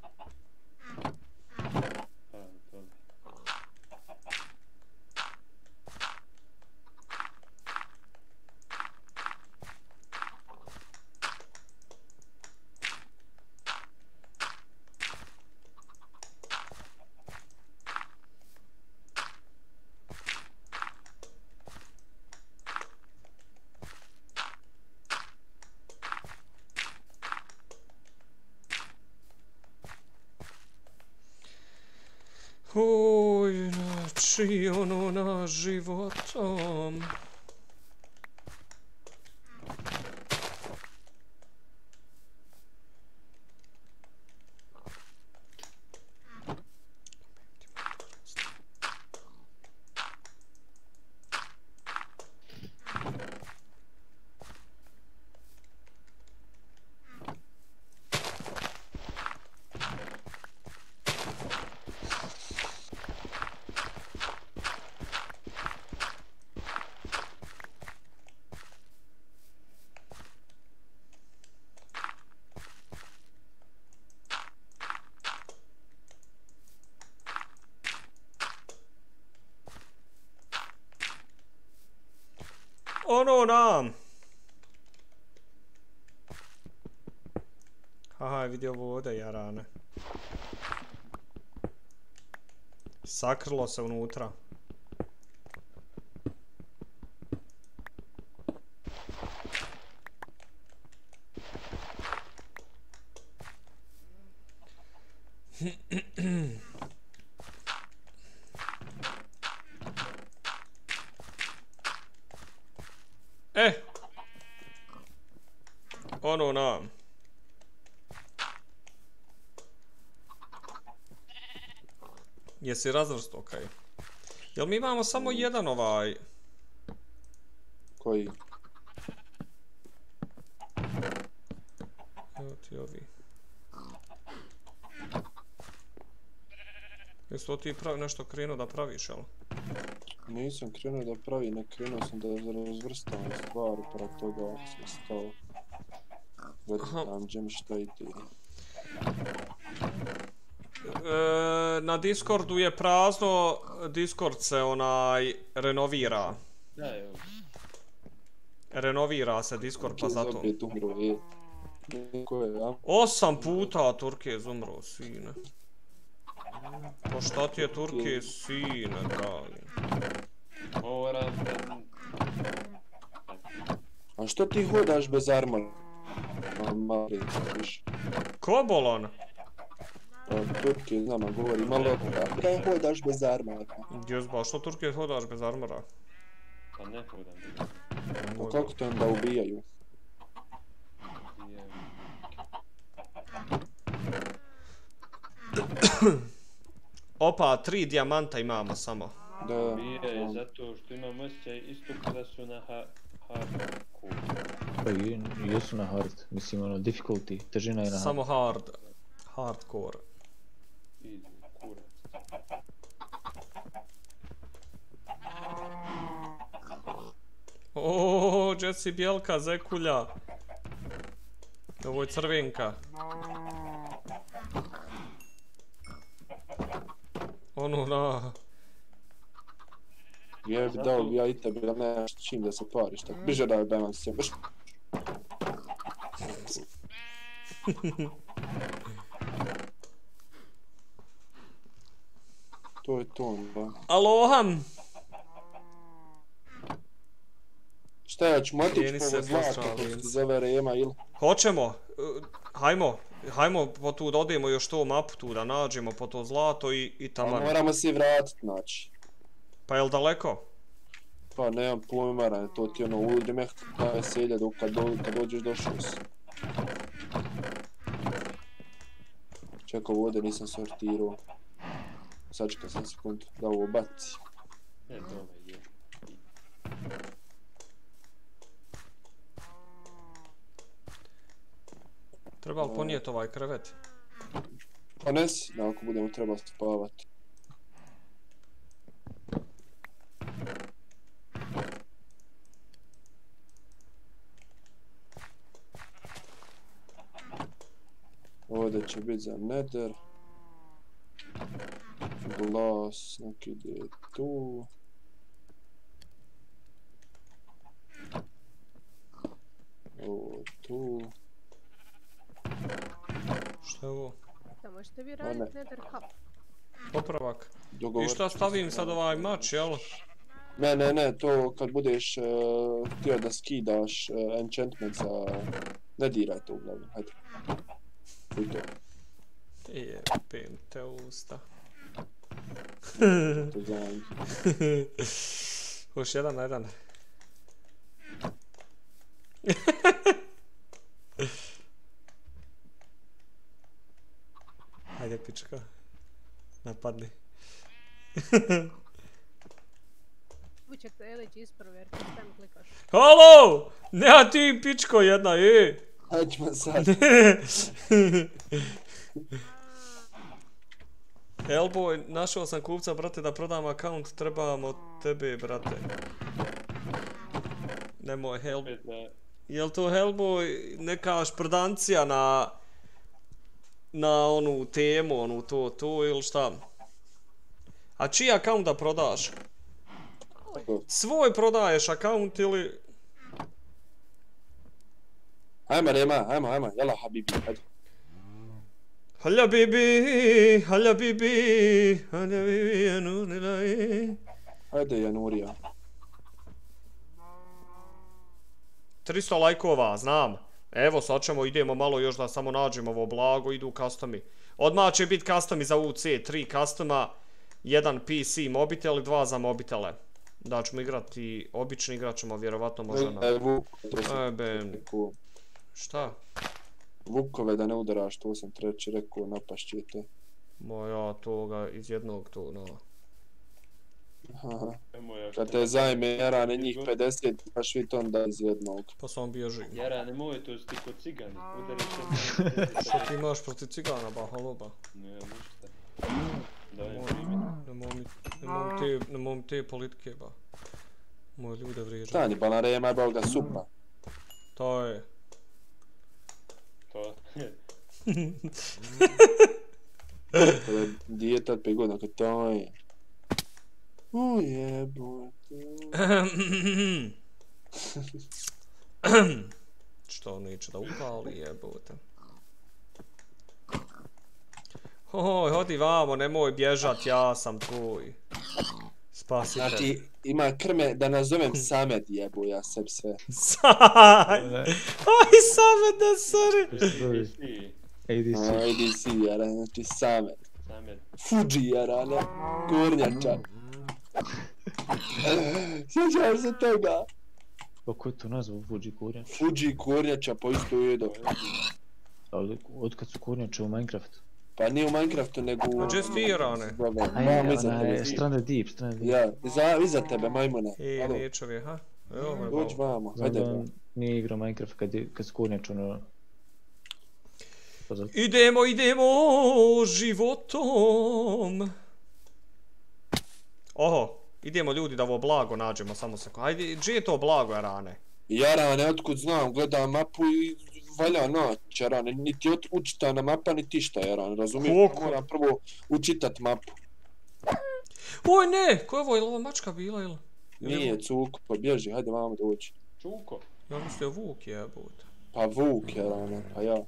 Znači ono na životom. Ono nam. Aha, vidio vode, jarane. Sakrilo se unutra. E! Ono nam. Jesi razvrsto, okej. Jel mi imamo samo jedan ovaj... Koji? Evo ti ovi. Jesi to ti pravi nešto krenuo da praviš, jel? Nisam krenuo da pravi, ne krenuo sam da razvrstam stvari, pored toga sam stao. Gledam džem šta ide. E, na Discordu je prazno, Discord se onaj renovira. Da, evo. Renovira se Discord pa zato. Opet umro, e. Neko je, a? Osam puta Turkez umro, sine. Pa šta ti je Turkez, sine, dragi? Moram da... A što ti hodaš bez armora? Ma, mali, više. Ko Turke, znam, a govori malo. Kaj hodaš bez armora? Jes, ba što Turkez hodaš bez armora? Pa ne hodam. Pa kako te onda ubijaju? (coughs) Opa, tri dijamanta imamo samo. Da, Bije zato što imam osjećaj isto kada su na ha hardcore. Pa i, jesu na hard, mislim ono, difficulty, težina je na hard. Samo hard. Hardcore. Idu, kurac. Oooo, Jesse Bjelka, Zekulja. Ovo je crvenka. Ono na... ja bi dao bi ja i tebi, ali nemaš čim da se pariš, tako biže da da vam se To je to, da. Aloham! Šta ja ću motić Cijeni po ovo zlato, pozdravljam. ko se zove Rema ili? Hoćemo, uh, hajmo, hajmo po tu da odemo još to mapu tu da nađemo po to zlato i, i Pa taman. moramo se vratit, znači. Pa jel daleko? Pa nemam pojma, rane, to ti ono uludri me kada je dok kad, do, kad dođeš došao si. Čekao vode, nisam sortirao. Sačekaj sam sekundu da ovo baci. Ne, dole je. Treba li ponijeti ovaj krevet? Pa nesi, da ako budemo trebali spavati. Ovdje će biti za nether. Glas, nek ide tu. Ovo tu. Šta je ovo? Da možete vi raditi nether cup. Popravak. I šta stavim sad ovaj mač, jel? Ne, ne, ne, to kad budeš uh, htio da skidaš uh, enchantment za... Ne diraj to uglavnom, hajde. I to. Jebem te usta. (laughs) To. Hoš jedan na jedan. (laughs) Ajde pička. Napadni. Tu će te Elić isprovjeriti, šta mi klikaš. Halo! Nema ti pičko jedna, e! Hađma sad. (laughs) Hellboy, našao sam kupca, brate, da prodam akaunt, trebam od tebe, brate. Nemoj, Hell... Opet na... Jel to Hellboy neka šprdancija na... Na onu temu, onu to, to ili šta? A čiji akaunt da prodaš? Svoj prodaješ akaunt ili... Ajmo Rema, ajmo, ajmo, jela habibi, hajde. Halja bibi, halja bibi, halja bibi, anunilai. Hajde Janurija. 300 lajkova, znam. Evo, sad ćemo, idemo malo još da samo nađemo ovo blago, idu customi. Odmah će biti customi za UC, 3 customa, jedan PC mobitel i dva za mobitele. Da ćemo igrati, obični igrat ćemo vjerovatno možda na... E, Vuk, to sam Ajbe. rekao. Šta? Vukove da ne udaraš, to sam treći rekao, napašće te. Moja toga iz jednog to, no. Aha. Ja Kad te zajme Jarane njih 50, imaš vi to onda iz jednog. Pa sam bio živ. Jara, nemoj, to su ti kod cigani. Udari se. (laughs) Što ti imaš protiv cigana, ba, halo, ba. Ne, ništa. Nemoj mi te, politike, ba. Moje ljude vrijeđa. Stani, pa na Rema je ga supa. To je. To. To je od 5 godina, kad to je. Jebote. (clears throat) Što neće da upali jebote. Oj, hodi vamo, nemoj bježat, ja sam tvoj. Spasite. Znači, ima krme da nazovem Samet jebo, ja sebi sve. Saj! Aj, same da sorry! Ti, ADC. ADC, jara, znači Samet. Samet. Fuji, jara, ne? Kornjača. Sjećaš se toga? Pa ko je to nazvao Fuji Kurjan? Fuji Kornjača po isto jedo. Ali Otkad su Kurnjače u Minecraftu? Pa nije u Minecraftu, nego u... Ti, Jarane? Dobro, A je, Mam iza ona je tebe. Stranded Deep, Stranded Deep. Ja, iza, iza tebe, majmune. E, Alo, neću ha? Evo me, dođi bavo. vamo, Znam hajde. nije igrao Minecraft kad, je, kad su Kurnjače ono... Idemo, idemo životom. Oho, idemo ljudi da ovo blago nađemo, samo seko. Ajde, gdje je to blago, Jarane? Jarane, otkud znam, gledam mapu i valja naći, Jarane, niti ot, učitana mapa, niti šta, Jarane, razumiješ? Koliko? Moram prvo učitat mapu. Oj ne, ko je ovo, je li ovo mačka bila ili? Nije, cuko, pa bježi, hajde vamo dođi. Čuko. Ja mislio Vuk jebote. Pa Vuk, Jarane, pa ja.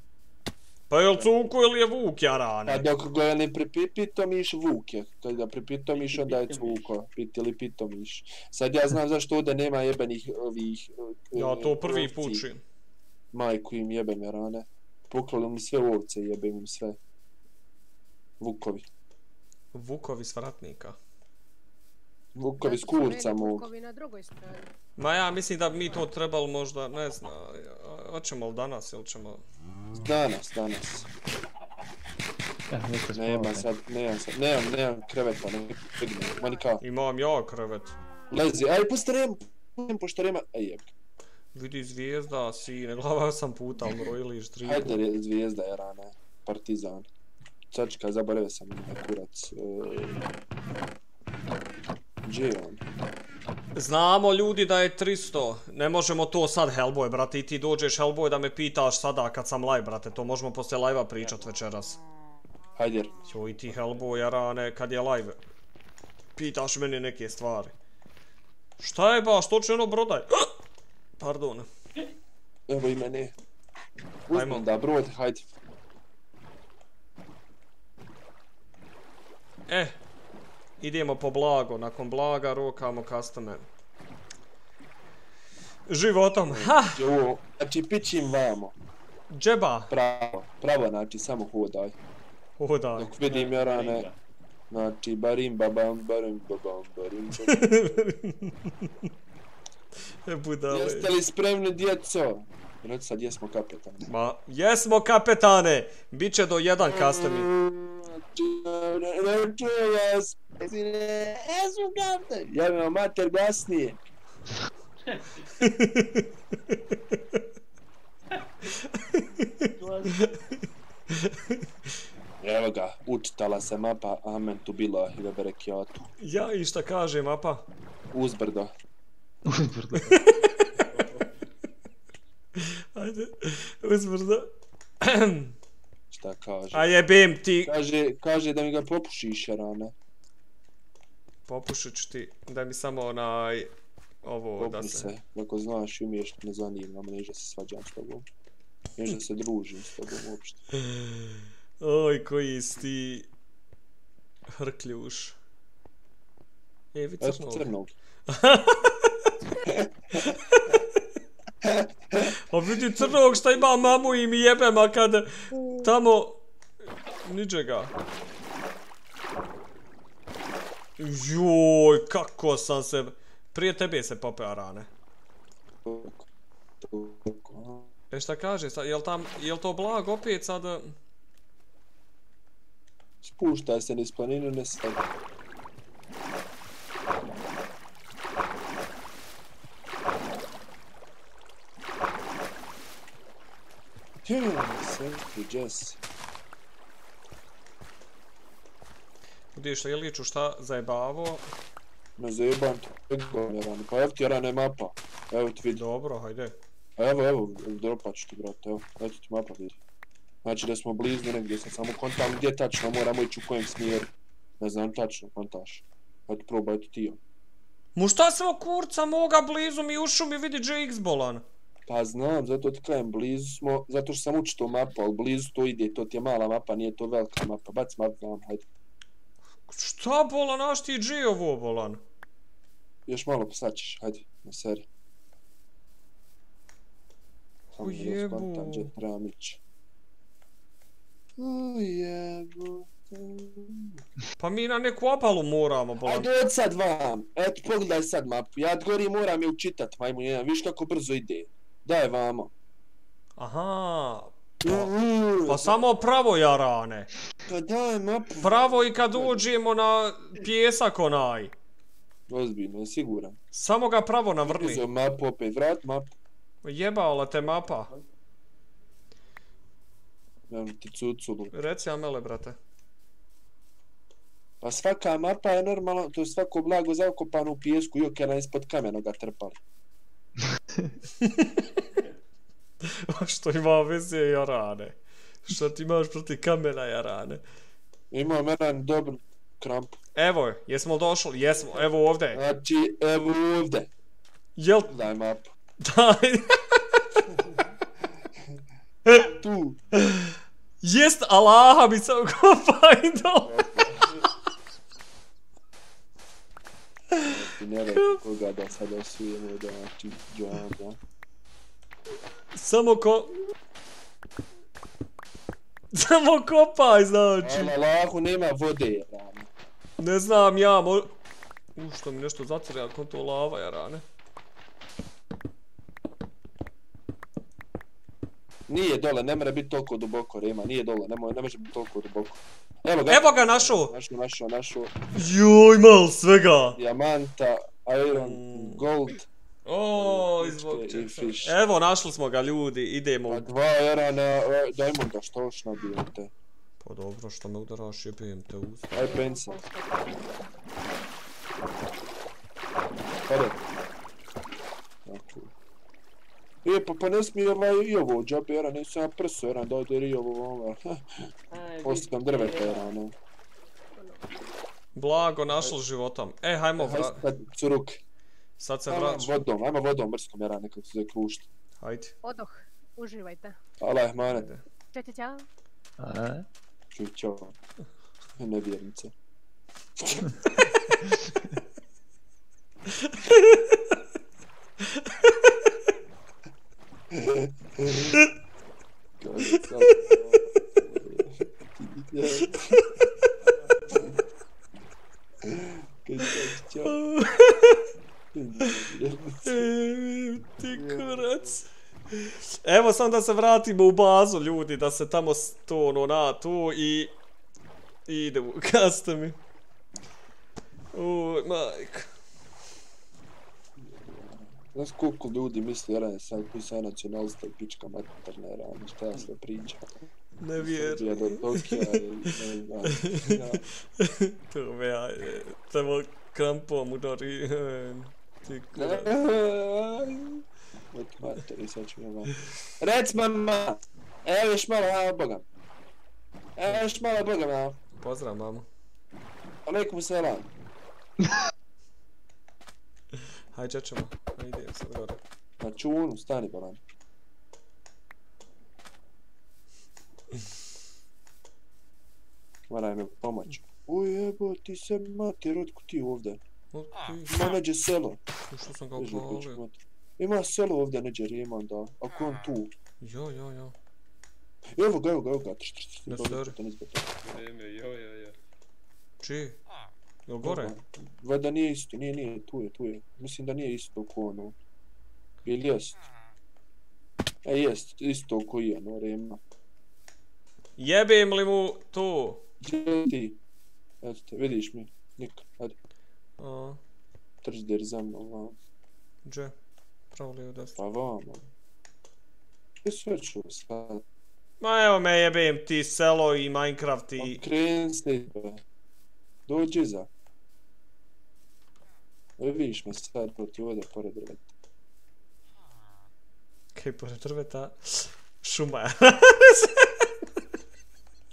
Pa je li Cuku ili je Vuk, Pa Jarane? dok ga ne pripitomiš, Vuk je. Kad ga pripitomiš, onda je Cuko. Pit ili pitomiš. Sad ja znam zašto ovdje nema jebenih ovih... Ja to prvi put čujem. Majku im jebem, Jarane. Poklali mi sve ovce, jebem im sve. Vukovi. Vukovi s vratnika. Vukovi s Zato su meni kurca mog. vukovi na drugoj strani. Ma ja mislim da bi mi to trebalo možda, ne znam, hoćemo li danas ili ćemo... Danas, danas. Eh, Nema sad, nemam sad, nemam, nemam kreveta, ne pignem. Manika, Imam ja krevet. lezi, aj pusti rem, pusti pošto rema, aj jeb. Vidi zvijezda, sine, (laughs) glava sam puta umro ili tri Hajde, puta. re- zvijezda je rana, partizan. Čačka, zaboravio sam ime, kurac. e, Gdje je on? Znamo ljudi da je 300, ne možemo to sad Hellboy, brate, i ti dođeš Hellboy da me pitaš sada kad sam live, brate, to možemo poslije live-a pričat večeras. Hajde, Jo, i ti Hellboy, jarane, kad je live, pitaš meni neke stvari. Šta je ba, što će ono brodaj? (gasps) Pardon. evo i mene. Ajmo. Uzmem da brod, hajde. E, idemo po blago, nakon blaga rokamo custome. Životom, ha, Jo, znači pićim vamo. džeba, Pravo, pravo, znači samo hodaj. hodaj. Dok vidim Jarane, Znači, barim babam, barim babam, barim babam. (laughs) Budale. Jeste li spremni, djeco? Reci sad, jesmo kapetan. Ma, jesmo kapetane! Biće do jedan kastami. Ne čujem vas. Jesmo kapetan. Ja mi vam mater glasnije. Evo ga, učitala se mapa, amen tu bilo i berekiatu. Ja i šta kaže mapa? Uzbrdo. Uzbrdo. (laughs) Ajde, uzbrdo. (clears throat) Šta kaže? A jebem ti. Kaže, kaže da mi ga popušiš, Jarane. Popušit ću ti da mi samo onaj... Ovo da Popuši se... se. Ako znaš i umiješ, ne zanima me, neće se svađam s tobom. Neće se družim s tobom uopšte. (sighs) Oj, koji si ti... Hrkljuš. E, vi Eto crnog. crnog. (laughs) A vidi crnog šta ima mamu i mi jebem, a kad tamo... Ničega. Joj, kako sam se... Prije tebe se popeo rane. E šta kaže, sad, jel, tam, jel to blag opet sad... Spušta se niz planinu, ne sad. Joj, sestri Jess. Vidiš li Iliću šta zajebavo? Ne zajebam te, Jarane. Pa evo ti Jarane mapa. Evo ti vidi. Dobro, hajde. Evo, evo, dropat ću ti, brate, evo. Eto ti mapa vidi. Znači da smo blizni negdje, sad samo kontam gdje tačno moramo ići u kojem smjeru. Ne znam tačno, kontaš. Eto probaj, eto ti on. Mu šta se o kurca moga blizu mi ušu mi vidi JX bolan. Pa znam, zato ti kažem, blizu smo, zato što sam učito mapu, ali blizu to ide, to ti je mala mapa, nije to velika mapa. Bac mapu vam, hajde. Šta bolan, naš ti G ovo bolan? Još malo posaćeš, hajde, na seri. Samo Ujebu. skontam gdje trebam ići. Ujebu. Pa mi na neku obalu moramo bolan. Ajde od sad vam, eto pogledaj sad mapu, ja gori moram je učitat majmun jedan, viš kako brzo ide. Daj vamo. Aha. Pa, pa samo pravo jarane. Pa daj mapu. Pravo i kad uđemo na pjesak onaj. Ozbiljno, je siguran. Samo ga pravo navrni. Uzeo mapu opet, vrat mapu. Jebala te mapa. Evo ti cuculu. Reci Amele, brate. Pa svaka mapa je normalno, to je svako blago zakopano u pijesku i okena ispod kamena ga trpali. (laughs) Što ima veze jarane? Što ti imaš proti kamena jarane? Imam jedan dobru krampu. Evo je, jesmo li došli? Jesmo, evo ovdje. Znači, evo ovdje. Jel? Daj mapu. Daj. (laughs) tu. Jest Allaha mi sam kopaj (laughs) do. Ti ne rekao koga da sad osujemo da znači Joana. Samo ko... Samo kopaj, znači. Na lahu nema vode, rane. Ne znam ja, mo... U, što mi nešto zacrja, ako to lava, jarane. Nije dole, ne mora biti toliko duboko, Rema, nije dole, ne, ne može biti toliko duboko. Evo ga. Evo ga našo. Našo, našo, našo. Joj, mal svega. Dijamanta, iron, gold. O, izbog i fish. Evo, našli smo ga ljudi, idemo. Pa dva era na uh, Diamonda, što još nabijem te? Pa dobro, što me udaraš, jebem te uz. Aj pensa. Hajde. Tako. E, pa, pa ne smije ovaj i ovo džabe, era, nisam ja prso, era, da ode i ovo, ovo, (laughs) Ostam drveta, era, ne. Blago, našli životom. E, hajmo, Hajde vra... sad, curuk. Sad se Ajmo vraćamo. vodom, ajmo vodom mrskom, era, nekako se krušti. Hajde. Odoh, uživajte. Allah, mane. Ćao, ćao, ćao. A? Čuj, čao. Nevjernice. Kaže, sad- E, Ti kurac. Evo sam da se vratimo u bazu ljudi, da se tamo to ono na to i... Idemo, (laughs) kasta mi. Uj, majko. Znaš koliko ljudi misli, jer je sad koji sam nacionalista i pička materna, rano, šta ja sve pričam. Ne Ja vjerujem. do Tokija i ne znam. (laughs) Ja, To me ja, e, tamo krampom udari. e, Ti kurac. Od materi, sad ću mama. Rec mama! Evo još malo, evo Boga. Evo još malo Boga, mama. Pozdrav mamu. Aleikum selam. (laughs) Hajde čečemo. Ajde, sad gore. Na čunu, stani bolan. Moraj mi pomoć. Uj, jebo, ti se mater, otko ti ovdje? Ima neđe selo. što sam ga upalio. mater. Ima selo ovdje neđe Riman, da. Ako on tu. Jo, jo, jo. Evo ga, evo ga, evo ga. Ne stari. gotovo. Vreme, jo, jo, jo. Čiji? Jel gore? Valjda nije isto, nije, nije, tu je, tu je. Mislim da nije isto ko ono. Ili jest? E, jest, isto ko i ono, Rema. Jebem li mu to? Gdje ti? Eto te, vidiš mi. Nik, ajde, A, trzder za mnom, vam. gdje? Pravo lijevo desno. Pa vamo. Gdje sve ću sad? Ma evo me jebem ti selo i Minecraft i... Okren se. Dođi za. E, vidiš me sad, ti ovdje pored drveta. Kaj pored drveta? Šuma (laughs) je.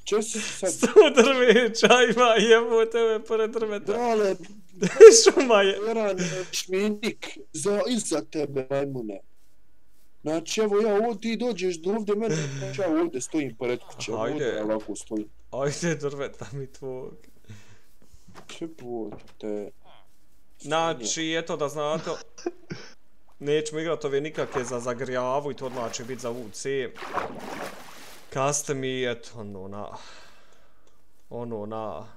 Če si sad? Sto drveća ima jebo tebe pored drveta. Drale, (laughs) Šuma je. Goran, šminik, za, iza tebe, majmune. Znači, evo ja ovdje, ti dođeš do ovdje mene, znači ja ovdje stojim pored kuće, Ajde. ovdje ja ovako stojim. Ajde drveta mi tvog. Jebote. Znači, eto da znate, nećemo igrat ove nikakve za zagrijavu i to odmah će biti za UC. Kaste mi, eto, ono na... Ono na...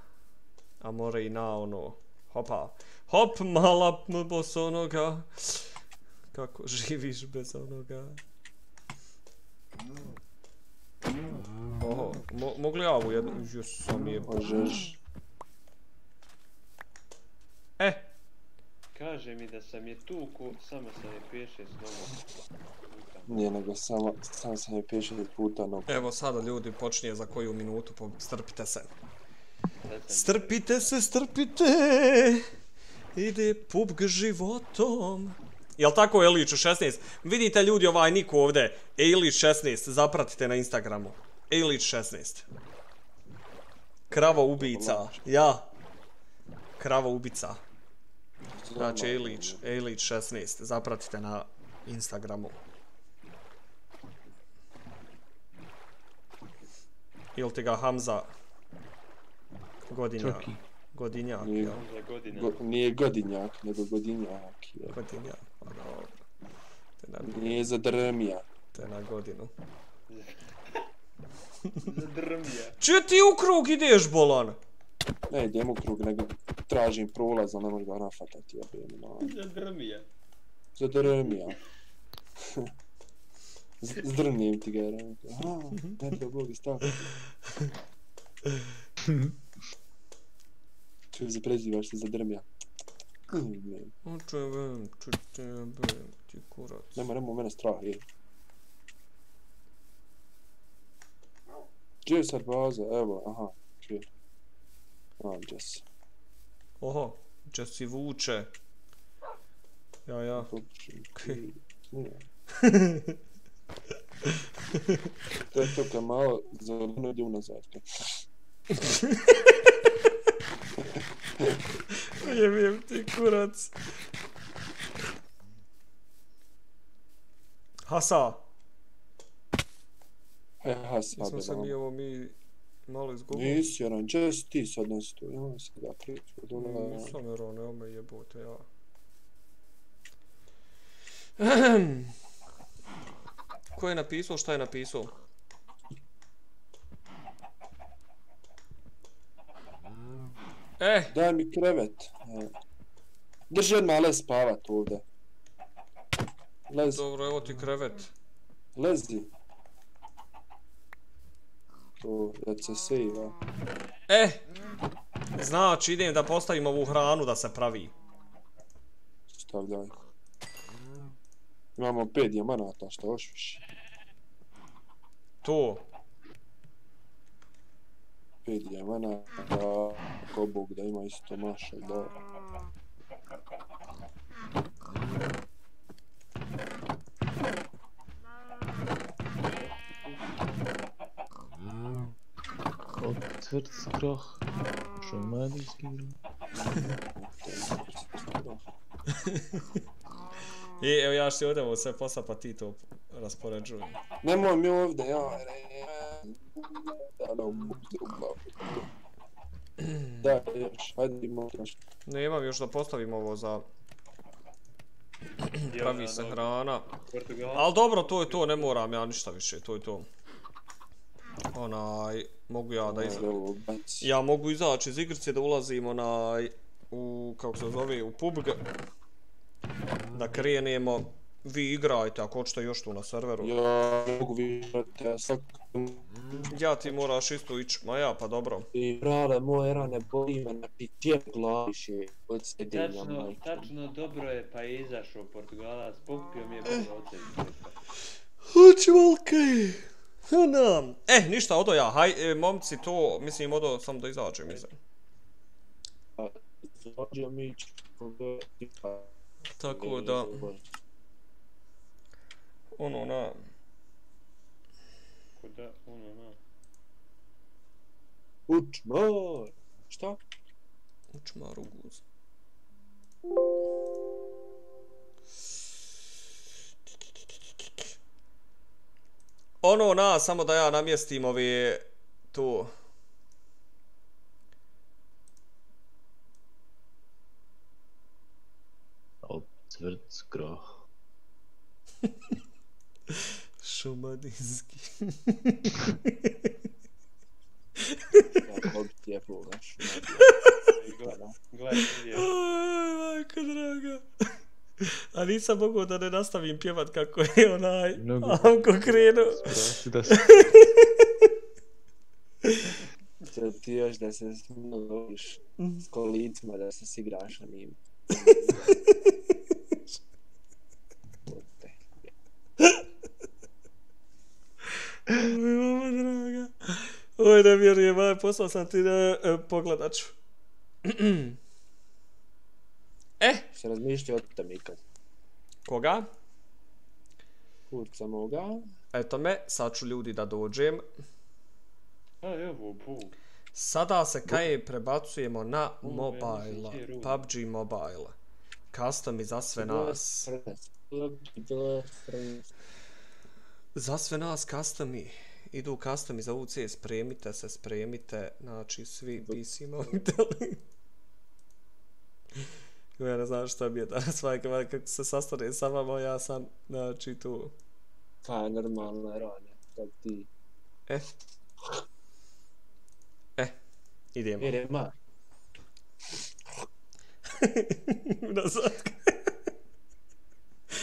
A more i na ono... Hopa. Hop, mala boso onoga. Kako živiš bez onoga? Oho, mo mogu li ja ovu jednu? Jus, sam je... Možeš. E, Kaže mi da sam je tuku, samo sam je peše s nogom. Nije nego samo, sam sam je 5-6 puta no. Evo sada ljudi počinje za koju minutu, po- strpite se. Strpite se, strpite! Ide PUBG životom. Jel tako Eliću 16? Vidite ljudi ovaj nik ovdje, Elić 16, zapratite na Instagramu. Elić 16. Krava ubica, ja. Krava ubica. Znači Elić, Elić 16, zapratite na Instagramu. Ili ti ga Hamza Godinjak. Čoki. Godinjak, Nije, godine. go, nije godinjak, nego godinjak. Je. Godinjak, pa dobro. Te na, Nije za drmija. te na godinu. (laughs) Za drmija. Če ti u krug ideš, bolan? Ne idem u krug, nego tražim prolaz, ali ne možeš ga nafatati, jebem, no. Za drmija. Za drmija. Z- Zdrnijem ti ga, jer ono, a, ne da Bog istav. Čuj se prezivaš se za drmija. Ne, Očevem, čučevem, ti kurac. Nema, nema u mene strah, je. Gdje je sad baza? Evo, aha, gdje si? Oho, Jesse vuče. Ja, ja. (laughs) Nije. (laughs) To je to kad malo zeleno ide unazad. (laughs) Jebim ti kurac. Hasa, E, ha, sad jesmo je se mi ovo mi malo izgubili. Nisi, Jaran, gdje si ti sad nas tu? Ima se da priču. Dole, Nisam jer on, evo me jebote, ja. (clears throat) Ko je napisao, šta je napisao? Eh, Daj mi krevet. Drži odmah lez spavat ovdje. Lez, Dobro, evo ti krevet. lezi. To, da se sejva. E, znači idem da postavim ovu hranu da se pravi. Stavljaj. Imamo pet dijamanata, što još više. To. Pet dijamanata, ko bog da ima isto maša, da. Otvrt skroh. Šumadijski groh. (laughs) I evo ja što ovdje ovo sve posla pa ti to raspoređujem. Nemoj mi ovdje, ja, da, da, da, još, hajde imamo još. Ne imam još da postavim ovo za... Pravi se hrana. Portugal. Al dobro, to je to, ne moram ja ništa više, to je to. Onaj, mogu ja da izađem. Ja mogu izaći iz igrice da ulazim onaj u kako se zove u PUBG da krenemo. Vi igrajte ako hoćete još tu na serveru. Ja mogu vidjeti, ja svak... ja ti moraš isto ići ma ja pa dobro. I brale, moje rane boli me na pitje glaviše od sedenja, Tačno, tačno dobro je pa je izašao Portugalac, pokupio mi je bilo oce. Hoću okej Ona. E, ništa, odo ja, haj, e, momci, to, mislim, odo sam da izađem, tipa... Tako da, ono, na, Kuda, ono, na. Učmar! Šta? učmar u guz. Ono, na, samo da ja namjestim ove, tu, Otvrt skroh. (laughs) šumadinski. Ja, ko bi ti je pogledaš? Gledaj, vidio. Oj, majko draga. A nisam mogao da ne nastavim pjevat kako je onaj Mnogo. Anko krenuo. Da se... Ti još da se smiliš s kolicima, da se sigraš na njim. Oj, mama draga. Oj, ne vjerujem, aj, poslao sam ti da e, pogledat ću. E, Se razmišlja o tem ikad. koga? Kurca moga. Eto me, sad ću ljudi da dođem. A, evo, bog. Sada se kaje prebacujemo na U, mobile, PUBG mobile. Custom i za sve nas. Za sve nas customi. Idu customi za UC, spremite se, spremite, znači svi PC mobiteli. (laughs) ja ne znam šta mi je danas, majka, kako se sastane sa vama, ja sam, znači, tu. Pa je normalno, rane. Sad ti. E. E, idemo. Je ma. (laughs) Nazad.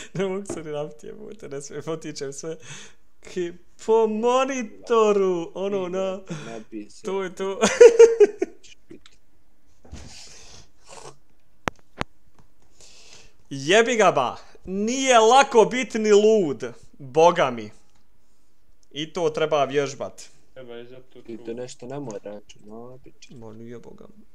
(laughs) ne mogu se ni napiti, jebote, ne sve, potičem sve. Ki, po monitoru, ono na, to je to. (laughs) Jebi ga ba, nije lako biti ni lud, boga mi. I to treba vježbat. Treba je zato Ti to tu. nešto ne mora reći, no, piče. Ma nije boga mi.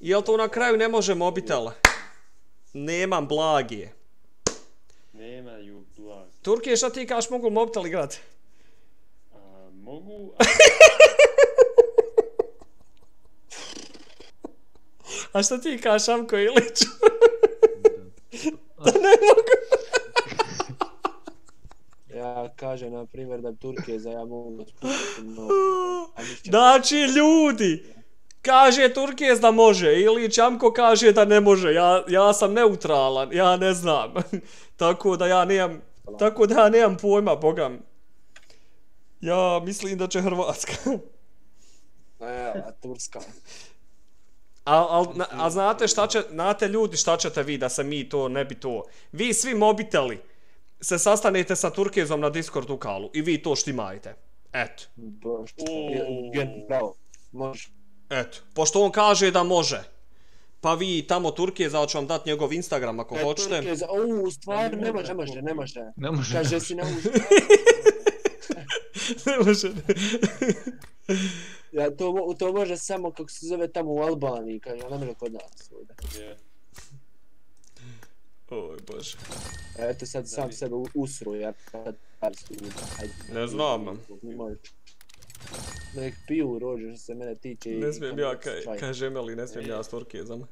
Jel to na kraju ne može mobitel? Nemam blagije. Nemaju blag. Turkije, šta ti kažeš, mogu mobitel igrat? A, mogu, (laughs) a A šta ti kažeš, Amko Ilić? da (laughs) ne mogu. (laughs) Ja kažem, na primjer, da Turke za ja mogu spustiti. A. Znači, ljudi, kaže Turkijez da može, Ilić Amko kaže da ne može, ja, ja sam neutralan, ja ne znam. (laughs) tako da ja nemam, tako da ja nemam pojma, bogam. Ja mislim da će Hrvatska. Evo, Turska. A, al, na- a znate šta će, znate ljudi šta ćete vi da se mi to ne bi to. Vi svi mobiteli se sastanete sa Turkezom na Discord u kalu i vi to štimajte. Eto, bravo. Može. eto. Pošto on kaže da može. Pa vi tamo Turkeza, hoću vam dati njegov Instagram ako E, hoćete. Turkeza, U, stvarno, ne može, ne može, ne može. Ne može. Kaže si (laughs) ne može. ne (laughs) može. Ja, to, to može samo kako se zove tamo u Albaniji, kaže, ne može kod nas. ovdje. Je. Oj, bože. Eto sad sam vi- sebe u- usru, ja sad par. Ne znam. Može. Nek piju rođe što se mene tiče. Ne smijem kad ja, ka, kaže Emeli, ne smijem ja s Turkezom.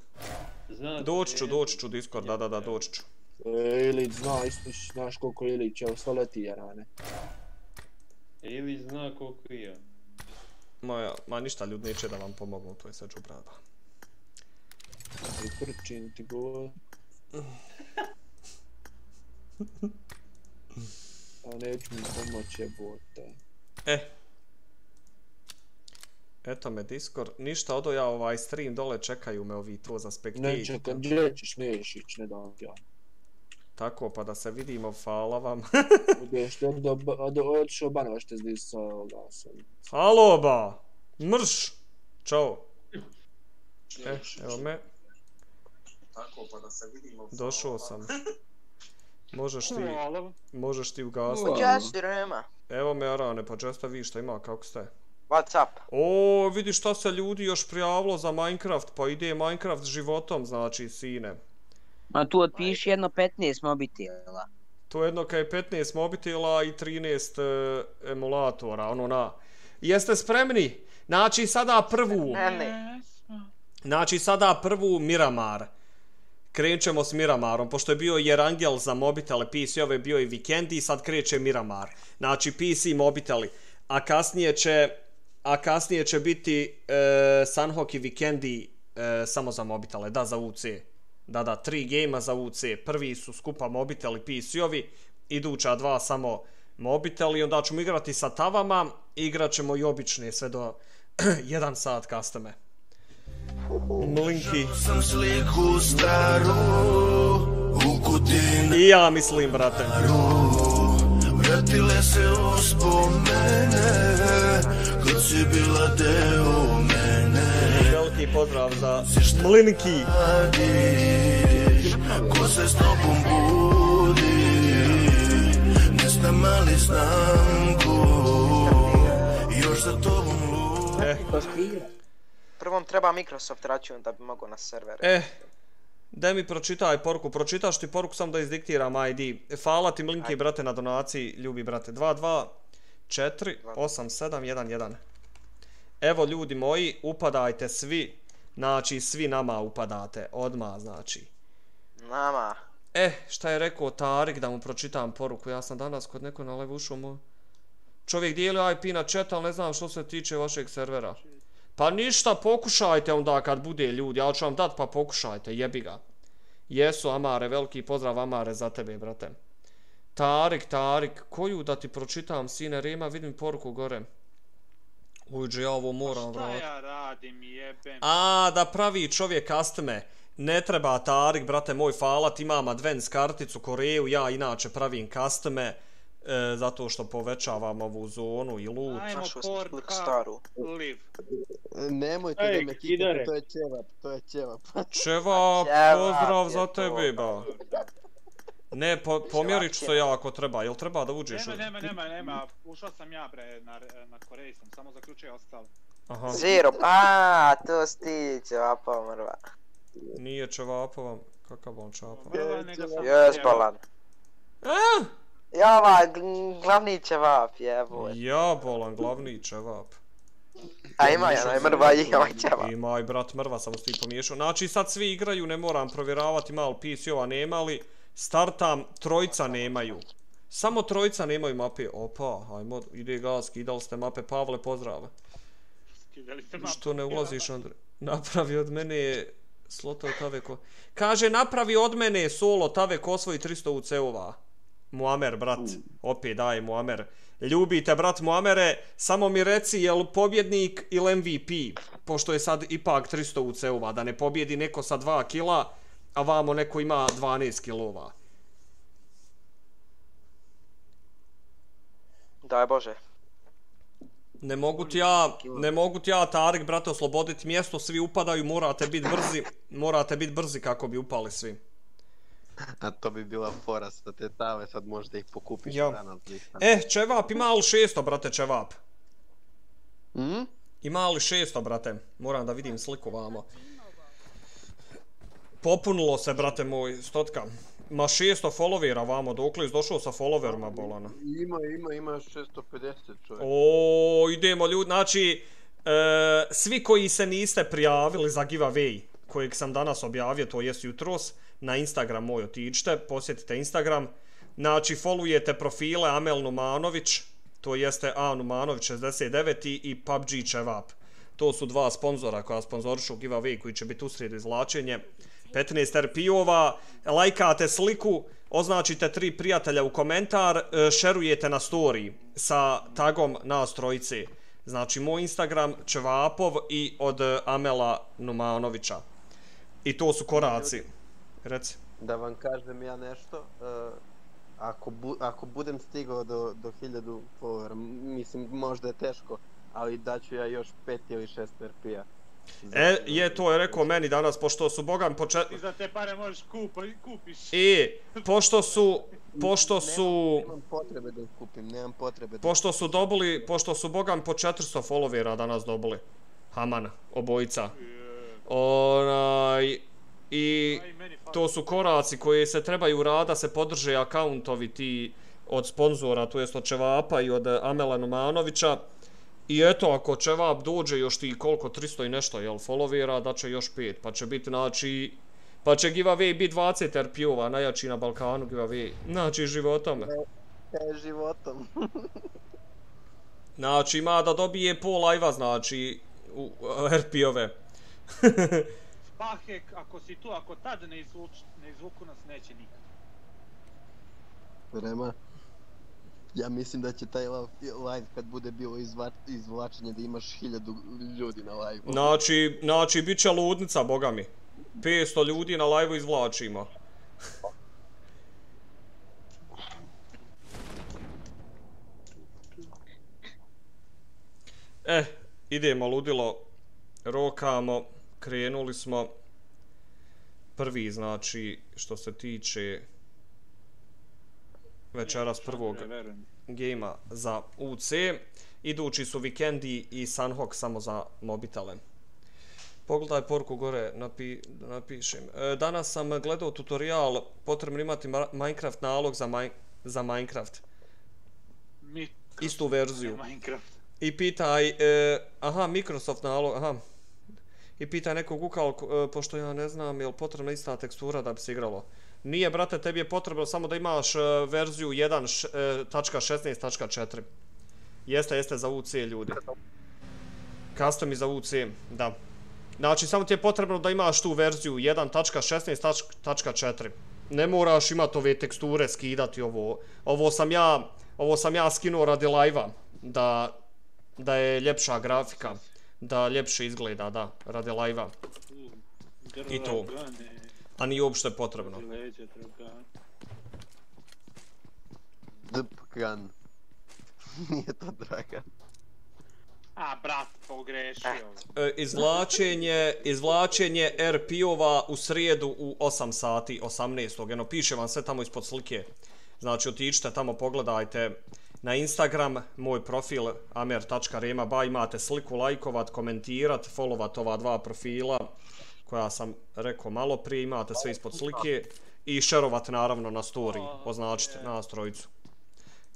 Znate, Doći ću, je- doći ću Discord, da, da, da, doći ću. E, Ilić zna, isto znaš koliko Ilić, evo sto leti jarane. Ili zna koliko i ja. Ma, ma ništa, ljudi neće da vam pomognu, to je sve džubrada. I krčin ti govor. A neću mi pomoći jebote. E. Eto me Discord, ništa odo ja ovaj stream dole čekaju me ovi to za spektate. Ne čekam, gdje ćeš, nećeš ne dam ja. Tako, pa da se vidimo, hvala vam. (laughs) Do, otišao Banova što zdi sa glasom. Halo ba! Mrš! Ćao! E, evo me, Tako, pa da se vidimo. došao sam. Možeš ti, možeš ti ugasiti. Jesi Rema. Evo me Arane, pa Jesta vi šta ima, kako ste? What's up? O, vidi šta se ljudi još prijavilo za Minecraft, pa ide Minecraft životom, znači, sine. Ma tu otpiši jedno 15 mobitela. To je jedno kaj je 15 mobitela i 13 e, emulatora, ono na. Jeste spremni? Znači sada prvu, Ne, ne. znači sada prvu Miramar. Krenut ćemo s Miramarom, pošto je bio Jerangel za mobitele, PC-ove bio i Vikendi, sad kreće Miramar. Znači PC mobiteli, a kasnije će, a kasnije će biti e, Sunhawk i Vikendi e, samo za mobitele, da za UC. Da, da, tri gejma za UC. Prvi su skupa i PC-ovi, iduća dva samo mobiteli, onda ćemo igrati sa tavama, igrat ćemo i obične sve do (clears throat) jedan sat custome. Mlinki. Sam sliku staru I ja mislim, brate. Vratile se uspomene Kad si bila deo mene pozdrav za Mlinki. Ko se s tobom budi Ne znam ali znam ko Još za tobom lud E, Prvom treba Microsoft račun da bi mogao na server. e, da mi pročitaj poruku. Pročitaš ti poruku sam da izdiktiram ID. Hvala ti Mlinki, brate, na donaciji. Ljubi, brate. 2, 2, 4, 8, 7, 1, 1. Evo, ljudi moji, upadajte svi. Znači, svi nama upadate. Odma, znači. Nama. E, šta je rekao Tarik da mu pročitam poruku? Ja sam danas kod neko na live ušao mu. Čovjek dijeli IP na chat, ali ne znam što se tiče vašeg servera. Pa ništa, pokušajte onda kad bude ljudi. Ja ću vam dat pa pokušajte, jebi ga. Jesu, Amare, veliki pozdrav Amare za tebe, brate. Tarik, Tarik, koju da ti pročitam, sine Rema, vidim poruku gore. Uđe, ja ovo moram Šta vratiti. ja radim, jebem? A, da pravi čovjek custome. Ne treba Tarik, brate moj, falat, imam advance karticu Koreju, ja inače pravim custome, e, zato što povećavam ovu zonu i loot. Ajmo ka staru. live. Nemojte Ej, da me kikate, to je ćevap, to je ćevap. Čeva, Ćevap pozdrav za tebe, ba. Ne, po, pomjerit ću se ja ako treba, jel treba da uđeš? Nema, nema, nema, nema. Ušao sam ja bre na, na Koreji sam, samo zaključio ostalo. Aha, Zero. A, to stiće, vapa mrva. nije čevapova, kakav on sam Jes, balan. A, Ja, ova, gl- glavni ćevap, jeboj. ja bolan, glavni čevap. A ima ja, onaj mrva i ovaj ćevap. Ima i brat mrva, samo s ti pomiješao. Znači sad svi igraju, ne moram provjeravati malo PC-ova nema li. Startam, trojica nemaju. Samo trojica nemaju mape. Opa, hajmo, ide gas, skidali ste mape. Pavle, pozdrav. Skidali ste mapu. Što ne ulaziš, Andre? Napravi od mene sloto tave ko... Kaže, napravi od mene solo tave ko osvoji 300 UC-ova. Muamer, brat. Opet daje Muamer. Ljubite, brat Muamere, samo mi reci je li pobjednik ili MVP? Pošto je sad ipak 300 UC-ova, da ne pobjedi neko sa 2 kila, a vamo neko ima 12 kilova. Daj Bože. Ne mogu ti ja, ne mogu ti ja, Tarik, brate, osloboditi mjesto, svi upadaju, morate biti brzi, morate biti brzi kako bi upali svi. A to bi bila fora sa te tave, sad možda ih pokupiš Ja. danas. da ih sam- E, Čevap, ima li 600, brate, Čevap? Mm? Ima li 600, brate? Moram da vidim sliku vamo. Popunilo se, brate moj, stotka. Ma 600 followera vamo, dokle je došao sa followerima, bolano. Ima, ima, ima još 650 čovjek. O, idemo ljudi, znači, e, svi koji se niste prijavili za giveaway, kojeg sam danas objavio, to jest jutros, na Instagram moj otičite, posjetite Instagram, znači, followujete profile Amel Numanović, to jeste A Numanović 69 i PUBG Čevap. To su dva sponzora koja sponzorišu giveaway koji će biti usred izvlačenje. 15 RP-ova, lajkate sliku, označite tri prijatelja u komentar, e, šerujete na story sa tagom nas trojice. Znači moj Instagram Čevapov i od e, Amela Numanovića. I to su koraci. Reci. Da vam kažem ja nešto, uh, ako, bu, ako budem stigao do, do 1000 followera, mislim možda je teško, ali daću ja još pet ili šest RP-a. E, je, to je rekao meni danas, pošto su Bogan počet... Ti za te pare možeš kupa, kupiš. E, pošto su, pošto su, Nemam potrebe da ih kupim, nemam potrebe da... pošto su dobili, pošto su Bogan po 400 followera danas dobili. Haman, obojica. Onaj, i to su koraci koji se trebaju rada se podrže akauntovi ti od sponzora, to jest od Čevapa i od Amela Numanovića. I eto, ako Čevap dođe još ti koliko, 300 i nešto, jel, followera, da će još 5, pa će biti, znači, pa će giveaway biti 20 RP-ova, najjači na Balkanu giveaway, znači, životom. Kaj životom. (laughs) Znači, ima da dobije pol live znači, u RP-ove. Spahek, (laughs) ako si tu, ako tad ne, izvuč, ne izvuku nas, neće nikad. Rema. Ja mislim da će taj live, kad bude bilo izva, izvlačenje da imaš hiljadu ljudi na live. Znači, znači, bit će ludnica, boga mi. 500 ljudi na live izvlačimo. (laughs) E, idemo ludilo, rokamo, krenuli smo. Prvi, znači, što se tiče večeras prvog gejma za UC. Idući su Vikendi i Sunhawk samo za mobitele. Pogledaj porku gore, napi, napišem. E, danas sam gledao tutorial, potrebno imati ma- Minecraft nalog za, maj, za Minecraft. Mi, Istu verziju. Minecraft. I pitaj, e, aha, Microsoft nalog, aha. I pitaj nekog ukal, e, pošto ja ne znam, je li potrebna ista tekstura da bi se igralo. Nije, brate, tebi je potrebno samo da imaš e, verziju 1.16.4. E, jeste, jeste za UC, ljudi. Custom i za UC, da. Znači, samo ti je potrebno da imaš tu verziju 1.16.4. Ne moraš imati ove teksture, skidati ovo. Ovo sam ja, ovo sam ja skinuo radi live-a, da, da je ljepša grafika, da ljepše izgleda, da, radi live-a. I to. A nije uopšte potrebno. Dpkan. (laughs) Nije to Dragan. A, brat, pogrešio. E, izvlačenje, izvlačenje RP-ova u srijedu u 8 sati 18. Eno, piše vam sve tamo ispod slike. Znači, otičite tamo, pogledajte na Instagram, moj profil amer.rema, imate sliku, lajkovat, komentirat, followat ova dva profila koja sam rekao malo prije, imate sve ispod slike i šerovat naravno na story, označite nas trojicu.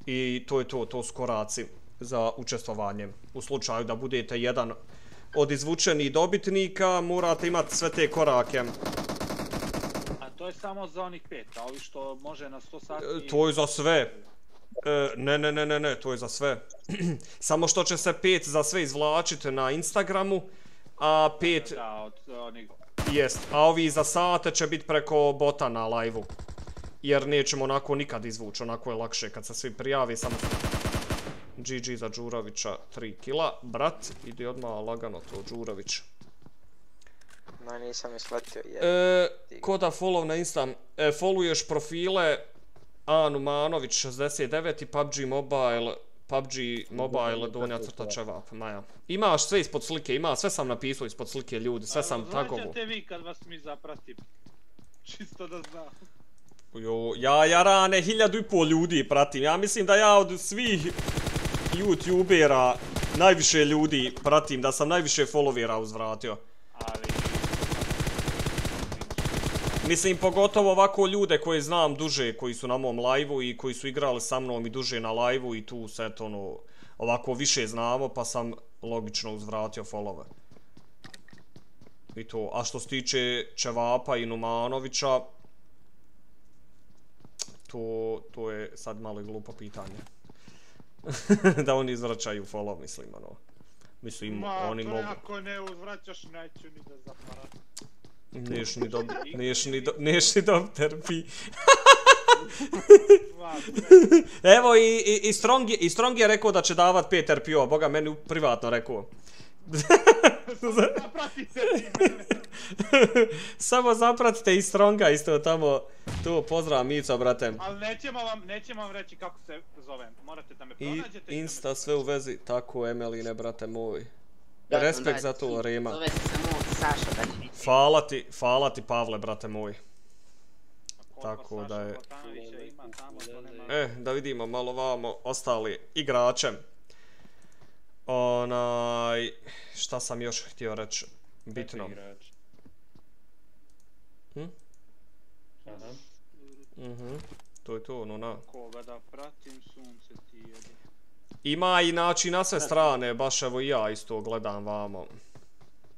I to je to, to su koraci za učestvovanje. U slučaju da budete jedan od izvučenih dobitnika, morate imati sve te korake. A to je samo za onih pet, a ovi što može na 100 sati... E, To je za sve. E, ne, ne, ne, ne, ne, to je za sve. (clears throat) Samo što će se pet za sve izvlačiti na Instagramu, a pet, Da, od onih... jest, a ovi za sate će biti preko bota na live-u. jer nećemo onako nikad izvući, onako je lakše kad se svi prijavi, samo GG za Đurovića, 3 kila, brat, ide odmah lagano to Đurović. No, nisam isletio, je. E, ko da follow na Insta, e, followuješ profile Anu Manović 69 i PUBG Mobile, PUBG Mobile Donja crta Čevap, Maja. Imaš sve ispod slike, ima, sve sam napisao ispod slike ljudi, sve sam tagovo. Znaćete vi kad vas mi zapratim? (laughs) Čisto da znam. Jo, ja, ja rane hiljadu i pol ljudi pratim. Ja mislim da ja od svih youtubera najviše ljudi pratim, da sam najviše followera uzvratio. Ali... Mislim, pogotovo ovako ljude koje znam duže, koji su na mom live-u i koji su igrali sa mnom i duže na live-u i tu se, eto, ono, ovako više znamo, pa sam logično uzvratio followe. I to, a što se tiče Čevapa i Numanovića, to, to je sad malo glupo pitanje. (laughs) da oni izvraćaju follow, mislim, ono. Mislim, Ma, oni to mogu... ako ne uzvraćaš, neću ni da zaparam. Niješ ni dob... (laughs) Niješ ni do... Dob. (laughs) Evo i, i, i, Strong je, i Strong je rekao da će davat 5 RPO, boga meni privatno rekao. (laughs) Zapratite. Samo zapratite i Stronga isto tamo. Tu pozdrav Mico, brate. Ali nećemo vam, nećemo vam reći kako se zovem. Morate da me pronađete i Insta sve u vezi, tako Emeline, brate moj. Respekt za to, Rema. Zove se samo Saša, da će biti. Hvala ti, hvala ti Pavle, brate moj. Tako da je... E, da vidimo malo vamo ostali igrače. Onaj, šta sam još htio reći bitno. Hm? Aha. Mhm. To je to, ono na. Koga da pratim, sunce ti jede. Ima i znači na sve strane, baš evo i ja isto gledam vamo.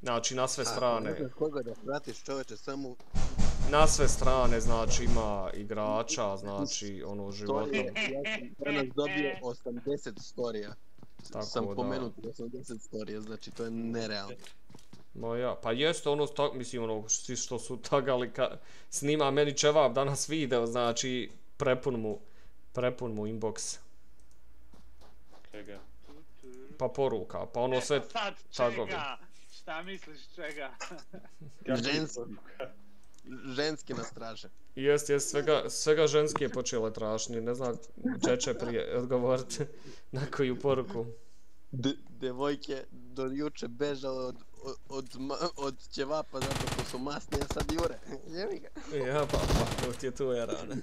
Znači na sve Ako ne strane, znaš koga da pratiš čovječe, samo na sve strane znači ima igrača, znači ono storije. Ja sam danas dobio 80 storija. Tako sam da. pomenut 80 storija, znači to je nerealno. Ma ja, pa jeste ono, tak, mislim ono, svi što su tagali, ka, snima meni čevap danas video, znači prepun mu, prepun mu inbox, Čega? pa poruka, pa ono sve E, Sad tagovi. čega? Šta misliš čega? (laughs) Ženski, ženski nas traže. Jest, jest, svega, svega ženski je počele tražni, ne znam, Čeče prije odgovoriti na koju poruku. D devojke do juče bežale od, od, od, od ćevapa zato što su masni, a sad jure. (laughs) Jevi ga. Ja, pa, pa, to ti je tu je rane.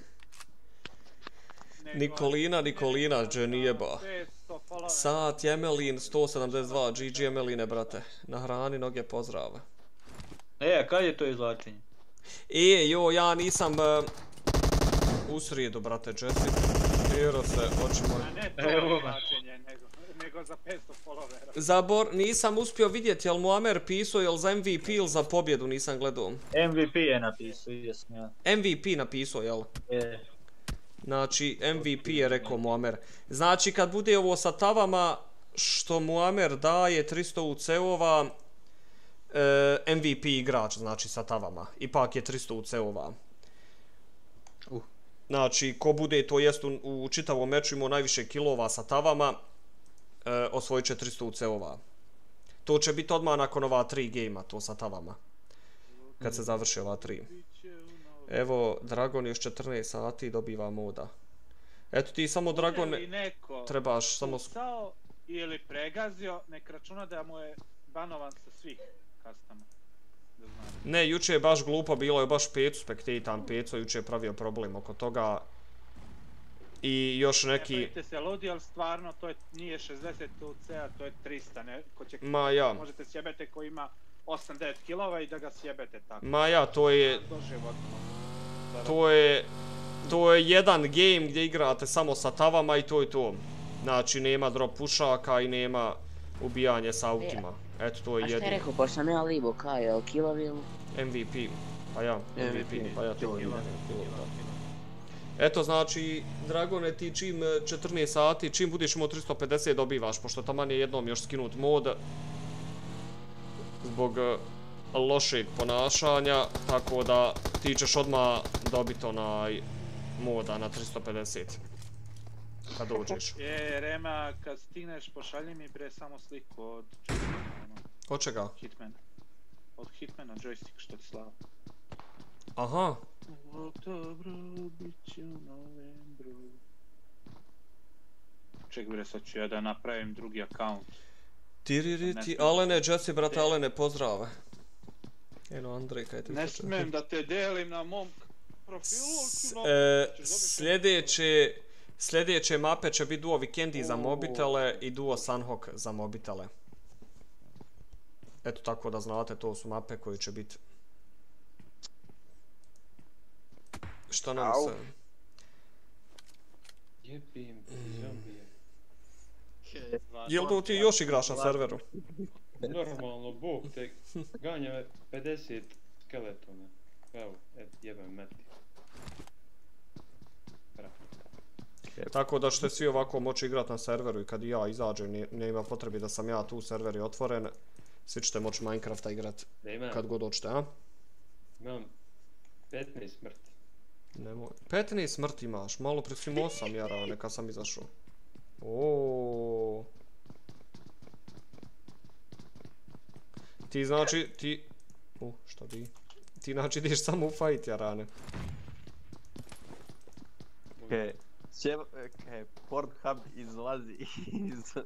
Nikolina, Nikolina, dženijeba. 500 followera. Sat, Jemelin, 172, GG Jemeline, brate. Na hrani noge pozdrave. E, a kad je to izvlačenje? E, jo, ja nisam uh, u srijedu, brate, Jesse. Vjero se. A ne to Evo je ga. značenje, nego, nego za 500 followera. Zabor, nisam uspio vidjeti jel mu Amer pisao jel za MVP ili za pobjedu, nisam gledao. MVP je napisao, vidio sam ja. MVP napisao, jel? E, Znači, MVP je rekao Muamer. Znači, kad bude ovo sa tavama, što Muamer daje 300 UC-ova, e, eh, MVP igrač, znači sa tavama. Ipak je 300 UC-ova. Uh. Znači, ko bude, to jest u, u čitavom meču imao najviše kilova sa tavama, e, osvojit će 300 UC-ova. To će biti odmah nakon ova tri gejma, to sa tavama. Kad se završi ova tri. Evo, Dragon još 14 sati dobiva moda. Eto ti samo Dragon, li neko trebaš samo... pucao ili pregazio, nek računa da mu je banovan sa svih kastama. Ne, juče je baš glupo, bilo je baš Pecu spektitan, Peco juče je pravio problem oko toga. I još neki... Budite se ludi, ali stvarno to je, nije 60 UC-a, to je 300, ne? Ko će, Ma ja. Možete sjebete ko ima 8-9 kilova i da ga sjebete tako. Ma ja, to je... To je... To je jedan game gdje igrate samo sa tavama i to je to. Znači, nema drop pušaka i nema ubijanje s autima. Eto, to je A šta je rekao, pošto sam ja Libo, kao je, kilovi ili? MVP. Pa ja, MVP, pa ja to Eto, znači, Dragone, ti čim e, 14 sati, čim budeš imao 350 dobivaš, pošto taman je jednom još skinut mod zbog e, lošeg ponašanja, tako da ti ćeš odmah dobiti onaj moda na 350. Kad dođeš. E, Rema, kad stigneš, pošalji mi bre samo sliku od... ono, Od čega? Hitmana. Od Hitmana joystick što ti slava. Aha. U oktobru, bit će u novembru. Ček bre, sad ću ja da napravim drugi account. Tiriri Ne ti, smijem. Alene, Jesse, brate, Alene, pozdrave. Eno, Andrej, kaj ti Ne smijem da te delim na mom profilu, ću E, sljedeće, sljedeće mape će biti Duo Vikendi za mobitele i Duo Sunhawk za mobitele. Eto tako da znate, to su mape koje će biti. Šta nam Au. se... Jebim zombije. Jel to ti još igraš na serveru? Normalno, Bog te ganja 50 skeletona. Evo, et, jebem meti. Bra. Tako da ćete svi ovako moći igrati na serveru i kad i ja izađem, ne, nema potrebi da sam ja tu, server je otvoren. Svi ćete moći Minecrafta igrat Da imam. kad god hoćete, a? Imam 15 smrti. Nemoj. 15 smrti imaš, malo pri svim 8 jara, neka sam izašao. O. Ti znači, ti... U, šta di? Ti znači ideš samo u fight, jarane. Kaj, će, kaj, Pornhub izlazi (laughs) iz,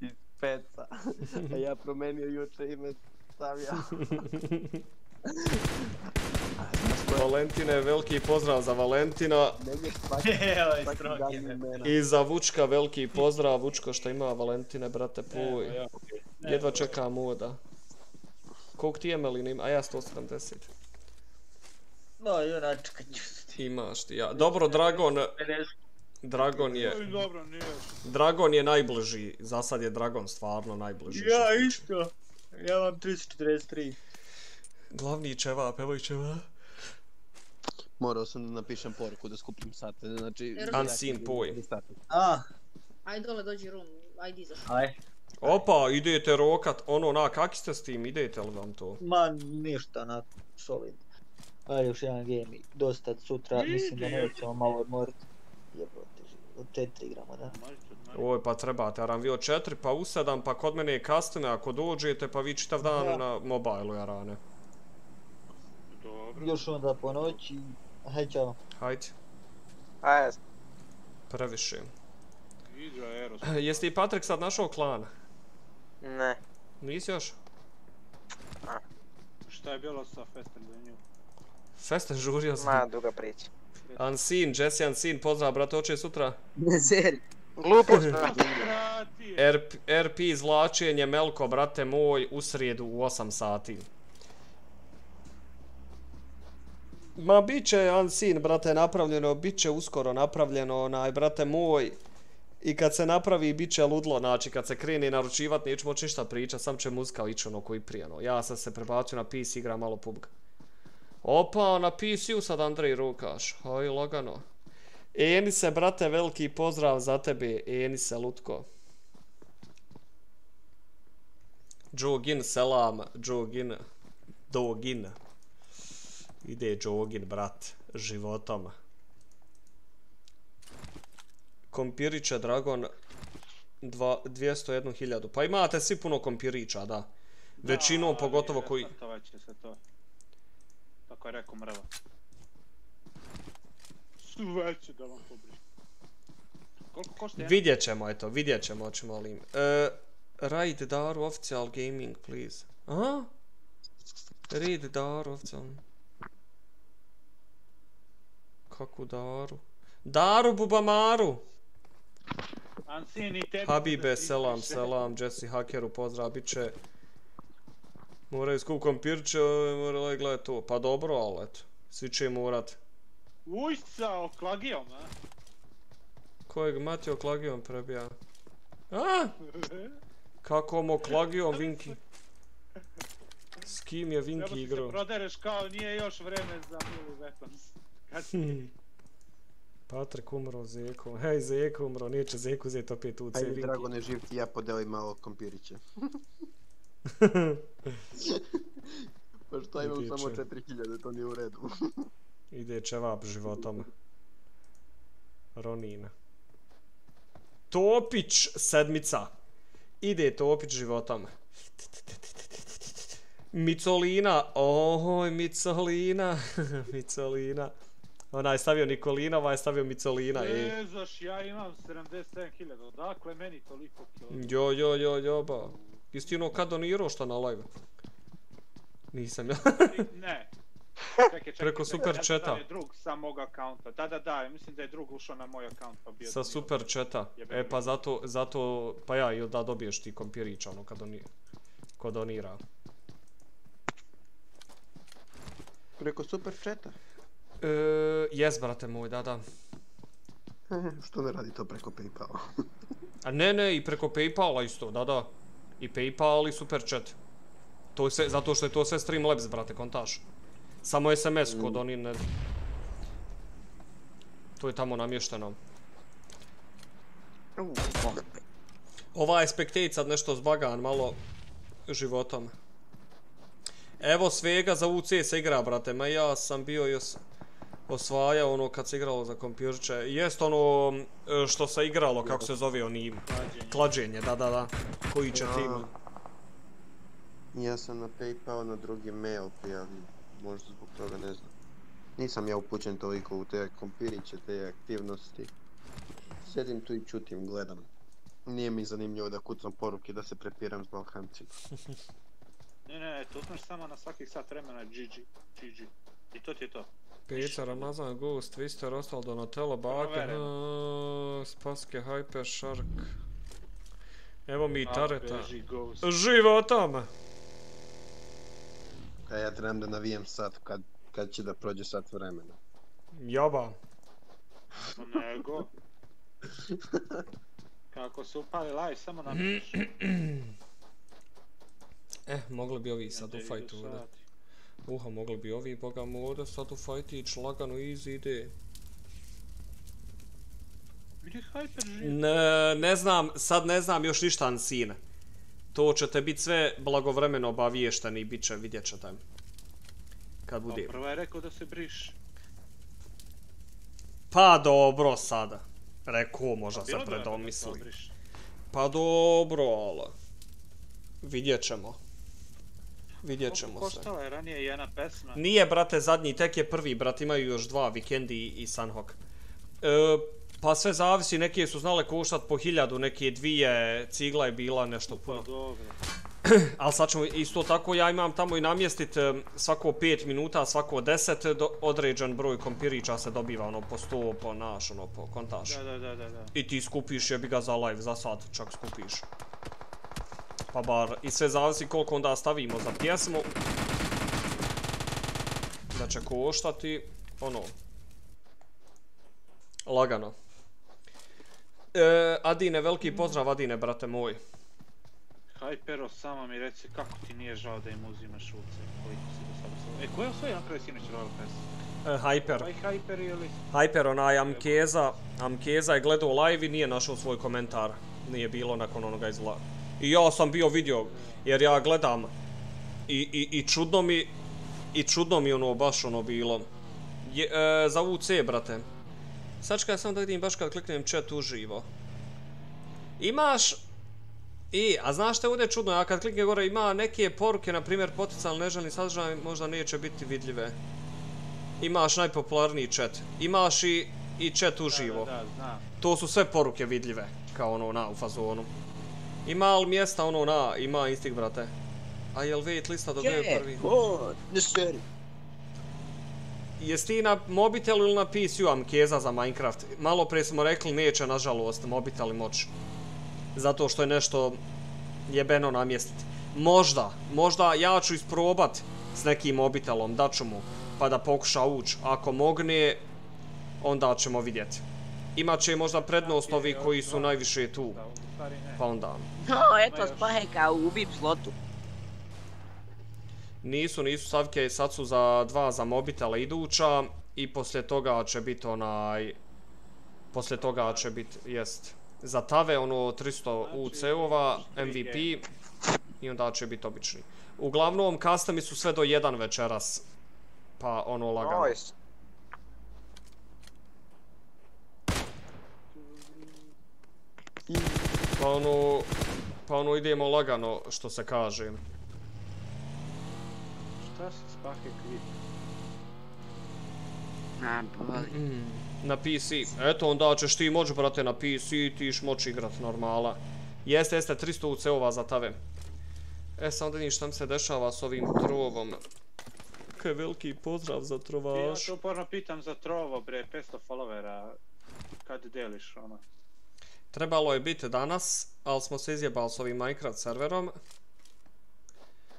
iz peca, (laughs) a ja promenio juče ime stavio. (laughs) Valentine, veliki pozdrav za Valentina. (laughs) I za Vučka veliki pozdrav, Vučko što ima Valentine, brate, puj. Jedva čekam moda. Koliko ti je Melina ima? A ja 170. No, junačka ću. Imaš ti ja. Dobro, Dragon, 50. Dragon je, dobro, nije još. Dragon je najbliži. Za sad je Dragon stvarno najbliži. Ja isto. Ja vam 343. Glavni čevap, evo i čevap. Morao sam da napišem poruku da skupim sate, znači... Unseen boy. A, Ajde dole, dođi room, ajde izaš. aj. Opa, idete rokat, ono na, kaki ste s tim, idete li vam to? Ma, ništa na solid. Ajde još jedan game dosta sutra, mislim da ne ćemo malo odmoriti. Jebote, od 4 igramo, da? Oj, pa trebate, aram vi od četiri, pa u sedam, pa kod mene je customer, ako dođete, pa vi čitav dan Da. na mobilu, jarane. Dobro. Još onda po noći, hej čao. Hajde, Ajde, previše. Iđa Eros. Jeste i Patrik sad našao klan? ne. Nisi još? Šta je bilo sa Fester Venue? Festen žurio sam. Ma, duga priča. Unseen, Jesse Unseen, pozdrav brate, oče sutra. Ne seri. Glupost, Krati RP, RP izvlačenje Melko, brate moj, u srijedu u 8 sati. Ma bit će Unseen, brate, napravljeno, bit će uskoro napravljeno, onaj, brate moj. I kad se napravi, bit će ludlo, znači kad se krene naručivat, neću moći ništa pričat, sam će muzika ići ono koji prije, no. Ja sam se prebacio na PC, igram malo PUBG. Opa, na PC-u sad Andrej Rukaš, hoj, lagano. Enise, brate, veliki pozdrav za tebe, Enise Lutko. Džogin, selam, Jogin, Dogin. Ide Jogin, brat, životom. Kompiriće, Dragon, dva, 201.000. Pa imate svi puno kompirića, da. Većinom, pogotovo koji... Startovat će se to. Tako je rekao mrva. Sve će da vam pobriš. Koliko košta jedan? Vidjet ćemo, eto, vidjet ćemo, hoćemo li... E, Raid Daru Official Gaming, please. Aha? Raid Daru Official... Kako Daru? Daru Bubamaru! Tebi Habibe, ti selam, selam, Jesse Hakeru, pozdrav, bit će... Moraju skup kompirče, moraju gledat to. Pa dobro, ali eto, svi će morat. Ujca, oklagijom, a? Kojeg Matio Klagijom prebija? A? Kako mu Klagijom Vinki? S kim je Treba Vinki si se igrao? prodereš kao nije još vreme za Mili Weapons. Hmm. Patrik umro, Zeko. Hej, Zeko umro, neće Zeko uzeti opet u Ajde, Vinki. Dragone, živ ti ja podelim malo kompiriće. (laughs) pa što imam Ide samo če. 4000, to nije u redu. (laughs) Ide čevap životom. Ronina. Topić sedmica. Ide Topić životom. Micolina, oj Micolina, (laughs) Micolina. Ona je stavio Nikolina, ova je stavio Micolina. Ne znaš, ja imam 77.000, odakle meni toliko kilo? Jo, jo, jo, jo, ba. Ono kad donirao šta na live? Nisam ja. ne. Čekaj, čekaj, Preko super ja chata. sam drug sa mog akaunta. Da, da, da, mislim da je drug ušao na moj akaunt pa bio... Sa donirao. super chata. Jebem E pa zato, zato, pa ja, i da dobiješ ti kompirića ono kad doni, ko donira. Preko super chata. E, jes, brate moj, da, da. (laughs) Što ne radi to preko Paypala? A ne, ne, i preko Paypala isto, da, da. I Paypal i super chat. To je sve, zato što je to sve Streamlabs, brate, kontaš. Samo SMS kod oni ne... To je tamo namješteno. Ova je Spectate sad nešto zbagan, malo životom. Evo svega za UC se igra, brate, ma ja sam bio i osvajao ono kad se igralo za kompjuterče. Jest ono e, što se igralo, kako se zove oni... Klađenje, da, da, da. Koji će Ja. tim. Ja sam na Paypal na drugi mail prijavljen. Možda zbog toga ne znam. Nisam ja upućen toliko u te kompiriće, te aktivnosti. Sjedim tu i čutim, gledam. Nije mi zanimljivo da kucam poruke da se prepiram s Balkancima. (laughs) Ne, ne, ne, tutneš samo na svakih sat vremena GG, GG. I to ti je to. Pizza, Ramazan, Ghost, Twister, Rostal, Donatello, uh, Spaske, Hyper, Shark. Evo mi i Tareta. Ghost. Životom! A ja trebam da navijem sat kad, kad će da prođe sat vremena. Jaba. Pa Nego. Kako se upali live, samo napiš. (clears throat) Eh, mogli bi ovi sad u fajtu ovdje. Uha, mogli bi ovi, boga mu ovdje sad u fajti ići lagano, easy ide. Gdje Hyper živi? Ne, ne znam, sad ne znam još ništa Ansine. To ćete biti sve blagovremeno obaviješteni, bit će, vidjet ćete. Kad bude. Pa prvo je rekao da se briš. Pa dobro sada. Rekao, možda Pa se predomisli. Pa dobro, ali... Vidjet ćemo. Vidjet ćemo Koliko se. koštala je ranije jedna pesma? Nije, brate, zadnji, tek je prvi, brat, imaju još dva, Vikendi i Sunhawk. E, pa sve zavisi, neke su znale koštat po hiljadu, neke dvije, cigla je bila nešto Pa puno. dobro. (clears throat) Ali sad ćemo isto tako, ja imam tamo i namjestit e, svako 5 minuta, svako 10, do, određen broj kompirića se dobiva, ono, po 100, po naš, ono, po kontaž. Da, da, da, da, da. I ti skupiš jebi ga za live, za sat čak skupiš. Pa bar, i sve zavisi koliko onda stavimo za pjesmu. Da će koštati, ono, lagano. E, Adine, veliki pozdrav Adine, brate moj. Hypero, samo mi reci kako ti nije žao da im uzimaš uce koji ti si do sada. E, ko je osvojio na kraju sinoć Royal Pass? E, Hyper. Ovaj Hyper ili... Hyper, onaj Amkeza, Amkeza je gledao live i nije našao svoj komentar. Nije bilo nakon onoga izla. I ja sam bio vidio, jer ja gledam i, i, i čudno mi, i čudno mi ono baš ono bilo. Je, e, za UC, brate. Sad čekaj samo da vidim baš kad kliknem chat uživo. Imaš... I, a znaš što je ovdje čudno, ja kad kliknem gore ima neke poruke, na primjer potencijalno neželjni sadržaj, možda neće biti vidljive. Imaš najpopularniji chat. Imaš i, i chat uživo. Da, da, znam. To su sve poruke vidljive, kao ono na u fazonu. Ima li mjesta ono na, ima instig, brate? A jel wait lista dok je prvi? o, ne seri. Jesi ti na mobitelu ili na PC-u Amkeza za Minecraft? Malo prije smo rekli neće, nažalost, mobiteli moć. Zato što je nešto jebeno namjestiti. Možda, možda ja ću isprobat s nekim mobitelom, daću mu, pa da pokuša uć. Ako mogne, onda ćemo vidjeti. Imaće možda prednost ovi koji su najviše tu. Pa onda. No, eto, spaheka u VIP slotu. Nisu, nisu savke, sad su za dva za mobitela iduća i poslije toga će biti onaj... Poslije toga će biti, jest, za tave ono 300 UC-ova, MVP i onda će biti obični. Uglavnom, customi su sve do jedan večeras, pa ono lagano. Nice. Pa ono... Pa ono idemo lagano, što se kaže. Šta se spake kvit? A, boli. Mm, na PC. Eto, onda ćeš ti moći, brate, na PC, ti iš moći igrat normala. Jeste, jeste, 300 UC-ova za tave. E, sam da vidim šta mi se dešava s ovim trovom. Kaj veliki pozdrav za Ja trovaš. te uporno pitam za trovo, bre, 500 followera. Kad deliš, ono? Trebalo je biti danas, ali smo se izjebali s ovim Minecraft serverom.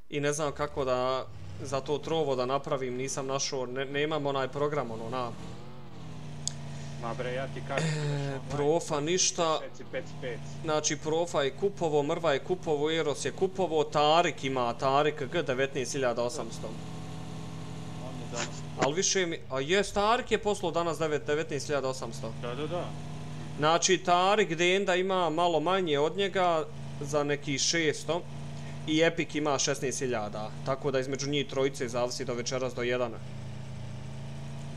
I ne znam kako da za to trovo da napravim, nisam našao, ne, nemam onaj program, ono, na Ma bre, ja ti kažem, e, profa ništa. Peci, peci, peci. Znači, profa je kupovo, mrva je kupovo, Eros je kupovo, Tarik ima, Tarik G19800. On je danas. Ali više mi, a jes, Tarik je poslao danas 9 19800. Da, da, da. Znači, Tarik Denda ima malo manje od njega za neki 600 i Epic ima 16.000, tako da između njih trojice zavisi do večeras do 1.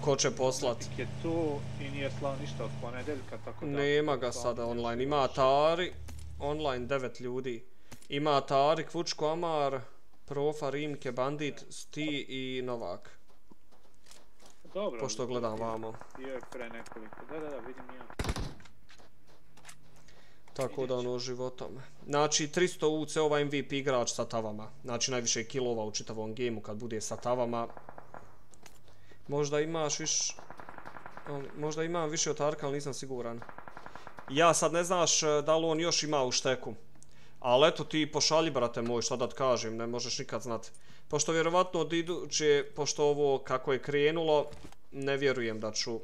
Ko će poslat? Epic je tu i nije slao ništa od ponedeljka, tako da... Nema ga sada online, ima Atari, online 9 ljudi. Ima Atari, Kvučko, Amar, Profa, Rimke, Bandit, Sti i Novak. Dobro. Pošto gledam vamo. Bio je pre nekoliko, da, da, da, vidim ja. Tako da ono životom. Znači 300 UC ovaj MVP igrač sa tavama. Znači najviše kilova u čitavom gejmu kad bude sa tavama. Možda imaš viš... Možda imam više od Arka, ali nisam siguran. Ja sad ne znaš e, da li on još ima u šteku. Ali eto ti pošalji, brate moj, šta da ti kažem, ne možeš nikad znat. Pošto vjerovatno od iduće, pošto ovo kako je krenulo, ne vjerujem da ću...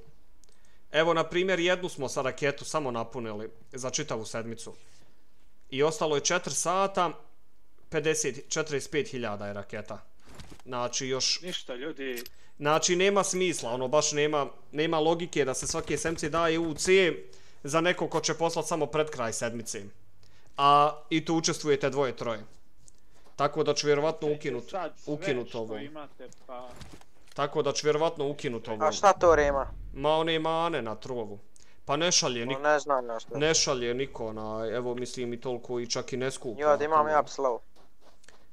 Evo, na primjer, jednu smo sa raketu samo napunili za čitavu sedmicu. I ostalo je 4 sata, 50, 45.000 je raketa. Znači, još... Ništa, ljudi, Znači, nema smisla, ono, baš nema, nema logike da se svake sedmice daje UC za neko ko će poslat samo pred kraj sedmice. A i tu učestvujete dvoje, troje. Tako da ću vjerovatno ukinut, sve ukinut što ovo. imate, pa... Tako da ću vjerovatno ukinut ovo. A šta to rema? Ma one mane na trovu. Pa ne šalje niko. Ne znam ja šta. Ne šalje niko na, evo mislim i toliko i čak i ne skupa. Jo, da imam ja slow.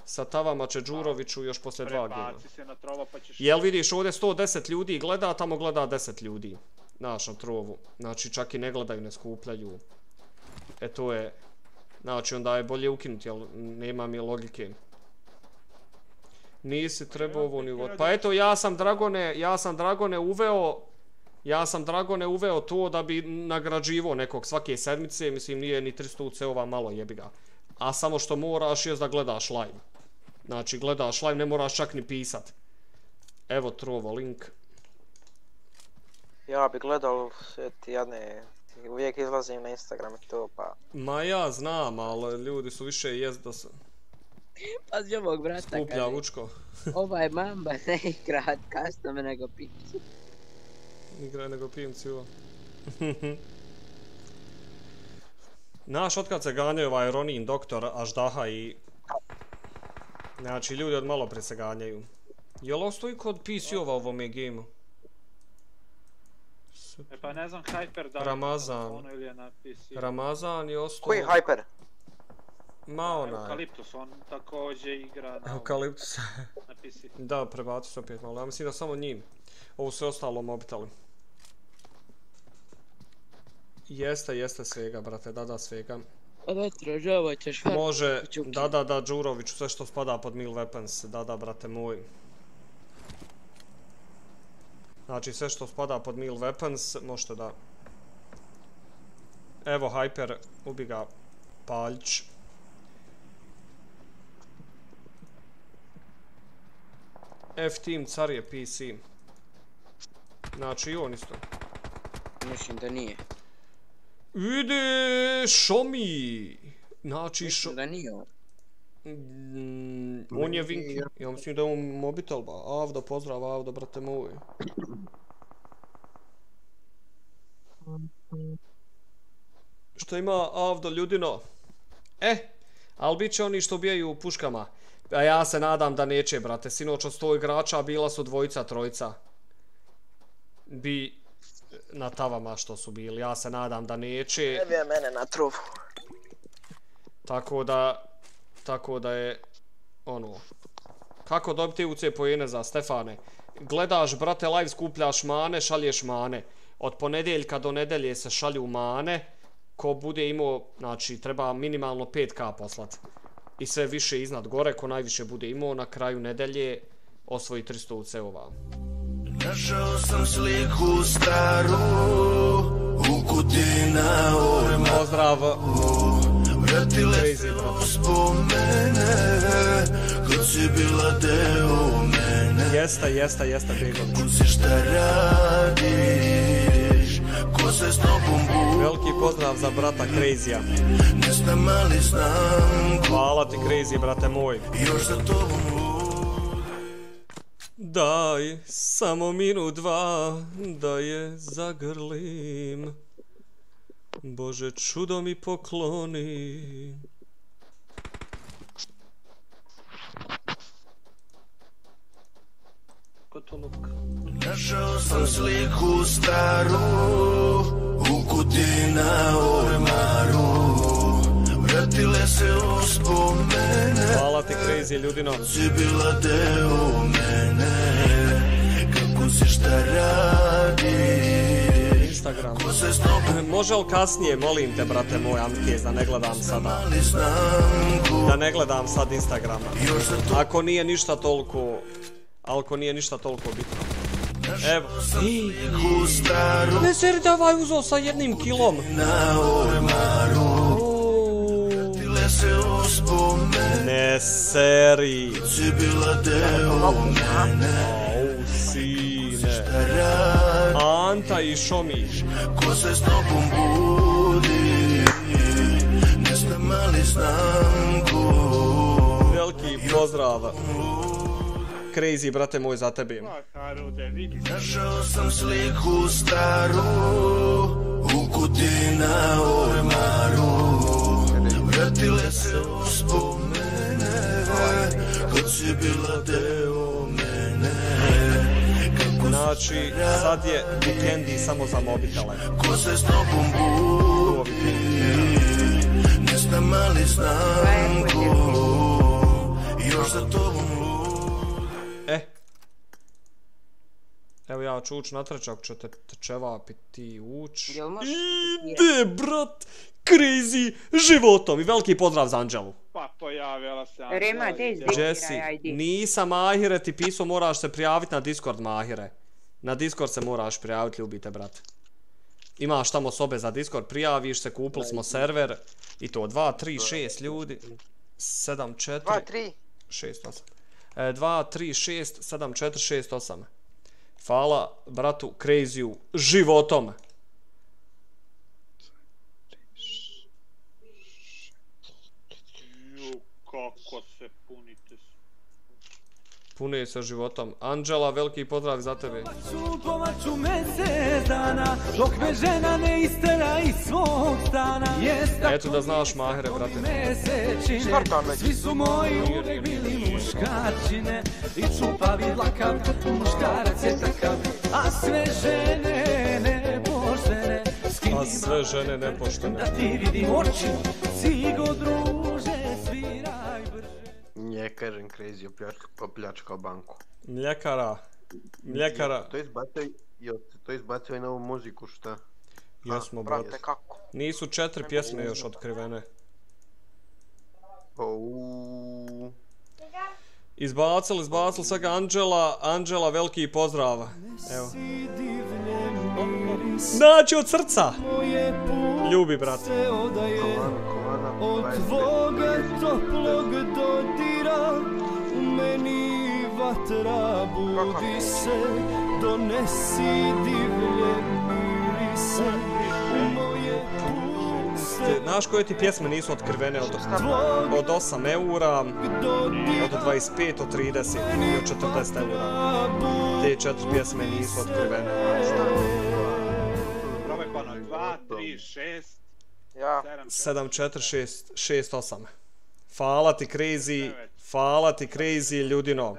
Sa tavama će Đuroviću još posle dva gena. Prebaci se na trovo pa ćeš... Jel vidiš ovdje 110 ljudi gleda, tamo gleda 10 ljudi. Znaš, na trovu. Znači čak i ne gledaju, ne skupljaju. E to je... Znači onda je bolje ukinuti, jel nema mi logike. Nisi trebao ovo ni uvod. Pa eto, ja sam Dragone, ja sam Dragone uveo... Ja sam Dragone uveo to da bi nagrađivo nekog svake sedmice, mislim nije ni 300 UC-ova malo jebi ga. A samo što moraš je da gledaš live. Znači gledaš live, ne moraš čak ni pisat. Evo trovo link. Ja bi gledao sve ti jadne... Uvijek izlazim na Instagram i to, pa... Ma ja znam, ali ljudi su više jest da se Pazi ovog brata skuplja kaže, vučko. (laughs) ovaj mamba ne igra custom nego picu. Igra nego pimci ovo. (laughs) Naš otkad se ganjaju ovaj Ronin, Doktor, Aždaha i... Znači, ljudi od malo pre se ganjaju. Jel ostoji kod PC-ova u ovome gameu? E pa ne znam, Hyper da li Ramazan. ono ili je na PC. Ramazan je ostao... Koji hyper? Ma onaj. Eukaliptus, on također igra na, Eukaliptus. na PC. da, prebaci se opet malo. Ja mislim da samo njim. Ovo sve ostalo mobiteli. Jeste, jeste svega, brate, da, da, svega. Retro, žavo ćeš far... Može, da, da, da, Đurović, sve što spada pod Mil Weapons, da, da, brate moj. Znači, sve što spada pod Mil Weapons, možete da... Evo, Hyper, ubi ga Paljć. F-Team, car je PC. Znači, i on isto. Mislim da nije. Ide Šomi! Znači, šo... Mislim da nije on. Mm, on je Vink, ja mislim da je on mobitel ba. Avdo, pozdrav Avdo, brate moj. Što ima Avdo ljudino? E, ali bit će oni što ubijaju puškama. A ja se nadam da neće, brate. Sinoć od sto igrača bila su dvojica, trojica. Bi... na tavama što su bili. Ja se nadam da neće. Ne bi mene na trubu. Tako da, tako da je, ono, kako dobiti UC pojene za Stefane? Gledaš, brate, live, skupljaš mane, šalješ mane. Od ponedeljka do nedelje se šalju mane. Ko bude imao, znači, treba minimalno 5k poslat. I sve više iznad gore, ko najviše bude imao, na kraju nedelje osvoji 300 UC-ova. Našao sam sliku staru U kutina orma Pozdrav Vratile se uspomene Kad si bila deo mene Jeste, jeste, jeste, Bego. Si šta radiš Ko se s tobom budi Veliki pozdrav za brata Crazy-a. Ne znam, ali znam Hvala ti Crazy, brate moj. Još za tobom ludi Daj, samo minut dva, da je zagrlim. Bože, čudo mi pokloni. Ko to? Našao sam sliku staru U kutina ormaru Vratile se uspomene Hvala ti Crazy, ljudino. Si bila deo mene Kako si šta radiš Instagram. (laughs) Može li kasnije, molim te, brate moj, Amkez, da ne gledam sada. Da ne gledam sad Instagrama. Ako nije ništa toliko... Ako nije ništa toliko bitno. Evo. Ne seri da ovaj uzao sa jednim kilom. Na ormaru se uspomene Ne seri. Si bila deo mene Au, sine. Anta i Šomi. Ko se s tobom budi Ne znam, ali znam ko Veliki pozdrav. Crazy, brate moj, za tebe. Našao sam sliku staru U kutina ormaru Vratile se uspomene Kad si bila deo mene Kako Znači, sad je vikendi samo za mobitele. Ko se s tobom budi Ne znam, ali znam ko Još za tobom ludi E. Evo ja ću ući na ću te trčevapit ti uć. Jel možeš Ide, brat! Crazy životom i veliki pozdrav za Anđelu. Pa pojavila se Rema, Anđela gdje i- izbjegiraj, Jesse, ajde. nisam Mahire ti pisao, moraš se prijaviti na Discord Mahire. Na Discord se moraš prijaviti, ljubite, brate. Imaš tamo sobe za Discord, prijaviš se, kupili smo server. I to 2, 3, 6 ljudi. 7, 4, 2, 3. 6, 8. E, 2, 3, 6, 7, 4, 6, 8. Hvala bratu Crazyu životom. Ju, kako se punite. Pune se životom. Anđela, veliki pozdrav za tebe. Pomaću mesec dana, dok me žena ne istera iz svog stana. Eto da znaš Mahire, brate. svi su moji uvek bili muškarčine. I čupavi dlakav, muškarac je takav, a sve žene nepoštene. S kim A sve žene da nepoštene. ti vidim oči, sviraj brže. Nije kažem crazy opljačkao, opljačkao banku. Mljekara. Mljekara. To izbacio, i od- to izbacio i novu muziku, šta? Jesmo, Brate, brate. kako? Nisu četiri pjesme još otkrivene. Ou. Izbacili, izbacili svega Anđela, Anđela, veliki pozdrav. Evo. Znači od srca! Ljubi, brate. odaje Od tvoga toplog dodira U meni vatra budi se Donesi divlje mirise U moje puste Znaš koje ti pjesme nisu otkrivene od, od 8 eura, od 25, od 30 i od 40 eura. Te četiri pjesme nisu otkrivene. Probaj ponovno. 2, 3, 6, Ja. 7, 4, 6, 6, 8. Hvala ti Crazy, hvala ti Crazy ljudino.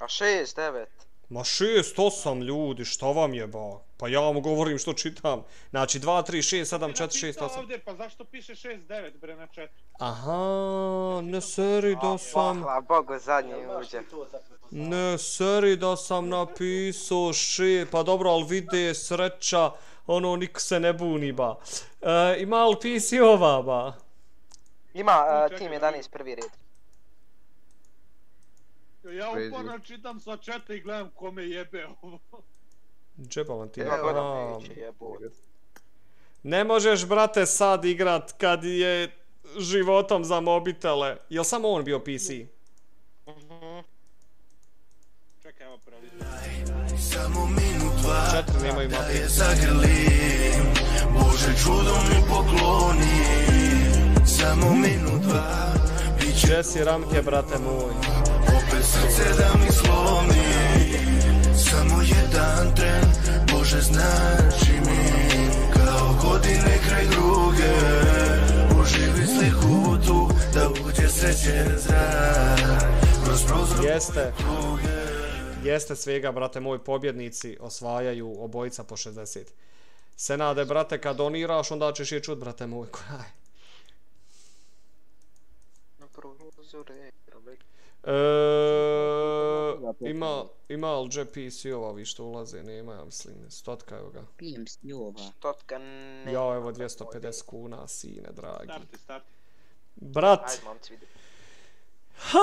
A 6, 9. Ma šest, osam ljudi, šta vam je ba? Pa ja vam govorim što čitam. Znači 2, 3, 6, 7, 4, 6, 8. ovdje, pa zašto piše 6-9 bre na četu? Aha, ne seri da sam... Hvala Bogu, zadnji uđe. Ne seri da sam napisao še... Pa dobro, ali vide sreća, ono niko se ne buni ba. E, ima li PC ova ba? Ima uh, tim 11 prvi red. Ja uporno čitam sa četa i gledam kome jebe ovo. Džebavan ti. Evo jebote. Ne možeš, brate, sad igrat kad je životom za mobitele. Jel samo on bio PC? Čekaj, evo prvi. Samo minut dva Četiri nemaju Da je zagrlim Bože čudo mi pokloni. Samo minut dva Gdje si ramke, brate moj? Opet srce da mi slomi Samo jedan tren Bože znači mi. Kao godine kraj druge. Oživi sliku tu Da uđe srećen zrak Kroz prozor Jeste. Jeste svega, brate moj, pobjednici osvajaju obojica po 60. Senade, brate, kad doniraš, onda ćeš je čut, brate moj. Na prozore. E, ima, ima li GPC-ova vi što ulaze? Nema, ja mislim, stotka evo ga. Stotka ne... Ja, evo 250 kuna, sine, dragi. Starti, starti. Brat, Ajde, momci, vidi. ha!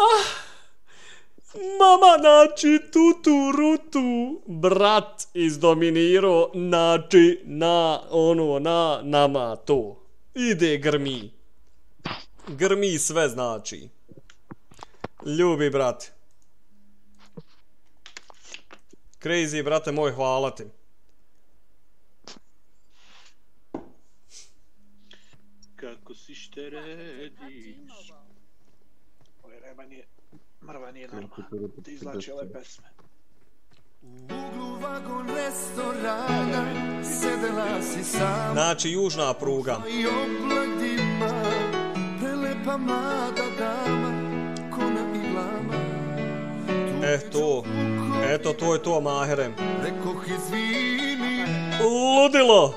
Mama, znači, tutu, rutu, brat izdominirao, znači, na, ono, na, nama, to. Ide grmi. Grmi sve, znači. Ljubi, brat. Crazy, brate moj, hvala ti. Kako si šteredi Mrva nije normalno. Ti izlači ove pesme. uglu vagon restorana Sedela si sama Znači, južna pruga. I oblak dima Prelepa mlada dama Ko na iglama E, to. Eto, to je to, maherem. Rekoh izvini Ludilo!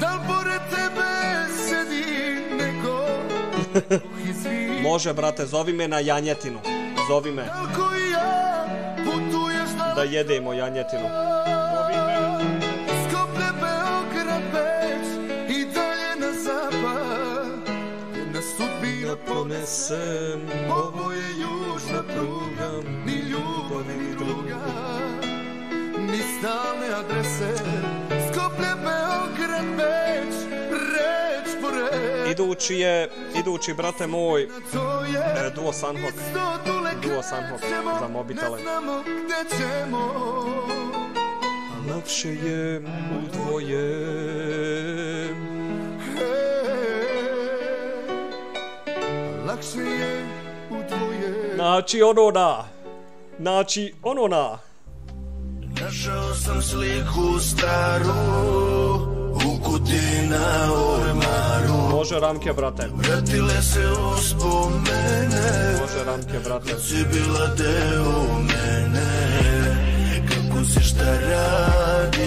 Da li pored tebe sedi neko (laughs) Može, brate, zovi me na janjetinu. Zovi me da jedemo janjetinu. Skoplje Beograd Beč I dalje na zapad. Jedna sudbina Ponesem, Ovo je južna pruga Ni ljubav ni druga. Ni stalne adrese. Skoplje Beograd Beč reč Idući je, idući, brate moj, e, Duo Sunhawk. Duo Sunhawk za mobitele. Ne znamo ćemo A lakše je u dvoje. Lakše je u dvoje Znači, ono na. Znači, ono na. Našao sam sliku staru Na ormaru Može ramke, brate. Vratile se uspomene Može ramke, brate. Kad si bila deo mene Kako si šta radiš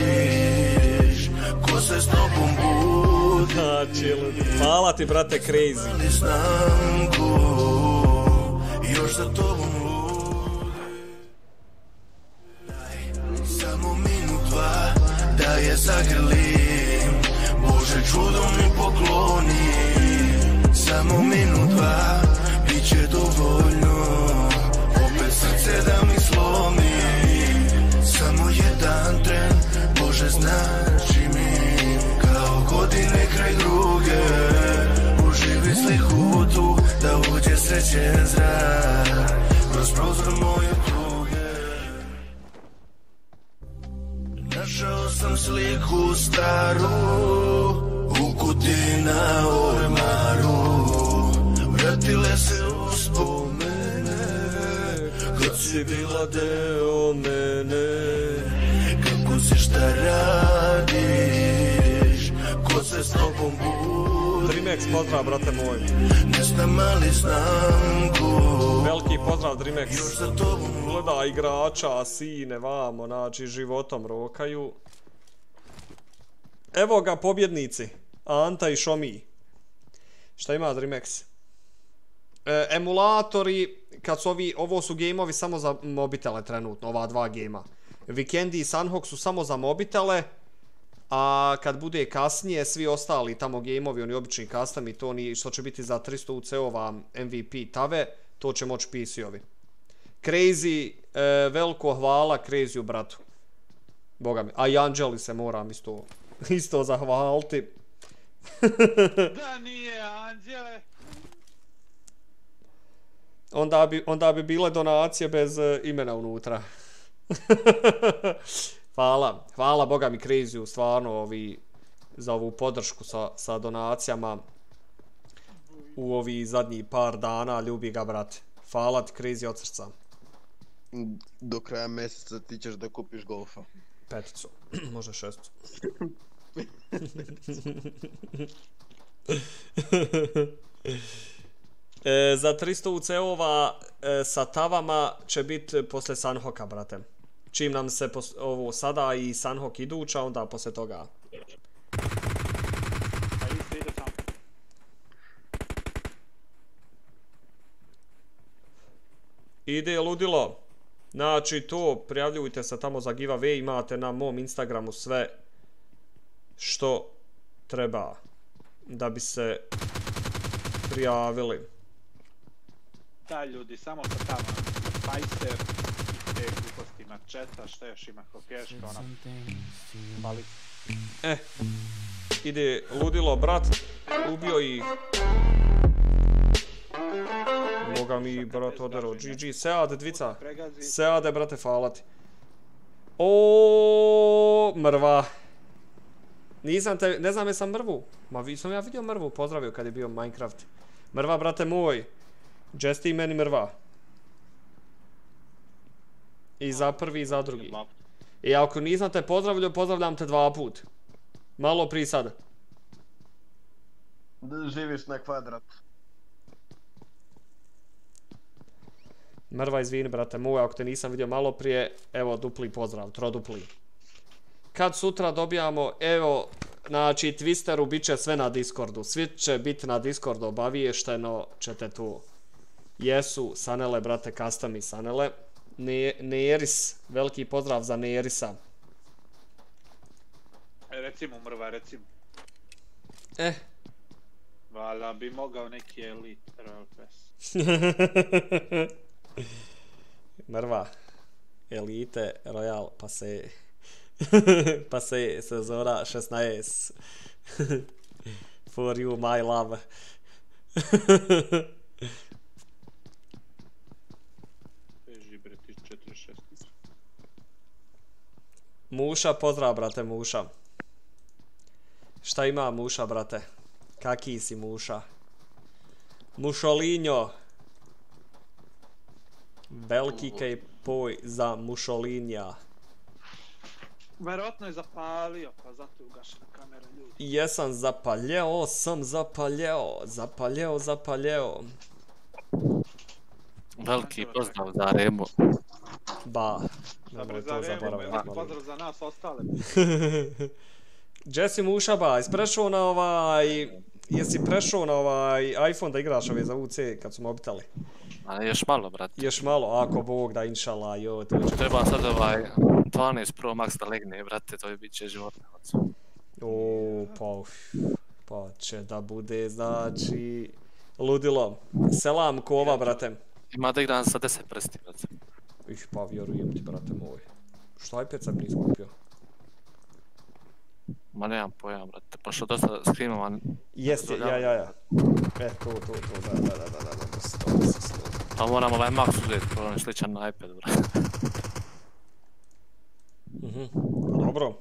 Ko se s tobom budi hvala ti, brate, crazy. Ali Još za tobom Samo minut dva Da je zagrlim Bože čudo mi pokloni. Samo minut dva Biće dovoljno. Opet srce da mi slomi. Samo jedan tren Bože znači mi. Kao godine kraj druge. Uživi sliku tu Da uđe srećen zrak. Kroz prozor moje pozdrav brate moj. Ne znam, ali znam ko Veliki pozdrav Dremex. Gleda igrača, sine, vamo, znači životom rokaju. Evo ga pobjednici, Anta i Šomi. Šta ima Dremex? E, emulatori, kad su ovi, ovo su gameovi samo za mobitele trenutno, ova dva gema. Vikendi i Sunhawk su samo za mobitele, a kad bude kasnije, svi ostali tamo gameovi, oni obični custom i to ni, što će biti za 300 UC-ova MVP tave, to će moći PC-ovi. Crazy, e, veliko hvala Crazy-u bratu. Boga mi. A i Anđeli se moram isto, (laughs) isto zahvaliti. (laughs) Da nije, Anđele. onda bi, onda bi bile donacije bez uh, imena unutra. (laughs) hvala, hvala Boga mi Crazy, stvarno ovi, za ovu podršku sa, sa donacijama u ovi zadnji par dana, ljubi ga brate. Hvala ti Crazy od srca. Do kraja mjeseca ti ćeš da kupiš golfa. Peticu, (clears throat) možda šestu. (laughs) E, za 300 UC-ova e, sa tavama će biti posle Sanhoka, brate. Čim nam se pos, ovo sada i Sanhok iduća, onda posle toga. Ide. Ide ludilo. Znači to, prijavljujte se tamo za giveaway, imate na mom Instagramu sve što treba da bi se prijavili. Da ljudi, samo sa tamo. Spicer, te gluposti mačeta, šta još ima hokeška, ona... Mali. E, ide ludilo, brat, ubio ih. Boga mi, brat, odero. GG, Sead, dvica. Seade, brate, hvala ti. O, mrva. Nisam te, ne znam jesam mrvu. Ma vi sam ja vidio mrvu, pozdravio kad je bio Minecraft. Mrva, brate moj. Jesti meni mrva. I za prvi i za drugi. I ako nisam te pozdravljio, pozdravljam te dva put. Malo prije sada. Da živiš na kvadrat. Mrva, izvini, brate moj, ako te nisam vidio malo prije, evo, dupli pozdrav, trodupli. Kad sutra dobijamo, evo, znači, Twisteru bit će sve na Discordu. Svi će biti na Discordu obaviješteno, ćete tu. Jesu, Sanele, brate, custom i Sanele. Ne, Neris, veliki pozdrav za Nerisa. E, recimo mrva, recimo. Eh. Vala bi mogao neki Elite Royal Pass. (laughs) Mrva. Elite, Royal, pa se... (laughs) pa se sezona 16. (laughs) For you, my love. Beži bre, ti 46. Muša, pozdrav, brate, Muša. Šta ima Muša, brate? Kaki si Muša? Mušolinjo. Veliki kaj poj za Mušolinja. Verovatno je zapalio, pa zato je ugašena kamera ljudi. Jesam zapaljeo, sam zapaljeo, zapaljeo, zapaljeo. Veliki pozdrav za Remo. Ba, Dobro nemoj za to zaboraviti. pozdrav za nas ostale. (laughs) Jesse Mušaba, jesi prešao na ovaj... Jesi prešao na ovaj iPhone da igraš ove za UC kad su mobiteli? A još malo, brate. Još malo, ako Bog da, inšala, jo, to će... Treba sad ovaj 12 Pro Max da legne, brate, to je bit će životno. O, pa, uf, pa će da bude, znači... Ludilo. Selam kova, brate. Ima da igram sa 10 prsti, brate. Ih, pa vjerujem ti, brate moj. Šta je sam nisi kupio? Ma nemam pojam, brate, pa što dosta screamova... Jeste, ja, ja, ja. E, to, to, to, da, da, da, da, da, da, to se, to se, to se. Pa moram ovaj Max uzeti, to je sličan na iPad, brate. Mhm, pa dobro.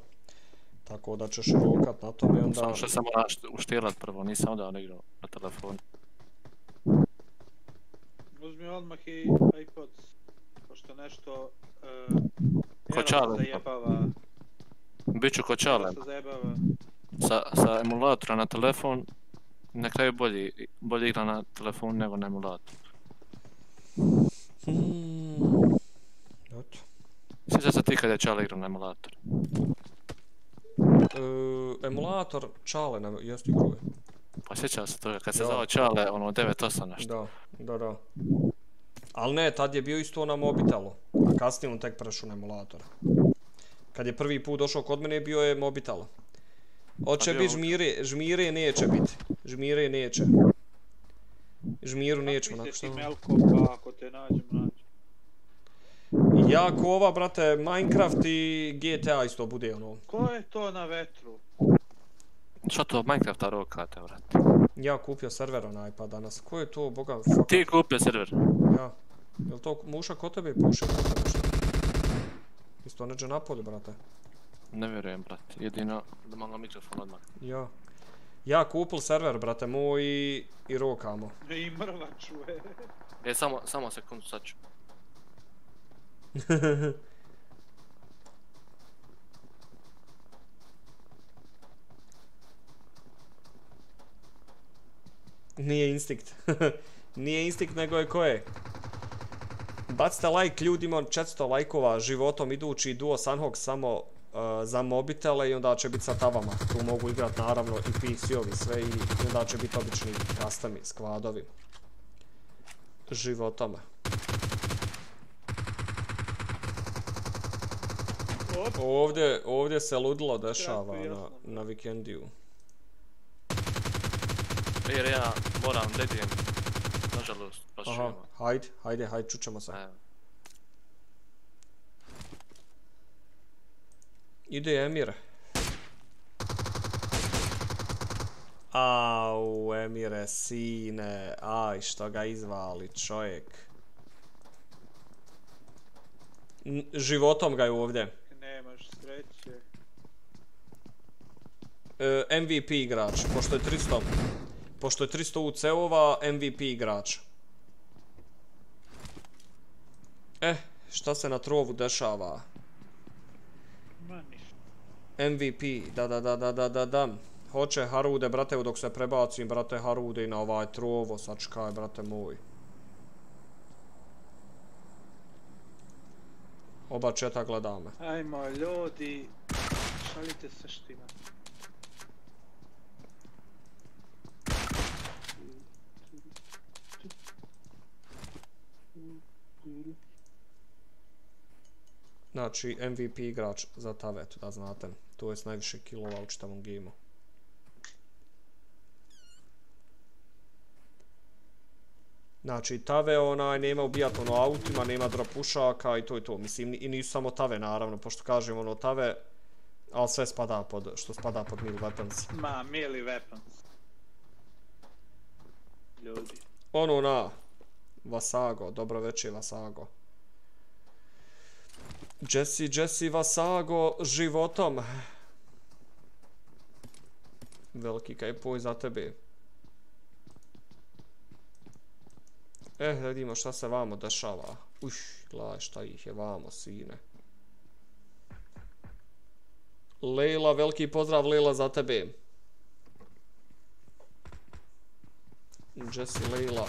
Tako da ćeš rokat na tome i onda... Samo što sam moram uštilat prvo, nisam onda on igrao na telefonu. Uzmi odmah i iPod, pošto nešto... Uh, Ko čale? zajebava. Biću ko čale. Evo se zajebava. Sa, sa emulatora na telefon Na kraju bolje, bolje igra na telefonu nego na emulatoru. Hmm. Sjeća se ti kad je Čale igrao na emulatoru? E, emulator Čale na jest igruje. Pa sjeća se toga, kad se Ja. zvao Čale, ono 9-8 nešto. Da, da, da. Al ne, tad je bio isto na mobitelu, a kasnije on tek prešao na emulator. Kad je prvi put došao kod mene, bio je mobitel. Oće biti žmire, žmire neće biti. Žmire neće. Žmiru nećemo, Misliš ti što... Melko, pa ako te nađem, nađem. Ja ko ova, brate, Minecraft i GTA isto bude ono. Ko je to na vetru? Šta to Minecrafta rokate, vrati? Ja kupio server onaj pa danas. Ko je to, boga? Ti kupio server. Ja. Jel to muša kod tebe puše, brate, nešto? Isto neđe napolje, brate. Ne vjerujem, brate. Jedino da mogu mikrofon odmah. Ja. Ja kupil server, brate moj, i, i rokamo. I mrva čuje. E, samo, samo sekundu, sad ću. (laughs) Nije instinkt. (laughs) Nije instinkt, nego je ko je. Bacite like ljudima, 400 lajkova životom idući duo Sunhawk samo uh, za mobitele i onda će biti sa tavama. Tu mogu igrat naravno i PC-ovi sve i onda će biti obični customi, skvadovi. Životoma. Ovdje, ovdje se ludilo dešava na, na vikendiju. Jer ja moram da idem. Nažalost, baš Aha, hajde, hajde, hajde, čućemo se. Evo. Ide Emir. Au, Emire, sine, aj, što ga izvali čovjek. N- životom ga je ovdje. Nemaš sreće. E, MVP igrač, pošto je 300, pošto je 300 UC-ova, MVP igrač. Eh, šta se na trovu dešava? Ma ništa. MVP, da, da, da, da, da, da, da. Hoće Harude, brate, dok se prebacim, brate, Harude i na ovaj trovo, sačkaj, brate moj. Oba četa gleda me. Ajmo, ljudi, šalite se štima. Znači, MVP igrač za tavet, da znate. To je najviše kilova u čitavom gameu. Znači, tave onaj, nema ubijat ono autima, nema dropušaka i to je to. Mislim, i nisu samo tave, naravno, pošto kažem ono tave, ali sve spada pod, što spada pod mil weapons. Ma, melee weapons. Ljudi. Ono na, Vasago, dobro večer Vasago. Jesse, Jesse Vasago, životom. Veliki kajpuj za tebe. Eh, da vidimo šta se vamo dešava. Uš, gledaj šta ih je vamo, sine. Lejla, veliki pozdrav Lejla za tebe. Jesse Lejla.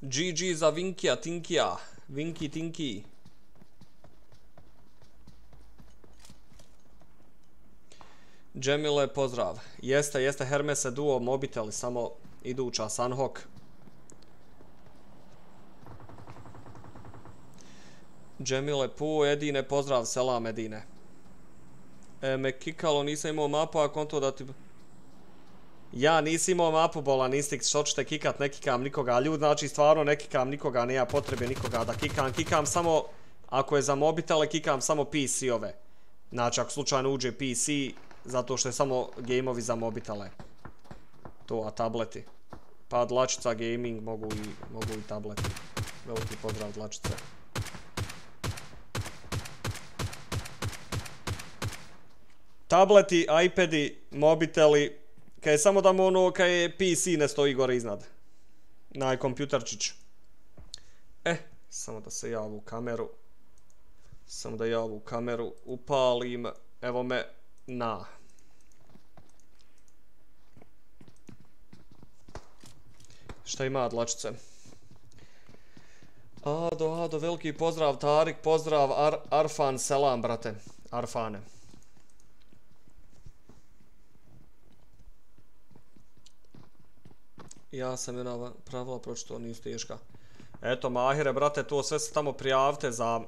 GG za Vinkija, Tinkija. Vinky Tinky. Džemile, pozdrav. Jeste, jeste Hermese duo mobitel, samo iduća Sunhawk. Džemile, pu, Edine, pozdrav, selam Edine. E, me kikalo, nisam imao mapu, a konto da ti... Ja nisam imao mapu bolan instinkt, što ćete kikat, ne kikam nikoga, ljud, znači stvarno ne kikam nikoga, nema potrebe nikoga da kikam, kikam samo, ako je za mobitele, kikam samo PC-ove. Znači, ako slučajno uđe PC, zato što je samo gameovi za mobitele. To, a tableti. Pa Dlačica Gaming mogu i, mogu i tableti. Veliki pozdrav Dlačice. Tableti, iPadi, mobiteli, Kaj je samo da mu ono, kaj je PC ne stoji gore iznad. Na kompjutarčić. E, eh, samo da se ja ovu kameru... Samo da ja ovu kameru upalim. Evo me, na. Šta ima dlačice? Ado, ado, veliki pozdrav Tarik, pozdrav Ar Arfan, selam, brate. Arfane. Ja sam jedna pravila pročito, nisu teška. Eto, Mahire, brate, to sve se tamo prijavite za,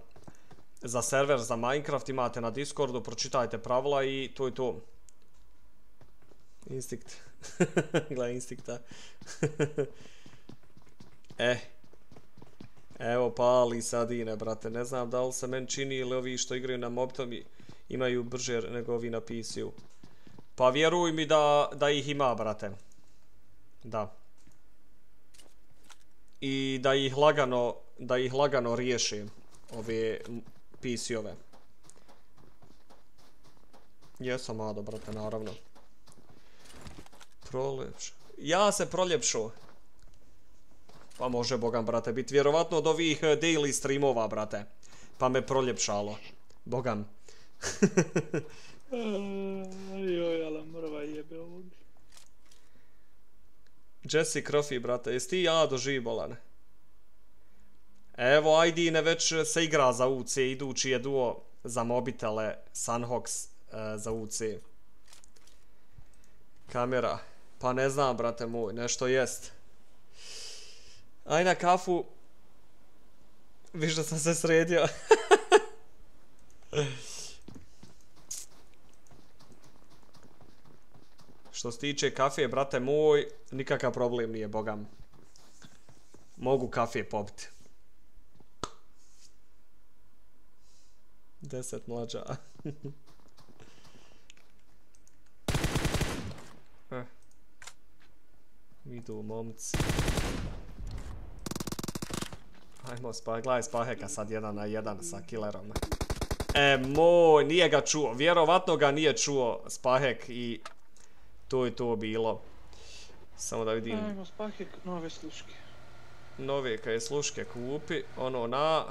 za server, za Minecraft, imate na Discordu, pročitajte pravila i to je to. Instinkt. (laughs) Gle, instinkta. (laughs) eh. Evo, pali sadine, brate. Ne znam da li se men čini ili ovi što igraju na mobtom imaju brže nego ovi na PC-u. Pa vjeruj mi da, da ih ima, brate. Da. I da ih lagano, da ih lagano riješi ove PC-ove. Jesam, Ado, brate, naravno. Proljepš. Ja se proljepšu. Pa može, bogam, brate, biti vjerovatno od ovih e, daily streamova, brate. Pa me proljepšalo. Bogam. (laughs) Joj, ala mrva jebe ovog. Jesse Crofi, brate, jesi ti ja doživi bolan? Evo, ajdi ne već se igra za UC, idući je duo za mobitele Sunhawks e, za UC. Kamera. Pa ne znam, brate moj, nešto jest. Aj na kafu. Viš da sam se sredio. (laughs) Što se tiče kafe, brate moj, nikakav problem nije, bogam. Mogu kafe popiti. Deset mlađa. (laughs) eh. Idu momci. Ajmo, spa, gledaj Spaheka sad jedan na jedan sa killerom. E, moj, nije ga čuo. Vjerovatno ga nije čuo Spahek i to je to bilo. Samo da vidim. Ajmo, Spahek, nove sluške. Nove kaj je sluške kupi, ono na...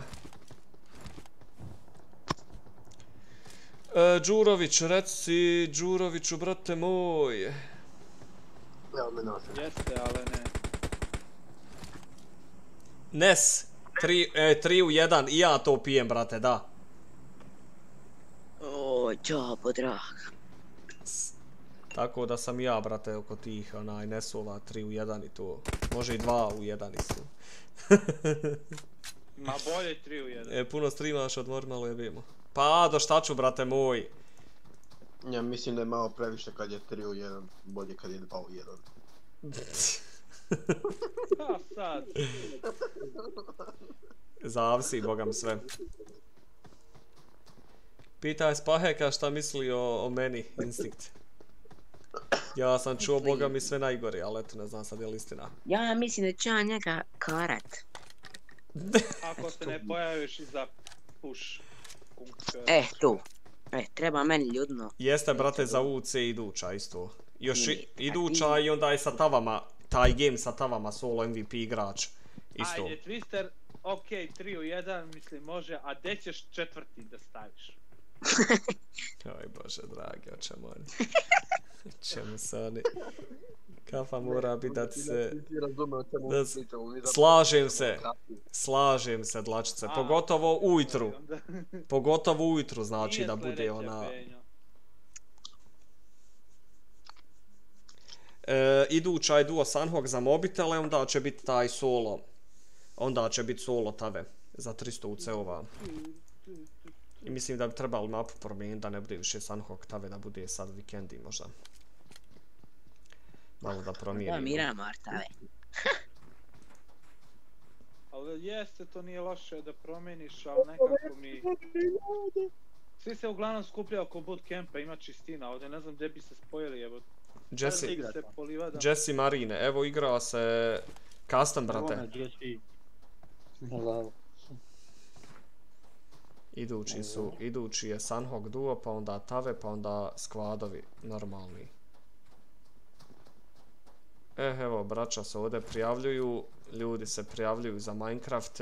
E, Đurović, reci Đuroviću, brate moj. Evo me nosim. Jeste, ali ne. Nes, 3 e, tri u 1, i ja to pijem, brate, da. O, džabo, drag. Tako da sam ja, brate, oko tih, onaj, Nesova 3 u 1 i to. Može i 2 u 1 isto. (laughs) Ma bolje 3 u 1. E, puno streamaš, odmori malo jebimo. Pa, do šta ću, brate moj? Ja mislim da je malo previše kad je 3 u 1, bolje kad je 2 u 1. Šta sad? (laughs) Zavsi, bogam sve. Pitaj Spaheka šta misli o, o meni, Instinct. Ja sam čuo boga mi sve najgore, ali eto ne znam sad je li istina. Ja mislim da će ja njega karat. Ako se ne pojaviš iza push. E, tu. E, treba meni ljudno. Jeste, brate, za UC iduća isto. Još i, iduća i onda je sa tavama, taj game sa tavama solo MVP igrač. Isto. Ajde, Twister, ok, 3 u 1, mislim može, a gdje ćeš četvrti da staviš? (laughs) Oj bože dragi, o čemu (laughs) oni? Čemu se oni? Kafa mora biti da se... Da se... Slažem se, slažem se dlačice, pogotovo ujutru. (laughs) Pogotovo ujutru znači da bude ona... E, iduća je duo Sunhawk za mobitele, onda će biti taj solo. Onda će biti solo tave za 300 UC-ova. I mislim da bi trebalo mapu promijeniti da ne bude više Sunhawk tave da bude sad vikendi možda. Malo da promijenimo. Da, mira martave. (laughs) ali jeste, to nije loše da promijeniš, ali nekako mi... Svi se uglavnom skupljaju oko bootcampa, ima čistina, ovdje ne znam gdje bi se spojili, evo. Jesse, Jesse Marine, evo igrao se custom, brate. Hello. Idući su, idući je Sunhawk duo, pa onda Tave, pa onda skvadovi normalni. Eh, evo, braća se ovdje prijavljuju, ljudi se prijavljuju za Minecraft.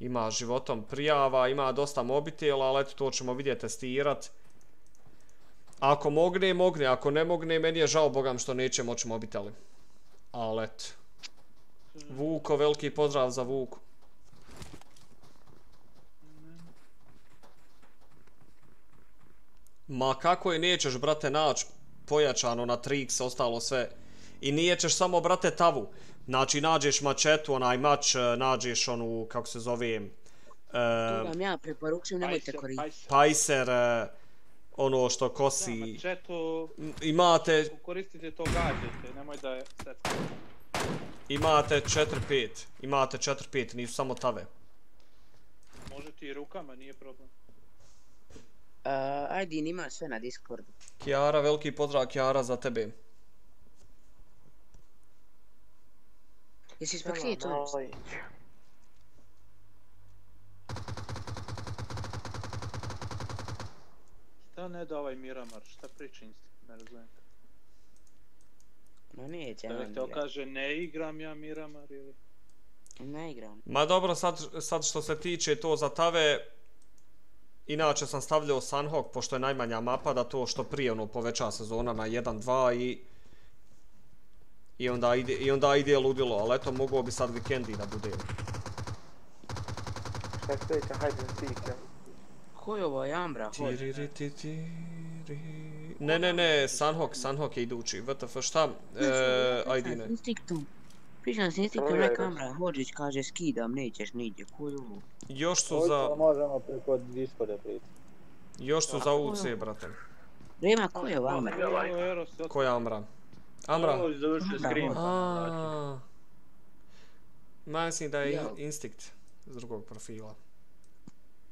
Ima životom prijava, ima dosta mobitela, ali eto, to ćemo vidjeti testirat. Ako mogne, mogne, ako ne mogne, meni je žao bogam što neće moći mobiteli. Ali eto. Vuko, veliki pozdrav za Vuku. Ma kako je nećeš, brate, naći pojačano na 3x, ostalo sve. I nije ćeš samo, brate, tavu. Znači, nađeš mačetu, onaj mač, e, nađeš onu, kako se zove... To vam ja preporučujem, nemojte koristiti. Pajser, e, ono što kosi... Da, mačetu... Imate... Koristite to gađete, nemoj da je. Imate 4-5. Imate 4-5, nisu samo tave. Može ti i rukama, nije problem. Uh, ajde, ima sve na Discordu. Kiara, veliki pozdrav Kiara za tebe. Jesi spaksije to? Šta ne da ovaj Miramar, šta priča ne razumijem. Ma neće, Da on to kaže ne igram ja Miramar ili... Ne igram. Ma dobro, sad, sad što se tiče to za tave, inače sam stavljao Sunhawk, pošto je najmanja mapa, da to što prije ono poveća sezona na 1-2 i I onda ide, i onda ide ludilo, ali eto, mogao bi sad vikendi da bude. Šta je sljedeća, hajde ja. Ko je ovo, Jambra? Ne, ne, ne, Sunhawk, Sunhawk je idući. WTF, šta? E, ajde ne. S instinktom. Pričam s instinktom, neka Jambra. Hođić kaže skidam, nećeš nigdje. Ko je ovo? Još su za, možemo preko Discorda pričati. još su za UC, brate. Rema, ko je ovo Amra? Ovo Eros, Ko je Amra? Amra? Ovo je završio screen. A. Ma mislim da je. Instinct s drugog profila.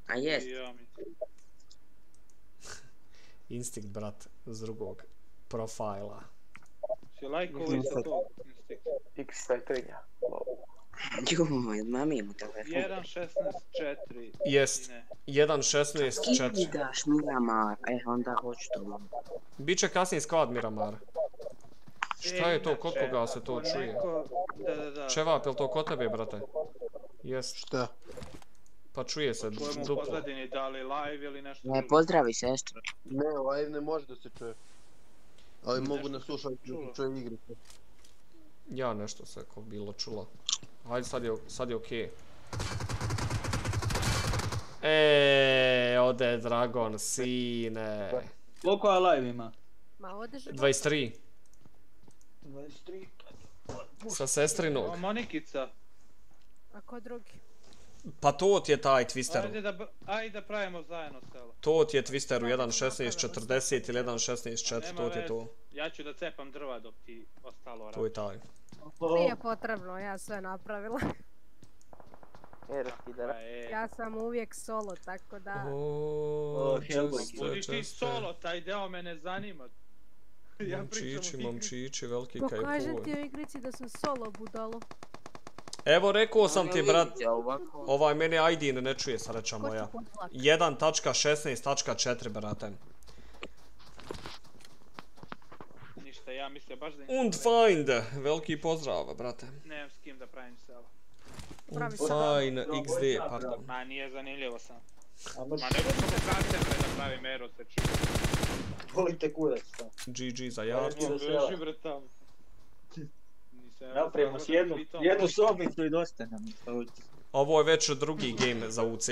A jest. (laughs) Instinct, brat, s drugog profila. Si lajkovi sa to instinkt. X23, ja. Joj, mami mu telefon. 1.16.4. Jest. Ne. 1.16.4. Skidaš Miramar, e, onda hoću to. Biće kasniji skvad Miramar. Šta je to, kod koga se to čuje? Da, da, da. Čevap, jel to kod tebe, brate? Jest. Šta? Pa čuje se Čujemo u duplo. pozadini da li live ili nešto Ne, pozdravi sestru. Ne, live ne može da se čuje. Ali mogu na slušalicu da čulo. se čuje igre. Ja nešto se ko bilo čulo. Hajde, sad je, sad je okej. E, ode Dragon, sine. Koliko je live ima? Ma odeš... 23. 23. Sa sestrinog. O, Monikica. A ko drugi? Pa to ti je taj Twister. Ajde da, ajde da pravimo zajedno selo. To ti je Twister u 1.16.40 ili 1.16.4, Nema to ti je to. Ja ću da cepam drva dok ti ostalo To je taj. Nije potrebno, ja sve napravila. (laughs) Eros ti da... Je. Ja sam uvijek solo, tako da... Budiš ti solo, taj deo me ne zanima. (laughs) Ja pričam Momčići, momčići, veliki Pa kažem kajpuoj. ti u igrici da sam solo budalo. Evo, rekao sam ti, brat, ovaj mene ID ne čuje sreća moja. 1.16.4, brate. Ništa, ja mislio baš da... Und find, veliki pozdrav, brate. Nemam s kim da pravim selo. Und fine, XD, pardon. Ma nije zanimljivo sam. Ma možeš ne mogu da kancerte da pravim Eros, se čuje. volite kurac sam. GG za Ja, jarcu. ja. Beži bre tamo. Nisam ja Napravimo si jednu, jednu sobicu i dosta nam. Ovo je već drugi game za UC.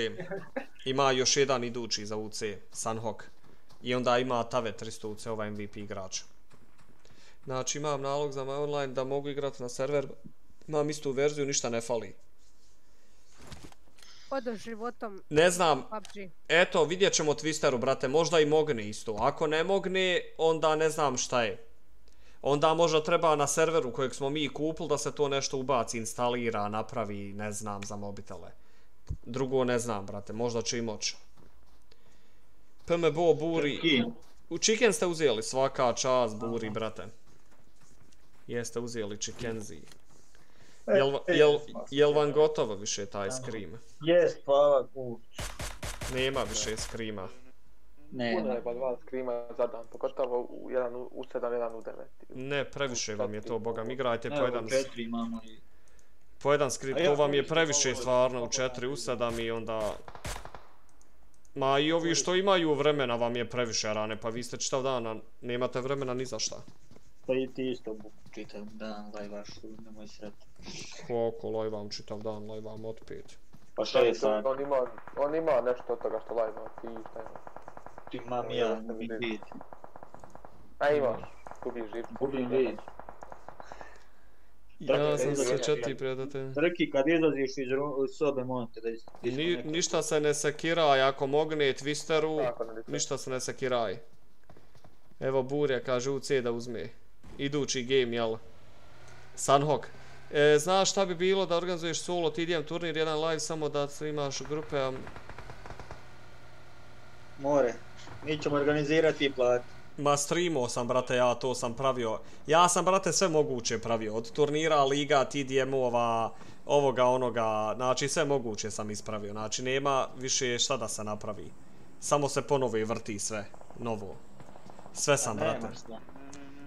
Ima još jedan idući za UC, Sunhawk. I onda ima Tave 300 UC, ovaj MVP igrač. Znači imam nalog za moj online da mogu igrati na server. Imam istu verziju, ništa ne fali. Odo životom. Ne znam, PUBG. eto vidjet ćemo Twisteru, brate, možda i mogne isto. Ako ne mogne, onda ne znam šta je. Onda možda treba na serveru kojeg smo mi kupili da se to nešto ubaci, instalira, napravi, ne znam, za mobitele. Drugo ne znam, brate, možda će i moći. PMBO, Buri... Chicken. U chicken ste uzeli, svaka čast, Buri, brate. Jeste uzeli chickenzi. Jel, va- jel, jel vam gotovo više taj scream? Jest, hvala kuć. Nema više screama. Ne, Puno je ba dva skrima za dan, pogotovo u, jedan, u, 7, jedan u 9. Ne, previše vam je to, boga mi igrajte po Evo, jedan, četiri imamo i... po jedan ja to vam je previše stvarno u ovo 4 u 7 i onda... Ma i ovi što imaju vremena vam je previše rane, pa vi ste čitav dana, nemate vremena ni za šta. Pa i ti isto bu čitav dan lajvaš, nemoj sret. Koliko lajvam čitav dan, lajvam od pet. Pa šta je sad? On ima, on ima nešto od toga što lajva, ti šta ima. Ti imam ja, da mi vid. A imaš, gubiš vid. Gubim vid. Ja sam se četiri predate. Trki, kad izlaziš iz sobe, molim te da is... Ni, ništa se ne sekiraj, ako mogne twisteru, ništa se ne sekiraj. Evo Burja kaže UC da uzme. Idući game, jel? Sunhawk. E, znaš šta bi bilo da organizuješ solo TDM turnir, jedan live, samo da imaš grupe, a... More. Mi ćemo organizirati i plati. Ma streamao sam, brate, ja to sam pravio. Ja sam, brate, sve moguće pravio. Od turnira, liga, TDM-ova, ovoga, onoga, znači sve moguće sam ispravio. Znači nema više šta da se napravi. Samo se ponovo i vrti sve, novo. Sve sam, Pa nema brate.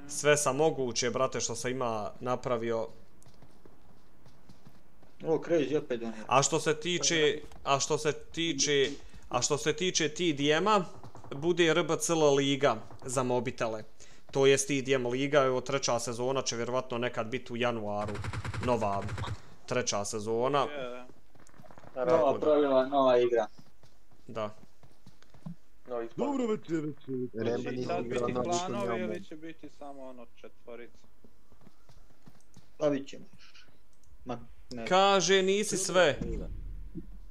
Sve sam moguće, brate, što sam ima napravio. O, Crazy opet donira. A što se tiče, a što se tiče, a što se tiče TDM-a, bude RBCL liga za mobitele. To jest TDM liga, evo treća sezona će vjerovatno nekad biti u januaru. Nova treća sezona. Nova pravila, nova igra. Da. Dobro večer, večer. Će i tad biti planovi ili će biti samo ono četvorica? Pa bit ćemo. Ma, ne. Kaže nisi sve.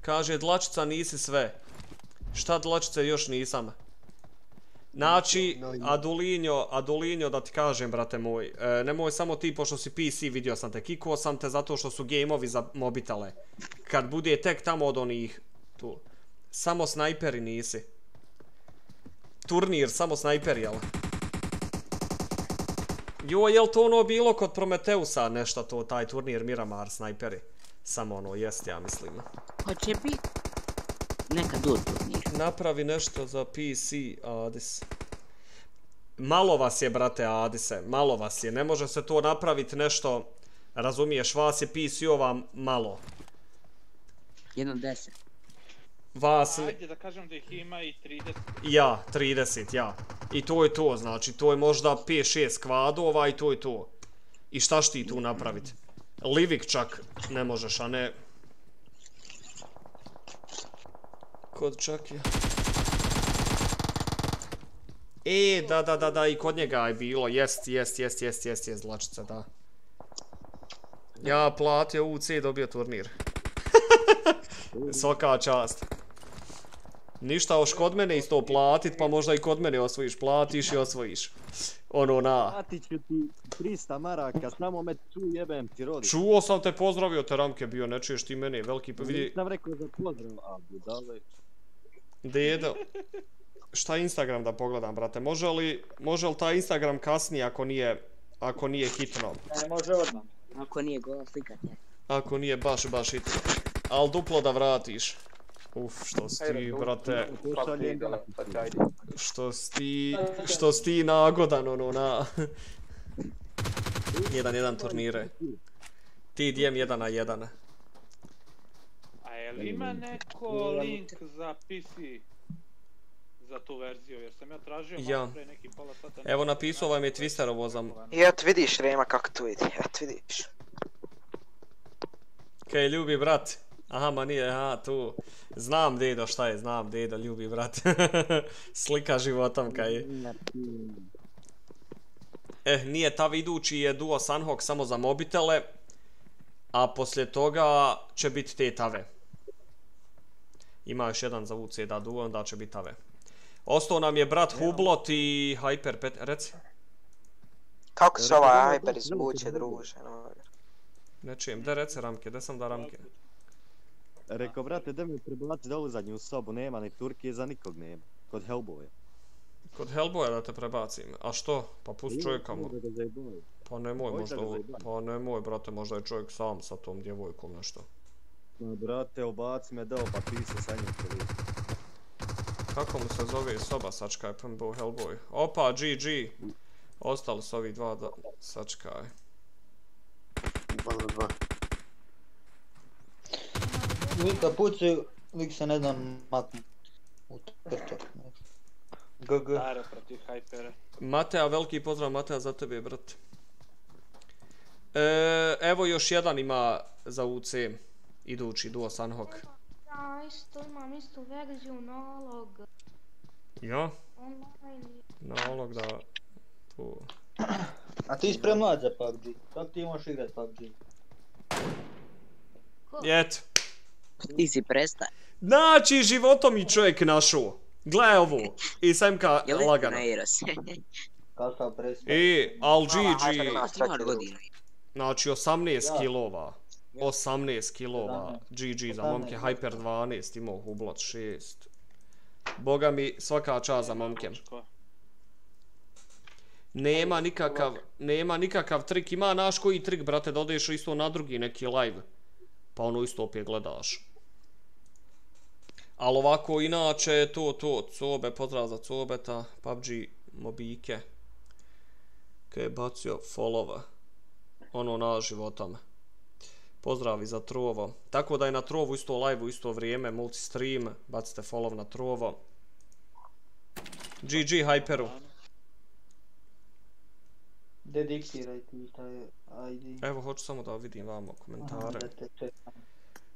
Kaže dlačica nisi sve. Šta dlačice još nisam? Znači, Adulinjo, Adulinjo da ti kažem, brate moj, e, nemoj samo ti, pošto si PC, vidio sam te, kikuo sam te zato što su gameovi za mobitele. Kad bude tek tamo od onih, tu, samo snajperi nisi. Turnir, samo snajperi, jel? Jo, jel to ono bilo kod Prometeusa nešto to, taj turnir Miramar snajperi? Samo ono, jest ja mislim. Hoće bit neka do turnir. Napravi nešto za PC, Adis. Malo vas je, brate, Adise, malo vas je. Ne može se to napraviti nešto, razumiješ, vas je PC-ova malo. Jedno deset. Vas, Ajde da kažem da ih ima i 30. ja, 30, ja. I to je to, znači, to je možda 5-6 kvadova i to je to. I štaš ti tu napraviti? Livik čak ne možeš, a ne... Kod Čakija. E, da, da, da, da, i kod njega je bilo, jest, jest, jest, jest, jest, jest, zlačica, da. Ja platio UC i dobio turnir. (laughs) Svaka čast. Ništa oš kod mene isto platit, pa možda i kod mene osvojiš, platiš i osvojiš. Ono na. Platit ću ti 300 maraka, samo me tu jebem ti rodi. Čuo sam te, pozdravio te Ramke bio, ne čuješ ti mene, veliki pa vidi. Nisam rekao za pozdrav, a budale. Dedo. Šta Instagram da pogledam, brate? Može li, može li taj Instagram kasnije ako nije, ako nije hitno? Ne, može odmah. Ako nije gola slikat je. Ako nije baš, baš hitno. Al duplo da vratiš. Uf, što si ti, brate, što si ti, što si ti nagodan, ono, na... jedan, jedan turnire. Ti dijem jedan na jedan. A je li ima neko link za PC? Za tu verziju, jer sam ja tražio Ja. malo pre neki pola sata. Evo napisao vam je Twisterovo za... I eto vidiš Rema kako to ide, eto vidiš. Kaj ljubi brat? Aha, ma nije, aha, tu. Znam, dedo, šta je, znam, dedo, ljubi brat. (laughs) Slika životom, kaj je. Eh, nije, ta idući je Duo Sunhawk samo za mobitele, a poslije toga će biti te tave. Ima još jedan za UC da Duo, onda će biti tave. Ostao nam je brat Hublot i Hyper Pet, reci. Kako se ovaj Hyper izvuče, druže? no. Ne čujem, da rece Ramke, da sam da Ramke. Rekao, brate, da mi prebaci da u zadnju sobu, nema ni Turkije, za nikog nema. Kod Hellboya. Kod Hellboya da te prebacim, a što? Pa pusti čovjeka mu. Pa nemoj, možda, ovo- pa nemoj, brate, možda je čovjek sam sa tom djevojkom nešto. Ma, brate, obaci me dao, pa ti se sa njim koristi. Kako mu se zove soba, sačkaj, Pumbo Hellboy. Opa, GG. Ostali su ovi dva, da, sačkaj. Dva na dva. Lika pucaju, lik se ne znam maknu. U trčak. GG. Stare protiv hajpera. Matea, veliki pozdrav Matea za tebe, brate. E, evo još jedan ima za UC, idući Duo Sunhawk. Ja isto imam istu verziju nalog. Ja? Online. Nalog da... Tu... A ti si premlad za PUBG. Kako ti možeš igrat PUBG? Eto. Ti si presta. Znači, životom mi čovjek našao. Gle ovo. I Semka (laughs) Jel li lagano. na Eros? Kakav presta? I, al Hajde, GG. Znači 18 Ja. kilova. 18 kilova. GG za momke. 18. Hyper 12 imao Hublot 6. Boga mi svaka čast za momke. Nema nikakav, nema nikakav trik. Ima naš koji trik, brate, da odeš isto na drugi neki live. Pa ono isto opet gledaš. Ali ovako, inače, to, to, Cobe, pozdrav za Cobeta, PUBG, Mobike. Kaj je bacio followa. Ono na životama. Pozdravi za Trovo. Tako da je na Trovu isto live u isto vrijeme, multistream, bacite follow na Trovo. GG Hyperu. Dediktiraj ti taj ID. Evo, hoću samo da vidim vamo Aha, komentare. da te čekam.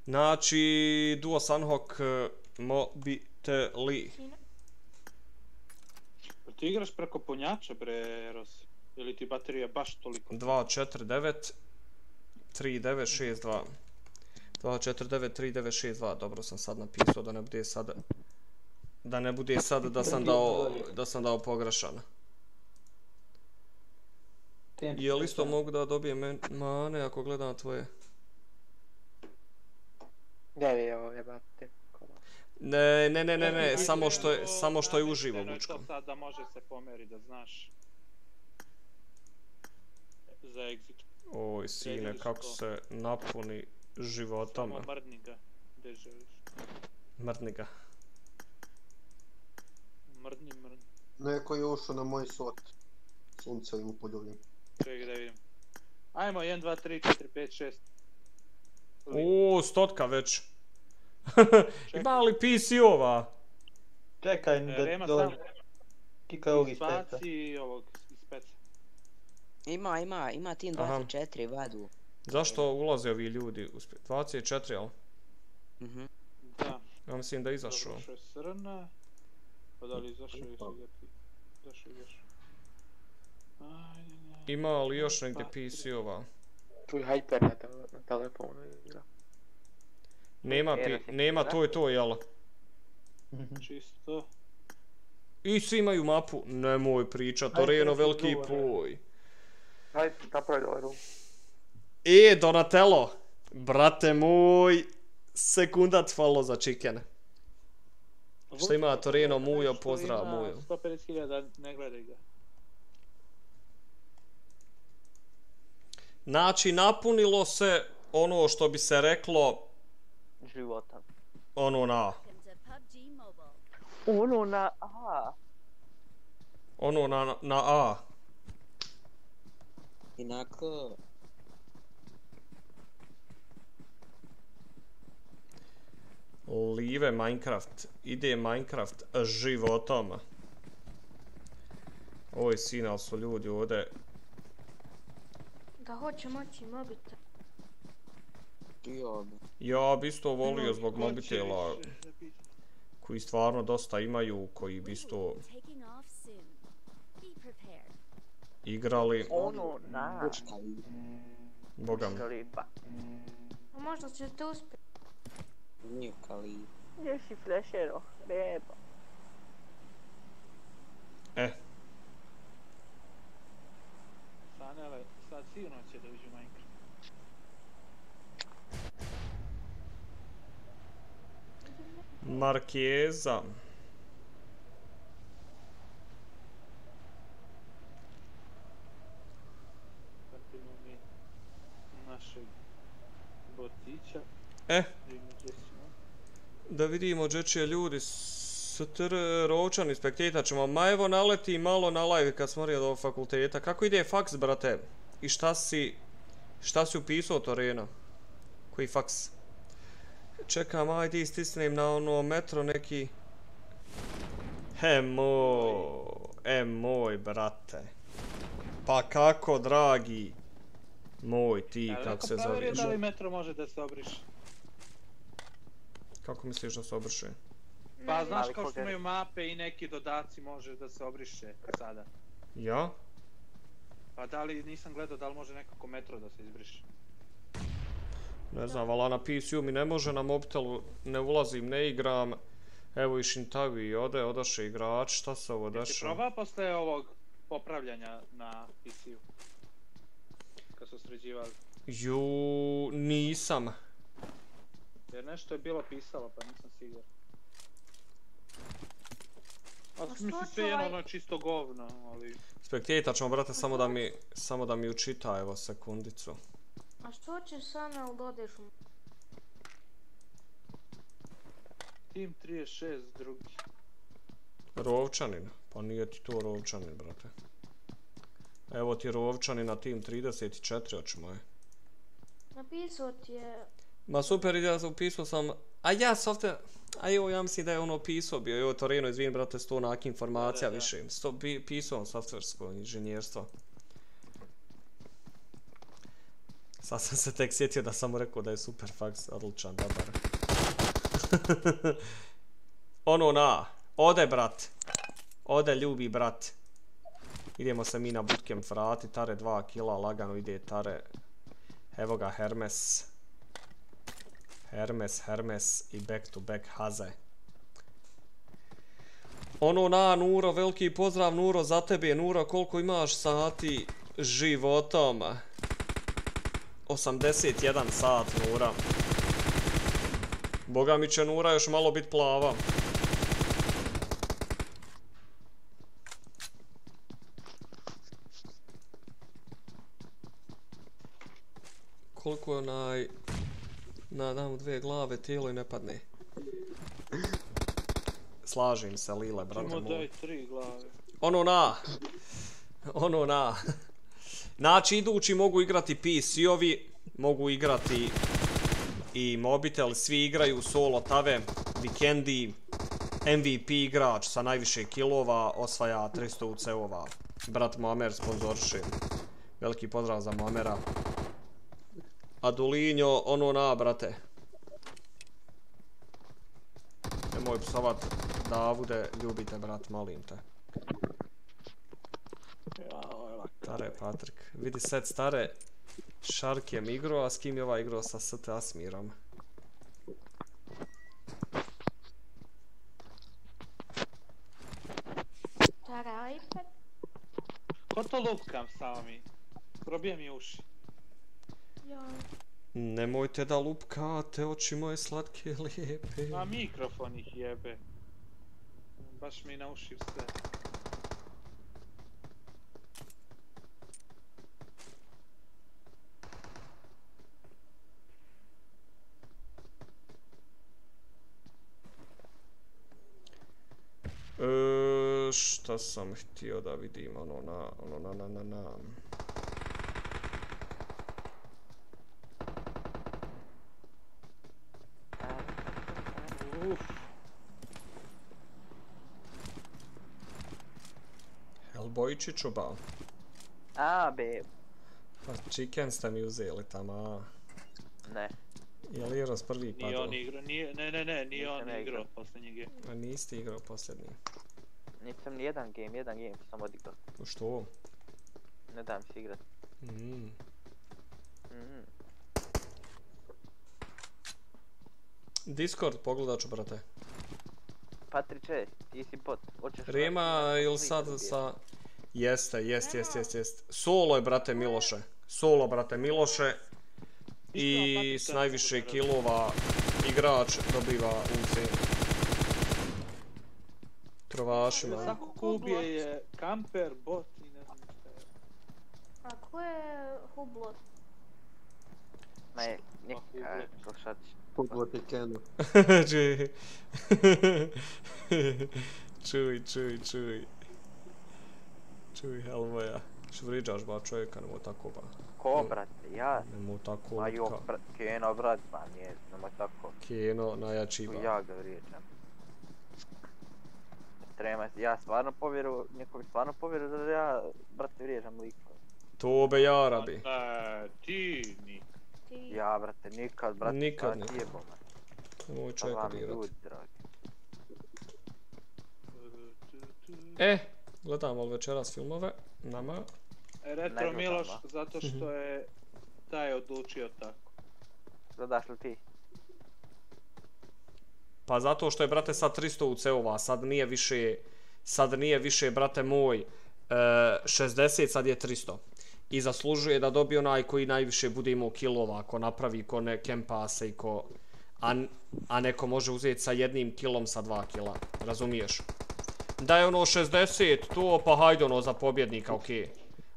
Znači, Duo Sunhawk eh, Mobiteli. Ti igraš preko punjača bre, Eros? Ili ti baterija baš toliko? 249 3962 249 3962 Dobro sam sad napisao da ne bude sad da ne bude sad da sam dao da sam dao pogrešan. Je li isto mogu da dobijem mane ako gledam tvoje? Gdje vi ovo jebate? Ne, ne, ne, ne, ne, samo što je samo što je uživo To Vučko. sad da može se pomeri da znaš. Za exit. Oj, sine, kako se napuni životama. Samo mrdni ga. Gdje želiš? Mrdni ga. Mrdni, mrdni. Neko je ušao na moj sot. Suncevim poljubim. Čekaj da vidim. Ajmo, 1, 2, 3, 4, 5, 6. O, stotka već. (laughs) Ima li PC-ova? Čekaj E, da Rema do... sam. Kika ovog ispeca. Izbaci ovog iz peca. Ima, ima, ima tim Aha. 24 vadu. Zašto ulaze ovi ljudi? u spe- 24, jel? Mhm. Da. Ja mislim da je izašao. Došao je Srna. Pa da li izašao je? Izašao, izašao. Ajde. Ima li još negdje PC-ova? Tu je Hyper na, tele, na telefonu igra. Nema, pi, nema to je to, jel? Čisto. I svi imaju mapu. Nemoj pričat, Toreno veliki poj. Hajde, napravi ovaj room. E, Donatello! Brate moj, sekundat falo za chicken. Šta ima Toreno Mujo, pozdrav Mujo. 150.000, ne gledaj ga. Znači, napunilo se ono što bi se reklo, Života. ono na, Ono na A. ono na, na A. Inako... Live Minecraft, ide Minecraft životom. Oj, sina, ali su ljudi ovdje. Da hoće moći mobitel. Ja bi isto volio zbog će mobitela koji stvarno dosta imaju, koji bi isto igrali. Ono na. Boga mi. A možda ćete uspjeti. Njukali. Gdje si flashero? Reba. E, Sanele, sad sigurno će da uđu Minecraft. Markeza. Pratimo mi našeg botića. E, Da vidimo će ljudi Str, Ročan, spekteta ćemo. Ma evo naleti malo na live kad smo do fakulteta. Kako ide faks, brate? I šta si, šta si upisao Torena? Koji faks? Čekam, ajde istisnem na ono metro neki. He moj, e moj brate. Pa kako dragi moj ti kako se zoveš? da li metro može da se obriše? Kako misliš da se obrše? Pa znaš kao što imaju mape i neki dodaci može da se obriše sada. Ja? Pa da li nisam gledao da li može nekako metro da se izbriše. Ne znam, vala na PC-u mi ne može, na mobitelu ne ulazim, ne igram. Evo i Shintavi ode, odaše igrač, šta se ovo Jesi dešava? probao posle ovog popravljanja na PC-u? Kad su sređivali. Ju, nisam. Jer nešto je bilo pisalo pa nisam siguran. A što mislim sve je ovaj- ono čisto govno, ali... Spektator ćemo, brate, samo da mi, samo da mi učita, evo, sekundicu. A što ćeš Sanel da odeš u... Team 36 drugi. Rovčanin, pa nije ti to Rovčanin, brate. Evo ti Rovčanin na tim 34, oči moje. Napisao ti je... Ma super, ja sam upisao sam, a ja software, a evo ja mislim da je ono pisao bio, evo Torino, izvin brate, sto onak informacija Da, da, da. više, sto pi, pisao on softwaresko inženjerstvo. Sad sam se tek sjetio da sam mu rekao da je super faks, odličan, dobar. (laughs) ono na, ode brat, ode ljubi brat. Idemo se mi na bootcamp vrati, tare 2 kila, lagano ide tare. Evo ga Hermes. Hermes, Hermes i back to back Haze. Ono na Nuro, veliki pozdrav Nuro za tebe Nuro, koliko imaš sati životom? 81 sat Nura. Boga mi će Nura još malo bit plava. Koliko je onaj... Na dam dvije glave, tijelo i ne padne. Slažim se, Lile, brate Samo moj. daj tri glave. Ono na. Ono na. Znači, idući mogu igrati PC-ovi, mogu igrati i mobitel, svi igraju solo tave, vikendi, MVP igrač sa najviše kilova, osvaja 300 UC-ova. Brat Mamer sponzorše. Veliki pozdrav za Mamera. Adulinjo, ono na, brate. Nemoj psovat Davude, ljubite brat, molim te. Stare Patrik. Vidi sad stare Šarkem igro, a s kim je ova igro sa ST Asmirom? Stara iPad? Ko to lupkam sami? Probija mi uši. Nemojte da lupkate, oči moje slatke (laughs) lijepe. A mikrofon ih jebe. Baš mi na uši sve. E, šta sam htio da vidim, ono na, ono na, na, na, na. Uf. Hellboyčiću ba. A, be, Pa chicken ste mi uzeli tamo, a. ne. Je li Eros prvi padao? Nije on igrao, nije, ne, ne, ne, nije Nisam on igrao igrao. posljednji game. A niste igrao posljednji. Nisam ni jedan game, jedan game sam odigrao. Što? Ne dam se igrat. Mm. Mhm. Discord pogledat ću, brate. Patriče, ti si bot. Hoćeš vratiti ili sad sa... Jeste, jest, jest, jest, jest. Solo je, brate, Miloše. Solo, brate, Miloše. I s najviše kilova igrač dobiva UC. Trovašima. Svako ko ubije je kamper, bot i ne znam šta je. A ko je Hublot? Ma je, neka slušać. I Keno. (laughs) (laughs) čuj. čuj, čuj, čuj. Čuj, Helvoja. Što vriđaš ba čovjeka, nemoj tako ba. Ko, brate, ja? Nemoj tako Ma jo, ka- brat, Keno, brat, ma nije, nemoj tako. Keno, najjači ba. ja ga vrijeđam. Trema, ja stvarno povjeru, neko bi stvarno povjeru da ja, brate, vriježam likove. To be ja rabi. E, ti. Ja, brate, nikad, brate, Nikad nikad ne. jebo me. Nemoj Pa čovjeka vam dirat. ljudi, dragi. E, gledamo li večeras filmove? Nama. Retro Nego Miloš, tamo. zato Mhm. što je taj odlučio tako. Gledaš li ti? Pa zato što je, brate, sad 300 UC-ova, sad nije više, sad nije više, brate moj, e, 60, sad je 300. I zaslužuje da dobije onaj koji najviše bude imao kilova, ko napravi, ko ne kempase i ko... A, a neko može uzeti sa jednim kilom sa dva kila, razumiješ? Da je ono 60, to pa hajde ono za pobjednika, okej.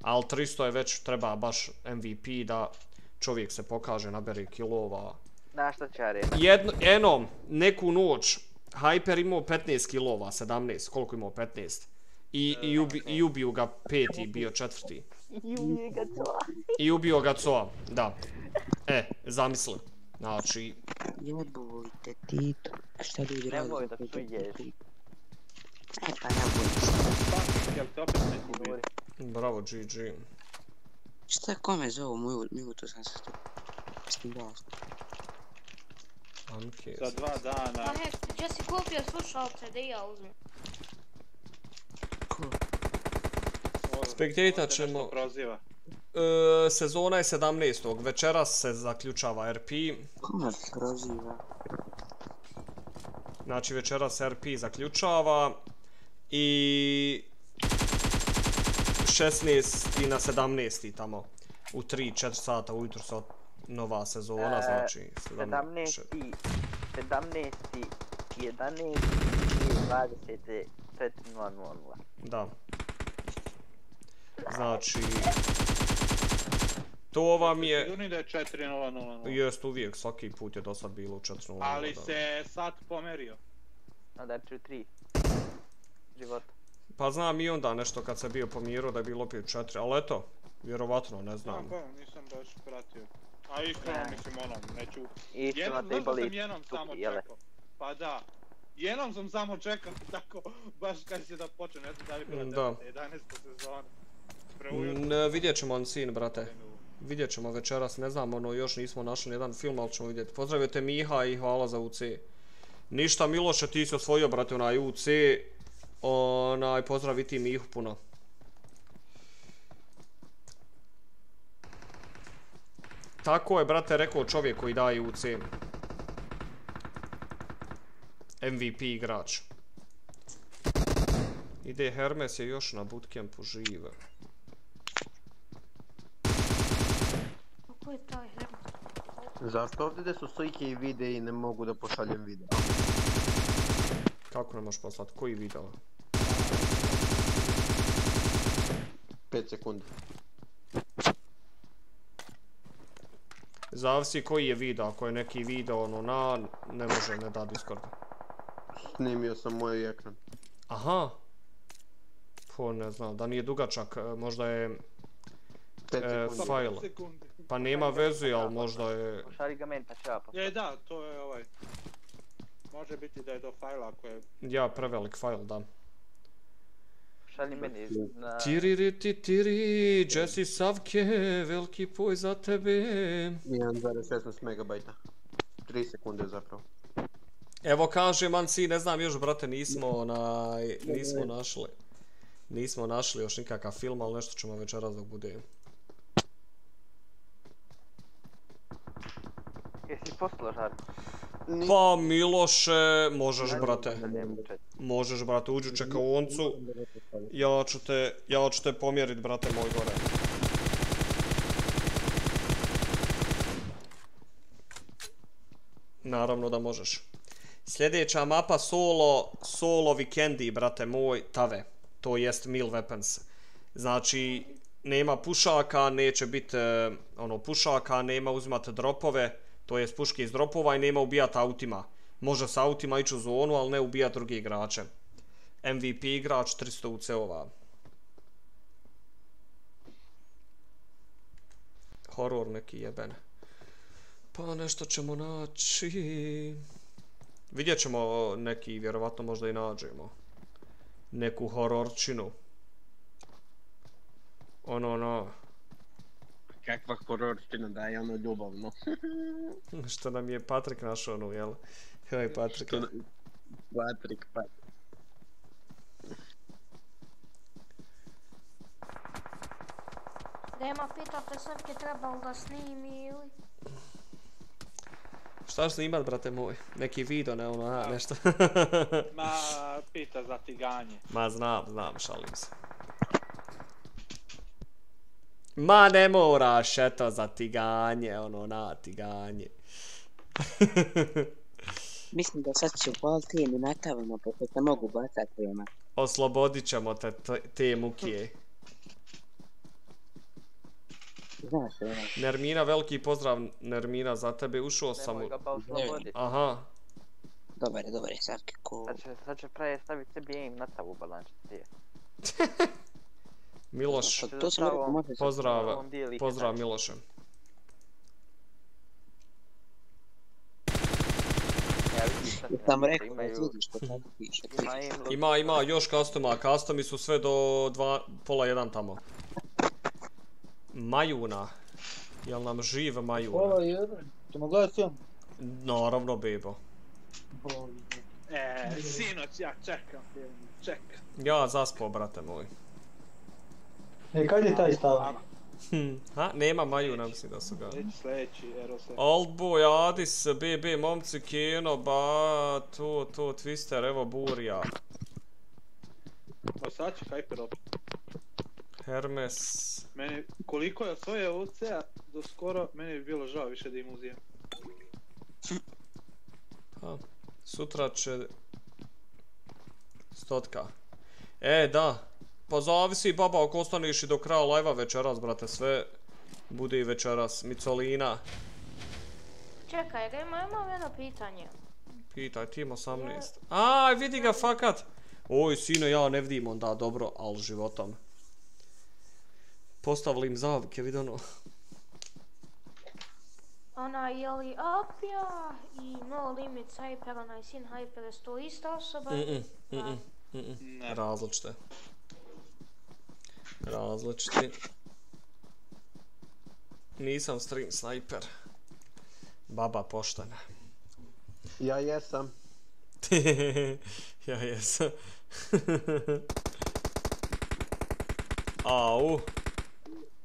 Ali 300 je već treba baš MVP da čovjek se pokaže, nabere kilova. Znaš šta će ja reći? Jedno, eno, neku noć, Hyper imao 15 kilova, 17, koliko imao 15? I, i, ubi, i ubio ga peti, bio četvrti. (laughs) Juje ga to. I ubio ga Coa, da. E, zamisli. Znači, Jebujte Tito. Šta ljudi rade? Nemoj da psuješ. E pa ja bojim se. Jel te opet ubio? bravo GG. Šta kome zovu moju minutu sam se tu? Mislim da. Anke. Za dva dana. Pa he, gdje si kupio slušalce da i ja uzmem? Spectator Te ćemo... proziva. E, sezona je 17. Večeras se zaključava RP. Kome se proziva? Znači večeras se RP zaključava. I... 16. na 17. tamo. U 3-4 sata ujutro se nova sezona, E, znači... 17. 17. 11. i 20. 4.00. Da. Znači... To vam je... Sigurni da je 4.000. Jest uvijek, svaki put je do sad bilo u 4.0. Ali se sat pomerio. Onda je 3. Život. Pa znam i onda nešto kad se bio pomirao da je bilo opet 4, ali eto, vjerovatno, ne znam. Pa, nisam baš pratio. A iskreno mislim ono, neću... Iskreno Jednom, te da boli sam jednom samo čekao. Pa da. Jednom sam samo čekao (laughs) tako, baš kad će da počne, ne znam da li bila Da. 10. 11. sezona. Ne, vidjet ćemo on brate. Vidjet ćemo večeras, ne znam, ono, još nismo našli jedan film, ali ćemo vidjeti. Pozdravite Miha i hvala za UC. Ništa, Miloše, ti si osvojio, brate, onaj UC. Onaj, pozdrav ti Mihu puno. Tako je, brate, rekao čovjek koji daje UC. MVP igrač. Ide Hermes je još na bootcampu žive. Kako je taj Herman? Zašto ovdje gdje su slike i videi ne mogu da pošaljem video? Kako ne možeš poslati? Koji video? 5 sekundi. Zavisi koji je video, ako je neki video ono na, ne može ne da Discord. Snimio sam moj ekran. Aha. Po ne znam, da nije dugačak, e, možda je Pet e, sekundi. file. Sekundi. Pa nema vezu, ali možda je... Pošalji ga meni pa ću ja. Je da, to je ovaj. Može biti da je do fajla ako je... Ja, prevelik file, da. Pošalji meni na... Tiriri ti tiri, Jesse Savke, veliki poj za tebe. 1,16 megabajta. 3 sekunde zapravo. Evo kaže Manci, ne znam još brate, nismo onaj, nismo našli. Nismo našli još nikakav film, ali nešto ćemo večeras dok bude. Jesi poslao žar? Pa Miloše, možeš brate. Možeš brate, uđi u čekaoncu. Ja ću te, ja ću te pomjerit brate moj gore. Naravno da možeš. Sljedeća mapa solo, solo vikendi, brate moj, tave. To jest Mil Weapons. Znači, nema pušaka, neće biti e, ono pušaka, nema uzimati dropove, to jest puške iz dropova i nema ubijat autima. Može sa autima ići u zonu, ali ne ubijat druge igrače. MVP igrač 300 UC-ova. Horor neki jeben. Pa nešto ćemo naći. Vidjet ćemo neki, vjerovatno možda i nađemo. neku hororčinu. Ono, ono, Kakva hororština da je ono ljubavno. (laughs) što nam je Patrik našao onu, jel? Hej, Patrik. Što- Patrik, pa. Rema pitate Srke treba li da snimi ili... Šta ću snimat, brate moj? Neki video, ne ono, a, nešto. (laughs) Ma, pita za tiganje. Ma znam, znam, šalim se. Ma ne moraš, eto, za tiganje, ono, na, tiganje. (laughs) Mislim da sad će upaliti i na tavama, pošto te mogu bacat prema. Oslobodit ćemo te, te, te mukije. Znaš. Nermina, veliki pozdrav, Nermina, za tebe, ušao sam u... Nemoj ga oslobodit. Aha, Dobar dobar je, Sarki, ko... Sad će, sad će praje staviti sebi aim na tavu balančiti ti. (laughs) Miloš, Pa to sam rekao, pozdrav, pozdrav katač. Miloše. Ja vidim šta I se tamo napiše, rekao, vidiš što piše. Ima. Ima, još kastoma, kastomi su sve do dva, pola jedan tamo. Majuna. Jel nam živ Majuna? Pola jedan. Ćemo gledat film. Naravno, bebo. E, sinoć ja čekam film, čekam. Ja zaspao, brate moj. E, kad je taj stav? Hm, Ha, nema Majuna, mislim da su ga. Već sljedeći, Erose. Oldboy, Adis, BB, momci, Keno, ba, to, to, Twister, evo Burja. Pa sad će Hyper opet. Hermes. Meni, koliko je svoje ovce, do skoro, meni bi bilo žao više da im uzijem. Ha, sutra će... Stotka. E, da. Pa zavisi baba ako ostaneš i do kraja live-a večeras, brate, sve bude i večeras. Micolina, Čekaj, Rema, imam jedno pitanje. pitaj, tim 18. Aj, vidi ga fakat. Oj, sino, ja ne vidim onda dobro, al životom. Postavili im zavike, vidi ono. Ona je li Apija i No Limit Hyper, onaj sin Hyper, to ista osoba? Mm-mm, mm-mm, mm-mm. Različite. Različiti. Nisam stream sniper. Baba poštena. Ja jesam. (laughs) ja jesam. (laughs) Au.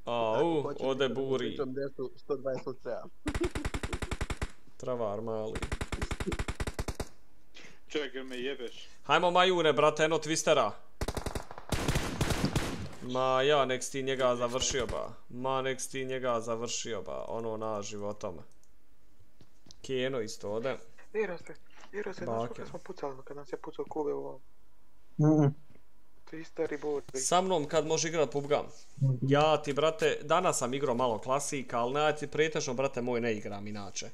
Au, ode buri. Pričam gdje su 120 LCA. Travar mali. Čekaj, me jebeš. Hajmo majune, brate, eno twistera. Ma ja, nek si ti njega završio ba. Ma nek si ti njega završio ba. Ono na životom. Keno isto ode. Irose, Irose, znaš Bake. kako smo pucali kad nas je pucao kube u ovom? Mhm. Twister i Burri. Sa mnom kad može igrat PUBG. Ja ti, brate, danas sam igrao malo klasika, ali ne, ti pretežno, brate, moj ne igram inače.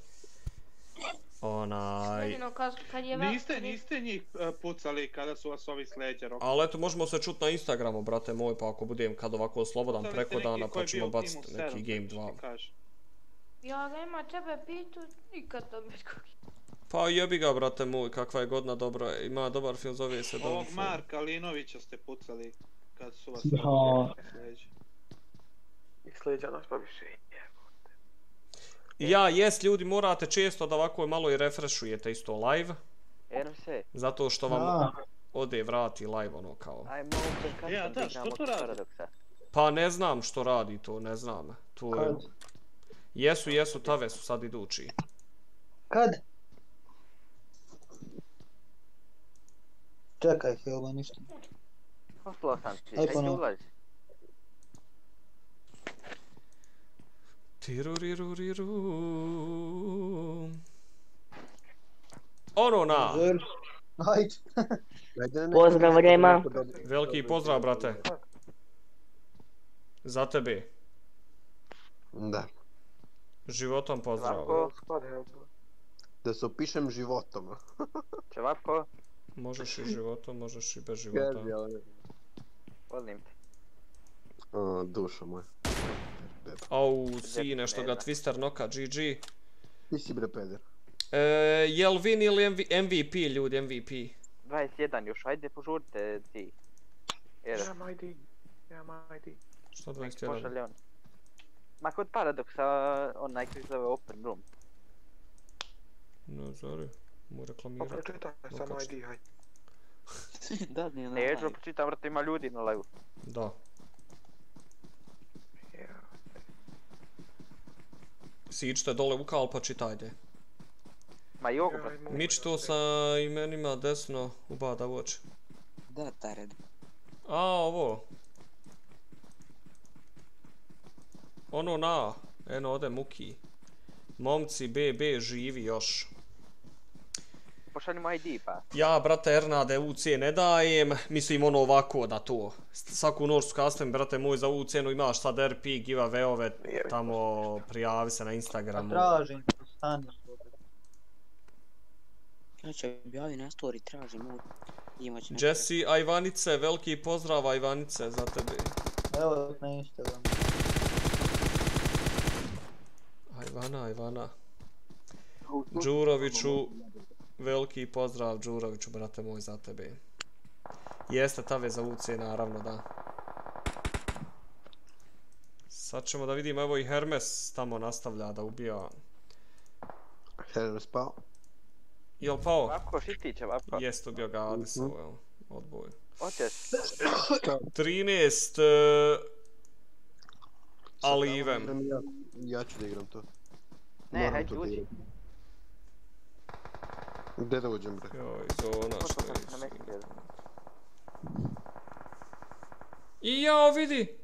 Onaj... Jedino kad, kad je... Niste, niste njih e, pucali kada su vas ovi sleđa rokali. Ali eto, možemo se čut na Instagramu, brate moj, pa ako budem kad ovako slobodan Pucali preko dana, pa ćemo bio u bacit timu neki Game kako 2. ti kažeš. Ja Rema tebe pitu, nikad to mi Pa jebi ga, brate moj, kakva je godina dobra, ima dobar film, zove se Ovog Downfall. Marka Linovića ste pucali kad su vas Ja. sleđa. I sleđa nas pa više. Ja, jes, ljudi, morate često da ovako malo i refreshujete isto live, zato što vam A. ode vrati live ono kao. ajmo ovdje kad Ja, sam da, što to radi? paradoksa. Pa ne znam što radi to, ne znam. Tu je... Jesu, jesu, tave su sad idući. Kad? Čekaj, Helba, ništa. Poslao sam ti, Aj, ajde ponovo. ulazi. Tiruriru. Ono na! Ajde. Pozdrav, Rema. Veliki pozdrav, brate. Za tebe. Da. Životom pozdrav. Evo. Da se opišem životom. (laughs) Čevapko, Možeš i životom, možeš i bez života. Volim te. Dušo moja. Au, sine, što ga Twister noka, GG. Ti si bre peder. E, jel win ili MV MVP, ljudi, MVP? 21 još, ajde požurite ti. Era. Nemam ID. Nemam ID. Nek 21? pošalje on. Ma kod paradoksa onaj koji zove Open Room. No, zori. Mu reklamirati. Pa pročitaj samo ID, hajde. da, nije na Neću live. pročitam, vrati ima ljudi na live. Da. Sičite dole u kal pa čitajte. Ma jogu, Mić to sa imenima desno ubada u oči. Da, Tared. A, ovo. Ono na, eno ode Muki. Momci BB živi još. Pošaljimo ID pa. Ja, brate, Ernade, UC ne dajem, mislim ono ovako da to. Svaku noć su kastem, brate moj, za UC no imaš sad RP, giveaway-ove, tamo prijavi se na Pa Instagramu. tražim, stani. Znači, objavi na story, tražim ovo. Imaće neko- Jesse, a Ivanice, veliki pozdrav, Ivanice, za tebe. Evo na Instagramu. Ivana, Ivana. Đuroviću, veliki pozdrav Đuroviću, brate moj, za tebe. Jeste tave za UC, naravno, da. Sad ćemo da vidimo, evo i Hermes tamo nastavlja da ubija. Hermes pao. Jel pao? Vapko, šitiće, Vapko. Jest ubio ga Adisa, evo, odboj. Hoćeš? 13 uh, Alive. Ja, ja ću da igram to. Ne, hajde, uđi. Gdje da uđem bre? Joj, zona što je. I jao, vidi!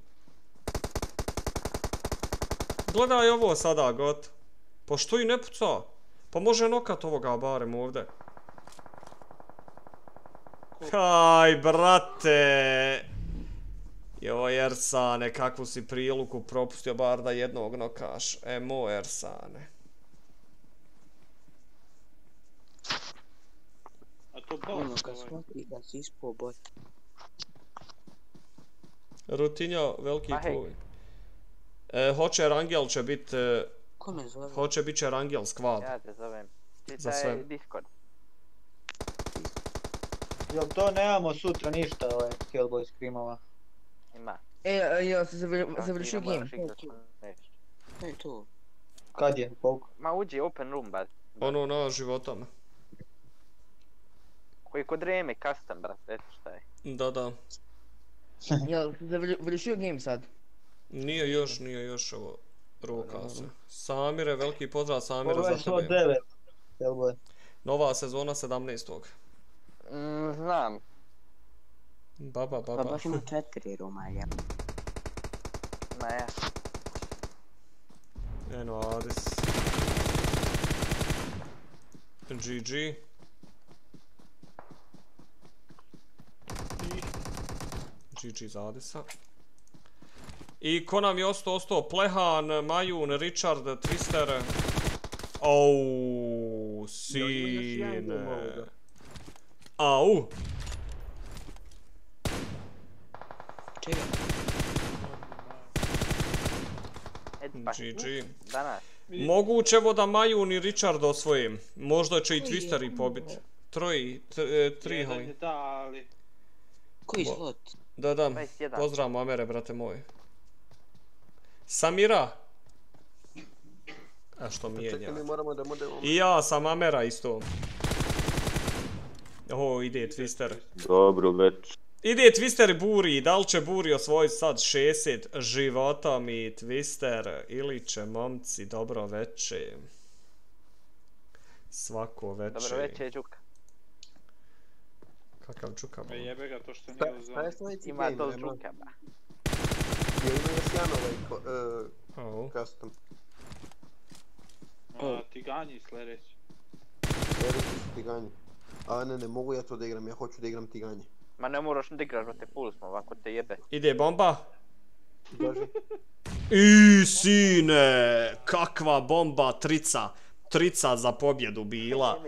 Gledaj ovo sada, got. Pa što i ne puca? Pa može nokat ovoga barem ovdje. Kaj, brate! Joj, Ersane, kakvu si priluku propustio bar da jednog nokaš. E, moj Ersane. A to Ono, kad smotri da si ispao bot. Rutinja, veliki Pa. E, hoće Rangel će bit... E, Ko me zove? hoće bit će Rangel squad. Ja te zovem. Za Čitaj sve. Discord. Jel to nemamo sutra ništa, ovaj, Hellboy screamova? Ima. E, a jel se zavr- završio ti game? neš. To. Kad je? Koliko? Ma uđi Open Room, bad. Ono na životama. Koji je kod Reme, custom, brat, eto šta je. Da, da. (laughs) Jel završio game sad? Nije još, nije još ovo. Roka se. Samire, veliki pozdrav Samire Ovo za je 109, tebe. Hellboy. Nova sezona 17. Mm, znam. Baba, Pa baba. baš ima (laughs) četiri Roma, ja. Ma ja. Eno, Adis. GG. GG za Adisa. I ko nam je ostao? Ostao Plehan, Majun, Richard, Twister. Au, sine. Au. Čega? Pa. GG. Danas. Moguće evo da Majun i Richard osvojim. Možda će i Twister i pobit. Troji, e, tri da, ali... Koji slot? Da, da. 21. Pozdrav Mamere, brate moj. Samira. A što mijenja? Čekaj, mi moramo da budemo... I ja sam Mamera isto. O, ide Twister. Dobro već. Ide Twister i Buri, da li će Buri osvojiti sad 60 života mi Twister ili će momci dobro veče. Svako veče. Dobro večer, Đuka. Kakav čuka E, bo. jebe ga to što Pa, nije u pa zoni. je sljedeći Ima to nema. Đuka, ba. Jel ima još jedan ovaj e, custom? A, Tigani sljedeći. Sljedeći su Tiganje. A ne, ne, mogu ja to da igram, ja hoću da igram Tiganje. Ma ne moraš da igraš, brate, full smo, ovako te jebe. Ide bomba. Gaži. I sine, kakva bomba, trica. Trica za pobjedu bila.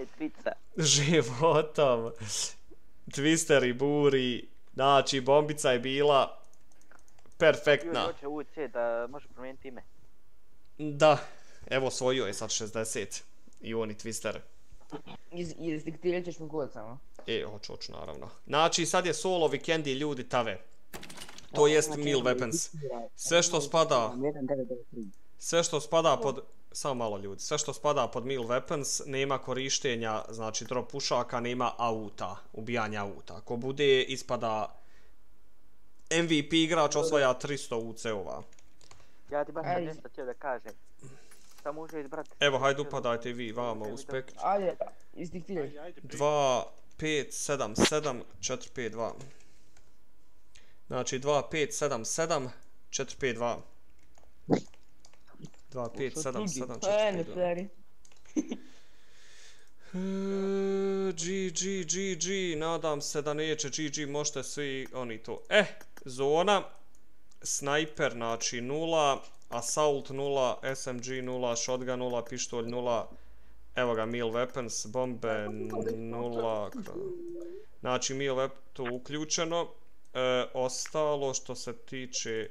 Životom. Twister i Buri. Znači, bombica je bila perfektna. Juri hoće UC da može promijeniti ime. Da, evo svojio je sad 60. I on i Twister. Iz, izdiktirat ćeš mi kod samo. E, hoću, hoću, naravno. Znači, sad je solo vikendi ljudi tave. To jest Znači, meal weapons. Sve što spada... 1993. Sve što spada pod... Samo malo ljudi. Sve što spada pod meal weapons nema korištenja, znači drop pušaka, nema auta, ubijanja auta. Ako bude, ispada MVP igrač osvaja 300 UC-ova. Ja ti baš nešto htio da kažem. Samo može izbrat. Evo, hajde upadajte i vi vama u spekt. Ajde, izdiktiraj. 2, 5, 7, 7, 4, 5, 2. Znači 2, 5, 7, 7, 4, 5, 2. 2, 5, 7, 7, 4, E, 5, ne 2. feri. E, GG, GG, nadam se da neće GG, možete svi oni to. Eh, zona, sniper, znači 0, assault 0, SMG 0, shotgun 0, pištolj 0, evo ga, meal weapons, bombe 0, znači meal weapon to uključeno. E, ostalo što se tiče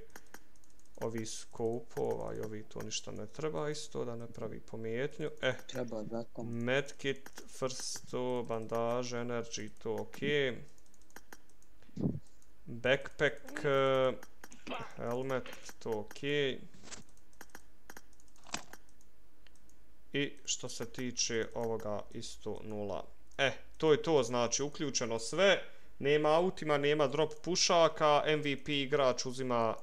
ovi skopova i ovi to ništa ne treba isto da ne pravi pomjetnju. Eh, Treba, zato. medkit, first bandaž, energy, to ok. Backpack, eh, helmet, to ok. I što se tiče ovoga isto nula. E, to je to, znači uključeno sve. Nema autima, nema drop pušaka, MVP igrač uzima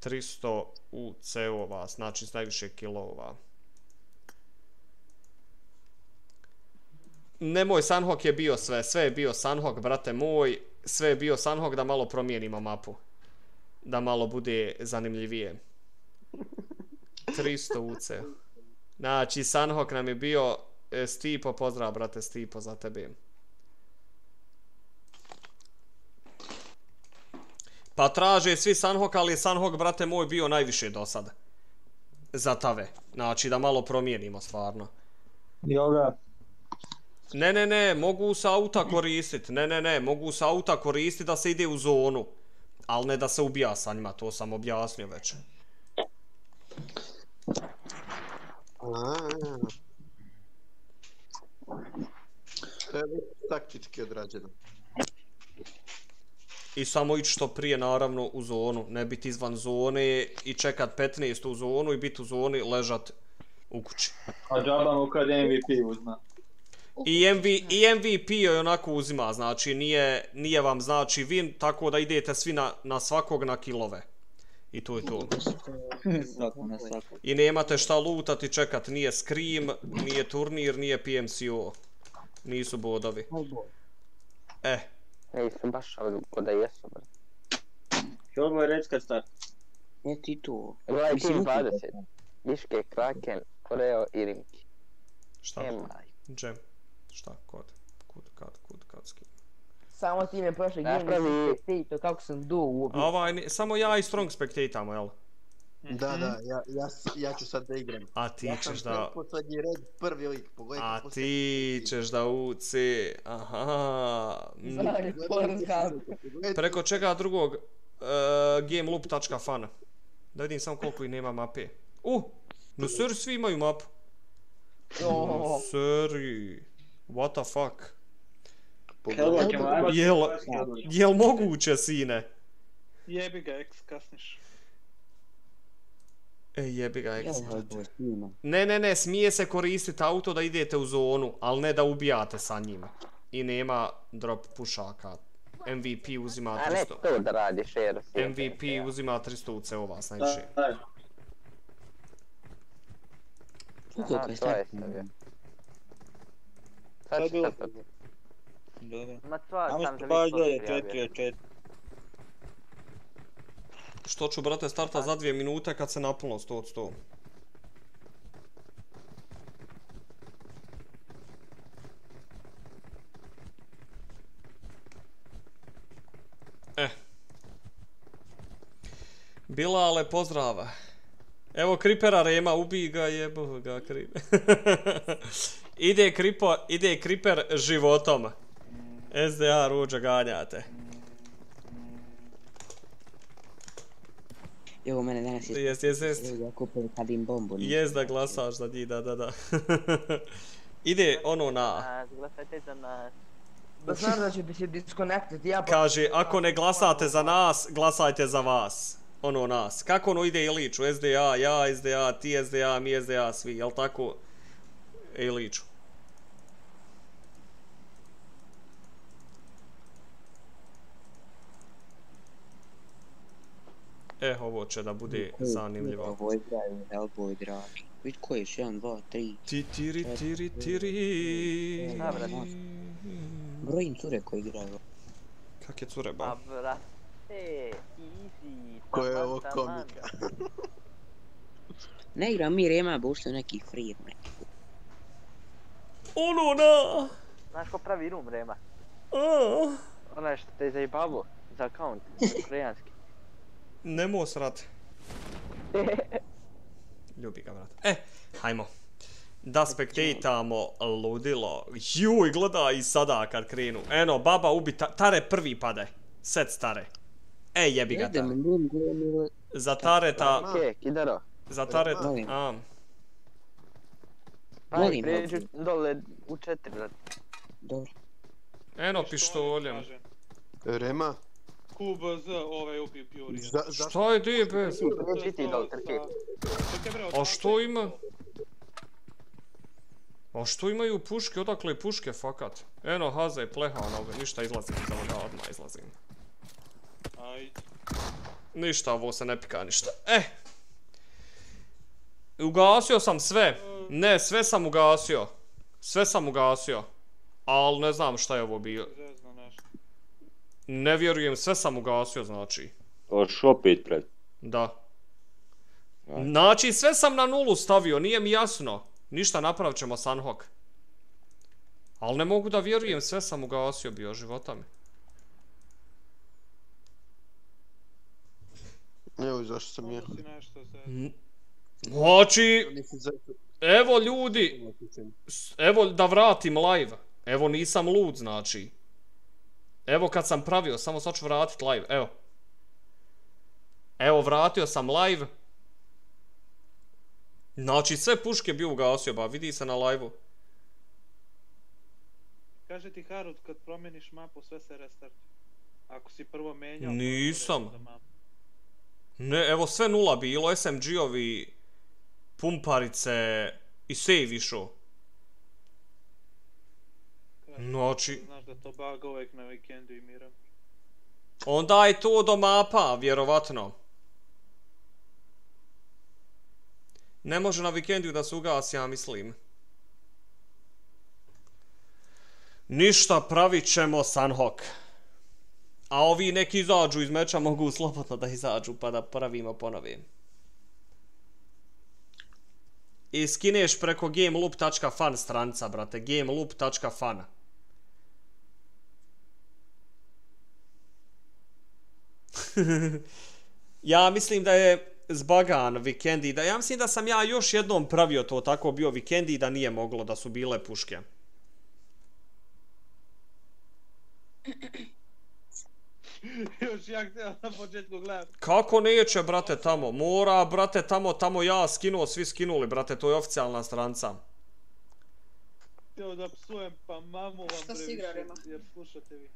300 u CO-ova, znači s najviše kilova. Nemoj, Sanhok je bio sve, sve je bio Sanhok, brate moj, sve je bio Sanhok da malo promijenimo mapu. Da malo bude zanimljivije. 300 UC. Znači, Sanhok nam je bio e, Stipo, pozdrav brate Stipo za tebe. Pa traže svi Sunhawk, ali je Sunhawk, brate moj, bio najviše do sada. Za tave. Znači, da malo promijenimo stvarno. Joga. Ne, ne, ne, mogu sa auta koristit. Ne, ne, ne, mogu sa auta koristit da se ide u zonu. Ali ne da se ubija sa njima, to sam objasnio već taktički odrađeno. I samo ići što prije naravno u zonu, ne biti izvan zone i čekat 15 u zonu i biti u zoni ležat u kući. A džaba mu kad MVP uzma. I, MV, I MVP joj onako uzima, znači nije, nije vam znači win, tako da idete svi na, na svakog na kilove. I to je to. Svako na svako. I nemate šta lutati, čekat, nije Scream, nije turnir, nije PMCO. Nisu bodovi. E, Nisam baš ali ko da jesu, bre. Jogo je reći kad start. Ne ti to. Gledaj Team uključeno. 20. Biške, Kraken, Koreo i Rimki. šta? Emaj. Džem. Šta, kod? Kud, kad, kud, kad, ski. Samo ti me prošle game Napravi- nisi to kako sam do uopće. A ovaj, samo ja i Strong spectatamo, jel? Da, da, ja, ja, ja ću sad da igram. A ti ja ćeš sam da... posljednji red, prvi lik, pogledajte A ti ćeš da UC, aha. mm. Zari. Preko čega drugog? Uh, gameloop.fan Da vidim samo koliko i nema mape. Uh, no seri svi imaju mapu. No seri. What the fuck? Jel, jel moguće, sine? Jebi ga, X, kasniš. E, jebi ga, Ja. Ne, ne, ne, smije se koristiti auto da idete u zonu, ali ne da ubijate sa njima. I nema drop pušaka. MVP uzima A ne 300. to da radiš, jer si... MVP uzima 300 UC ova najviše. Aha, to je stavio. Sad ću sad Dobro. Ma stvar sam za. 4 od 4. Što ću, brate, starta za dvije minute kad se napunilo 100 od 100. Eh. Bilale, pozdrava. Evo Kripera Rema, ubij ga, jebo ga Creeper. (laughs) ide, kripo, ide Kriper životom. SDA ruđa ganjate. Evo mene danas je... Jest, jest, jest. Evo ja kupio kad im bombu. ne? Jest da glasaš za njih, da, da, da. (laughs) Ide ono na... Glasajte za nas. Da znaš da ćete se disconnected, ja pa... Kaže, ako ne glasate za nas, glasajte za vas. Ono nas. Kako ono ide Iliću? SDA, ja SDA, ti SDA, mi SDA, svi, jel tako? Iliću. E, ovo će da bude zanimljivo. Ovo je pravi Hellboy dragi. Vid koji je još, 1, 2, 3. Ti tiri tiri tiri. Šta, brate? Brojim cure koji igraju. Kak je cure, ba? Pa, brate, easy. Ko je ovo komika? Ne igram mi Rema, bo ušto neki free neki. Ono na! Znaš ko pravi room, Rema? A, Onaj što te zajebavo za account, koreanski. Nemo srat. (laughs) Ljubi ga, brat. E, hajmo. Da spektatamo ludilo. Juj, gledaj i sada kad krenu. Eno, baba ubi, ta, tare prvi pade. Set stare. E, jebi ga ta. Bum, Za tareta... Okej, Kidaro. Za tareta... Molim. A, Aj, Molim, pređu molim. dole u četiri, brate. Dobro. eno pištoljem. Rema, QBZ ovaj ubio Pjurija. za, za, Šta je ti dole, trke. Čekaj bre, A što ima? A što imaju puške? Odakle puške, fakat? Eno, Haza je pleha, ono, ništa izlazim iz ovoga, odmah izlazim. Ajde. Ništa, ovo se ne pika ništa. Eh! Ugasio sam sve. Ne, sve sam ugasio. Sve sam ugasio. Al ne znam šta je ovo bio. Ne vjerujem, sve sam ugasio, znači. Oš opet pred. Da. Znači, sve sam na nulu stavio, nije mi jasno. Ništa, napravit ćemo Sunhawk. Al ne mogu da vjerujem, sve sam ugasio bio života mi. evo zašto sam ja. N- Znači, evo ljudi, evo da vratim live. Evo nisam lud, znači. Evo kad sam pravio, samo sad ću vratit live, evo. Evo, vratio sam live. Znači, sve puške bi ugasio, ba, vidi se na live-u. Kaže ti Harut, kad promeniš mapu, sve se restartuje. Ako si prvo menjao... Nisam. Ne, evo sve nula bilo, SMG-ovi, pumparice i save išao. Znači, Znaš da to bug uvijek na vikendu i miram. onda je to do mapa, vjerovatno. Ne može na vikendu da se ugasi, ja mislim. Ništa, pravit ćemo Sunhawk. A ovi neki izađu iz meča mogu slobodno da izađu pa da pravimo ponovi. I skineš preko gameloop.fan stranca, brate. gameloop.fan. (laughs) ja mislim da je zbagan vikendi, da ja mislim da sam ja još jednom pravio to tako bio vikendi da nije moglo da su bile puške. (clears throat) Još ja htio na početku gledam. Kako neće, brate, tamo? Mora, brate, tamo, tamo ja skinuo, svi skinuli, brate, to je oficijalna stranca. Htio da psujem, pa mamu vam Šta previše, jer slušate vi.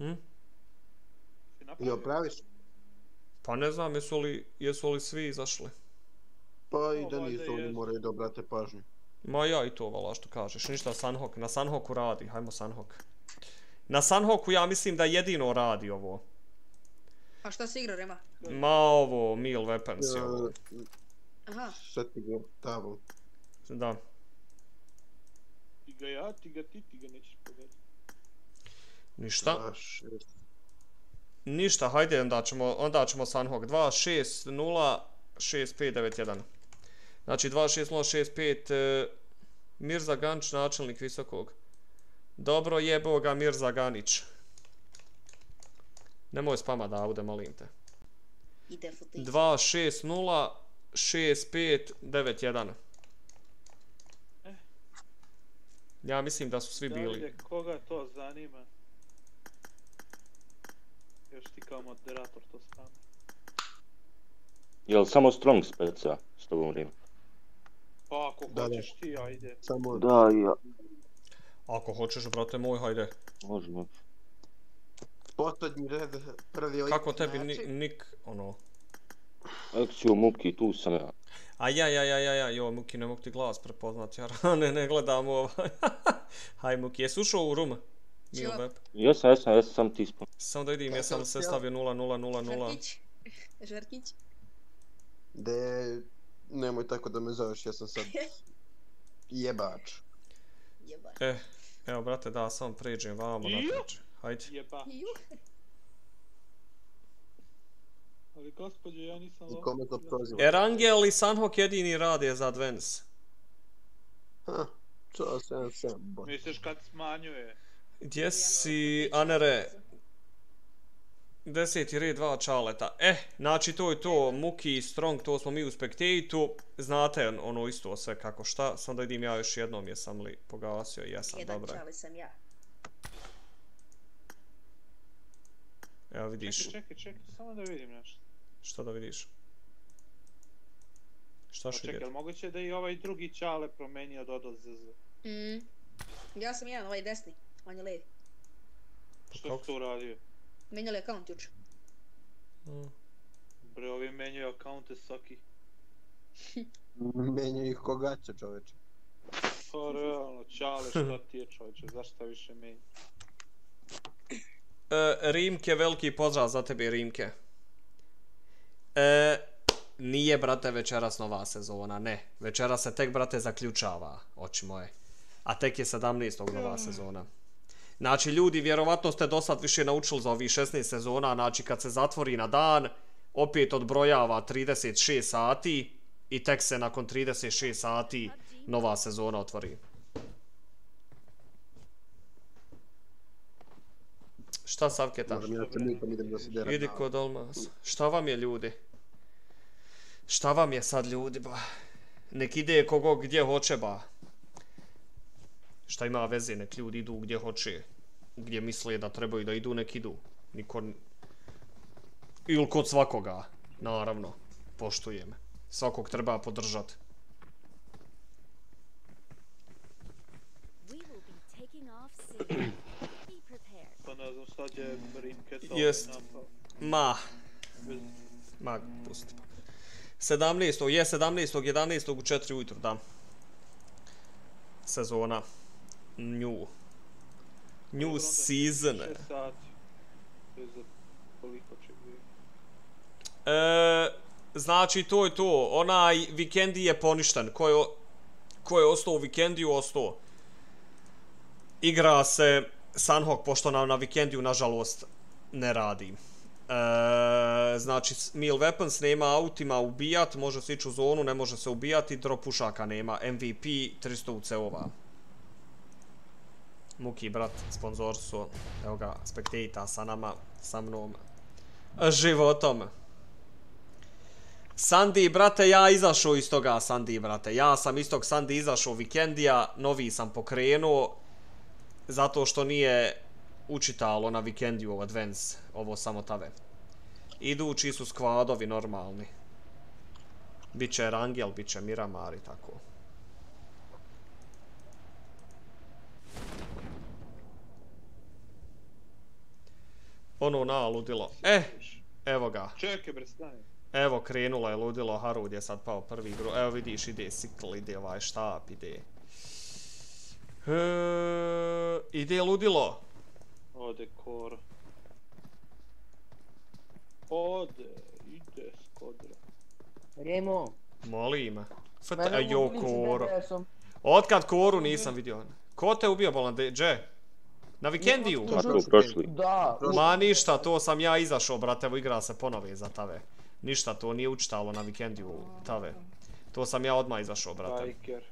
Hm? Si napravio? Jo, praviš? Pa ne znam, jesu li, jesu li svi izašli. Pa i da nisu, oni moraju da obrate pažnju. Ma ja i to vala što kažeš. Ništa Sunhawk, na Sunhawku radi, hajmo Sunhawk. Na Sunhawku ja mislim da jedino radi ovo. A šta si igrao, Rema? Ma ovo, Meal Weapons je ovo. E, Aha. Seti ga tamo. Da. Ti ga ja, ti ga ti, ti ga nećeš pogoditi. Ništa. Dva, šest. Ništa, hajde, onda ćemo, onda ćemo Sunhawk 2, 6, 0, 6, 5, 9, 1. Znači 2, 6, 0, 6, 5, e, Mirza Ganić, načelnik visokog. Dobro jebo ga Mirza Ganić. Nemoj spama Davude, molim te. Ide futić. 2, 6, 0, 6, 5, 9, 1. Ja mislim da su svi bili. Davide, koga to zanima? Još ti kao moderator to stane. Jel samo Strong speca s tobom vrijeme? Pa ako Da, da. hoćeš ti, ajde. Samo... Da, ja. Ako hoćeš, brate moj, hajde. Možemo. Posljednji red, prvi ovaj Kako tebi ni, nik, ono... Akciju Muki, tu sam ja. A ja, ja, ja, ja, ja, jo, Muki, ne mogu ti glas prepoznat, ja ne, ne gledam ovaj. (laughs) Haj, Muki, jesi ušao u room? Mil web. Jesam, jesam, jesam, sam ti ispon. Samo da vidim, jesam se stavio 0, 0, 0, 0. Žarkić. Žarkić. De, nemoj tako da me zoveš, ja sam sad (laughs) jebač. Jeba. E, evo, brate, da, samo pređem vamo na. Twitch. Hajde. Jeba. (laughs) Ali gospođo, ja nisam... I kome to proziva? Erangel i Sanhok jedini rade za Advance. Ha, čo sam sam, bo. Misliš kad smanjuje? Gdje si, Anere? Deseti red, dva čaleta. Eh, znači to je to, Muki i Strong, to smo mi u Spectate-u. Znate ono isto sve kako šta. Sam da vidim ja još jednom jesam li pogasio, jesam, Jedan dobro. je. čale sam ja. Evo vidiš, Čekaj, čekaj, čekaj, samo da vidim nešto. što da vidiš. Šta Pa ću čekaj, vidjeti? jel moguće da i ovaj drugi čale promenio Dodo ZZ? Mm. Ja sam jedan, ovaj desni. On je levi. Što si to uradio? Menjali account juče. Bre, ovi menjaju akaunte svaki. (laughs) Menjaju ih kogaća čoveče. Pa realno, čale, šta (laughs) ti je čovječe, zašto više menja? E, Rimke, veliki pozdrav za tebe, Rimke. E, nije, brate, večeras nova sezona, ne. Večeras se tek, brate, zaključava, oči moje. A tek je 17. nova sezona. Znači, ljudi, vjerovatno ste do sad više naučili za ovih 16 sezona, znači kad se zatvori na dan, opet odbrojava 36 sati i tek se nakon 36 sati nova sezona otvori. Šta Savketa? Moram ja se nikom idem da se deram. Idi kod Olmas. Šta vam je ljudi? Šta vam je sad ljudi ba? Nek ide kogo gdje hoće ba. Šta ima veze, nek ljudi idu gdje hoće. Gdje misle da trebaju da idu, nek idu. Niko... Ili kod svakoga, naravno. Poštujem. Svakog treba podržati. We will be taking off soon. Be prepared. Pa ne znam, sad je Rimke to Jest. napao. Ma. Ma, pusti. 17. je 17. 11. u 4 ujutru, da. Sezona. New. New season. Šest sati. To je za koliko će biti? E, znači, to je to. Onaj vikendi je poništen. Ko je, ko je ostao u vikendiju, ostao. Igra se Sunhawk, pošto nam na vikendiju, nažalost, ne radi. E, znači, Meal Weapons nema autima ubijat, može se ići u zonu, ne može se ubijati, drop pušaka nema, MVP 300 UC-ova. Muki, brat, sponzor su, evo ga, Spectata sa nama, sa mnom, životom. Sandi, brate, ja izašao iz toga Sandi, brate. Ja sam iz tog Sandi izašao vikendija, novi sam pokrenuo, zato što nije učitalo na vikendiju u Advance, ovo samo tave. Idući su skvadovi normalni. Biće Rangel, biće Miramar i tako. Ono na ludilo. E, evo ga. Čekaj bre, stani. Evo, krenulo je ludilo, Harud je sad pao prvi gro... Evo vidiš, ide sikl, ide ovaj štap, ide... E, ide ludilo. Ode kor. Ode, ide skodra. Remo. Molim. Fata, Mene jo, Koro. DBS-om. Otkad Koru nisam vidio? Ko te ubio, bolan, de, dže? Na vikendiju? Tako, prošli. Da. Ma ništa, to sam ja izašao, brate, evo igra se ponove za tave. Ništa, to nije učitalo na vikendiju, tave. To sam ja odmah izašao, brate. Biker.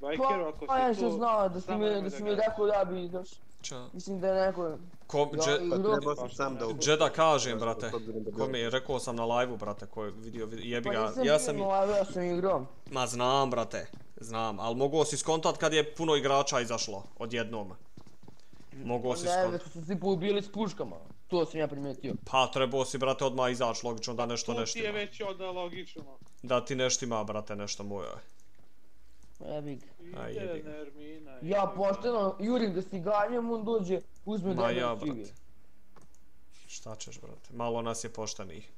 Biker, ako Pa ja si sam tu... znao da si mi, da si mi rekao da bi došao. Ča? Mislim da je neko... Ko, Ja, dže, igru- Pa trebao sam sam da Dže da kažem, brate. Ko mi je, rekao sam na live-u, brate, ko je vidio, vidi- jebi Pa ga, nisam ja sam... live, ja sam igrao. Ma znam, brate, znam, ali mogu si skontat kad je puno igrača izašlo, odjednom. Mogao si Ne, skon... već su svi pobili s puškama. To sam ja primijetio. Pa trebao si, brate, odmah izaći, logično da nešto To nešto ti je već onda logično. Da ti nešto ima, brate, nešto moje. Jebi ga. Aj, Ide jebi ga. Nermina. Ja pošteno jurim da si ganjam, on dođe, uzme Ma da ja, brate. Šta ćeš, brate? Malo nas je poštenih.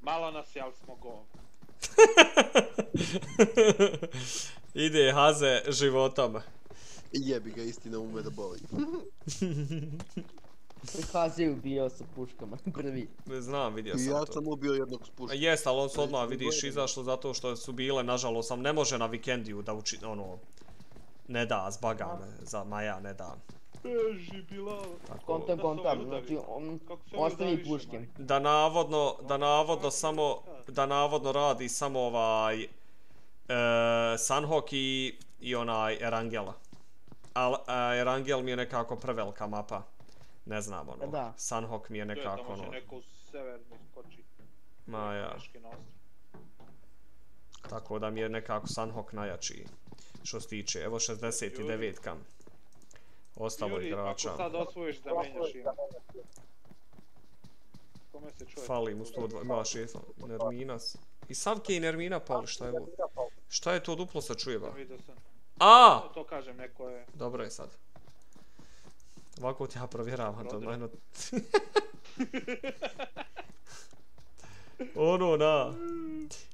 Malo nas je, ali smo go. (laughs) Ide Haze životom. Jebi ga, istina ume da boli. (laughs) Prikazuju bio sa puškama, (laughs) prvi. Znam, vidio I sam ja to. sam ubio jednog s puškom. Jest, ali on se odmah vidiš izašlo zato što su bile, nažalost, sam ne može na vikendiju da uči, ono, ne da, zbaga, ne, za Maja ne da. Beži, Bilal. Kontam, kontam, znači on ostavi puške. Da navodno, da navodno samo, da navodno radi samo ovaj, e, Sunhawk i, i onaj Erangela. Al, a, Erangel mi je nekako prevelika mapa. Ne znam, ono, Da. Sunhawk mi je nekako, Tamo ono, će neko u severni skoči. ma ja. Tako da mi je nekako Sunhawk najjači što se tiče. Evo 69 kam. Ostalo Juri, igrača. ako sad osvojiš da menjaš ime. Kome se čuje? Fali mu 102, ima šefa, Nerminas. I Savke i Nermina pali, šta je ovo? Šta je to duplo se čuje ba? Vidio sam. A! To, to kažem, neko je... Dobro je sad. Ovako ti ja provjeravam to, majno. (laughs) ono, na.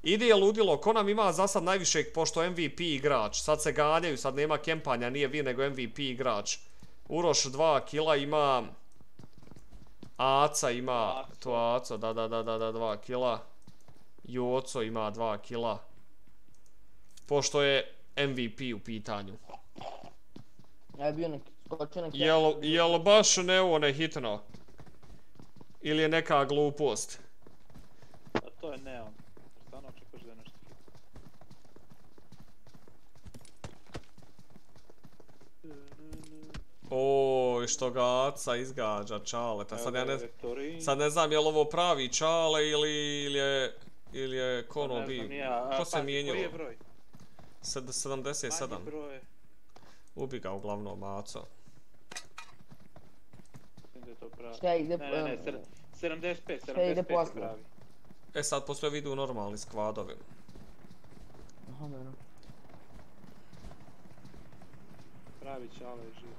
Ide je ludilo, ko nam ima za sad najvišeg, pošto MVP igrač. Sad se ganjaju, sad nema kempanja, nije vi nego MVP igrač. Uroš 2 kila ima... Aca ima, to Aco, da, da, da, da, da, 2 kila. Joco ima 2 kila. Pošto je MVP u pitanju. Ja je bio neki, skočio neki... Jel, jel baš ne ovo ne hitno? Ili je neka glupost? A to je neon. Stano očekuješ da je nešto hitno. Oj, što ga Aca izgađa, Čaleta. Sad ja ne, sad ne znam je li ovo pravi Čale ili, ili je... Ili je ko Pa ono ne bi... znam Ko se pazi, mijenjao? Koji je broj? Sed- 77. Manji broj. Ubi ga uglavnom Aco. Mislim da je to pravi. Šta ide, Ne, ne, ne, em, sed- 75, šta ide 75 je posle? pravi. E sad poslije vidu normalni skvadovi. Aha, dobro. Pravi čale je živ.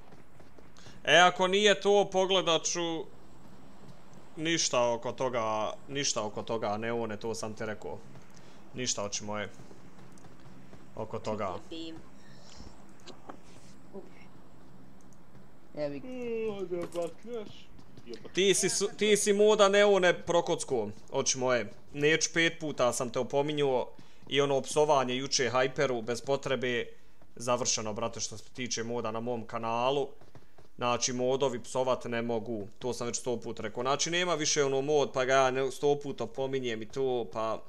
E, ako nije to, pogledat ću ništa oko toga, ništa oko toga, ne one, to sam ti rekao. Ništa oči moje. Oko toga. Ti si, su- ti si moda ne one prokocko, oči moje. Neću pet puta sam te opominjuo i ono psovanje juče hajperu bez potrebe završeno, brate, što se tiče moda na mom kanalu. Znači, modovi psovat ne mogu, to sam već sto put rekao. Znači, nema više ono mod, pa ga ja ne- sto puta opominjem i to, pa...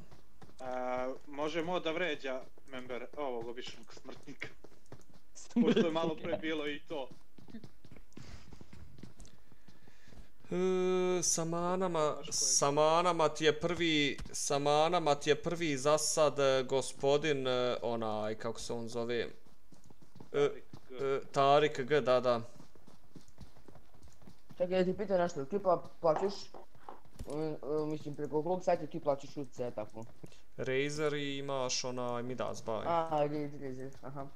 A, može mod da vređa member ovog običnog smrtnika. Pošto je malo pre bilo i to. E, sa manama, sa manama ti je prvi, sa manama ti je prvi za sad e, gospodin, e, onaj, kako se on zove, e, e, Tarik G, da, da. Čekaj, ti pitam nešto, ti pa plaćaš, um, um, mislim, preko kog sajta ti plaćaš UC, tako? Razer i imaš onaj Midas buy. A, Razer, Razer, aha.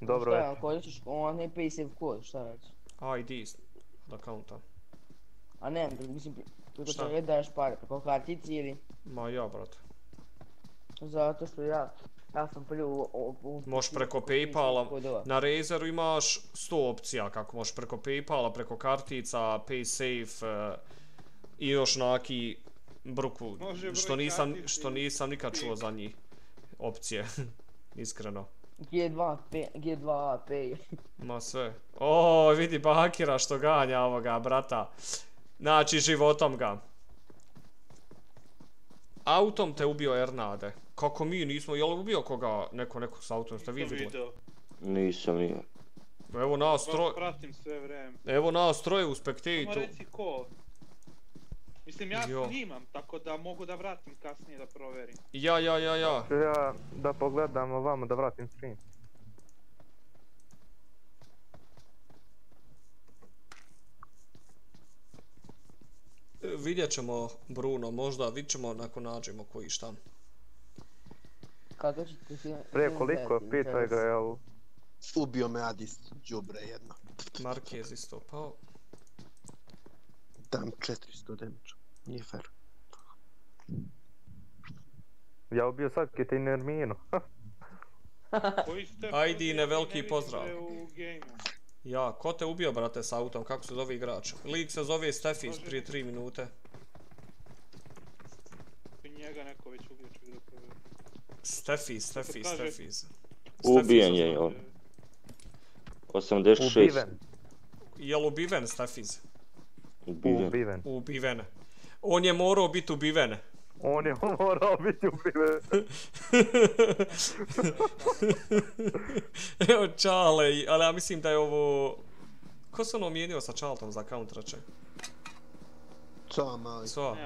Dobro šta, je. Šta, koristiš onaj PaySafe kod, šta već? ID od accounta. A ne, mislim, preko Šta? čega daješ pare, preko kartici ili? Ma ja, brate. Zato što ja, ja sam prvi u... u, u Možeš preko. Paypala, na Razeru imaš 100 opcija kako možeš preko Paypala, preko kartica, PaySafe e, i još naki bruku, Može što nisam, što nisam nikad čuo za njih opcije, (laughs) iskreno. G2, P, G2 Pay. Ma sve. O, vidi Bakira što ganja ovoga, brata. Znači, životom ga. Autom te ubio Ernade. Kako mi nismo, jel ubio koga, neko nekog s autom, ste Nisam vidjeli? video. Nisam nije. Evo nas troje, pratim sve vreme. evo nas troje u Samo Spectatu. reci ko. Mislim, ja jo. snimam, tako da mogu da vratim kasnije da proverim. Ja, ja, ja, ja. Ja, da pogledam ovamo da vratim stream. E, vidjet ćemo Bruno, možda vidjet ćemo nakon nađemo koji šta. Kada ćete si... Prije koliko, pitaj ga jel... Ubio me Adis, džubre jedno. Marquez isto pao. Dam 400 damage. Nije fair. Ja ubio sad Kite Nerminu. (laughs) Koji ste Ajdine, veliki pozdrav. Ja, ko te ubio, brate, s autom? Kako se zove igrač? Lik se zove Stefis prije 3 minute. I njega neko već ubio čovjek da provjerim. Stefis, Stefis. Ubijen je, jel? 86. Jel ubiven Stefis? Ubiven. Ubiven. Ubiven. On je morao biti ubiven. On je morao biti ubiven. (laughs) Evo Čale, ali ja mislim da je ovo... Ko se ono mijenio sa Charlton za countrače? Coa mali. Coa.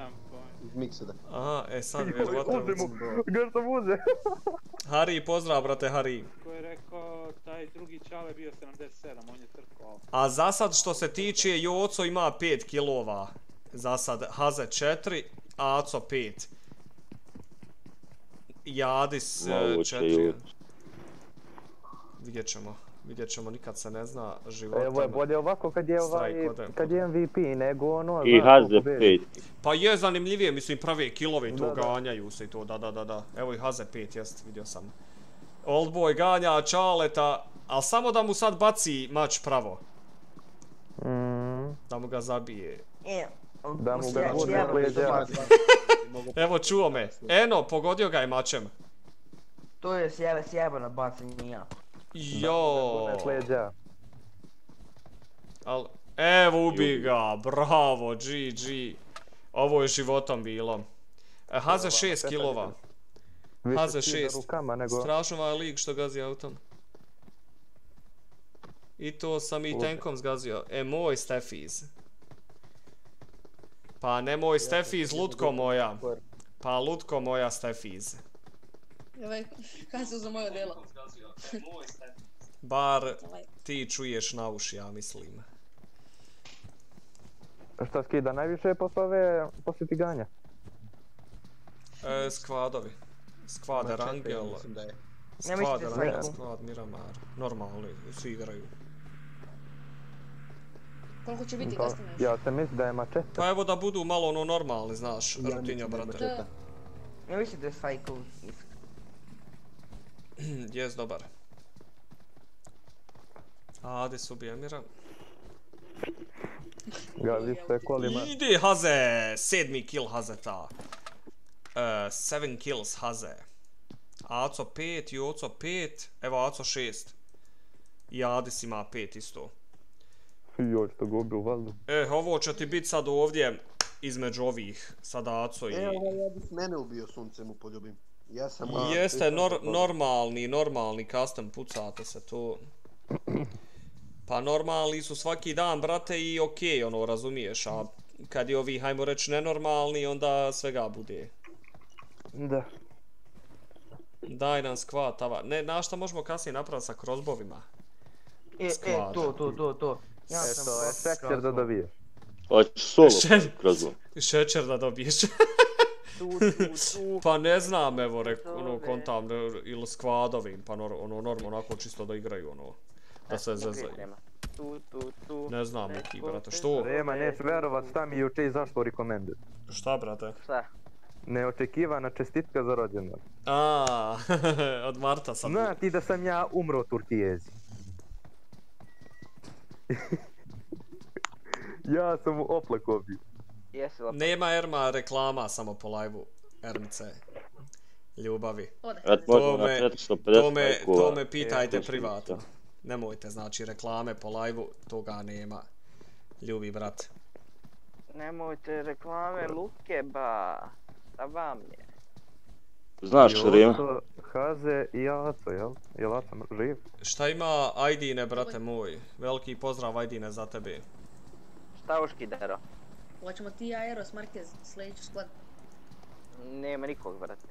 Iz Mixeda. Aha, e sad Uzi vjerovatno... mu, ga što muze. (laughs) Harry, pozdrav brate Harry. Ko je rekao, taj drugi čale bio 77, on je trkao. A za sad što se tiče, Joco ima 5 kilova. Za sad Haze 4, Aco 5. Jadis Moguće 4. Joco. Vidjet ćemo. Vidjet ćemo, nikad se ne zna životom. Evo je bolje ovako kad je ovaj, kad je MVP nego ono... I Haze beži. 5. Pa je zanimljivije, mislim prave kilove i to Da, ganjaju se i to, da, da, da, da. Evo i Haze 5, jest, vidio sam. Oldboy ganja Čaleta, ali samo da mu sad baci mač pravo. Mm, Da mu ga zabije. E, da mu ga bude jedan leđa. Evo čuo me. Eno, pogodio ga je mačem. To je sjebe, sjebano bacanje ja. Jo. Bude leđa. Al, evo ubi ga, bravo, GG. Ovo je životom bilo. E, Haze 6 kilova. Skida 6. rukama nego... Strašno ovaj lig što gazi autom. I to sam i Lude. tenkom zgazio. E, moj Stefiz. Pa nemoj Stefiz, lutko moja. Pa lutko moja Stefiz. Ovaj, kada se za moje delo. Bar ti čuješ na uši, ja mislim. Šta skida najviše posle ove, posle tiganja? E, skvadovi. Skvade Rangel. mislim da je. Ne Skvad mislite Rangel, skvad Miramar. Normalni, svi igraju. Koliko će biti Pa, kasnije? ja se mislim da je mačete. Pa evo da budu malo ono normalni, znaš, Ja rutinja, mislim brate. mačeta. Ne mislite da je Cycle. (clears throat) Jes, dobar. Ade su ubija Mira. Gazi se kolima. Ide Haze! Sedmi kill Hazeta. Uh, seven kills Haze. Aco 5, Joco 5, evo Aco 6. I Adis ima 5 isto. Joj, što ga ubio valjda. E, ovo će ti biti sad ovdje između ovih, sad Aco i... E, ovaj Adis mene ubio suncem u poljubim. Ja sam... Jeste nor, normalni, normalni custom, pucate se to. Pa normalni su svaki dan, brate, i okej, ono, razumiješ, a kad je ovi, hajmo reći, nenormalni, onda svega bude. Da. Daj nam skvat, ava. Ne, na šta možemo kasnije napraviti sa crossbovima? E, e, to, to, to, to. Ja Eto, sam je protiv sektor da dobiješ. Hoćeš solo (laughs) Še- kroz ovo. Šećer da dobiješ. (laughs) Tu, tu, tu. pa ne znam, evo, rek, ono, kontam, ne, ili skvadovim, pa nor, ono, normalno, onako čisto da igraju, ono, da se zezaju. Tu, tu, tu. Ne znam, neki, brate, što? Rema, neš verovat šta mi je juče izašlo recommended. Šta, brate? Šta? Neočekivana čestitka za rođendan. A, (laughs) od Marta sam. Zna ti da sam ja umro od Turkijezi. (laughs) ja sam oplako bio. Jesi li Nema Erma reklama samo po live-u. Ermice. Ljubavi. Ode. To me, 450 to me, to me pitajte E, privatno. Nemojte, znači, reklame po live-u, toga nema. Ljubi brat. Nemojte reklame Luke, ba. Šta vam je? Znaš Rema? Joto, Haze i Aco, jel? Jel Aco živ? Šta ima Ajdine, brate moj? Veliki pozdrav Ajdine za tebe. Šta uški dero? Hoćemo ti i Aeros, Marquez, sljedeći sklad. Nema nikog, brate.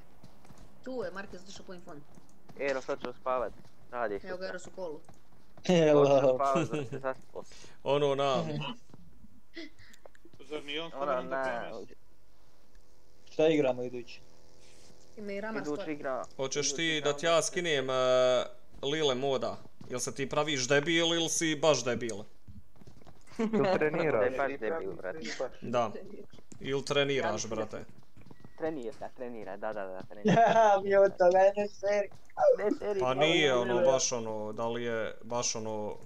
Tu je, Marquez došao po infon. Ero, sad ću spavat. Radi se. Evo ga Aeros u kolu. Hoću zaspo. Ono na... Zar nije on ne, PMS? Šta igramo idući? Ima i rama Idući story. igra... Hoćeš ti da ti ja skinem uh, Lile moda? Jel se ti praviš debil ili si baš debil? (laughs) Ili treniraš? Da je baš debil, brate. Da. Ili treniraš, brate? Trenira, trenira, da, da, da, trenira. (laughs) Ja, mi od toga ne seri. Ne, seri, Pa nije ono baš ono, da li je baš ono...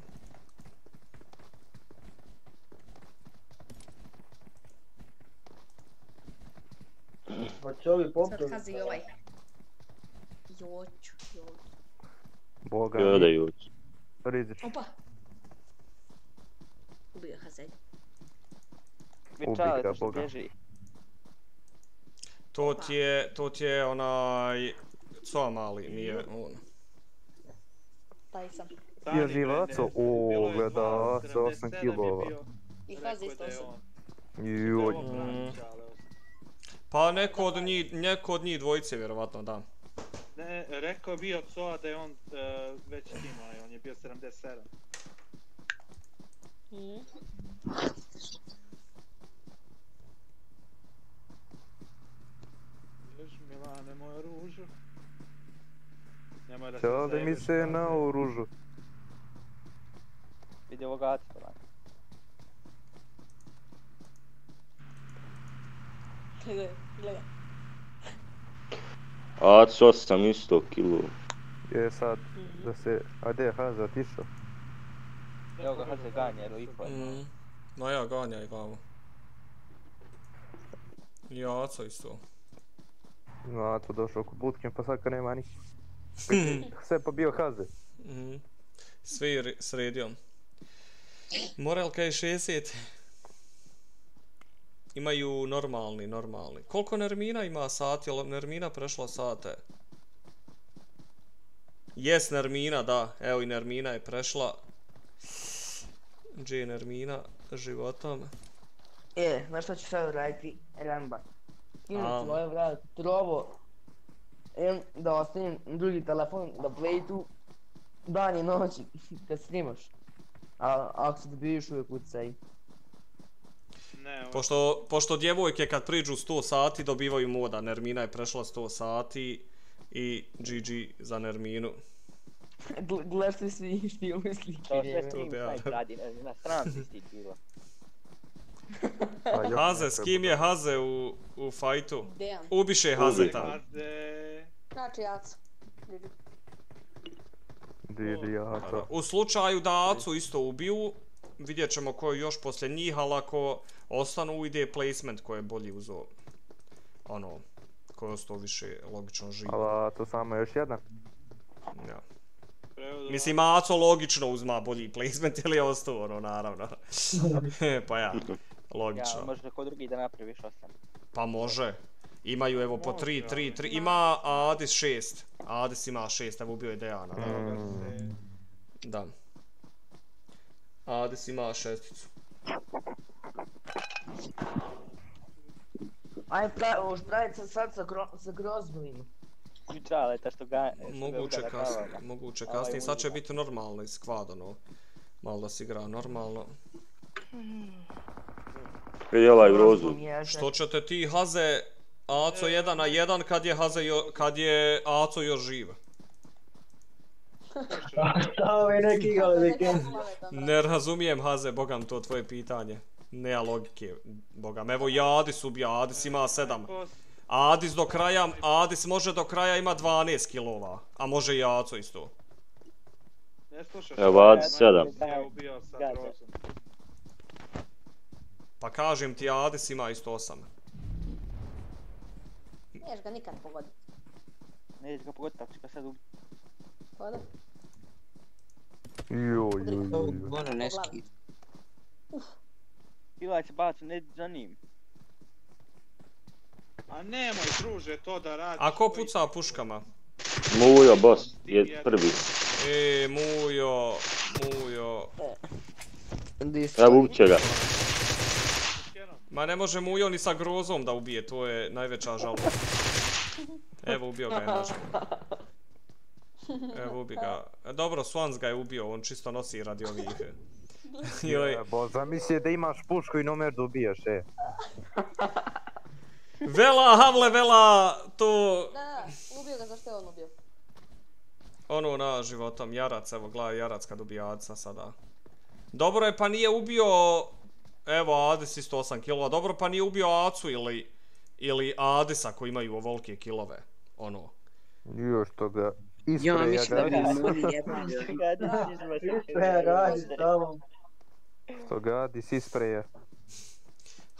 Hoće ovi Sad poptovi. kazi i ovaj. Joću, joću. Boga. Gledajući. Rizično. Opa. Ubio Hazej. Vičale, ga, to što Boga. bježi. To ti je, to ti je onaj... Co mali, nije on. Taj sam. Je živaco? O, gleda, sa 8 kilova. I Hazej isto sam. Joj. Mm. Pa neko od njih, neko od njih dvojice vjerovatno, da. Ne, rekao je bio Coa da je on e, već ima, on je bio 77. Mhm. Vidiš, Milane, moju ružu. Nemoj da se Čao da mi zajebeš, se brate. na oružu. Vidi ovoga Actora. Gledaj, gledaj. Ac 8 isto kilo. Je sad, da se, a gdje je Hazard išao? Evo ga Haze ganja, jer lipo je. Mm. Ma ja, ganjaj glavu. Jaco isto. No, to došao oko bootcampa, sad kad nema niko. (laughs) Sve pa bio Haze. Mhm. Je re- sredio. Morelka je 60. Imaju normalni, normalni. Koliko Nermina ima sati? Jel Nermina prešla sate? Jes Nermina, da. Evo i Nermina je prešla. Gdje je Nermina životom? E, znaš šta ću sad raditi? Ramba. Skinuti ovaj vrat trovo. Em, da ostavim drugi telefon da play tu dan i noć (laughs) kad snimaš. A ako se dobiješ uvijek ucaj. Ne, ovo- Pošto, pošto djevojke kad priđu 100 sati dobivaju moda. Nermina je prešla 100 sati i GG za Nerminu. Gle- Gledaš li svi filme slike? To sve. Steam bi ja. Radi, na stranci sti bilo. (laughs) Haze, s kim je Haze u, u fajtu? Dejan. Ubiše Hazeta. Haze... Znači jac. Didi, jaco. U slučaju da Acu isto ubiju, vidjet ćemo ko je još poslije njih, ali ako ostanu ide placement ko je bolji uzo ono, ko je ostao više logično živ. Ali to samo još jedan. Ja. Mislim, Aco logično uzma bolji placement ili je ostao ono, naravno. (laughs) pa ja, logično. Ja, može neko drugi da napravi više osam. Pa može. Imaju evo po 3, 3, 3. Ima Adis 6. Adis ima 6, evo ubio je Dejana. Mm. da. Adis ima šesticu. Aj, pravi, možeš praviti sad, sa, gro, sa grozbovima. Vičale, ta što ga... što Moguće kasnije, moguće kasnije. Sad će biti normalno i skvad, ono. Malo da se igra normalno. Vidi ovaj grozu. Što ćete ti Haze Aco 1 na 1 kad je Haze jo, kad je Aco još živ? Šta ove neki (laughs) igrali vikend? Ne razumijem Haze, bogam to tvoje pitanje. Nema logike, bogam. Evo i Adis ubija, Adis ima 7. Adis do kraja, Adis može do kraja ima 12 kilova, a može i Aco isto. Ne slušaš. Evo, Adis sedam. Ja. Pa kažem ti, Adis ima isto 8. Neš ga nikad pogoditi. Neće ga pogoditi, ako će ga sad ubiti. Pa da. Joj, joj, joj. Bila će baci, ne za njim. A nemoj, druže, to da radiš. A ko puca puškama? Mujo, boss, je prvi. E, Mujo, Mujo. Evo ubiće ga. Ma ne može Mujo ni sa grozom da ubije, to je najveća žalba. Evo ubio ga je nažalost. (laughs) Evo ubi ga. Dobro, Swans ga je ubio, on čisto nosi radi ovih. (laughs) Joj. Jebo, zamisli da imaš pušku i nomer da ubijaš, e. Vela, Havle, Vela, to... Da, da, ubio ga, zašto je on ubio? Ono na životom, Jarac, evo gledaj Jarac kad ubija Adisa sada. Dobro je, pa nije ubio... Evo, Adis isto 8 kilova. Dobro, pa nije ubio Acu ili... Ili Adisa koji imaju ovolike kilove. Ono. Još to ga Ja ispreja mislim da bi ga. moni (laughs) jebali. Ispreja radi tamo. To ga Adis ispreja.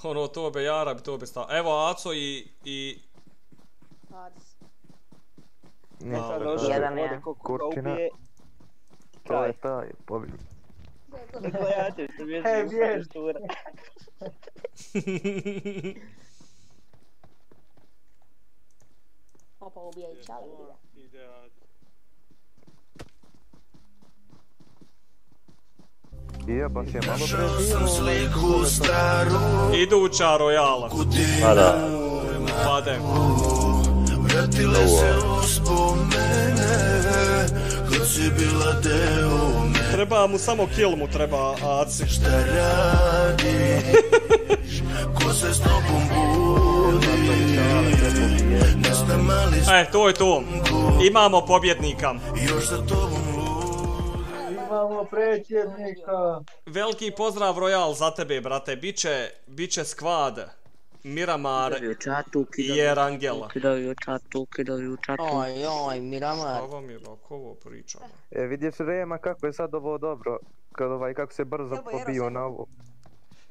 Ono, to be Jara bi to be sta... Evo, Aco i... i... Adis. Ne, to je Jedan je. Kurčina. To je taj, pobjedi. Ja ću se vježiti E, u vjež. struktura. Opa, ubija i čali. Ide Adis. Je, baš je malo pre Našao sam bilo. sliku staru Iduća Royala. Pa da. Pade. Vratile se uspomene Kad si bila deo mene Treba mu samo kill mu treba Aci. Šta radiš Ko se s tobom budi E, to je to. Imamo pobjednika. još za tobom Imamo predsjednika. Veliki pozdrav Royal za tebe, brate. Biće, biće skvad. Miramar čatu, i kidovi u Erangela. čatu, kidovi u čatu, kidovi u čatu. Oj, oj, Miramar. Ovo mi je kako ovo pričamo. E, vidiš Rema kako je sad ovo dobro. Kad ovaj, kako se brzo pobio sad- na ovo.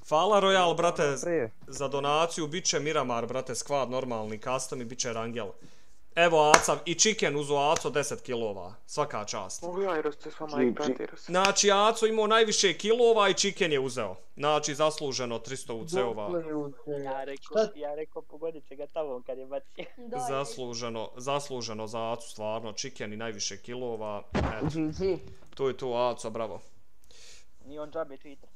Hvala Royal, brate, za donaciju. Biće Miramar, brate, skvad normalni, custom i biće Erangel. Evo Aca i Chicken uzo Aco 10 kilova. Svaka čast. Mogu ja Eros te s vama igrati Eros? Znači, Aco imao najviše kilova i Chicken je uzeo. Znači, zasluženo 300 UC-ova. Ja rekao, ja rekao pogodit će ga tamo kad je bacio. (laughs) Zasluženo, zasluženo za Acu, stvarno. Chicken i najviše kilova. Eto, GG. to je to Aco, bravo. Nije on džabe Twitter.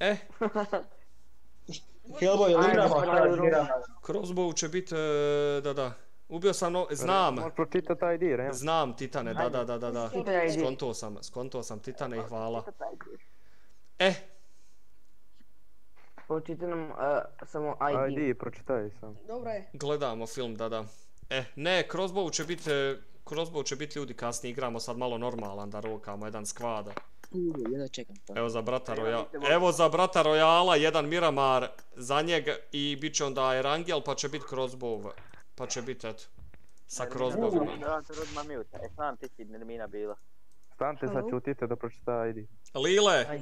E, (laughs) Hellboy, igramo? Ajde, ajde. igramo. Crossbow će biti, e, da, da. Ubio sam, no, znam, Možeš pročitati ID, Rema. znam Titane, da, da, da, da, da. Skonto sam, skonto sam Titane i hvala. E, Pročitaj nam uh, samo ID. ID, pročitaj sam. Dobro je. gledamo film, da, da. E, ne, Crossbow će biti, e, Crossbow će biti ljudi kasnije, igramo sad malo normalan da rokamo jedan skvada. Čekam to. Evo za brata Royala, evo za brata Royala, jedan Miramar za njega i bit će onda Erangel pa će biti Crossbow, pa će biti eto, sa Crossbowima. Da, to rodma mute. E, znam ti si Nermina bila. Stante, sad čutite da pročita ID. Lile,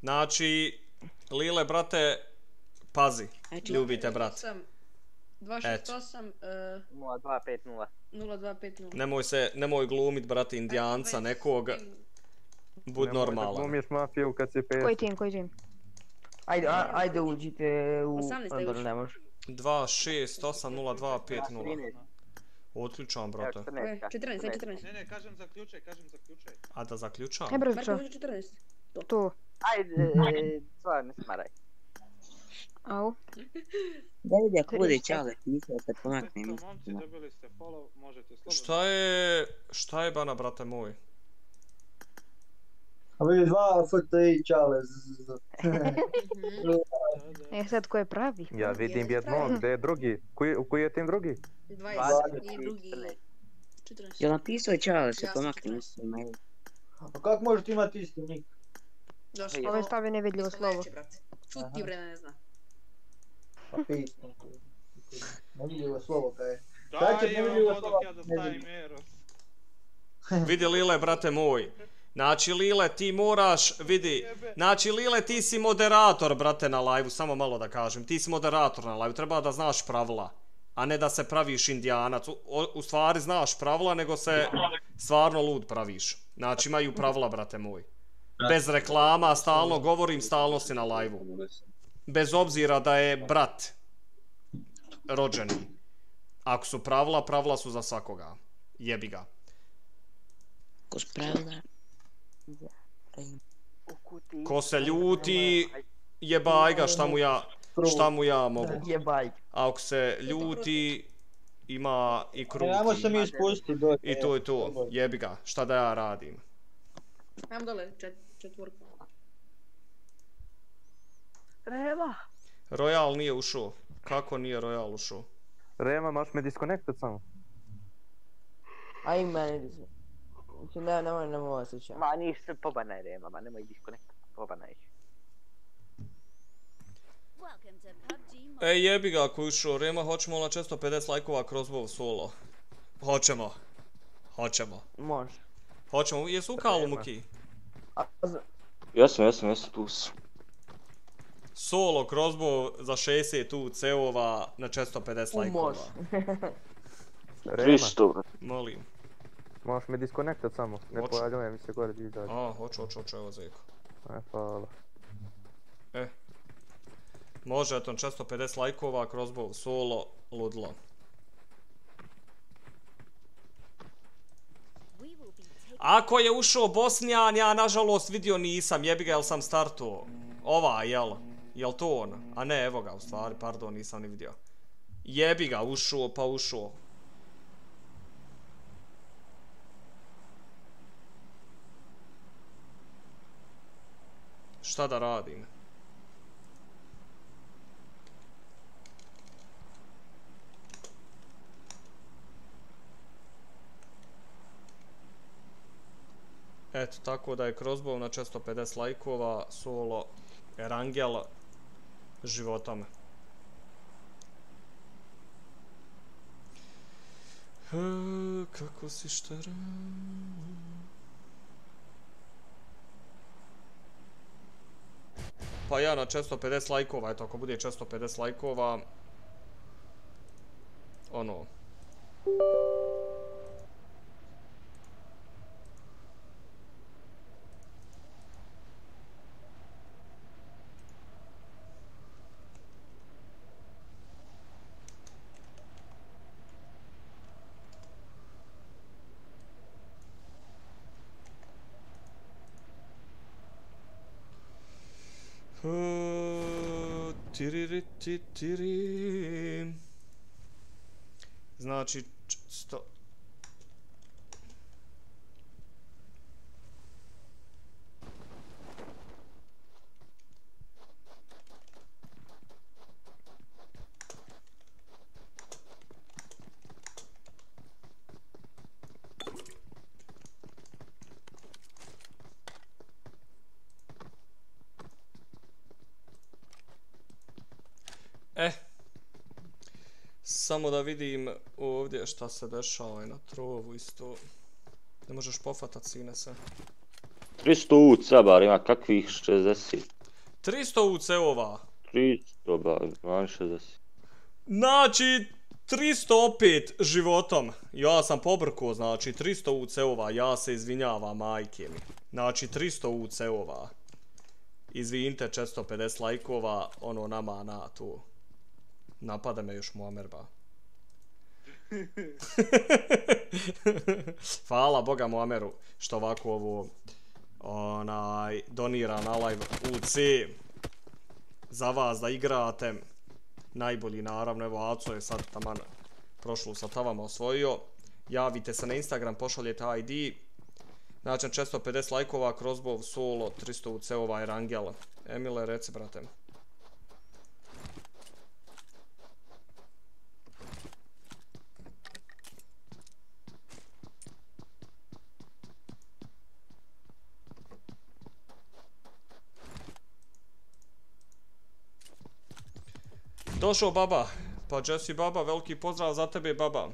znači, Lile, brate, pazi, Ajde. ljubite, brate. 268 uh, 0250. 0250. Nemoj se, nemoj glumit, brate, indijanca nekog, bud Nemoj da normalan. glumiš mafiju kad si pes. Koji tim, koji tim? Ajde, a, ajde uđite u... 18 Dobro, još. ne može. 2, 6, 8, 0, 2, 5, 0. Otključam, brate. Ovo je 14, aj 14. Ne, ne, kažem zaključaj, kažem zaključaj. A da zaključam? Aj brzo, Marko, čo? može 14. Tu. Ajde, e, stvar ne smaraj. Au. (laughs) Da vidi ako bude čale, nisam se pomaknem. To momci, dobili ste follow, možete slobodno. Šta je, šta je bana, brate moj? A dva FTI čale. z- (laughs) E sad ko je pravi? Ja vidim jednog, gdje je drugi? Koji, u koji je tim drugi? 20 i drugi 14. Jel napisao čale se sam pomaknem se mail. A kako možete imati isti nik? Došli. Ove stavi nevidljivo slovo. Čuti bre ne zna. Pa pismo. Nevidljivo slovo kaj je. Daj, evo, dok slovo. ja dostavim Eros. (laughs) Vidi Lile, brate moj. Znači Lile, ti moraš, vidi, znači Lile, ti si moderator, brate, na lajvu, samo malo da kažem. Ti si moderator na lajvu, treba da znaš pravila, a ne da se praviš indijanac. U, u stvari znaš pravila, nego se stvarno lud praviš. Znači imaju pravila, brate moj. Bez reklama, stalno govorim, stalno si na lajvu, Bez obzira da je brat rođeni. Ako su pravila, pravila su za svakoga. Jebi ga. Ko pravila Ko se ljuti, jebaj ga, šta mu ja, šta mu ja mogu. Jebaj. A ako se ljuti, ima i kruti. Nemoj se mi ispustiti dođe. I to je to, jebi ga, šta da ja radim. Ajmo dole, čet, četvorku. Rema. Royal nije ušao. Kako nije Royal ušao? Rema, možeš me disconnectat samo? Aj meni dis... Znači, ne, nemoj, nemoj ovo sjećam. Ma nisi pobanaj Rema, ma nemoj disconnect. Pobanaj ih. Ej, jebi ga ako ušao. Rema, hoćemo na 450 lajkova crossbow solo. Hoćemo. Hoćemo. Može. Hoćemo. Jesu u kalu, Muki? Jesam, jesam, jesam, tu sam. Solo crossbow za 60 u ceova na 450 lajkova. Može. (laughs) Rema, 300, brate. Molim. Možeš me disconnectat samo? Ne Hoću. pojavljuje mi se gore di izađe. A, hoću, hoću, hoću, evo zeko. E, hvala. E. Može, eto, 450 lajkova, crossbow, solo, ludlo. Ako je ušao Bosnjan, ja nažalost vidio nisam, jebi ga, jel sam startuo? Ova, jel? Jel to on? A ne, evo ga, u stvari, pardon, nisam ni vidio. Jebi ga, ušao, pa ušao. Šta da radim? Eto, tako da je Crossbow na 450 lajkova, solo, Erangel, životome. Kako si štara? Pa ja na 450 lajkova, eto ako bude 450 lajkova, ono, Uh, Tiriri ti tiri. Znači, č- sto... E, samo da vidim ovdje šta se dešava i na trovu isto. Ne možeš pofatat sine se. 300 u cabar ima kakvih 60. 300 UC-ova. 300 ba, van 60. Znači, 300 opet životom. Ja sam pobrko, znači 300 UC-ova, ja se izvinjavam majke mi. Znači 300 UC-ova. Izvinite, 450 lajkova, ono nama na tu. Napada me još Muamer ba. (laughs) Hvala Boga Muameru što ovako ovo onaj donira na live UC za vas da igrate. Najbolji naravno evo Aco je sad taman prošlu sa tavama osvojio. Javite se na Instagram pošaljete ID znači 450 lajkova crossbow solo 300 UC-ova Rangel Emile reci brate. Došao baba. Pa Jesse baba, veliki pozdrav za tebe baba.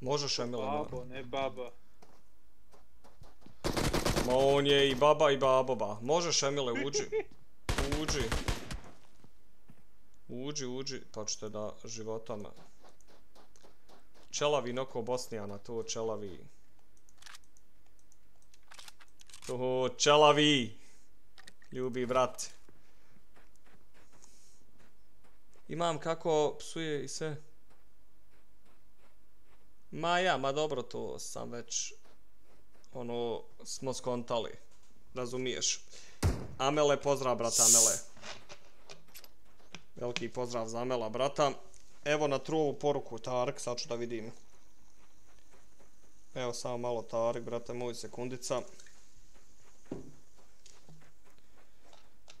Možeš Emile. Babo, ne baba. Ma on je i baba i baboba. Možeš Emile, uđi. (laughs) Uđi. Uđi, uđi. Pa ćete da životom. Čelavi noko Bosnijana, to čelavi. To čelavi. Ljubi brat. Imam kako psuje i sve. Ma ja, ma dobro, to sam već ono smo skontali. Razumiješ? Amele, pozdrav brata Amele. Veliki pozdrav za Amela brata. Evo na trovu poruku Tark, sad ću da vidim Evo samo malo Tarik, brate moj, sekundica.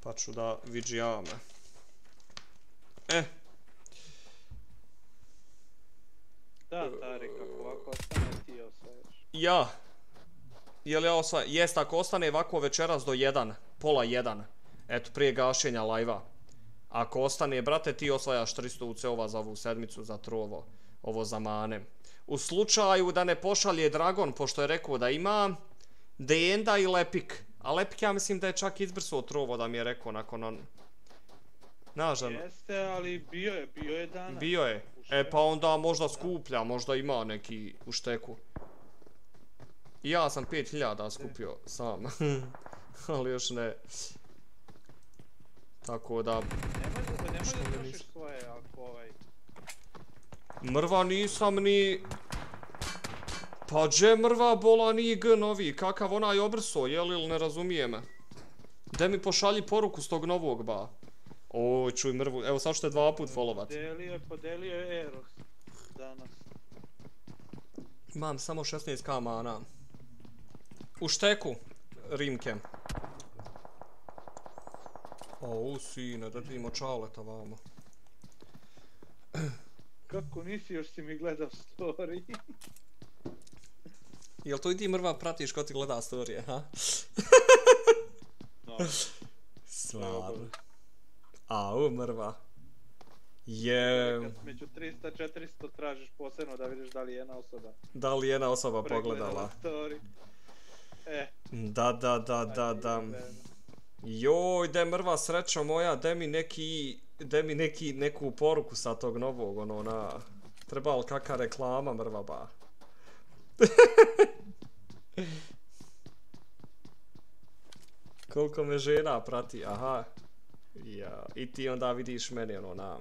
Pa ću da vidžijame. E. Da, Tarik, ako ovako ostane ti osvajaš. Ja. Jel ja osvajam? Jest, ako ostane ovako večeras do 1, pola 1. Eto, prije gašenja lajva. Ako ostane, brate, ti osvajaš 300 UC-ova za ovu sedmicu, za trovo. Ovo za mane. U slučaju da ne pošalje Dragon, pošto je rekao da ima Denda i Lepik. A Lepik ja mislim da je čak izbrsuo trovo da mi je rekao nakon on... Znaš da... Jeste, ali bio je, bio je danas. Bio je. E pa onda možda skuplja, možda ima neki u šteku. I ja sam 5000 skupio sam. (laughs) ali još ne. Tako da... Nemoj da nemoj da trošiš svoje ako ovaj... Mrva nisam ni... Pa dže mrva bola ni g novi, kakav onaj obrso, jel ili ne razumije me? De mi pošalji poruku s tog novog ba. O, čuj mrvu, evo sad ćete dva put followat. Podelio je, podelio je Eros danas. Imam samo 16 kamana. U šteku, Rimke. O, sine, da vidimo čaleta vamo. Kako nisi još si mi gledao story? (laughs) Jel to i ti mrva pratiš ko ti gleda storije, ha? Slavno. Au, mrva. Je... Kad među 300-400 tražiš posebno da vidiš da li je jedna osoba. Da li jedna osoba pogledala? Story. E. Da, da, da, da, da. Joj, de mrva sreća moja, de mi neki, de mi neki, neku poruku sa tog novog, ono, na... Treba li kakva reklama, mrva ba? (laughs) Koliko me žena prati, aha. Ja, i ti onda vidiš meni, ono, na...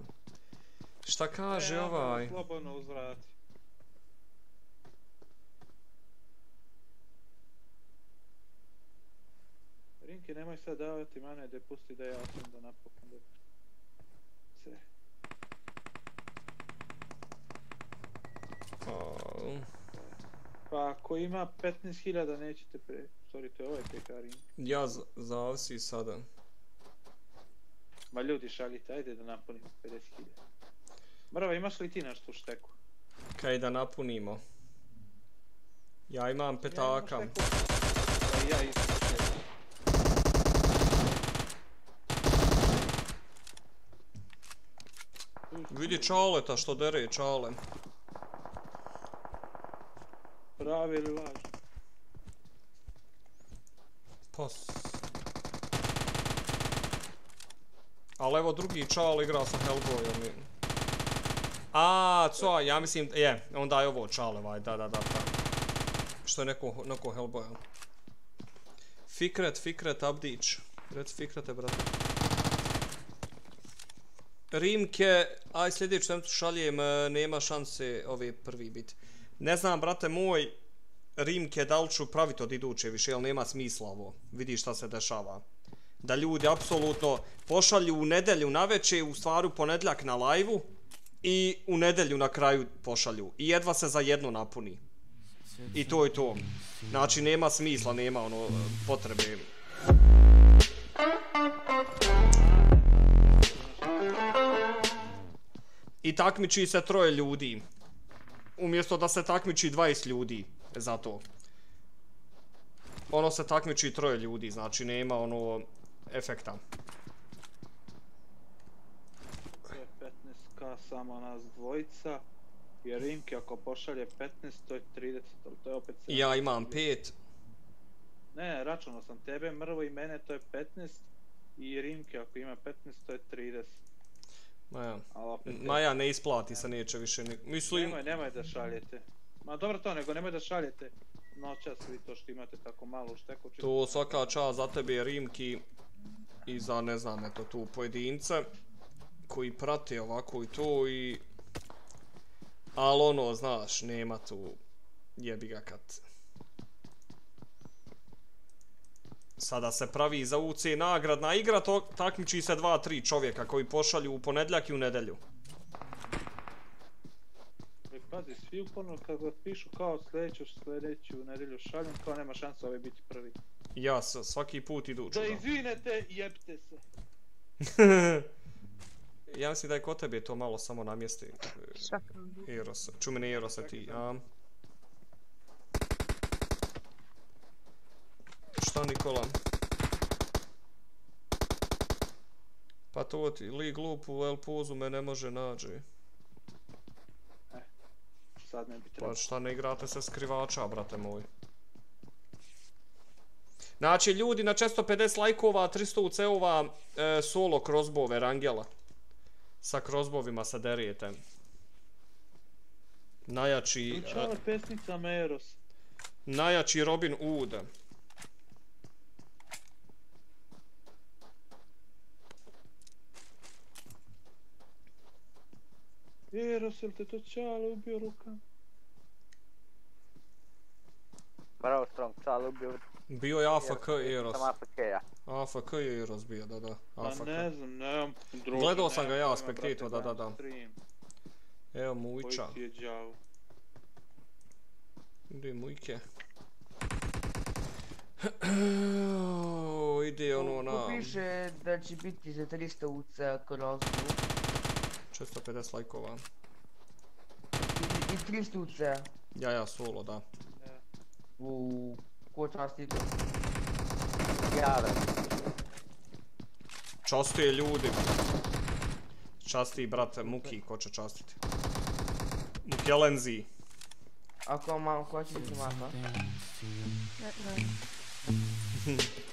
Šta kaže e, ovaj? Slobodno uzvrati. Rinke, nemoj sad davati mane da pusti da ja sam da napokon da... Se. Oh. Pa ako ima 15.000 nećete pre... Sorry, to je ovaj Rinke. Ja zavisi sada. Ma ljudi šaljite, ajde da napunimo 50.000. Mrava, imaš li ti nešto u šteku? Kaj da napunimo? Ja imam petaka. Ja imam šteku. Ja isto šteku. Vidi čaleta što dere čale. Prave ili lažne? Pos. Ali evo drugi čal igrao sa Hellboyom. A, co, ja mislim, je, onda je ovo čal ovaj, da, da, da, da. Što je neko, neko Hellboya. Fikret, Fikret, Abdić. Reci Fikrete, brate. Rimke, aj sljedeću temtu šaljem, e, nema šanse ove prvi bit. Ne znam, brate moj, Rimke, da li ću praviti od iduće više, jer nema smisla ovo. Vidi šta se dešava. Da ljudi apsolutno pošalju u nedelju na večer, u stvaru ponedljak na lajvu i u nedelju na kraju pošalju. I jedva se za jedno napuni. I to je to. Znači, nema smisla, nema ono potrebe. I takmiči se troje ljudi. Umjesto da se takmiči 20 ljudi za to. Ono se takmiči troje ljudi, znači nema ono efekta. To je 15k samo nas dvojica. Jer Rimke ako pošalje 15, to je 30, ali to je opet... Ja imam 5. Ne, računao sam tebe, Mrvo i mene, to je 15. I Rimke ako ima 15, to je 30. Maja, Maja ne isplati se neće više ni... Mislim... Nemoj, nemoj da šaljete. Ma dobro to, nego nemoj da šaljete noćas vi to što imate tako malo šteku. To svaka čast za tebe Rimki i za ne znam eto tu pojedince koji prate ovako i to i ali ono znaš nema tu jebi ga kad sada se pravi za UC nagradna igra to takmiči se dva tri čovjeka koji pošalju u ponedljak i u nedelju pazi, svi uporno kad god pišu kao sljedeću, sljedeću nedjelju šaljem, kao nema šanse ove biti prvi. Ja svaki put idu Da čudo. izvinete, jebte se. (laughs) ja mislim da je kod tebe to malo samo namjesti. Eros, čumene Erosa ti, a? Šta Nikola? Pa to ti, li glup u El Pozu me ne može nađe. Sad ne bi trebalo. Pa šta ne igrate se skrivača, brate moj. Znači, ljudi na 450 lajkova, 300 UC-ova, e, solo crossbow Erangela. Sa crossbowima sa derijete. Najjači, e, Učala pesnica Meros. najjači Robin Hood. Eros, jel te to čale ubio rukama? Bravo, Strong, čal ubio. Bio je AFK Eros. Sam AFK-a. AFK je Eros bio, da, da. Pa AFK. ne znam, nemam drugi. Gledao sam ga ja, pojma, spektator, da, da, da. Evo Mujča. Koji ti je đavo? Gdje je Mujke? (clears throat) Ide ono na... Piše da će biti za 300 UC kroz 450 lajkova. i 300 UC. Ja, ja, solo, da. U ko častite? Ja, da. Častuje ljudi. Časti, brate, Muki, ko će častiti? Mukelenzi. Ako malo ko će biti mata? (laughs)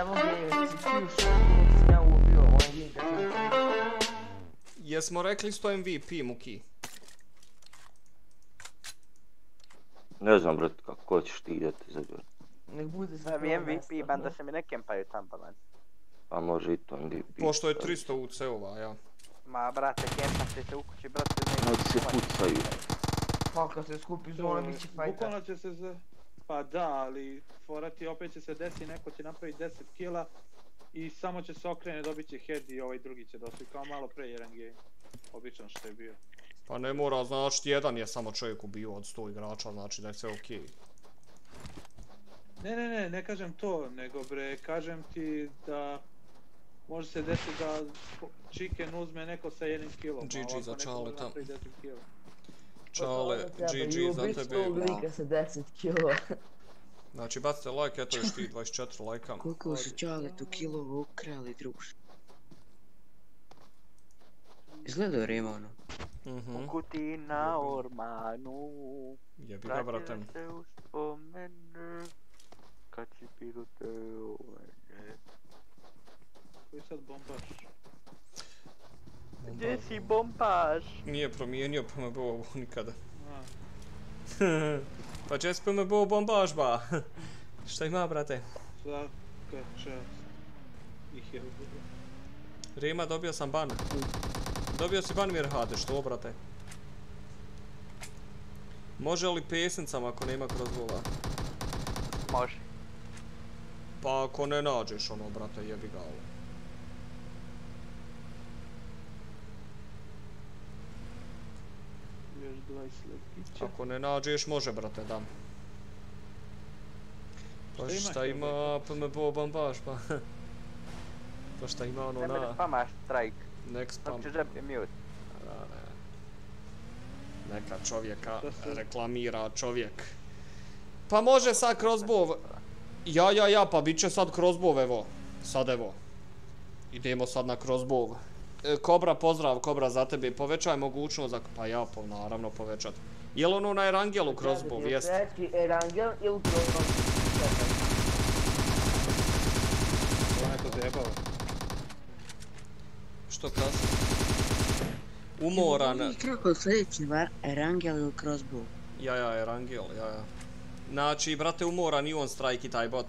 Evo gdje si čuš, sam ja ubio ovaj link. Jesmo rekli 100 MVP, Muki? Ne znam, brat, kako ćeš ti da te zabira. Nek bude za mi MVP, ban da se mi ne kempaju Timberland. Pa može i to MVP. Pošto je 300 UC-ova, ja. Ma, brate, kempa se u kući, brate, ne... Nek se pucaju. Pa kad se skupi zona, bit će fajta. Bukvalno će se za... Pa da, ali fora ti opet će se desi, neko će napraviti 10 kila i samo će se okrene, dobit će head i ovaj drugi će doći kao malo pre jedan game. Obično što je bio. Pa ne mora znači jedan je samo čovjek ubio od 100 igrača, znači da je sve okej. Ne, ne, ne, ne kažem to, nego bre, kažem ti da može se desiti da chicken uzme neko sa jednim kilom. GG za Čale tam. napraviti 10 kila. Čale, GG za tebe. lika sa 10 kilo. Znači, bacite like, eto još ti 24 lajka. Koliko su čale tu kilova ukrali druž? Izgledao Rema ono. Mhm. U kutiji na ormanu. Jebi ga. Vratila se uspomene. Kad si bilo te ovene. Koji sad bombaš? Gdje si bombaš? Nije promijenio PMB ovo nikada. A. (laughs) pa čes PMB bombaž ba. (laughs) Šta ima, brate? Svaka čast. Ih je ubilo. Rema, dobio sam ban. Dobio si ban Mirhade, što, brate? Može li pesnicama ako nema kroz vola? Može. Pa ako ne nađeš ono, brate, jebi ga ovo. Još 20 lepića. Ako ne nađeš, može, brate, da. Pa Šta ima šta ima PMB bombaž, pa... (laughs) pa šta ima ono Ne mene na... spamaš strike. Nek spam. Sam ću žepi mute. Da, ne. Neka čovjeka reklamira čovjek. Pa može sad crossbow. Ja, ja, ja, pa bit će sad crossbow, evo. Sad evo. Idemo sad na crossbow. E, Kobra, pozdrav, Kobra, za tebe. Povećaj mogućnost za... Pa ja, po, naravno, povećat. Jel ono na Erangelu crossbow? Jest. Treći Erangel ili crossbow? Ona je to zajebala. Što kaže? Umoran. Kako je sljedeći var? Erangel ili Crossbow? Ja, ja, Erangel, ja, ja. Znači, brate, umoran i on strike i taj bot.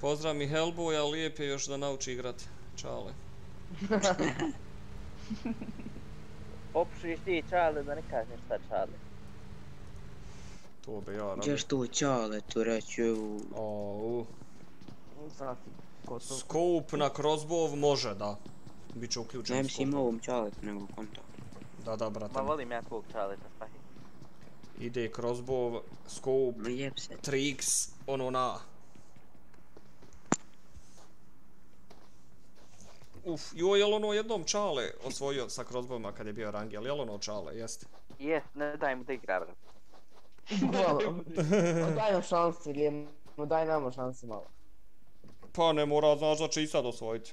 Pozdrav mi Hellboya, lijep je još da nauči igrat. Čale. (laughs) Opšiš ti čale da ne kažeš šta čale. To bi ja radim. Gdje što čale tu reći u... Au. Scope na crossbow može, da. Biće uključen Ne mislim ovom čaletu nego konta. Da, da, brate. Ma volim ja tvog čaleta, spahi. Ide crossbow, scope, 3x, ono na. Uf, joj, jel ono jednom Čale osvojio sa crossbowima kad je bio Rangel, jel ono Čale, jeste? Jes, ne daj mu da igra. Malo. Daj nam šanse, ili daj nama šanse malo. Pa ne mora, znaš da će i sad osvojiti.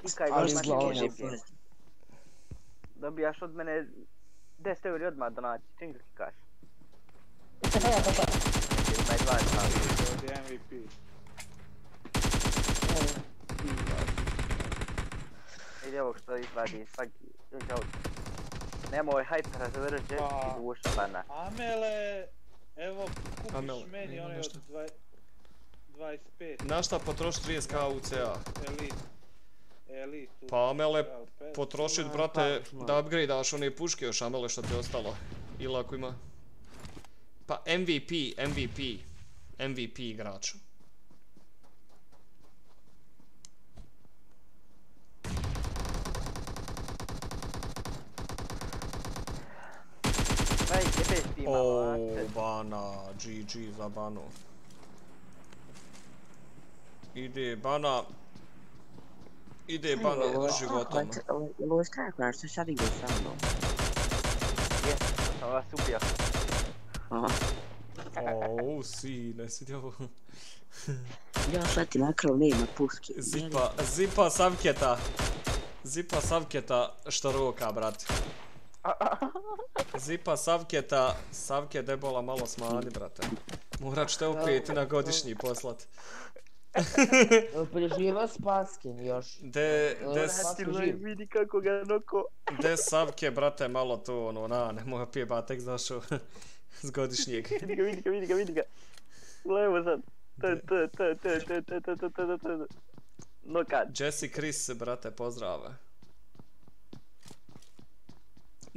Klikaj Ali ne GP. Dobijaš od mene 10 euri odmah donaciju, čim ga. Imaj dva čali. Ovdje je MVP. Vidi ovog što izvadi svaki žaut. Nemoj hajpera završi Pa. i duša bana. Amele, evo kupiš Amele, meni onaj od nešto. dva- 25. Na šta potroši 30k UCA? Elite. Elite. Pa Amele, potrošit, Ma, brate, pa, da upgradeaš one puške još Amele što ti je ostalo. Ili ako ima... Pa MVP, MVP, MVP igrač. O, bana, GG za banu. Ide bana. Ide bana životom. Ovo je Strajkona što sad igra sa mnom? Jes, to sam vas ubio. Aha. O, sine, sidi ovo. Ja šletim na krov, nema puške. Zipa, zipa savketa. Zipa savketa štaroka, brate. Zipa savketa, savke debola malo smanji, brate. Morat ću te opet na godišnji poslat. Preživa Spaskin još? De, de, Spaskin živ? vidi kako ga noko. de savke, brate, malo to, ono, na, nemoj opet ba, tek zašao s godišnjeg. Vidi ga, vidi ga, vidi ga, vidi ga. Levo sad. T, t, t, t, t, t, t, t, t, t, t. No kad? Jesse Chris, brate, pozdrave.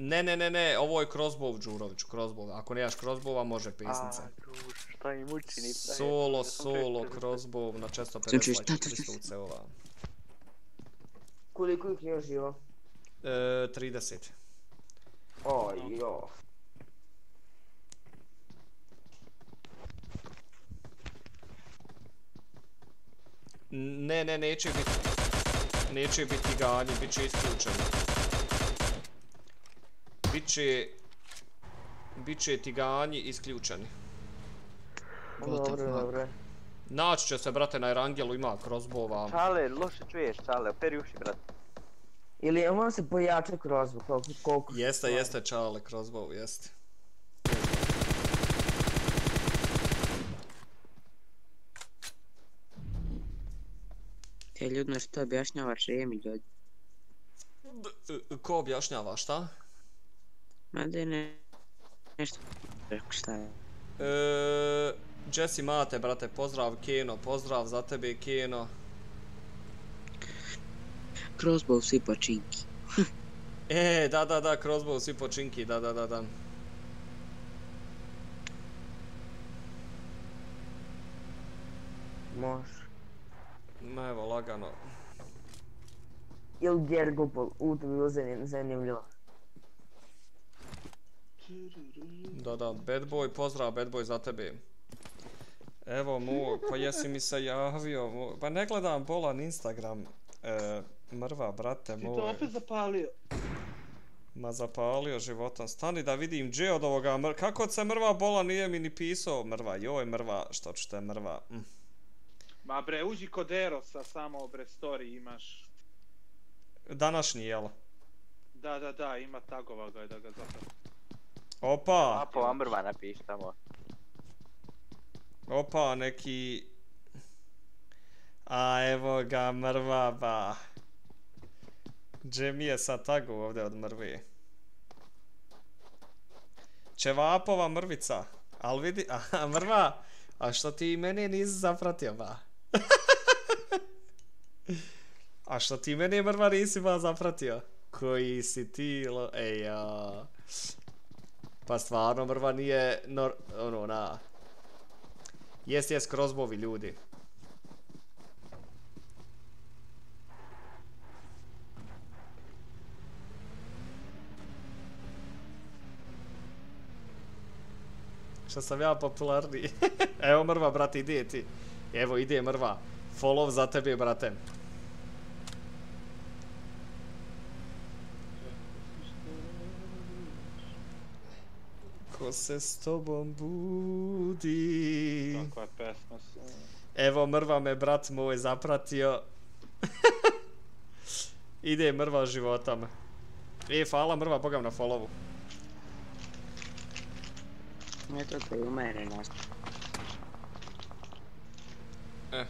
Ne, ne, ne, ne, ovo je crossbow, Đuroviću, crossbow. Ako nemaš crossbowa, može pesnica. A, druž, šta im učini? šta je? Solo, solo, crossbow na 450 Znači, šta, šta, like, šta? 300 UC-ova. Koliko ih je živo? E, 30. Oj, jo. Ne, ne, neće biti... Neće biti ganji, bit će isključeni. Biće... Biće tiganji isključeni. Dobro, dobro. Naći će se, brate, na Erangelu ima crossbowa. Čale, loše čuješ, čale, operi uši, brat. Ili ono se pojača kroz koliko, koliko... Jeste, jeste, čale, crossbow, jeste. Te ljudno što objašnjavaš Emi, ljudi. E, Ko objašnjava, šta? Ma da ne... Nešto... Rekao šta je. E, Jesse Mate, brate, pozdrav Keno, pozdrav za tebe Keno. Crossbow svi počinki. E, da, da, da, crossbow, svi počinki, da, da, da, da. Može. Ma evo, lagano. Ili Gergopol, u to bi bilo zanim- zanimljivo. Da, da, bad boy, pozdrav bad boy za tebe. Evo mu, pa jesi mi se javio, mu, pa ne gledam bolan Instagram. E, mrva, brate Ti to moj. opet zapalio. Ma zapalio životom. Stani da vidim gdje od ovoga mr... Kako se mrva bola nije mi ni pisao mrva. Joj mrva, što ću te mrva. Mm. Ma bre, uđi kod Erosa, samo bre story imaš. Današnji, jel? Da, da, da, ima tagova ga da ga zapravo. Opa, Apo Amrva napiš tamo. opa, neki... A evo ga mrva, ba. Gdje mi je sad tagu ovdje od mrve? Čevapova mrvica. Al vidi, (laughs) aha, mrva, a što ti mene nisi zapratio, ba? (laughs) a što ti mene mrva nisi ba zapratio? Koji si ti, lo... Ej. Pa stvarno, mrva nije nor... ono, na... Jes jes krozbovi, ljudi. Šta sam ja popularniji? (laughs) Evo mrva, brati, ide ti. Evo, ide mrva. Follow za tebe, brate. Ko se s tobom budi. Kakva je pesma se... Evo, mrva me, brat moj, zapratio. (laughs) Ide mrva životom. E, hvala mrva, bogam na followu. Eto to je u mene nas. E.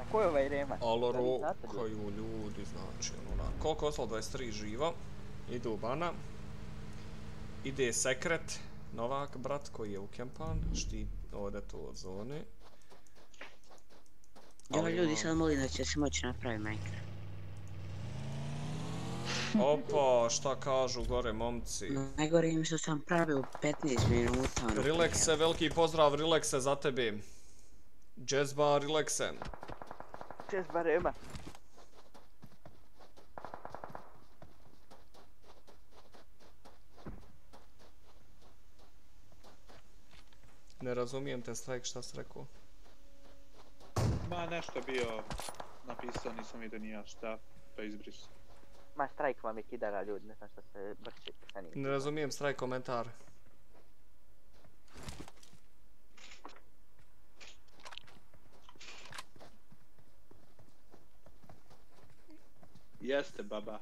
A ko je ovaj Rema? Alo, rokaju ljudi, znači, ono, na... Koliko je ostalo? 23 živo. Idu u bana. Ide sekret. Novak, brat, koji je ukempan. Šti ovdje tu od zone. Evo ljudi sad molim da će se moći napraviti Minecraft. Opa, šta kažu gore momci? Najgore im što sam pravio 15 minuta. ono, Relaxe, veliki pozdrav, Relaxe za tebe. Jazzba, Relaxe. Čest barema. Ne razumijem te, Strike, šta si rekao? Ma nešto bio napisao, nisam vidio ni ja šta, pa izbrisao. Ma strajk vam je kidara ljudi, ne znam šta se brčite sa njim. Ne razumijem, Strike, komentar. Jeste, baba.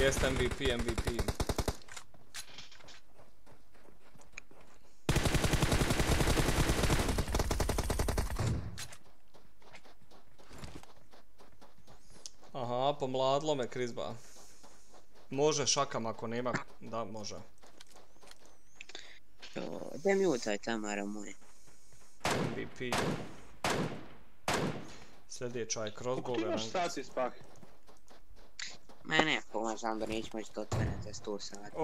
Jest MVP, MVP. Aha, pomladlo me Krizba. Može šakam ako nema, da može. Jo, Gdje mi ucaj Tamara moje? MVP. Sljedeća je crossbow. Ti imaš spah. Ma ne, pojma znam da neću moći do otvorena za 100 sati.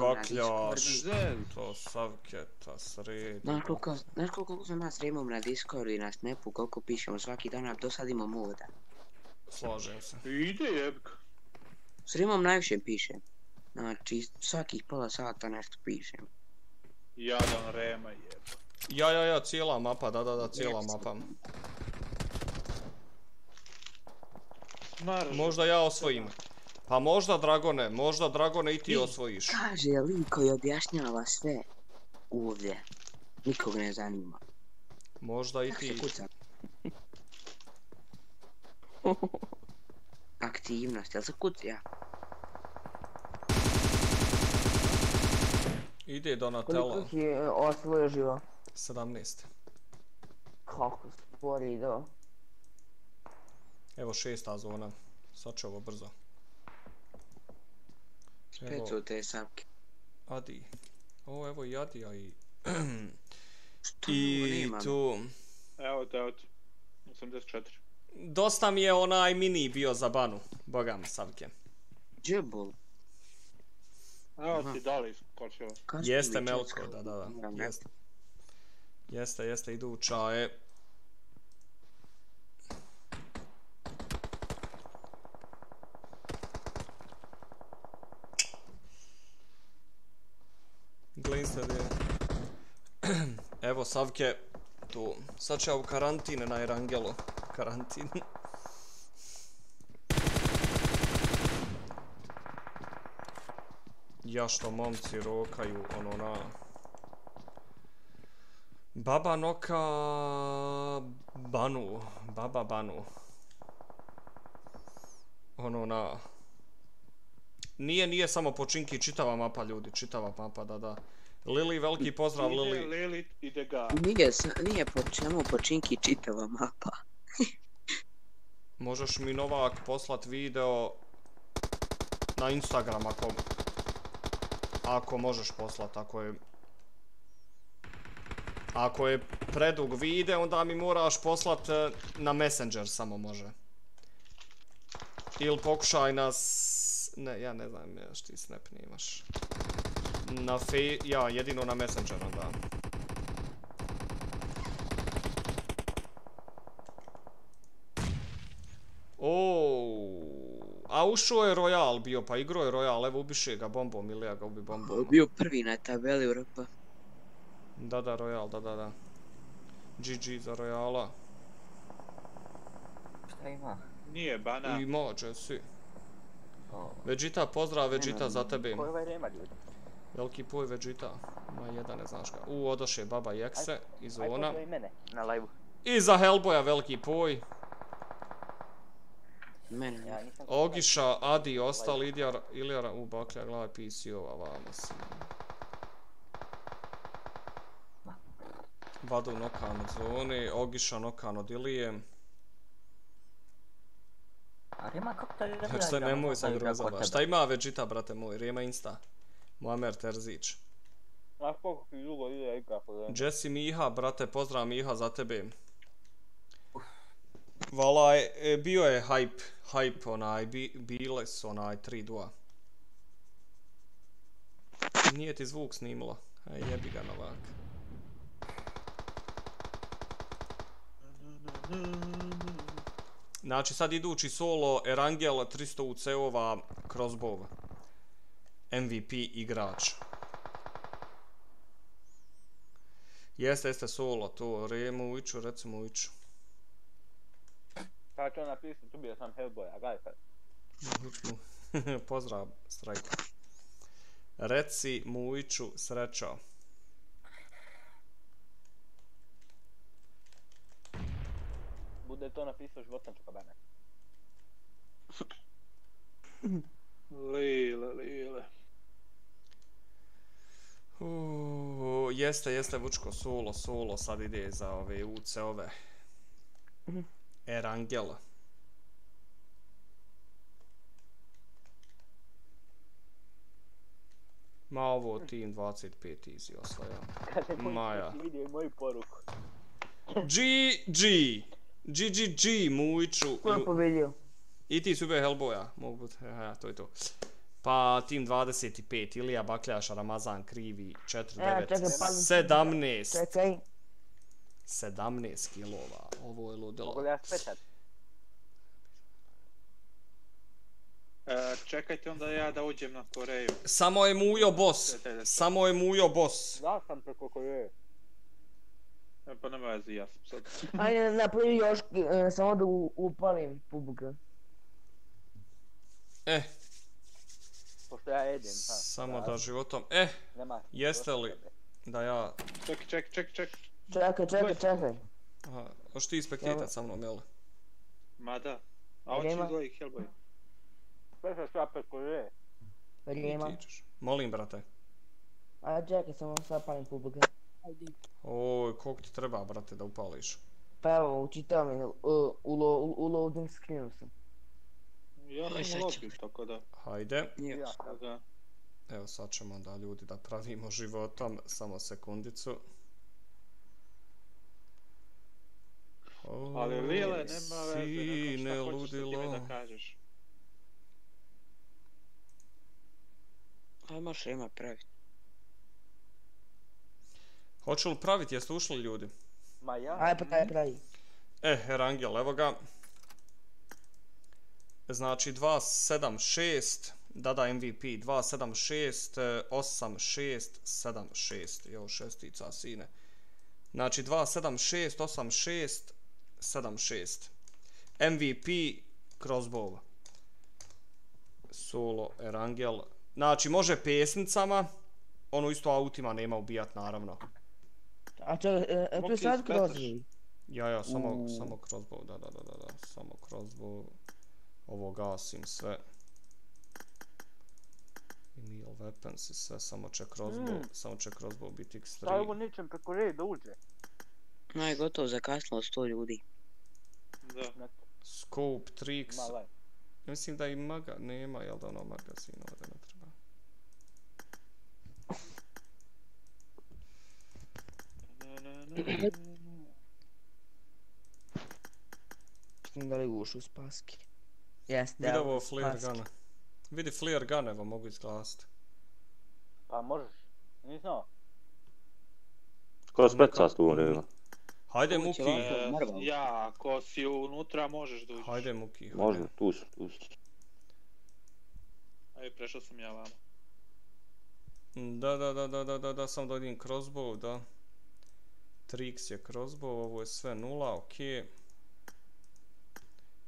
Bakljaš. Discordu. To savketa sredi. Znaš koliko, znaš koliko sam ja s Remom na Discordu i na Snapu, koliko pišemo svaki dan, a dosadimo moda. Slažem se. Ide jebka. S Remom najviše pišem. Znači, svakih pola sata nešto pišem. Jadan Rema jebka. Ja, ja, ja, cijela mapa, da, da, da, cijela mapa. Možda ja osvojim. Pa možda Dragone, možda Dragone i ti osvojiš. Kaže lik koji objašnjava sve ovdje. Nikog ne zanima. Možda i Kako ti. (laughs) Aktivnost, jel se kuca? Ide Donatello. Koliko si je osvojio živo? 17. Kako spori do. Evo šesta zona. Sad će ovo brzo. Spet su te sapke. Adi. O, evo i Adija i... (clears throat) I tu... Evo te, evo te. 84. Dosta mi je onaj mini bio za banu. Boga mi, Savke. Džebol. Evo ti dali skočio. Jeste Melko, da, da, da. Jeste. Jeste, jeste, iduća je... Glinster je... (clears throat) Evo Savke, tu. Sad će ja u karantin na Erangelo. (laughs) Karantin. ja što momci rokaju, ono na... Baba Noka... Banu. Baba Banu. Ono na... Nije, nije samo počinki, čitava mapa ljudi, čitava mapa, da, da. Lili, veliki pozdrav, Ide Lili. Lili, ide ga. Nije, nije po čemu počinki čitava mapa. Možeš mi Novak poslat video na Instagram ako ako možeš poslat, ako je ako je predug video, onda mi moraš poslat e, na Messenger samo može. Ili pokušaj na s ne, ja ne znam još ti snap nimaš. Na fej, ja, jedino na messenger onda. A ušao je Royal bio, pa igrao je Royal, evo ubiše ga bombom ili ja ga ubi bombom. Bio prvi na tabeli u RP. Da, da, Royal, da, da, da. GG za Royala. Šta ima? Nije, bana. Ima, Jesse. Vegeta, pozdrav Vegeta za tebe. Ko je ovaj Rema ljudi? Veliki poj Vegeta. Ma jedan ne znaš ka. U, odoše Baba Jekse iz Aj Ona. pozdrav i mene na live-u. I za Hellboya veliki poj. Mene. Ja nisam... Ogiša, Adi, ostali Iljara, Iljara, u baklja, glava PC-ova, vamo se. Vado nokan od zoni, Ogiša nokan od Ilije. A Rema kako to je Šta Znači, nemoj sa grozama. Šta ima Vegeta, brate moj, Rema Insta. Muamer Terzić. Znaš koliko ti dugo ide i kako da... Jesse Miha, brate, pozdrav Miha za tebe. Vala, e, bio je hype, hype onaj, bi, bile su onaj 3-2. Nije ti zvuk snimilo. Aj, jebi ga Novak. Znači sad idući solo Erangel 300 UC-ova crossbow. MVP igrač. Jeste, jeste solo, to Remu Uiću, recimo Uiću. Kada ću on napisat, ubio sam Hellboya, gaj sad. (laughs) Pozdrav, Strike. Reci Mujiću srećo. Bude to napisao životan čokabane. (clears throat) Lile, lile. Uuu, jeste, jeste Vučko, solo, solo, sad ide za ove UC-ove. (clears throat) Erangel. Ma ovo (clears throat) Team 25 easy osvaja. Maja. (laughs) vidio moju poruku. GG! GGG, Mujiću. Ko je pobedio? I ti su ube Hellboya, mogu biti, ja, to je to. Pa Team 25, Ilija Bakljaša, Ramazan Krivi, 4, Evo, 9, čekaj, palim. 17. Čekaj. 17 kilova, ovo je ludilo. Mogu li ja spetat? E, čekajte onda ja da uđem na Koreju. Samo je Mujo boss, samo je Mujo boss. Da sam preko koje. E, pa nema veze, ja sam sad. (laughs) Ajde, napravi još, e, samo da u- upalim publika. Eh, Pošto ja jedem, ha. samo da životom. Eh, Nema. jeste li da ja... Čekaj, čekaj, čekaj, čekaj. Čekaj, čekaj, čekaj. Aha, hoš ti ispektitat sa mnom, jel? Ma da. A Nema. izvoji Hellboy. Sve se sve preko je. Rijema. Molim, brate. Ajde, čekaj, samo sad palim publika. Ajde. Oj, koliko ti treba, brate, da upališ? Pa evo, učitavam je, u, u, lo- u, u loading screenu sam. Ja sam sad u ću. lobby, tako da. Hajde. Ja. Da. Evo sad ćemo da ljudi da pravimo životom, samo sekundicu. Ali Oj, Lile, nema veze, neko šta hoćeš ludilo. da kažeš. Aj možeš ima praviti. Hoću li praviti, jeste ušli ljudi? Ma ja. Ajde, pa taj pravi. E, Erangel, evo ga. Znači 276, da da MVP, 276, e, 86, 76, jo šestica sine. Znači 276, 86, 76. MVP crossbow. Solo Erangel. Znači može pesnicama, ono isto autima nema ubijat naravno. A čekaj, e, e, to je sad kroz Ja, ja, samo, U. samo crossbow, da, da, da, da, da, samo crossbow. Ovo gasim sve. Emil weapons i sve, samo će crossbow, Mm. samo će crossbow biti Šta je ovo x3. ničem preko red da uđe? No je gotovo zakasnilo 100 ljudi. Da. Scope, tricks. Ma laj. Mislim da i maga, nema, jel da ono magazin ovdje ne treba. Što da li ušu s paski? Jeste, Vidi evo, ovo flare paski. gun. Vidi flare gun, evo mogu izglasiti. Pa možeš. Nisam znao. Skoro specast u nema. Hajde Muki. E, ja, ako si unutra možeš da uđeš. Hajde Muki. hajde. Može, tu su, tu su. Ej, prešao sam ja vamo. Da, da, da, da, da, da, da, samo da vidim crossbow, da. Trix je crossbow, ovo je sve nula, okej. Okay.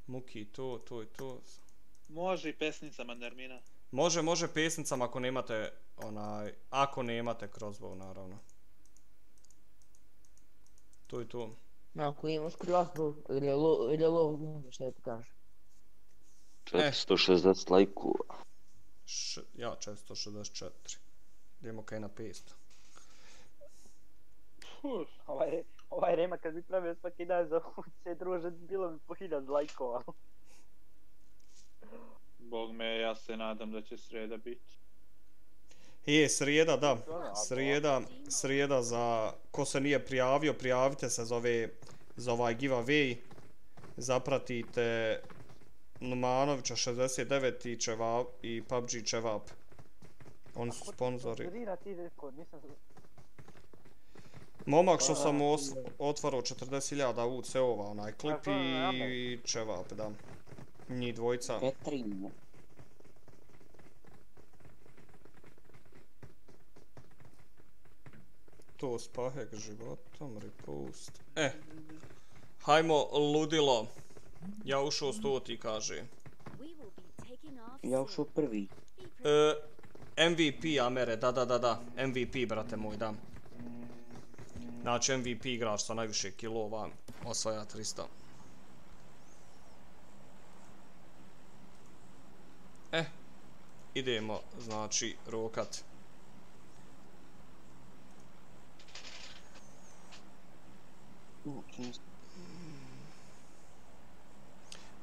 Muki to, to i to. Može i pesnicama Nermina. Može, može pesnicama ako nemate, onaj, ako nemate crossbow, naravno. To i to. Ako imaš crossbow, ili je lo- ili šta ti kaže? 460 lajkova. Š, ja, 464. Idemo kaj na 500. Ovaj, ovaj Rema kad bi pravio svaki dan za se druže, bilo bi po hiljad lajkova. Bog me, ja se nadam da će sreda biti. Je, srijeda, da. Srijeda, srijeda za... Ko se nije prijavio, prijavite se za, ove, za ovaj giveaway. Zapratite Numanovića 69 i, Čevap, i PUBG Čevap. Oni su sponzori. Sponzorira ti nisam... Momak što sam otvarao 40.000 UC-ova, onaj klip i Čevap, da. Njih dvojica. Petrinja. To spahek životom, repost. E, hajmo ludilo. Ja ušao sto ti kaže. Ja ušao prvi. E, MVP Amere, da, da, da, da. MVP, brate moj, da. Znači MVP igrač sa najviše kilova osvaja 300. E, idemo, znači, rokat.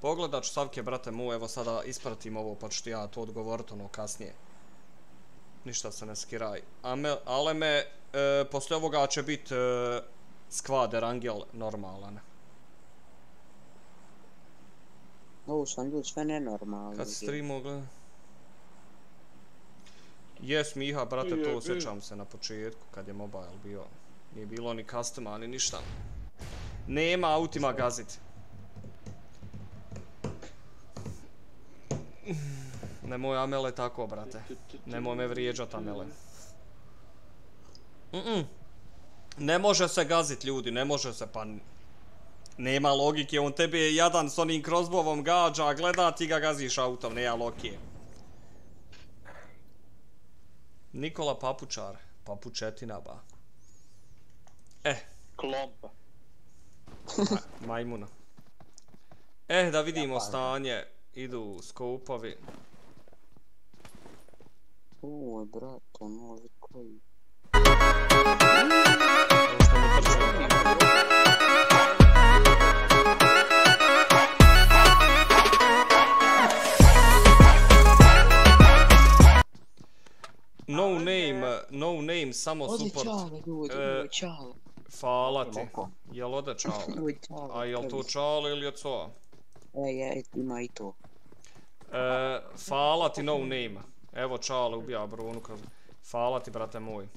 Pogledat ću Savke, brate mu, evo sada ispratim ovo, pa ću ti ja to odgovorit ono kasnije. Ništa se ne skiraj. Ame, ale me, e, poslije ovoga će bit e, squad Erangel normalan. Ovo sam ljudi sve nenormalno. Kad streamu gleda. Jes Miha, brate, to osjećam se na početku kad je mobile bio. Nije bilo ni customa, ni ništa. Nema autima gazit. Nemoj Amele tako, brate. Nemoj me vrijeđat, Amele. Mm -mm. Ne može se gazit, ljudi, ne može se, pa... Nema logike, on tebi je jadan s onim crossbowom gađa, gleda ti ga gaziš autom, nema logike. Nikola Papučar, Papučetina ba. E, Klompa. ma- majmuna. E, da vidimo stanje, idu skopovi. Oj, brate, novi koji. No name, no name, samo support. čale, ljudi, E, (laughs) čale. Hvala ti. Jel ode čale? A jel to čale ili je co? Ej, ej, ima i to. E, hvala ti no name. Evo čale ubija Brunu. Hvala ti, brate moj.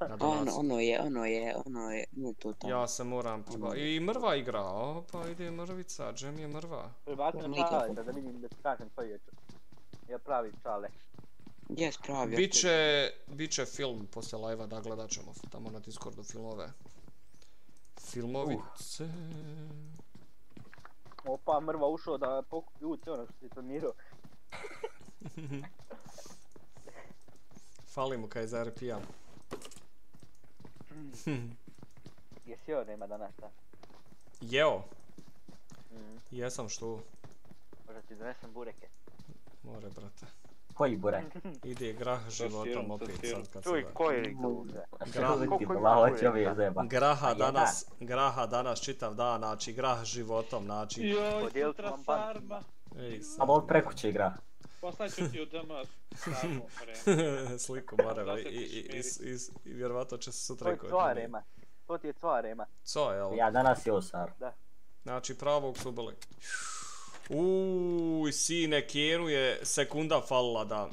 Na Ono, ono je, ono je, ono je, nije to tamo. Ja se moram priba... I Mrva igra, o, pa ide Mrvica, Džem je Mrva. Prebaci Ja na čale, da, da vidim da ti kažem koji je je pravi čale. Jes, pravi. Biće, biće film poslije live-a da gledat ćemo tamo na Discordu filmove. Filmovice. Opa, mrva ušao da pokupi uce ono što si planirao. (laughs) Fali mu kaj za RP-a. Jesi joj nema danas, da? Jeo, Mm. jesam što? Možda ti donesem bureke. More, brate. Koji burek? (laughs) Ide grah životom opet sad kad se koji? Grah, bala će ove zeba. graha danas, graha danas čitav dan, znači grah životom, znači... Joj, sutra farma. Ej, A bol preko će igra. Poslaću ti u DM vreme. (laughs) Sliku more, i, i, i, i, i, i vjerovatno će se To sutra je tvoja rema. To ti je tvoja rema. Co, jel? Ja danas je osar. Da. Znači pravog su ubili. Uuu, sine, Kenu je sekunda falila, da.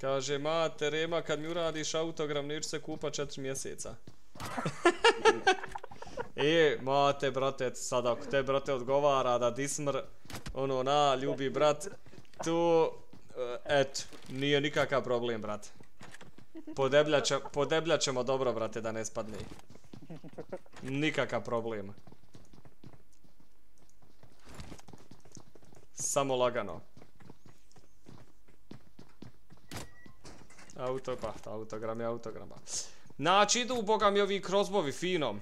Kaže, mate, Rema, kad mi uradiš autogram, neću se kupa četiri mjeseca. (laughs) I, mate, brate, sad ako te, brate, odgovara da Dismr, ono, na, ljubi brat, tu, et, eto, nije nikakav problem, brate. Podebljat, će, ćemo dobro, brate, da ne spadne. Nikakav problem. Samo lagano. Auto, pa, autogram je autograma. Znači, idu, boga mi, ovi krozbovi fino.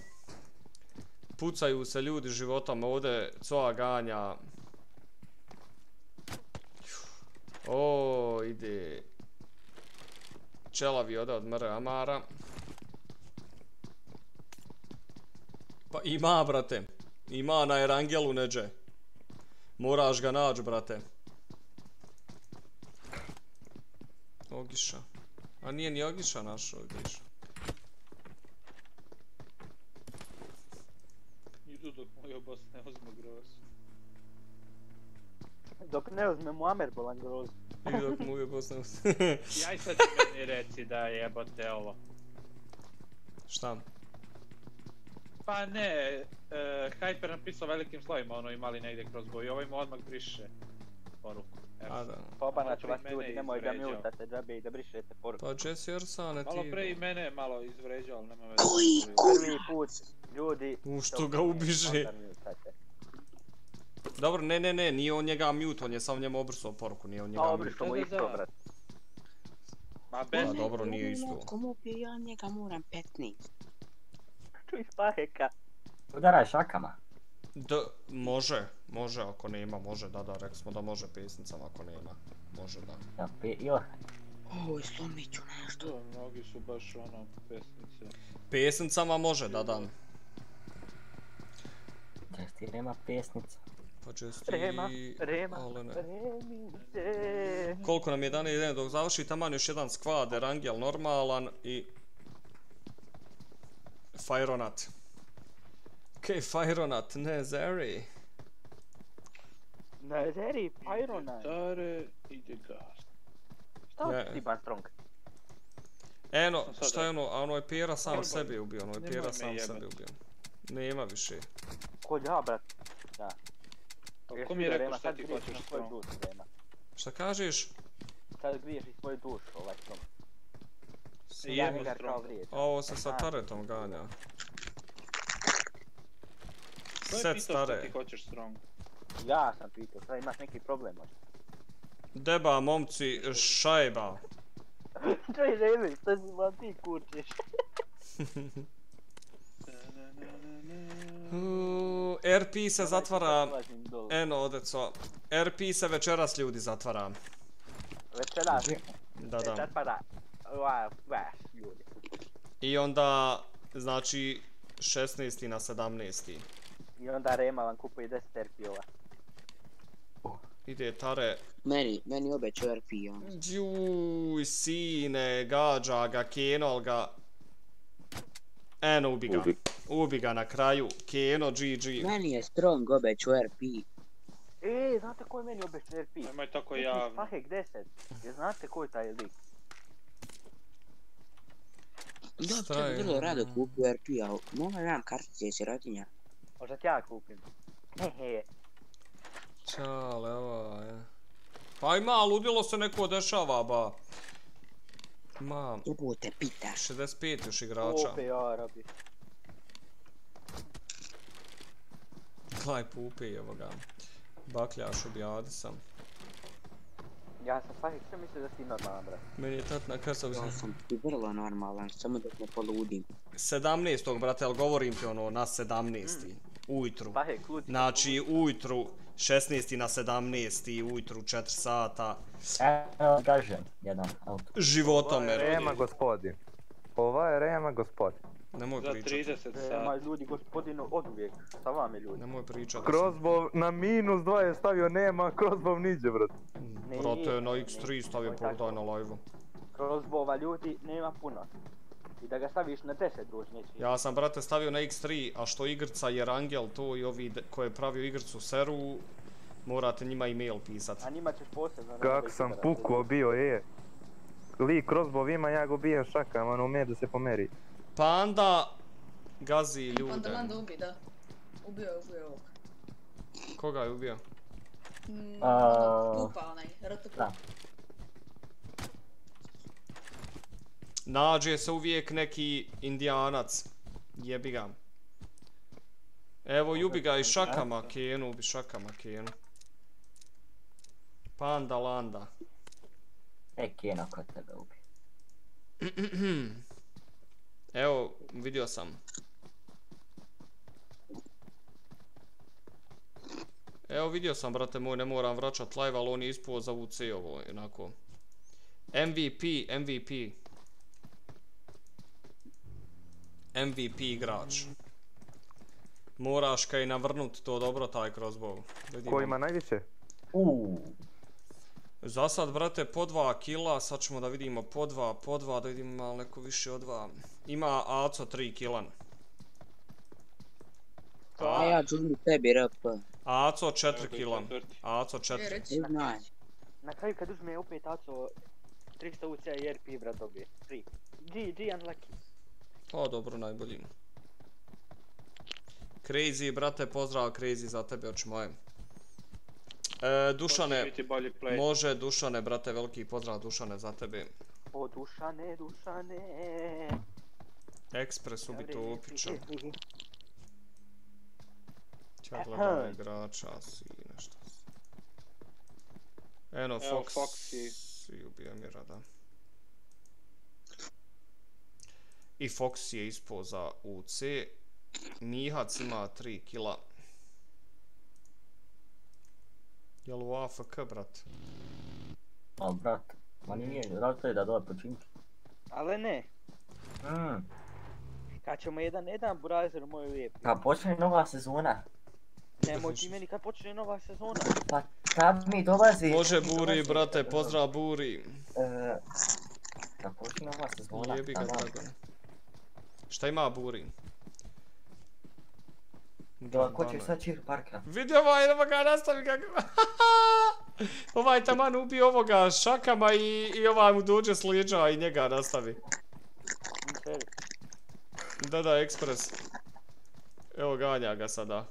Pucaju se ljudi životom ovde, coa ganja. O, ide. Čelavi ode od mre Amara. Pa ima, brate. Ima na Erangelu neđe. Moraš ga naći, brate. Ogiša. A nije ni Ogiša našao, Ogiša. Idu dok moj obos ne uzme groz. Dok ne uzme Muamer bolan groz. I dok mu je Bosna Ja i sad ti meni reci da jebote ovo. Šta? Pa ne, uh, Hyper napisao velikim slovima, ono imali negdje kroz boju, ovaj mu odmah briše poruku. Evo. A da. Pobana ću vas ljudi, nemoj da izvređao. mutate džabe i da brišete poruku. Pa Jesse Ersane ti... Malo pre i mene malo izvređao, ali nema veze. Prvi put, ljudi... U, što ga ubiže. Dobro, ne, ne, ne, nije on njega mute, on je sam njemu obrisao poruku, nije on njega mute. obrišao mu isto, brat. Ma Pa dobro, nije isto. Komu bi ja njega moram 15? Čuj spaheka. Udaraj šakama. Da, može, može, ako nema, može, da, da, rekli smo da može pesnicama, ako nema, može, da. Ja, pe, jo. Oj, slomit ću nešto. Da, mnogi su baš ono pesnice. Pesnicama može, da, da. Česti nema pesnica. Pa česti... Rema, Rema, ale ne. Remice. Koliko nam je dan ide dok završi, taman još jedan skvad, Erangel normalan i... Fajronat. Okej, Fajronat, ne, Zeri. Na Zeri, Pyrona. Tare, ide gas. Šta Ne. ti ban strong? Eno, šta je ono, a ono je Pjera sam sebi ubio, ono je Pjera sam sebi ubio. Nema više. Ko ja, brat? Da. ko mi je rekao šta ti hoćeš Rema. Šta kažeš? Sad griješ i svoju dušu, ovaj strong. vrijeđam. A ovo se sa taretom ganja. Ko je Set pitao šta stare. ti hoćeš strong? Ja sam pitao, sad imaš neki problem možda. Deba, momci, šajba. Čuj, Remi, što si vam ti kurčiš? (laughs) (laughs) RP se zatvara... Eno, odeco. RP se večeras ljudi zatvara. Večeras. Da, da. Zatvara. Ova, baš, ljudi. I onda, znači, 16. na 17. I onda Rema vam kupuje 10 RP-ova. Ide Tare. Meni, meni obećao RP, on. Juj, sine, gađa ga, Kenol ga. Eno, ubi ga. Ubi. Ubi ga na kraju. Keno, GG. Meni je strong obećao RP. E, znate ko je meni obećao RP? Nemoj tako Neki javno. Spahek 10. Je znate ko je taj lik? Da, Šta to bi je? vrlo rado kupio RP, ali mogu imam kartice sirotinja. Možda ti ja kupim. Hehe. Čale, ovo je. Pa ima, ludilo se neko dešava, ba. Ima Jebote, pita. 65 još igrača. Ja, rabi. Klaj pupi, evo ga. Bakljaš ubijadi sam. Ja sam Spahek, sve mislio da si normalan, brat. Meni je tat na krsav Ja sam ti vrlo normalan, samo dok ne poludim. 17. brate, ali govorim ti ono na 17. Ujutru. Spahek, ludi. Znači ujutru 16. na 17. ujutru 4 sata. Evo, gažem, jedan auto. Životom me Rema rodi. gospodin. Ova je Rema gospodin. Nemoj Za pričat. 30 Rema, sati. ljudi, gospodinu, od uvijek. Sa vama, ljudi. Nemoj pričat. Crossbow na minus 2 je stavio nema, Crossbow niđe, brat. Brate, na ne, X3 ne, stavio tako. pogledaj na live-u. Crossbowa, ljudi, nema puno. I da ga staviš na 10, druž, neće. Ja sam, brate, stavio na X3, a što igrca jer Angel to i ovi de- ko je pravio igrcu Seru, morate njima email pisat. A njima ćeš posebno... Kak sam pukao bio, je. Lik Crossbow ima, ja go bijem šakama, ono ume da se pomeri. Pa onda, gazi ljude. Onda Landa ubi, da. Ubio je, ubio je ovog. Koga je ubio? Mm, Pupa onaj, RTP. Da. Nađe se uvijek neki indijanac. Jebi ga. Evo, jubi ga i šakama Kenu, ubi šakama Kenu. Panda Landa. E, Kena kod tebe ubi. (clears throat) Evo, vidio sam. Evo vidio sam, brate moj, ne moram vraćat live, ali on je ispuo za UC ovo, onako. MVP, MVP. MVP igrač. Moraš kaj navrnut to dobro, taj crossbow. Vidimo. Ko ima najviše? Uuu. Za sad, brate, po dva kila, sad ćemo da vidimo po dva, po dva, da vidimo malo neko više od dva. Ima Aco 3 kilan. A ja džunu tebi RP. Aco 4 kila. Aco 4. Ne znaj. Na kraju kad uzme opet Aco 300 UC i RP brat dobije. Free. GG unlucky. O, dobro, najbolji. Crazy, brate, pozdrav Crazy za tebe, oči moje. E, Dušane, može Dušane, brate, veliki pozdrav Dušane za tebe. O Dušane, Dušane. Ekspres ubi to upiča. Aha. gledam igrača, si nešto. Eno, Evo, Foxy. si ubija mi rada. I Fox je ispo za UC. Mihac ima 3 kila. Jel u AFK, brat? O, brat. Ma nije, zato je da dođe počiniti. Ale ne. Mm. Kad ćemo jedan, jedan burazer moj lijep. Kad počne nova sezona. Nemoj ti meni kad počne nova sezona. Pa kad mi dolazi... Može Buri, brate, pozdrav Buri. E, kad počne nova sezona. Jebi ga, Dragon. Šta ima Buri? Da, ko će sad Cheer Parka? Vidi ovaj, evo ga, nastavi ga. (laughs) ovaj taman ubio ovoga šakama i, i ovaj mu dođe s i njega nastavi. Da, da, ekspres. Evo ganja ga sada.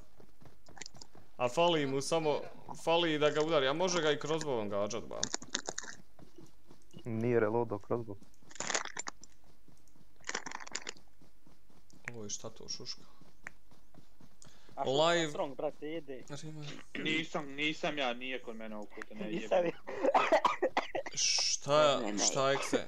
A fali mu samo, fali da ga udari, a može ga i crossbowom gađat ba. Nije reloadao crossbow. Oj, šta to šuška? A što Live- strong, brate, jede. Nisam, nisam ja, nije kod mene ovog puta, ne jebem. (laughs) Šta, šta ekse?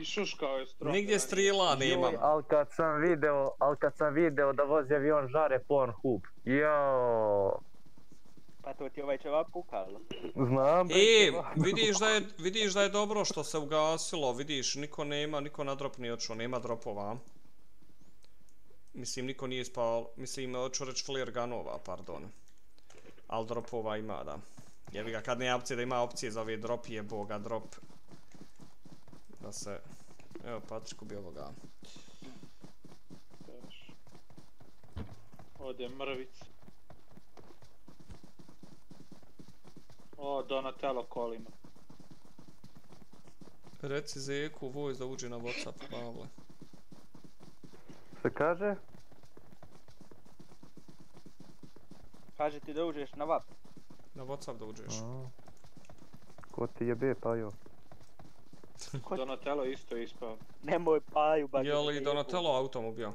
I šuškao je strong. Nigdje strela nemam. Al kad sam video, al kad sam video da vozi avion žare Pornhub. Jo. Pa to ti ovaj čevap kukalo. Znam. E, vidiš da, je, vidiš da je dobro što se ugasilo, vidiš, niko nema, niko na drop nije odšao, nema dropova. Mislim, niko nije spao, mislim, hoću reći flare gunova, pardon. Al dropova ima, da. Jebi ga, kad nema opcije da ima opcije za ove drop, je boga drop. Da se... Evo, Patrik ubi ovoga. Ode mrvic. O, Donatello kolima. Reci Zeku, voice da uđe na Whatsapp, Pavle. Se kaže? Kaže ti da uđeš na vap. Na Whatsapp da uđeš. A. Ko ti jebe pa jo. Donatello isto je ispao. Nemoj paju, baš. Je li Donatello autom ubio?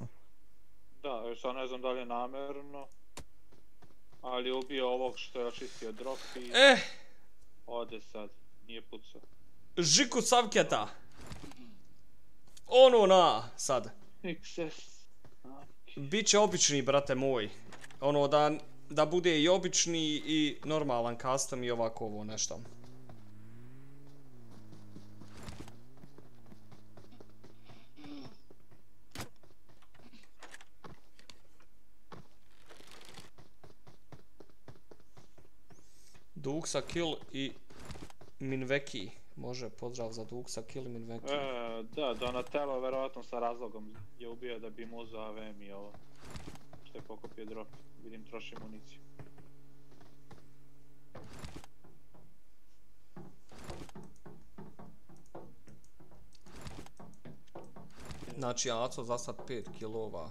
Da, još sad ne znam da li je namjerno. Ali je ubio ovog što je očistio drop i... Eh! Ode sad, nije pucao. Žiku Savketa! Ono na, sad. XS. Biće obični, brate moj. Ono da, da bude i obični i normalan custom i ovako ovo nešto. Duxa Kill i Minveki. Može, pozdrav za Duksa Kill i Minveki. E, da, Donatello verovatno sa razlogom je ubio da bi mu uzao AVM i ovo. Što je pokupio drop. Vidim, troši municiju. Znači, Aco za sad 5 kilova.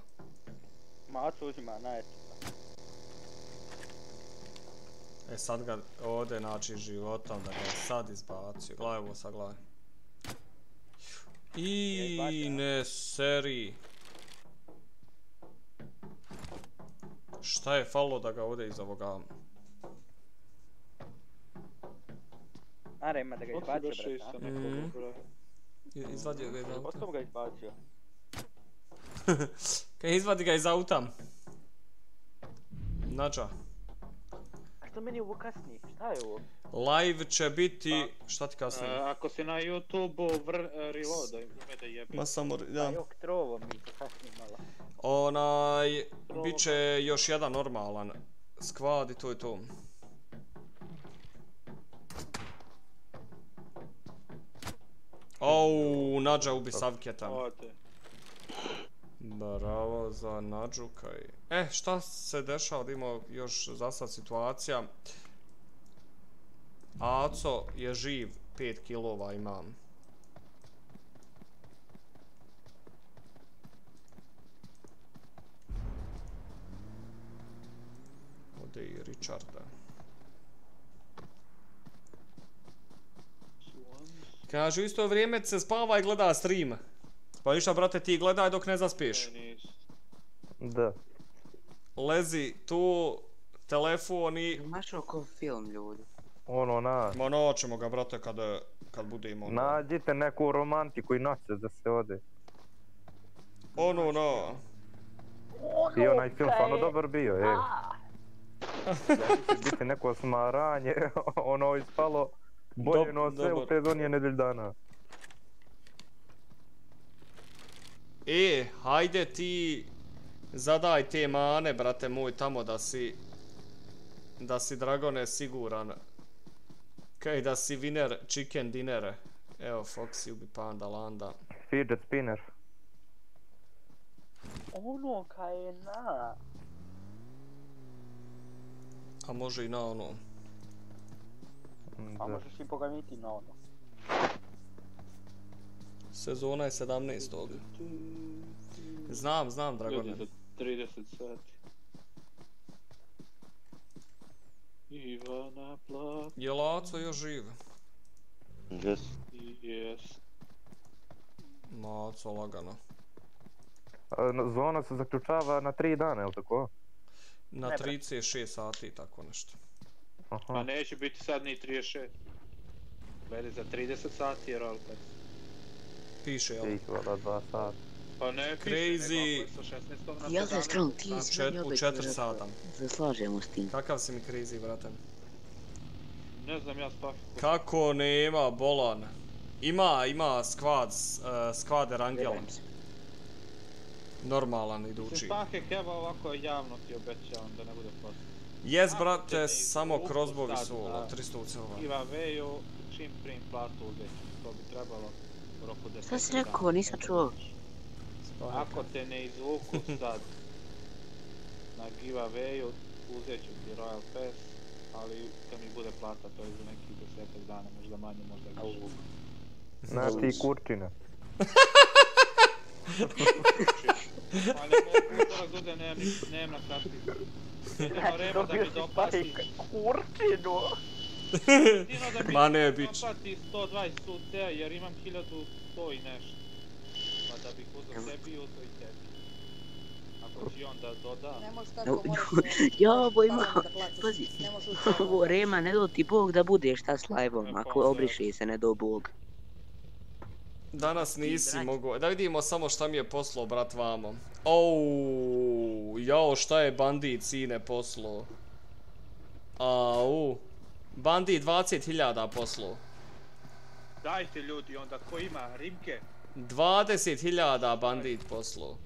Maco uzima najeti. E sad ga ovdje naći životom da ga je sad izbacio. Gledaj ovo sad gledaj. I ne seri. Šta je falo da ga ovdje iz ovoga... Are, ima da ga izbacio, brate. Mhm. Izvadio ga iz auta. Potom ga izbacio. (laughs) Kaj izvadi ga iz auta. Nađa. Što meni ovo kasni? Šta je ovo? Live će biti... Šta ti kasnije? E, ako si na YouTube-u vr- e, reload, ime da jebe. Ma samo, Pa da. jok, trovo mi kasni malo. Onaj, bit će još jedan normalan skvad i to je to. Au, Nađa ubi Savketa. Ode. Bravo za Nadžukaj. E, šta se dešava, da imamo još za sad situacija. Aco je živ, 5 kilova imam. Ode i Richarda. Kaže, u isto vrijeme se spava i gleda stream. Pa ništa, brate, ti gledaj dok ne zaspiš. Da. Lezi tu, telefon i... Imaš oko film, ljudi. Ono, na, Ma naćemo ga, brate, kad, kad bude imao. nađite neku romantiku i noće da se ode. Ono, no. I onaj film stvarno dobar bio, ej. Ja mislim biti neko smaranje, (laughs) ono ispalo bolje no sve u te donije nedelj dana. E, hajde ti zadaj te mane, brate moj, tamo da si da si Dragone siguran. Kaj da si winner chicken dinner. Evo, Foxy ubi Panda Landa. Fidget spinner. Ono kaj je na... A može i na ono. A možeš i pogamiti na ono. Sezona je 17. Znam, znam, Dragone. Ljudi za 30 sati. Ivana Plat. Je Laco još živ? Yes. Jes. Maco, lagano. A, Zona se zaključava na tri dana, jel tako? Na Ne, bre. 36 sati, tako nešto. Pa neće biti sad ni 36. Gledi za 30 sati jer opet. Piše, jel? Tih, vada, dva sata. Pa ne piše, Crazy. nego ako je sa 16. na Ja se 17. skrom, ti U, si čet, meni u opet četiri rekao sata. Se slažemo s tim. Kakav si mi crazy, brate? Ne znam ja spafi. Kako nema bolan? Ima, ima squad, uh, squad Erangel. Normalan idući. Spahe Keva ovako javno ti obećavam da ne bude poslije. Jes, brate, samo sad, su da. ovo, 300 ucova. Giveawayu čim prim platu uzeti. To bi trebalo u roku 10 Šta si rekao, nisam čuo. Ako te ne izvuku sad na giveawayu, uzet ću ti Royal Pass, ali kad mi bude plata, to je za nekih desetak dana, možda manje, možda više. Znaš ti kurčina. Ali mogu da nemam, nemam na karticu. Jedino Remo da mi doplati. Kurčinu! Ma ne, bić. doplati 120 UT, jer imam 1100 i nešto. Pa da bih uzeo sebi uzeo i tebi. Ako će on da doda... Ne možeš tako, moraš... (laughs) Ja, ovo ima, (laughs) pazi, Ne možeš ovo Rema, ne do ti Bog da budeš ta s live-om, ako obriše se, ne do Bog. Danas nisi mogu. Da vidimo samo šta mi je poslao, brat, vamo. Ou, jao, šta je bandit sine poslao? Au. Bandit 20.000 poslao. Dajte ljudi onda, ko ima rimke, 20.000 bandit poslao.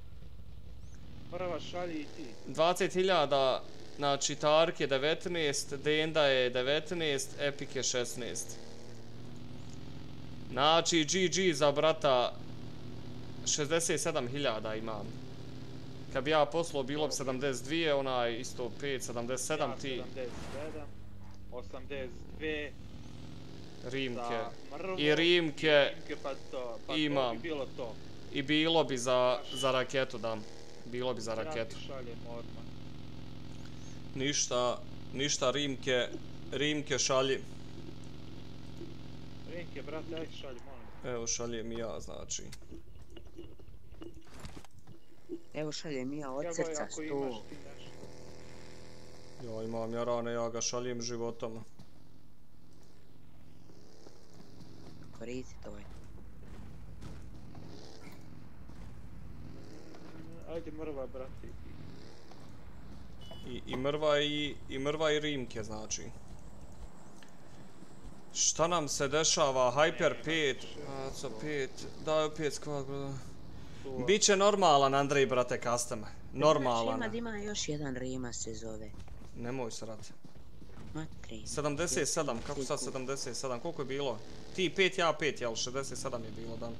prva šalji i ti. 20.000, znači Tark je 19, Denda je 19, Epic je 16. Znači GG za brata 67.000 imam. Kad bi ja poslao bilo bi 72, onaj isto 5, 77 ti 77, 82 Rimke. i Rimke imam. i bilo bi za za raketu dam bilo bi za raketu. ništa ništa Rimke Rimke šalji. Rimke brate aj šalji evo šaljem ja znači. Evo šaljem ja od srca stu evo šaljem i ja od srca stu Jo, imam ja rane, ja ga šaljem životom. Koristi to je. Ajde mrva, brate. I, i mrva i, i mrva i rimke, znači. Šta nam se dešava? Hyper 5. Aco 5. Daj opet skvad, brada. Biće normalan, Andrej, brate, custom. Znači, normalan. Ima, ima još jedan rima se zove. Nemoj se rati. Matri. 77, kako sad 77, koliko je bilo? Ti 5, ja 5, jel? 67 je bilo dan.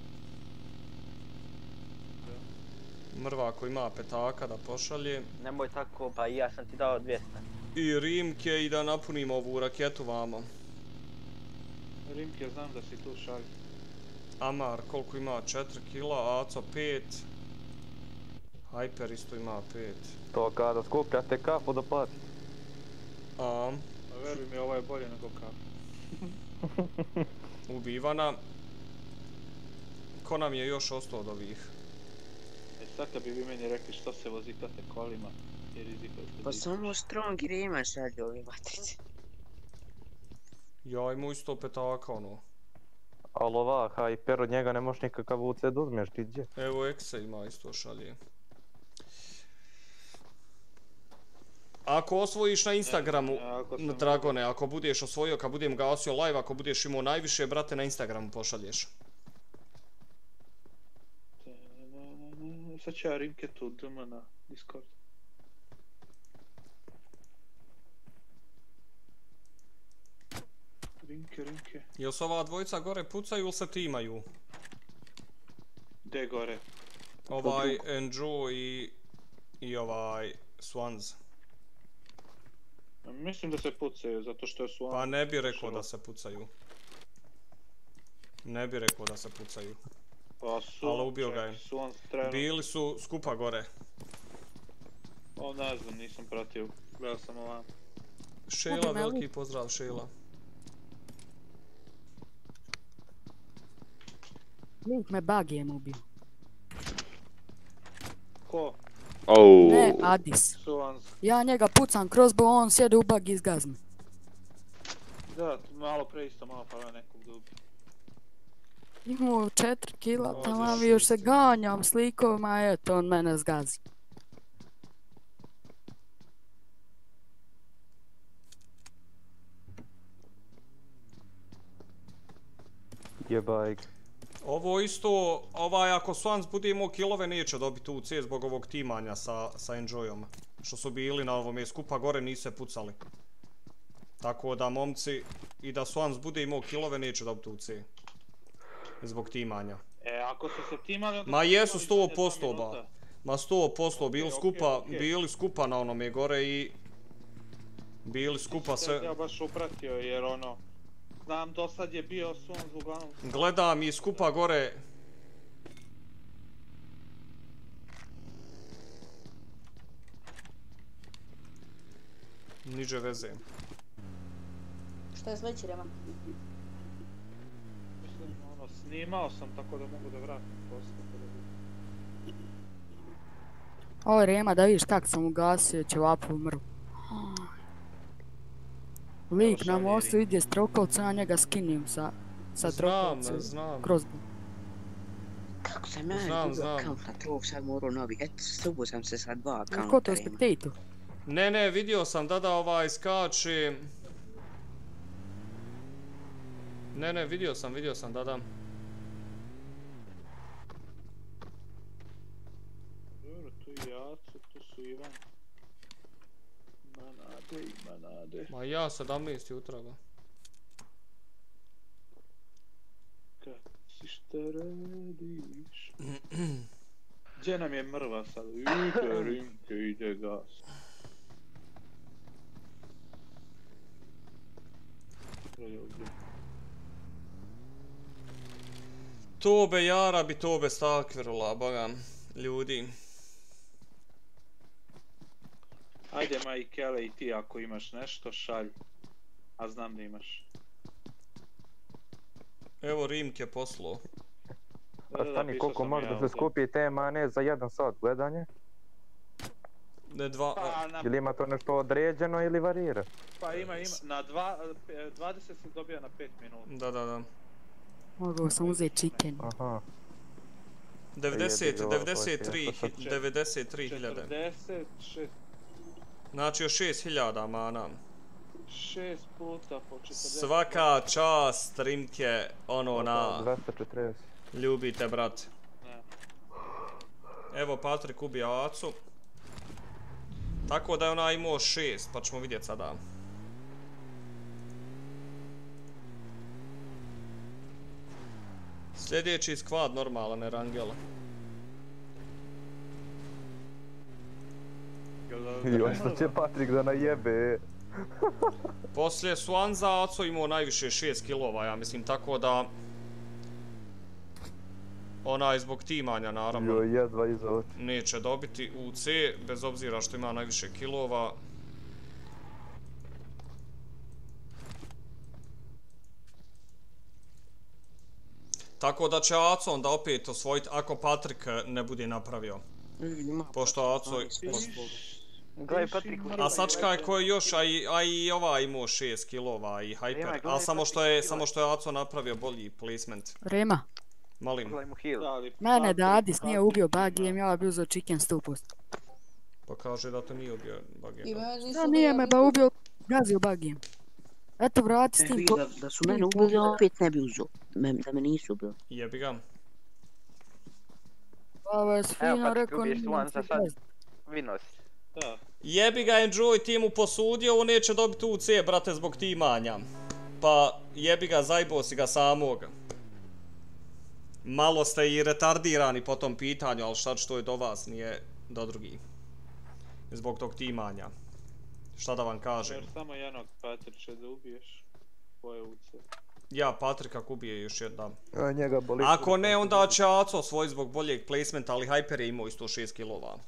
Mrva ako ima petaka da pošalje. Nemoj tako, pa i ja sam ti dao 200. I Rimke i da napunimo ovu raketu vamo. Rimke, znam da si tu šalj. Amar koliko ima? 4 kila, Aco 5. Hyper isto ima 5. To kada skupljate kafu da plati. A, A veruj mi, ovo je bolje nego kafu. (laughs) ubivana. Ko nam je još ostao od ovih? E sad kad bi vi meni rekli što se vozikate kolima i rizikujete Pa samo strong Rima šalju ovi matrice. Ja imam isto petaka, ono. Ali ova, Hyper, od njega ne možeš nikakav UC da uzmeš, ti gdje? Evo Exe ima isto šalje. Ako osvojiš na Instagramu, ako sam- Dragone, ako budeš osvojio, kad budem gasio live, ako budeš imao najviše, brate, na Instagramu pošalješ. Sad ću ja Rimke tu DM na Discord. Rimke, Rimke. Jel se ova dvojica gore pucaju ili se timaju? Gde gore? Ovaj Enjo i, i ovaj Swans. Mislim da se pucaju, zato što su... Pa ne bi rekao da se pucaju. Ne bi rekao da se pucaju. Pa su... Ali ubio ga je. Su on trenutno... Bili su skupa gore. O, ne znam, nisam pratio. Gledao sam ovam. Šela, me, veliki pozdrav Šela. Link me bagijem ubio. Ko? Oh. Ne, Adis. Ja njega pucam kroz bo, on sjede u bag iz gazme. Da, malo pre isto, malo pa nekog da ubi. Imao četiri kila, tamo za još se ganjam s likovima, eto, on mene zgazi. Jebaj. Ovo isto, ovaj ako Swans bude imao kilove neće dobiti UC zbog ovog timanja sa, sa Enjoyom. Što su bili na ovome skupa gore nisu se pucali. Tako da momci i da Swans bude imao kilove neće dobiti UC. Zbog timanja. E, ako su se timali... onda Ma su jesu timali 100% zadnje dva ba. Ma 100% bili okej, skupa, okej. bili skupa na onome gore i bili skupa sve. Ja baš upratio, jer ono... Znam, do sad je bio Swans uglavnom... Gledam i skupa gore Niže veze. Šta je s večerama? Mislim, ono, snimao sam tako da mogu da vratim vidim. Ovo je Rema, da vidiš kak sam ugasio ćevapu mrvu. Lik na šalje mostu ide s trokovca, ja njega skinim sa, sa Znam, trokovca. znam. Kroz Kako sam ja Znam, izgubio znam. account na to, sad morao novi. Eto, stubu sam se sa dva accounta. Ko to je Rema. spectator? Ne, ne, vidio sam da da ovaj skače. Ne, ne, vidio sam, vidio sam da da. Dobro, tu je Jaco, tu su Ivan. Манады, манады. Моя садамыз утрага. Katişterediymiş. Cenem emmer var sadı. Üyüdörüm köyde gaz. Tobe jārabi, tobe stākvirulā, bagām ļūdīm. Ajde Majkele i ti ako imaš nešto, šalj. A znam da imaš. Evo Rimke poslao. A stani koliko može da se skupi tema, ne za jedan sat gledanje? Ne dva... Pa, na, Ili ima to nešto određeno ili varira? pa ima, ima, na dva, e, 20 se dobija na 5 minuta. Da, da, da. Mogao sam uzeti chicken. Aha. 90, Jebi ga, 93, ovo je 93 hiljade. 40, 6, Znači još 6 hiljada mana. 6 puta po 40. Svaka čast Rimke, ono na... 240. Ljubite, brate. Ne. Evo Patrik ubija Acu. Tako da je ona imao šest, pa ćemo vidjeti sada. Sljedeći skvad normalan je (laughs) Joj, što će Patrik da najebe? (laughs) Poslije Swanza Aco imao najviše 6 kilova, ja mislim, tako da... Onaj zbog timanja, naravno. Joj, jedva iza oči. neće dobiti UC, bez obzira što ima najviše kilova. Tako da će Aco onda opet osvojiti ako Patrik ne bude napravio. Pošto Aco... Gledaj Patrik. A sačka je ko je još, a i, a i ova imao 6 kilova i Hyper, gledaj, ali samo što je, samo što je Aco napravio bolji placement. Rema, Molim. Mene da Adis nije ubio bagijem, ja bi uzeo chicken 100%. Pa kaže da to nije ubio Bagen. Da nije me ba ubio, gazio bagijem. Eto vrati s tim da, da su mene ubili, opet ne bi uzeo. Me, da me nisu ubili. Jebi ga. Ovo je Evo fino rekao... ubiješ nije Swanza se sad. gazdi. Vinos. Da. Jebi ga Enjoy ti mu posudio, on neće dobiti UC, brate, zbog timanja. Pa jebi ga, zajbo si ga samog. Malo ste i retardirani po tom pitanju, ali šta što je do vas, nije do drugih. Zbog tog timanja. Šta da vam kažem? Još samo jednog Patrića da ubiješ. Ko je UC? Ja, Patrik, ako ubije još jedna. A njega boli. Ako ne, onda će Aco svoj zbog boljeg placementa, ali Hyper je imao isto 6 kilova.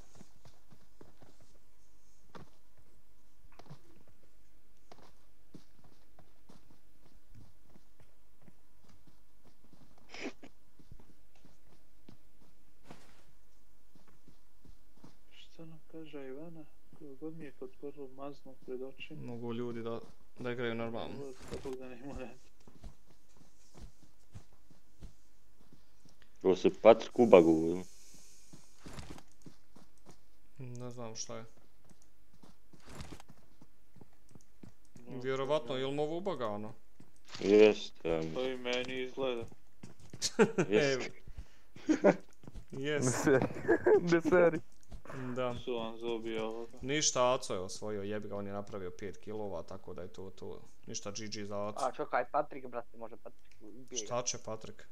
Šta nam kaže Ivana? Kako god mi je kod prvo mazno pred očima. Mogu ljudi da, da igraju normalno. Kako da ne mora. Ovo se Patrik ubagu. Ne znam šta je. Vjerovatno, je li mu ovo ubagano? Jest, ja mislim. To i meni izgleda. Jest. Jes. Ne seri. Da. Su zobi ovoga. Ništa, Aco je osvojio, jebi ga, on je napravio 5 kilova, tako da je to to. Ništa GG za Aco. A čekaj, Patrik, brate, može Patrik ubije. Šta će Patrik?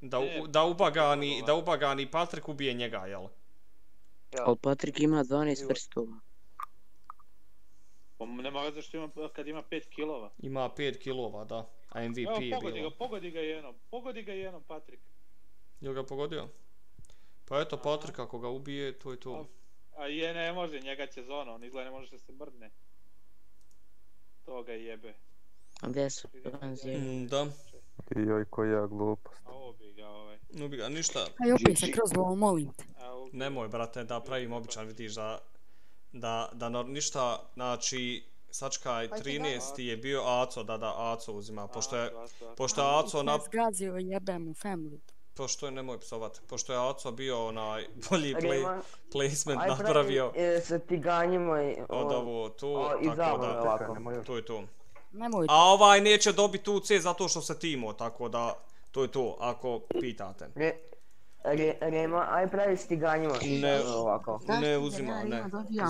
Da, Ne, u, da ubagani, da ubagani Patrik ubije njega, jel? Ali Patrik ima 12 prstova. Pa nema veze što ima, kad ima 5 kilova. Ima 5 kilova, da. A MVP Evo, je pogodi bilo. ga, pogodi ga jednom. Pogodi ga jednom, Patrik. Jel ga pogodio? Pa eto, Patrik ako ga ubije, to je to. A je, ne može, njega će zona, on izgleda ne može da se mrdne. To ga jebe. A gdje su Franzi? Mm, da. Joj, koja glupost. A ovo bi ga ovaj. Ubi ga, ništa. Aj opet se kroz ovo, molim te. Nemoj, brate, da pravim običan, vidiš da... Da, da no, ništa, znači... Sačkaj, Pa ti 13. je bio Aco, da, da, Aco uzima, pošto je, pošto je Aco na, Na... Zgazio jebem u family. Pošto je, nemoj psovat, pošto je Aco bio onaj bolji play, placement aj pravi, napravio e, sa tiganjima i... od o, ovo tu, o, i tako da, ovako. to je to. Nemoj. A ovaj neće dobiti UC zato što se timo, tako da, to je to, ako pitate. Re, re, Rema, aj pravi s tiganjima. Ne, ovako. ne uzima, ne.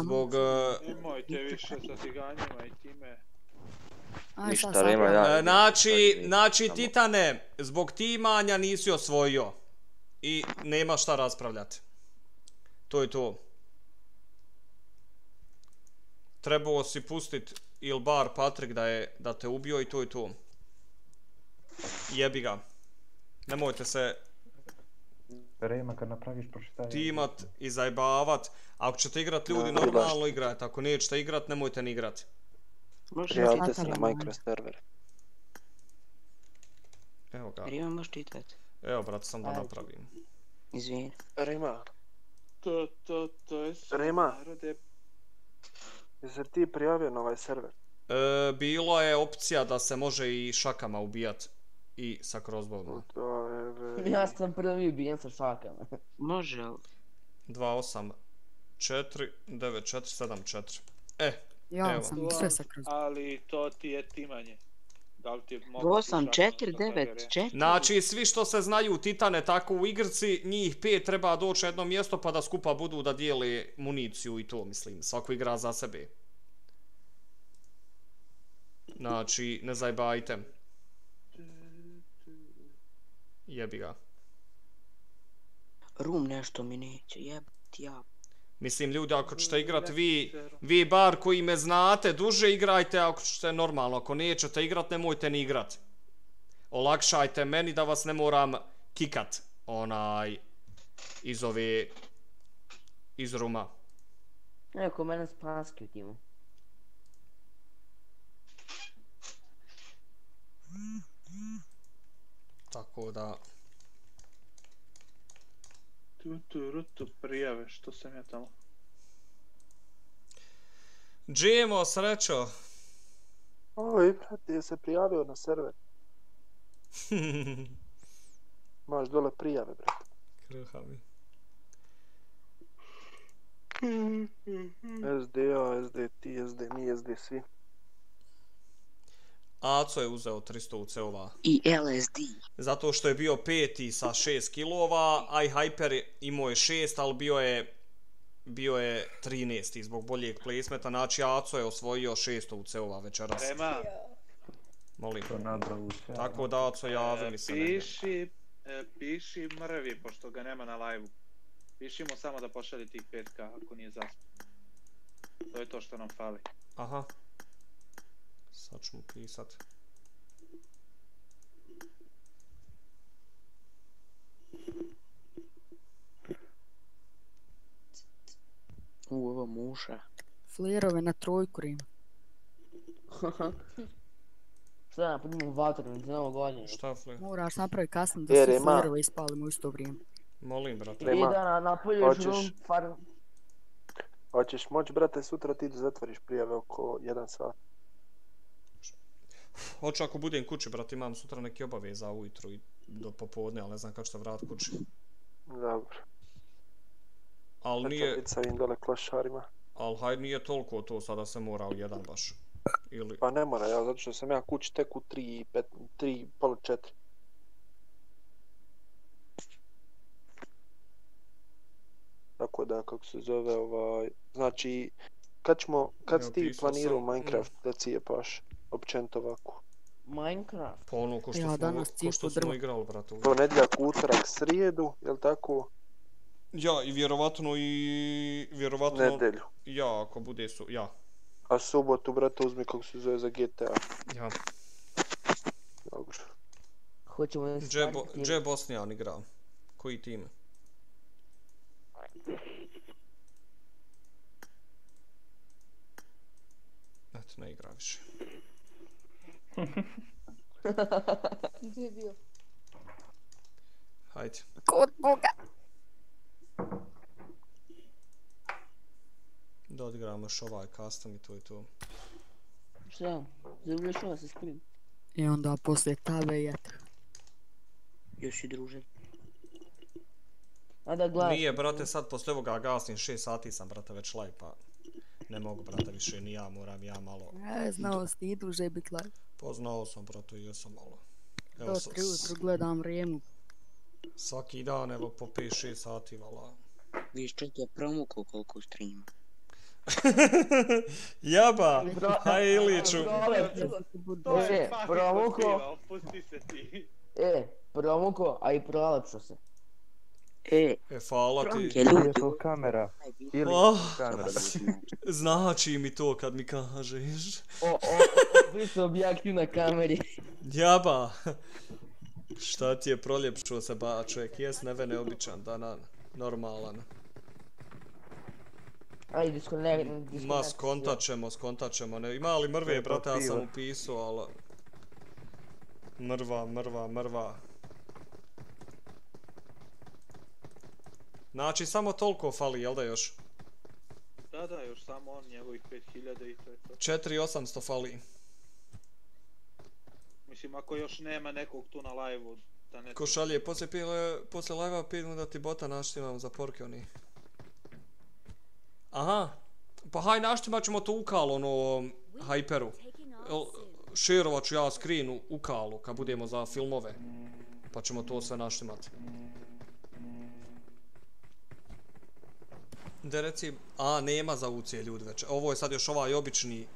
Zbog... Uh, Nemojte više sa tiganjima i time. Aj, Ništa, sad. Rema, ja- Znači, znači Titane, zbog timanja nisi osvojio. I nema šta raspravljati. To je to. Trebao si pustit il bar Patrik da je da te ubio i to je to. Jebi ga. Nemojte se Rema, kad napraviš pročitaj. timat i zajebavat. Ako ćete igrat ljudi, normalno baš. igrajte. Ako nećete igrat, nemojte ni igrat. Prijavite se na Minecraft server. Evo ga. Rima, možeš čitati. Evo, brat, sam da napravim. Izvini. Rema, To, to, to je narode. jesi ti prijavio na ovaj server? E, bilo je opcija da se može i šakama ubijat. I sa crossbowima. To je... ve- Ja sam prvi ubijen sa šakama. Može, ali... 2, 8, 4, 9, 4, 7, 4. E, Ja evo. sam sve sa kroz. Ali to ti je timanje. Da li ti je mogu... 8, 4, 9, 4. Znači, svi što se znaju Titane tako u igrci, njih pet treba doći na jedno mjesto pa da skupa budu da dijele municiju i to, mislim. Svako igra za sebe. Znači, ne zajbajte. Jebi ga. Rum nešto mi neće, jebati ja. Mislim, ljudi, ako ćete igrat vi, vi bar koji me znate, duže igrajte, ako ćete normalno, ako nećete igrat, nemojte ni igrat. Olakšajte meni da vas ne moram kikat, onaj, iz ove, iz ruma. Neko mene spaski u timu. Tako da, Tu, tu, rutu, prijave, što sam ja tamo. Džemo, srećo. Oj, brate, je se prijavio na server. (laughs) Maš dole prijave, brate. Kruha mi. SDA, SDT, SD, mi SD, svi. Aco je uzeo 300 UC-ova. I LSD. Zato što je bio peti sa 6 kilova, a i Hyper imao je 6, ali bio je bio je 13 zbog boljeg placementa, znači Aco je osvojio 600 UC-ova večeras. Rema, Molim. nadravu Tako da Aco javi mi se negdje. piši, e, piši mrvi, pošto ga nema na live-u. Piši mu samo da pošalje tih 5k, ako nije zaspan. To je to što nam fali. Aha. Sad ću mu pisat. U, ovo muša. Flerove na trojku rim. Šta na podimu vatru, ne znamo godine. Šta fle? Moraš napraviti kasno da ima- flerove ispalimo u isto vrijeme. Molim, brate. I da na, napoljuješ hoćeš- rum, far... Hoćeš moć, brate, sutra ti zatvoriš prijave oko 1 sat. Hoću ako budem kući, brate, imam sutra neki obaveza ujutru i do popodne, ali ne znam kako ću vrat kući. Dobro. Ali ću nije, sa ovim dole klošarima. ali hajde nije toliko to sada se mora u jedan baš. Ili, Pa ne mora, ja, zato što sam ja kući tek u 3, 5, 3, polu 4. Tako da, kako se zove, ovaj, znači, kad ćemo, kad si ti planirao sam, Minecraft da cijepaš, općenito ovako? Minecraft. pa ono ko što Ja smo, danas ko što smo igrali, brate. uvijek. Ponedjeljak, utorak, srijedu, jel tako? Ja, i vjerovatno i... Vjerovatno... Nedelju. Ja, ako bude su... Ja. A subotu, brate, uzmi kako se zove za GTA. Ja. Dobro. Hoćemo da se Dže, Bo, staviti- Dže Bosnijan igra. Koji tim? Eto, ne igra više. (laughs) Gdje je bio? Hajde. Kod Boga. Da odigramo još ovaj custom i to je to. Šta? Završava se screen. I onda poslije tabe i eto. Još i druže. A da gledaš. Nije, brate, sad posle ovoga gasnim 6 sati sam, brate, već live, pa... Ne mogu, brate, više ni ja, moram ja malo... E, znao si ti duže bit live. Poznao sam, brate, i jesam malo. Do s- tri ujutru gledam Remu. Svaki dan, evo, po 5-6 sati, vala. Viš čak (laughs) je promukao koliko streama. Jaba! Haj Iliću! To E, provuko. potkriva, opusti se ti. E, promuko, a i prolepšo se. E, E, hvala ti. Je ljudi. to kamera. Ili Oh, kamera. (laughs) znači mi to kad mi kažeš. O, o, o, su objektiv na kameri. Jaba! Šta ti je proljepšo se ba čovjek? Jes neve neobičan, da na normalan. Aj, disko ne, Ma skontat ćemo, skontat ćemo. Ne, ima li mrve, brate, ja sam upisao, ali... Mrva, mrva, mrva. Znači, samo toliko fali, jel da još? Da, da, još samo on, njegovih 5000 i to je to. 4800 fali. Mislim, ako još nema nekog tu na live-u, da ne... Ko šalje, poslije, pile, poslije live-a pijem da ti bota naštimam za porke oni. Aha, pa haj naštimat ćemo to ukalo, ono, hajperu. Šerovat ću ja screen u ukalu kad budemo za filmove. Pa ćemo to sve naštimat. Da reci, a nema za UC ljudi već. Ovo je sad još ovaj obični,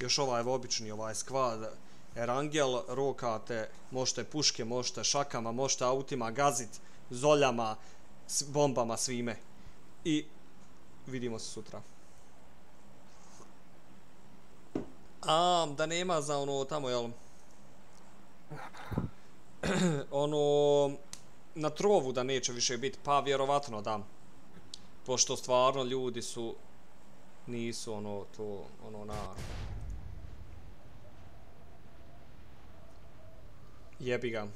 još ovaj obični ovaj skvad. Erangel, rokate, možete puške, možete šakama, možete autima gazit, zoljama, s bombama, svime. I vidimo se sutra. A, da nema za ono tamo, jel? (clears throat) ono, na trovu da neće više biti, pa vjerovatno da. Pošto stvarno ljudi su, nisu ono, to, ono, na... Jebi ga.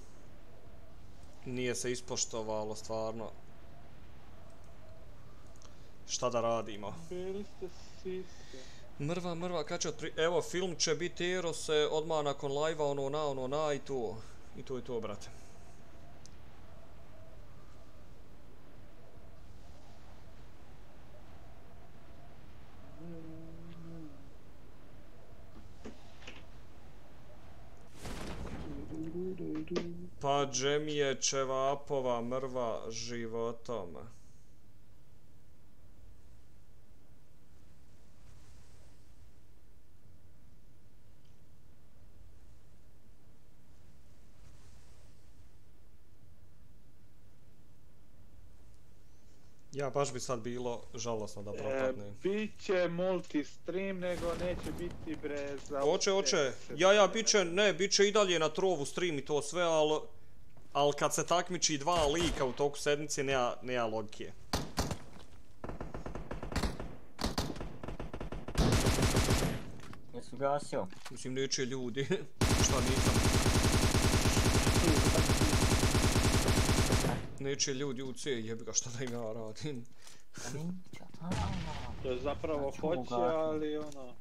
Nije se ispoštovalo, stvarno. Šta da radimo? Mrva, mrva, kad će otpri... Evo, film će biti Erose odmah nakon live-a, ono na, ono na i to. I to je to, brate. Pa džemije čevapova mrva životom. Ja, baš bi sad bilo žalosno da propadne. E, biće multi-stream, nego neće biti bre za... Oće, oće. Ja, ja, biće, ne, biće i dalje na trovu stream i to sve, ali... Ali kad se takmiči dva lika u toku sedmice, nema, nema logike. Jesu gasio? Mislim, neće ljudi. (laughs) Šta nisam? Neće ljudi u C, jebi ga šta da im ja radim. To je zapravo hoće, ali ono...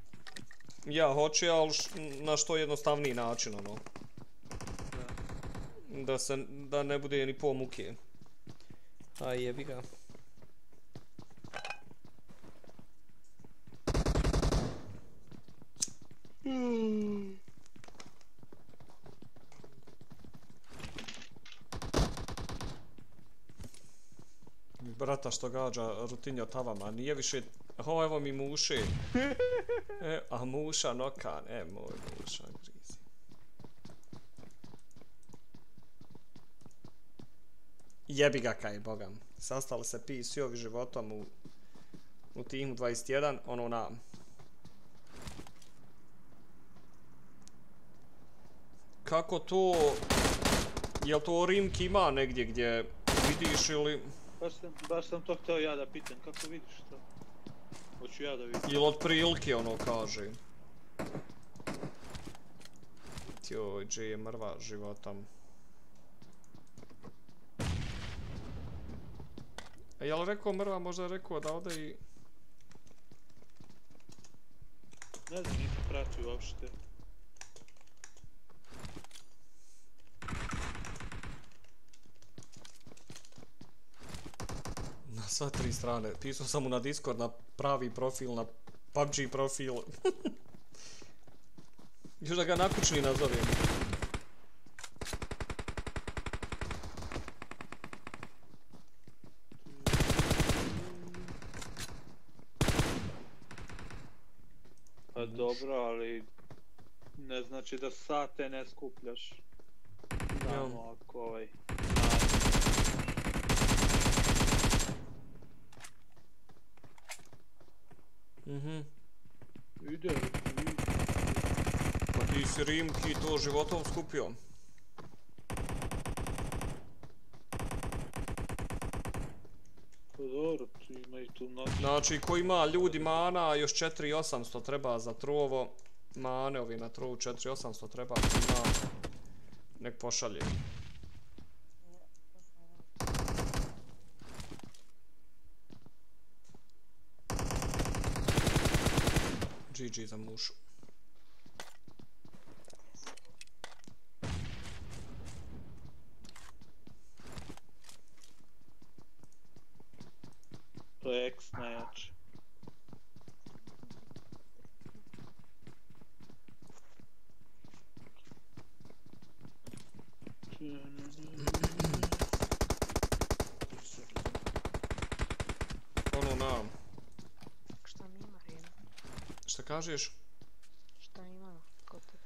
Ja hoće, ali na što jednostavniji način, ono. Da se, da ne bude ni po muke. Aj jebi ga. Hmm. Brata što gađa rutinjo tavama, nije više... Ho, evo mi muši. (laughs) E, a muša nokan, e, moj muša grizi. Jebi ga kaj, bogam. Sastali se pi svi ovi životom u, u timu 21, ono na... Kako to... Jel to Rimki ima negdje gdje vidiš ili... Baš sam, baš sam to htio ja da pitam, kako vidiš to? Hoću ja da vidim. Ili od prilike ono kaže. Joj, gdje je mrva životom. E, jel rekao mrva, možda je rekao da ode i... Ne znam, nisam pratio uopšte. Sva tri strane. Pisao sam mu na Discord, na pravi profil, na PUBG profil. (laughs) Još da ga nakučni nazovem. Pa dobro, ali ne znači da sate ne skupljaš. Znamo ako ovaj... Mhm. Ide. Pa ti si rimki to životom skupio. Pa dobro, ti ima i tu mnogo. Znači, ko ima ljudi mana, još 4800 treba za trovo. Mane ovi na trovu 4800 treba, ko ima... Nek pošalje. Nek pošalje. GG za mušu. To je X najjače. Ono na... Šta mi ima Rena? Kažeš? Šta ima kod tebe?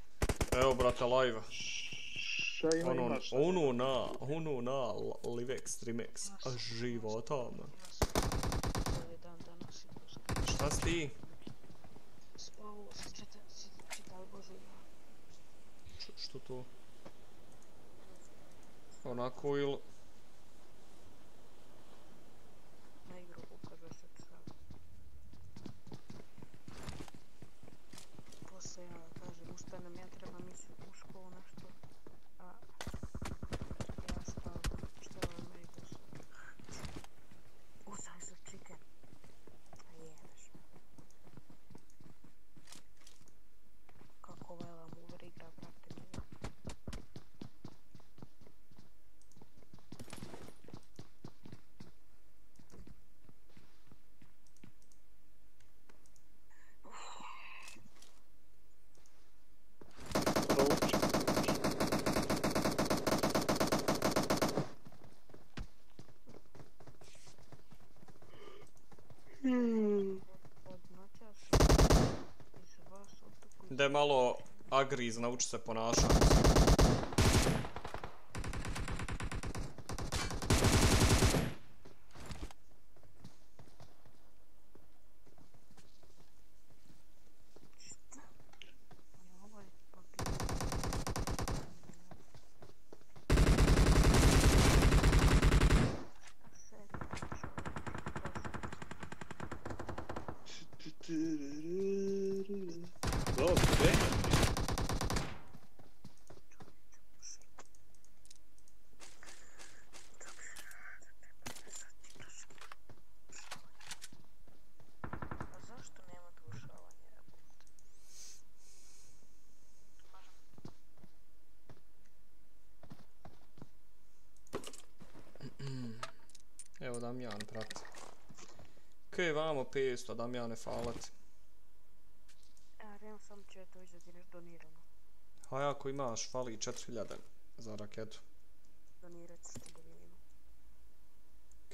Evo, brate, live. Šta ima Ono, ima šta? ono na, ono na, Livex, Trimex, a životom. Cijeli dan danas i puskam. Šta si ti? Ovo se čita, čita Bože Što to? Onako ili... Na igru Buka 10 sati. Posle ja kažem ustanem, ja trebam ići u školu nešto. A ja spavam. Šta vam meni to su? Usaj za chicken. A jebeš me. Kako vela mu igra, brate mi. Od noćas iz vas otuku Da je malo agriz, nauči se ponašati. ovaj papir. Dobro, sve. A zašto nema dušavanja jebote? Evo Damjan, prati. Kaj vamo 500, Damjane, hvala ti. Ja Ren sam će to da ti nešto donirano. A ako imaš, fali 4000 za raketu. Donirat ću ti da vidim.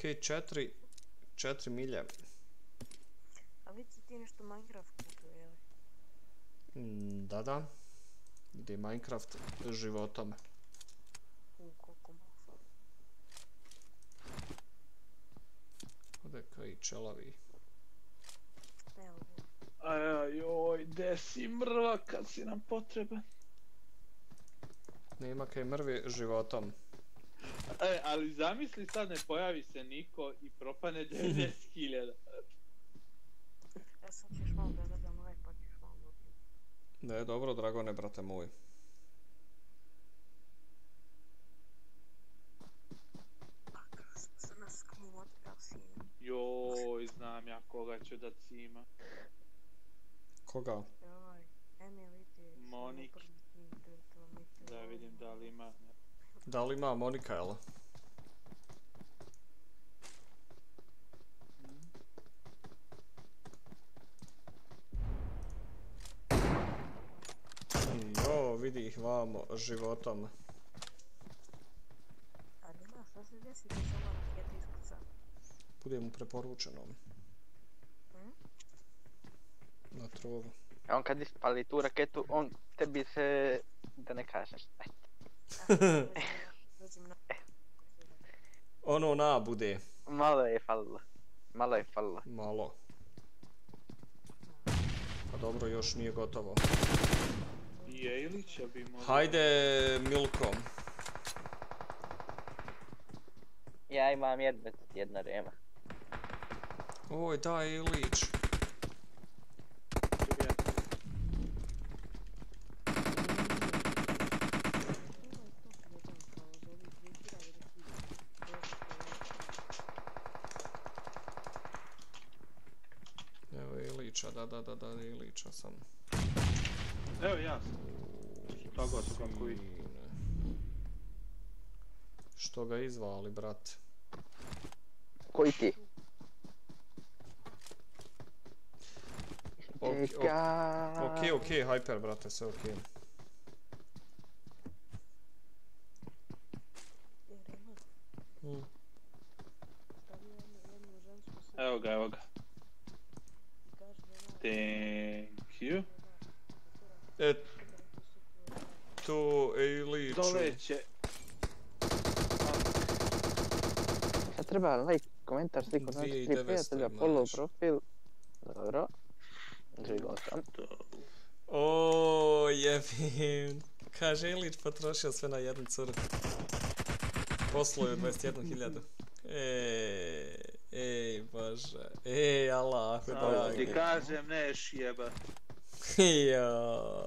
Kaj 4, 4 milje. A vidi ti nešto Minecraft kupio, jel? Mm, Da, da. Gdje je Minecraft životom. U, koliko malo fali. Ode kaj čelavi. Evo ga. Aj, joj, gde si mrva kad si nam potreban? Nema kaj mrve životom. E, ali zamisli sad ne pojavi se niko i propane 90.000. (laughs) E sad ćeš malo da gledam ovaj pa ćeš malo je dobro, Dragone, brate moj. Za nas kmu otprav sine. Joj, znam ja koga ću da cima. Koga? Monik. Da vidim da li ima. Da li ima Monika, jel? Jo, vidi ih vamo životom. Ali ima, šta se desi da se ispuca? Bude mu preporučeno. Na trovu. A on kad ispali tu raketu, on tebi se, da ne kažem, na... (laughs) Ono na bude. malo je falilo. Malo je falilo. Malo. Pa dobro, još nije gotovo. Je ili će bi možda... Hajde, Milko. Ja imam jedna, jedna rema. Oj, daj Ilić. Evo Ilića, da, da, da, da, Ilića sam. Evo ja sam. Togo su kako. Fine. Što ga izvali, brate? Koji ti? Ok, ok, ok, hyper, brate, sve ok. Mm. Evo ga, evo ga. Thank you. E, to Iliću. Doleće. Sad treba like, komentar, sliku, znači 2900 prijatelja, follow profil. Kaže Ilić potrošio sve na jednu curu. Poslao je 21.000. Ej, ej, bože. Ej, Allah, Samo dragi. ti kažem, neš jeba. Jo.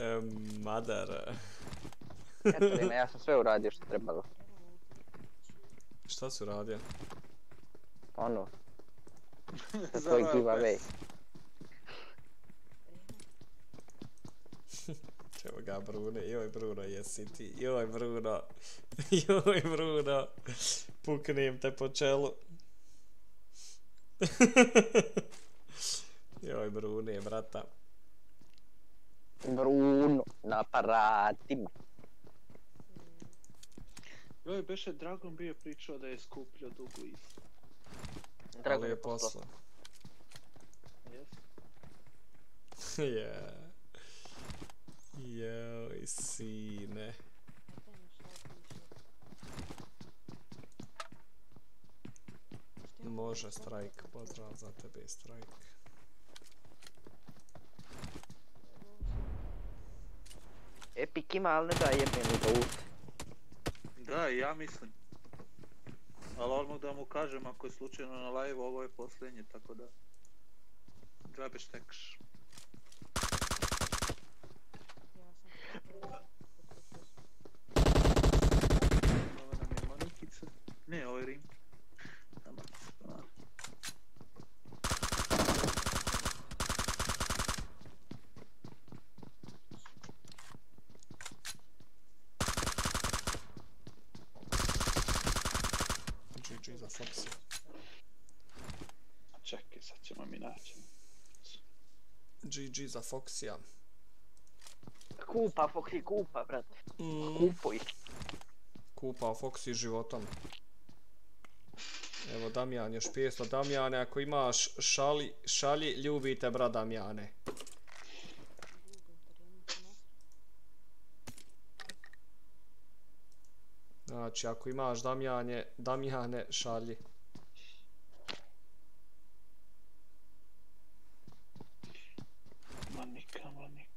Em, Madara. Eto, Lina, ja sam sve uradio što trebalo. Šta si uradio? Ono. (laughs) Za tvoj giveaway. Evo ga Bruno, joj Bruno, jesi ti, joj Bruno, (laughs) joj Bruno, puknem te po čelu. (laughs) joj Brune, brata. Bruno, na aparatima. Joj, beše Dragon bio pričao da je skupljio dugu isto. Drago Ali je poslao. posla. Jes. yeah. (laughs) Joj, sine. Može strajk, pozdrav za tebe strajk. Epic ima, ali ne da jebem mi ga ute. Da, i ja mislim. Ali odmah da mu kažem ako je slučajno na live, ovo je posljednje, tako da... Džabe štekš. Ovo nam je Monikica. Ne, ovo je Rim. Tamo, tamo. GG za Foxy. Čekaj, sad ćemo mi naći. Kupa, Foxy, kupa, brate. Mm. Kupuj. Kupao Foxy životom. Evo Damjan još pjesma. Damjane, ako imaš šali, šalji, ljubite brat Damjane. Znači, ako imaš Damjane, Damjane, šalji.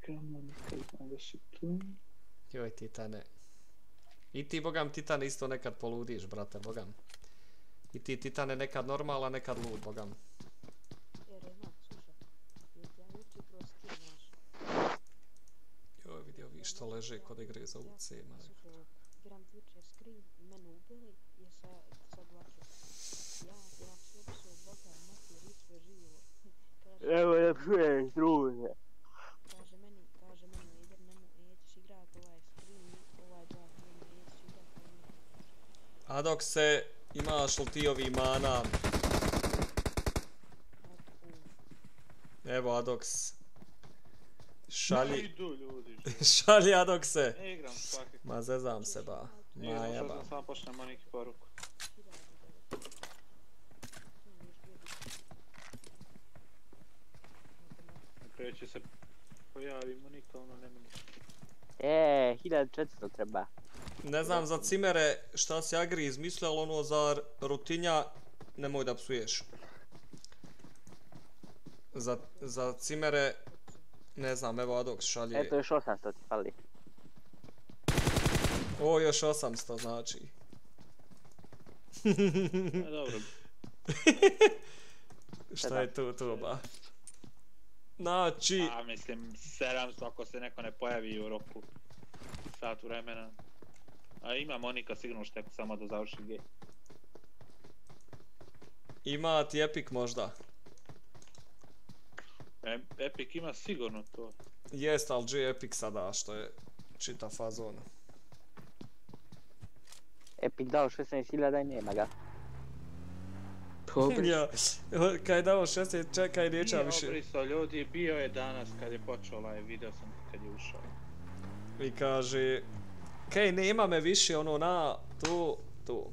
Znam da si tu. Joj, Titane. I ti, Bogam, Titane isto nekad poludiš, brate, Bogam. I ti, Titane, nekad normalan, nekad lud, Bogam. Joj, vidio vi što leže kod igre za UC, majko. Igram jučer screen i mene ubili i sa, sad ovako. Ja, ja se opsio Boga, mati, ritve živo. (laughs) Evo je čuješ, druže. kaže meni, kaže meni, idem nemu, nećeš igrat ovaj screen, ovaj dva filma, nećeš igrat ovaj A dok se imaš li ti ovi mana? Evo Adox. Šalji. idu ljudi. (laughs) Šalji Adokse. Ne igram svake. Ma zezam se ba. Ma Ne igram, sad jeba. sam samo Moniki poruku. Na kraju će se pojavi Monika, ono ne meni. E, 1400 treba. Ne znam za cimere šta si Agri izmislio, ali ono za rutinja nemoj da psuješ. Za, za cimere, ne znam, evo Adox šalje. Eto još 800 ti fali. O, još 800 znači. A dobro. (laughs) Šta je to, to ba? Znači... A mislim, 700 ako se neko ne pojavi u roku sat vremena. A ima Monika sigurno šteku samo da završi G. Ima ti Epic možda? E, Epic ima sigurno to. Jest, ali G Epic sada, što je čita fazona. Epic dao 16.000 i nema ga. ja, kad je dao 16, čekaj, neća Nije više. obrisao ljudi, bio je danas kad je počeo live, video sam kad je ušao. I kaže, kaj, nema me više, ono, na, tu, tu.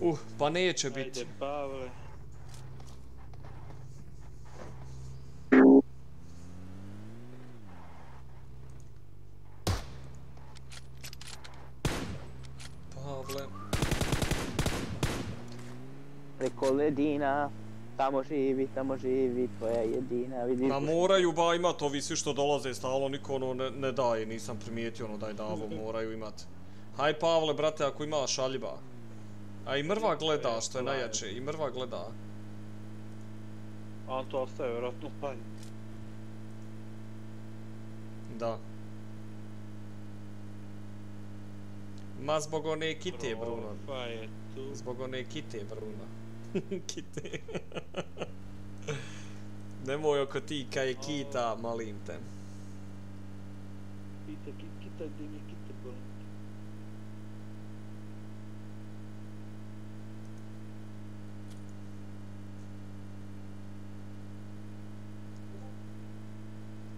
Uh, pa neće biti. Ajde, Pavle. Pavle. Preko ledina, tamo živi, tamo živi, tvoja jedina, vidiš. Ma moraju ba imat ovi svi što dolaze stalno, niko ono ne, ne daje, nisam primijetio ono da je davo, (laughs) moraju imat. Haj Pavle, brate, ako ima šaljiba. A i mrva gleda, što je najjače, i mrva gleda. A on to ostaje vjerojatno u panju. Da. Ma zbog one kite, Bruno. Profa je tu. Zbog one kite, Bruno. Kite. Nemoj oko ti kaj je kita, malim te. Kita, kita, kita, gdje mi je kita bolan?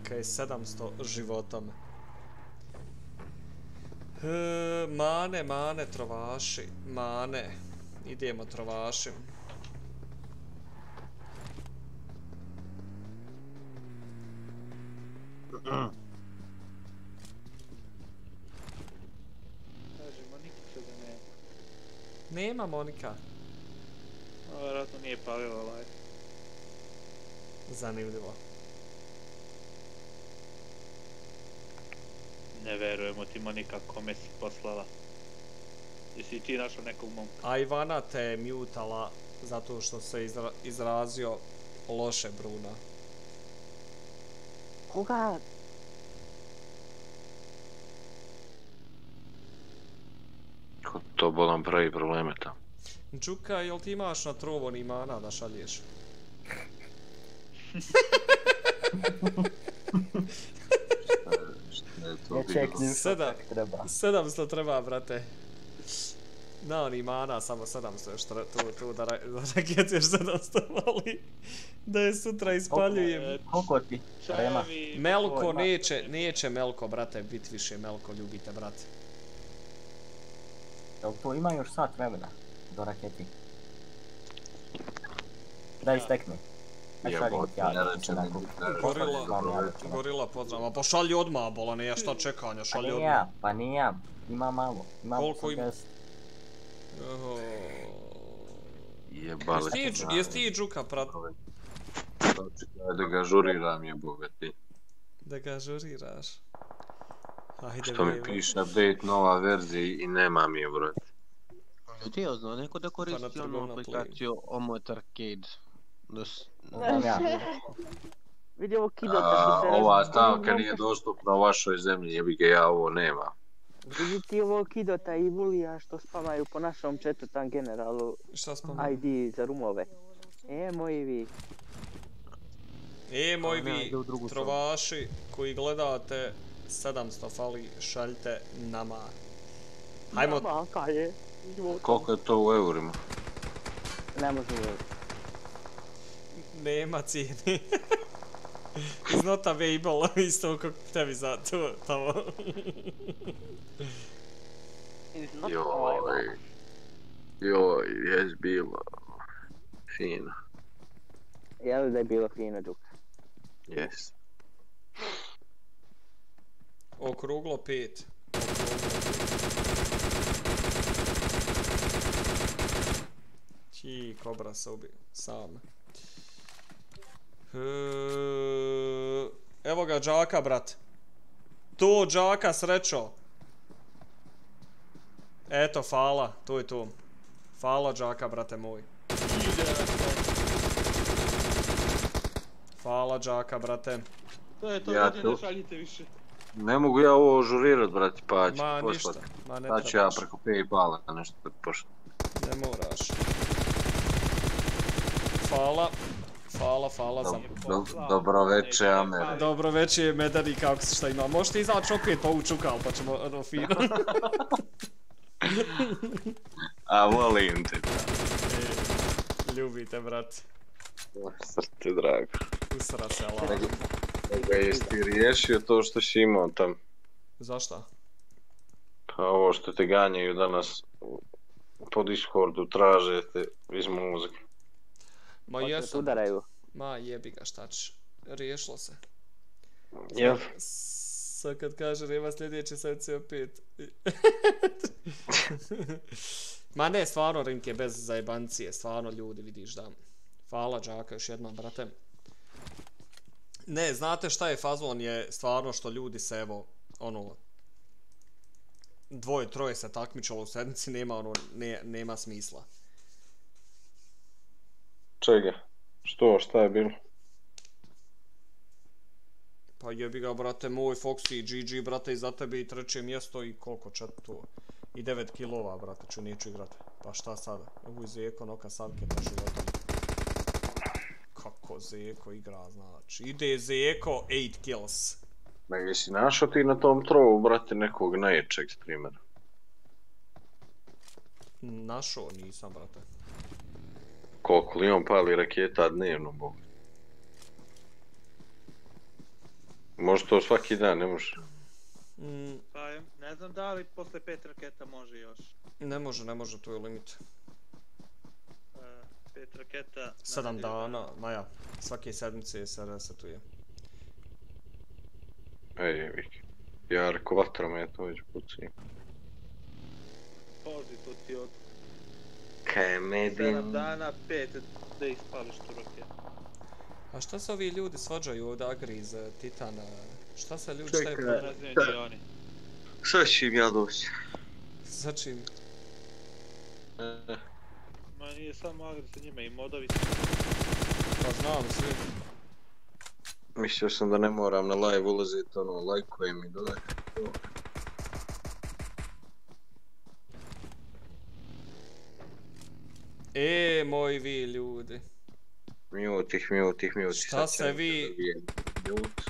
Kaj je 700 životom. E, mane, mane, trovaši. Mane. Idemo trovaši. Kaže, Monikića da ne. Nema Monika. A vjerojatno nije palila live. Zanimljivo. Ne verujemo ti Monika kome si poslala. Jesi ti našao nekog momka? A Ivana te je mutala zato što se izra izrazio loše Bruna. Koga? Ko to bolam pravi probleme tamo. Đuka, jel ti imaš na trovo ni mana da šalješ? (laughs) Ja čeknim što Sedam, treba. 700 treba, brate. Na, ni mana, samo 700 još tra- tu, tu da, ra (laughs) da raketuješ 700 mali. Da je sutra ispaljujem. Koliko ti? Rema. Melko neće, neće Melko, brate, bit više Melko, ljubite, brate. Jel to ima još sat vremena do raketi? Da istekne. Šalji ja. Gorila, ja gorila pozdrav. Ma pošalji odmah, bola, ne šta čekanja, Pa šalji nije odmah. ja, pa nije ja. Ima malo. Ima Koliko ima? 80. Oho. Jebale. Jesi ti, jesi ti Đuka prat... Čekaj da ga žuriram jebote ti. Da ga žuriraš? Ajde, Što mi piše update nova verzija i nema mi je brate. Ljudi, jel zna neko da koristi na onu aplikaciju Omot Arcade? Da s... Znam ja. Vidi ovo kidota se ova stavka nije dostupna u vašoj zemlji, jebi ga ja ovo nema. Vidi ti ovo kidota i bulija što spamaju po našom četvrtam generalu. Šta spamaju? ID za rumove. E, moji vi. E, moj A, ne, vi u trovaši koji gledate 700 fali, šaljite nama. Hajmo, Nama, kaj je? Život. Koliko je to u eurima? Ne može ovo. nema cijene. (laughs) Is not available, (laughs) isto kako tebi za to tamo. (laughs) Joj. Joj, jes bilo. Fino. Je li da je bilo fino, Đuka? Jes. Okruglo 5. Ti kobra se ubi sam. Evo ga džaka, brat. To, džaka, srećo. Eto, fala, to je to. Fala, džaka, brate moj. Fala, džaka, brate. To je to, Ja ne šaljite više. Ne mogu ja ovo žurirat, brati, pa ću Ma, poslat. ništa, ma, ne Sad ću ja trebaš. preko Paypala nešto da pošlu. Ne moraš. Fala. Fala, fala za... Do, dobro veče, Amer. Dobro večer, medani, kako se šta ima. Možete izaći opet pa učukal, pa ćemo ono fino. (laughs) (laughs) A volim te. Ljubite, brate. Srce drago. Usra se. Nego, nego jesi ti riješio to što si imao tam? Zašta? Pa ovo što te ganjaju danas po Discordu, traže te iz muzike. Ma te jesam. udaraju. Ma jebi ga, šta ćeš. Riješilo se. Jel? Sad kad kaže nema sljedeće sedmice opet. (laughs) Ma ne, stvarno Rimke bez zajebancije, stvarno ljudi vidiš da. Hvala Đaka još jednom, brate. Ne, znate šta je fazon je stvarno što ljudi se evo, ono, dvoje, troje se takmičalo u sedmici, nema ono, ne, nema smisla. Čega? Što, šta je bilo? Pa jebi ga, brate, moj Foxy i GG, brate, i za tebe i treće mjesto i koliko čet to? I 9 kilova, brate, ću neću igrat. Pa šta sada? I Zeko, noka Savke, ta životom. Kako Zeko igra, znači. Ide Zeko, 8 kills. Ma jesi našao ti na tom trovu, brate, nekog najjačeg streamera? Našo nisam, brate. Koliko li on pali raketa dnevno, bog? Može to svaki dan, ne može. Mm, Pa je- ne znam da li posle pet raketa može još. ne može, ne može, tu je limit. E, pet raketa... na 7 nedelju dana, ma ja, svake sedmice se resetuje. Ej, Viki. Ja reko vatra me to već puci. Pazi, to ti od Kamedin. 7 dana, 5 da ispališ tu raketu. A šta se ovi ljudi svađaju od Agriz, Titana? Šta se ljudi, šta je problem? Šta- će im ja doći. Za čim? Ma nije samo agri sa njima i modovi. Pa znam svi. Mislio sam da ne moram na live ulazit, ono, lajkuje mi dodaj. E, moji vi ljudi. Mute ih, mute ih, mute ih. Šta sad se vi-. Mute.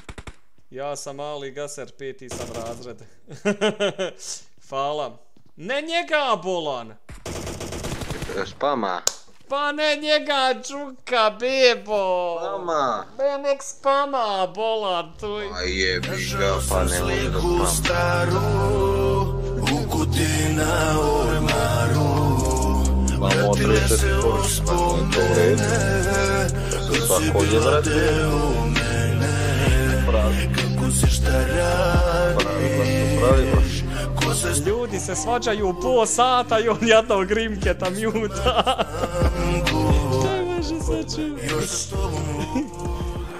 Ja sam mali gaser, peti sam razred. (laughs) Hvala. Ne njega, Bolan! E, Spama. Pa ne njega, Čuka, bebo! Spama! Ne, nek spama, Bolan, tu je... A jebi ga, pa ne može da spama. staru U kutina ormaru Imamo 30 poruč, pa nije to u redu. Svako je vrati. Pravi. Kako si šta radiš Pravi, Ko se Ljudi se svađaju po sata i on jednog rimketa mjuta. ne može se čuti.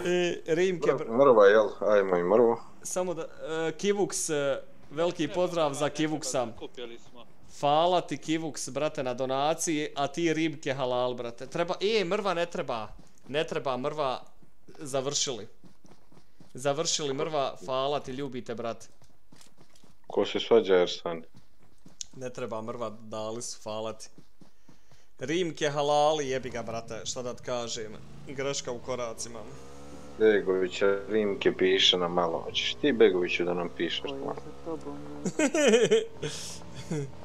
e, rimke, br- Mrva, jel? Ajmo i mrvo. samo da, e, Kivuks, e, veliki pozdrav za Kivuksa. Kupili smo. Hvala ti Kivuks, brate, na donaciji, a ti ribke halal, brate. Treba, e, mrva ne treba. Ne treba, mrva, završili. Završili mrva, hvala ti, ljubite, brate. Ko se svađa, Ersan? Ne treba mrva, dali su, hvala ti. Rimke halali, jebi ga, brate, šta da ti kažem. Greška u koracima. Begovića Rimke piše nam malo. Hoćeš ti Begoviću da nam pišeš malo? (laughs)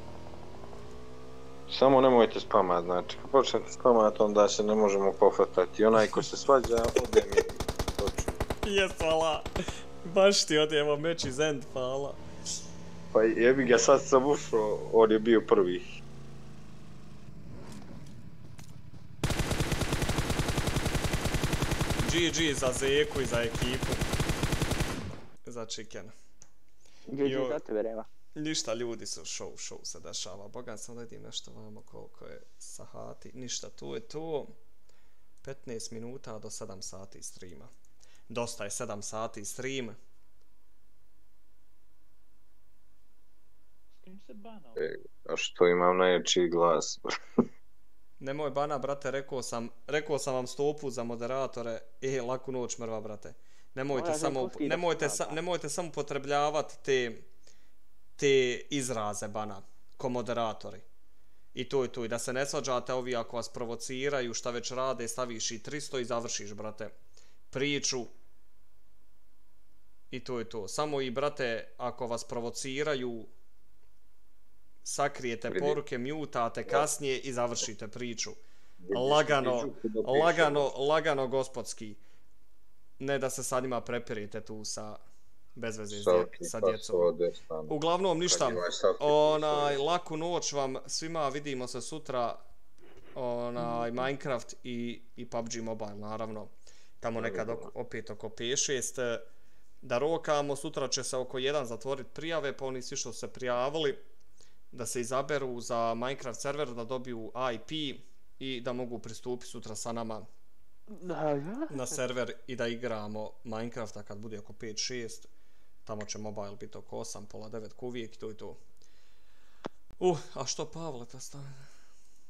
Samo nemojte spamat, znači, kad počnete spamat, onda se ne možemo pohvatati. Onaj ko se svađa, ode mi. Jes, hvala. Baš ti odjemo meč iz end, hvala. Pa jebi ga, sad sam ušao, on je bio prvi. GG za Zeku i za ekipu. Za chicken. GG za tebe, Rema. Ništa, ljudi su show, show se dešava. Boga sam da vidim nešto vamo koliko je sahati. Ništa, tu je to. 15 minuta do 7 sati streama. Dosta je 7 sati stream. Kim se banao? E, a što imam najjači glas? (laughs) Nemoj bana, brate, rekao sam, rekao sam vam stopu za moderatore. E, laku noć, mrva, brate. Nemojte Moja samo, nemojte, sa, nemojte samo upotrebljavati te, te izraze, bana, ko moderatori. I to i to. I da se ne svađate ovi ako vas provociraju, šta već rade, staviš i 300 i završiš, brate, priču. I to je to. Samo i, brate, ako vas provociraju, sakrijete Vidi. poruke, mutate kasnije i završite priču. Lagano, lagano, lagano gospodski. Ne da se sad njima prepirite tu sa bez veze s dje- sa djecom. Uglavnom ništa. Onaj laku noć vam svima vidimo se sutra. Onaj Minecraft i i PUBG Mobile naravno. Tamo nekad oko, opet oko 5-6 da rokamo, sutra će se oko 1 zatvoriti prijave, pa oni svi što su se prijavili da se izaberu za Minecraft server, da dobiju IP i da mogu pristupiti sutra sa nama na server i da igramo Minecrafta kad bude oko 5-6. Tamo će mobile biti oko 8, pola 9 ko uvijek i to i to. Uh, a što Pavle ta stane?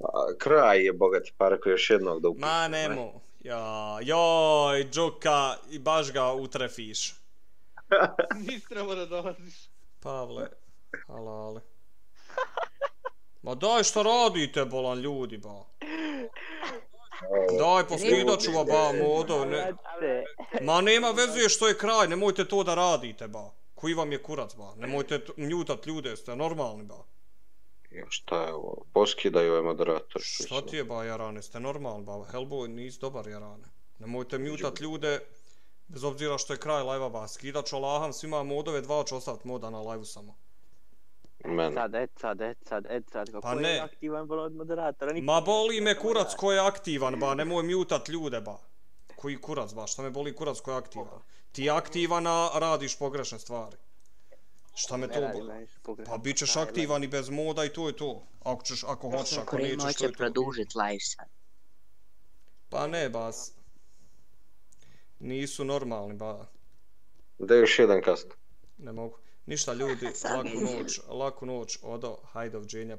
A, kraj je bogati parko još jednog da upišemo. Ma nemo. Ja, joj, Džoka, i baš ga utrefiš. (laughs) Nis trebao da dolaziš. Pavle, halale. Ma daj što radite, bolan ljudi, ba. (laughs) Daj, poskidat ću va, ba, modo, ne. Ma nema veze što je kraj, nemojte to da radite, ba. Koji vam je kurac, ba. Nemojte mjutat ljude, ste normalni, ba. Ja, šta je ovo? Poskidaju ovaj moderator. Šta ti je, ba, Jarane, ste normalni, ba. Hellboy, nis dobar, Jarane. Nemojte mjutat ljude, bez obzira što je kraj live-a, ba. Skidat ću Allaham svima modove, dva ću ostaviti moda na live-u samo. Mene. Sad, et sad, et sad, et sad, kako Pa je ne. aktivan bol od moderatora? niko Ma boli me kurac ko je aktivan, ba, nemoj mutat ljude, ba. Koji kurac, ba, šta me boli kurac ko je aktivan? Ti aktivan, a radiš pogrešne stvari. Šta me Ne to boli? pogrešno. Pa bit ćeš aktivan i bez moda i to je to. Ako ćeš, ako hoćeš, ako nećeš, to je to. produžit live sad. Pa ne, bas. Nisu normalni, ba. Da još jedan kast. Ne mogu. Ništa ljudi, (laughs) laku noć, laku noć, odo, hajde ovdženja.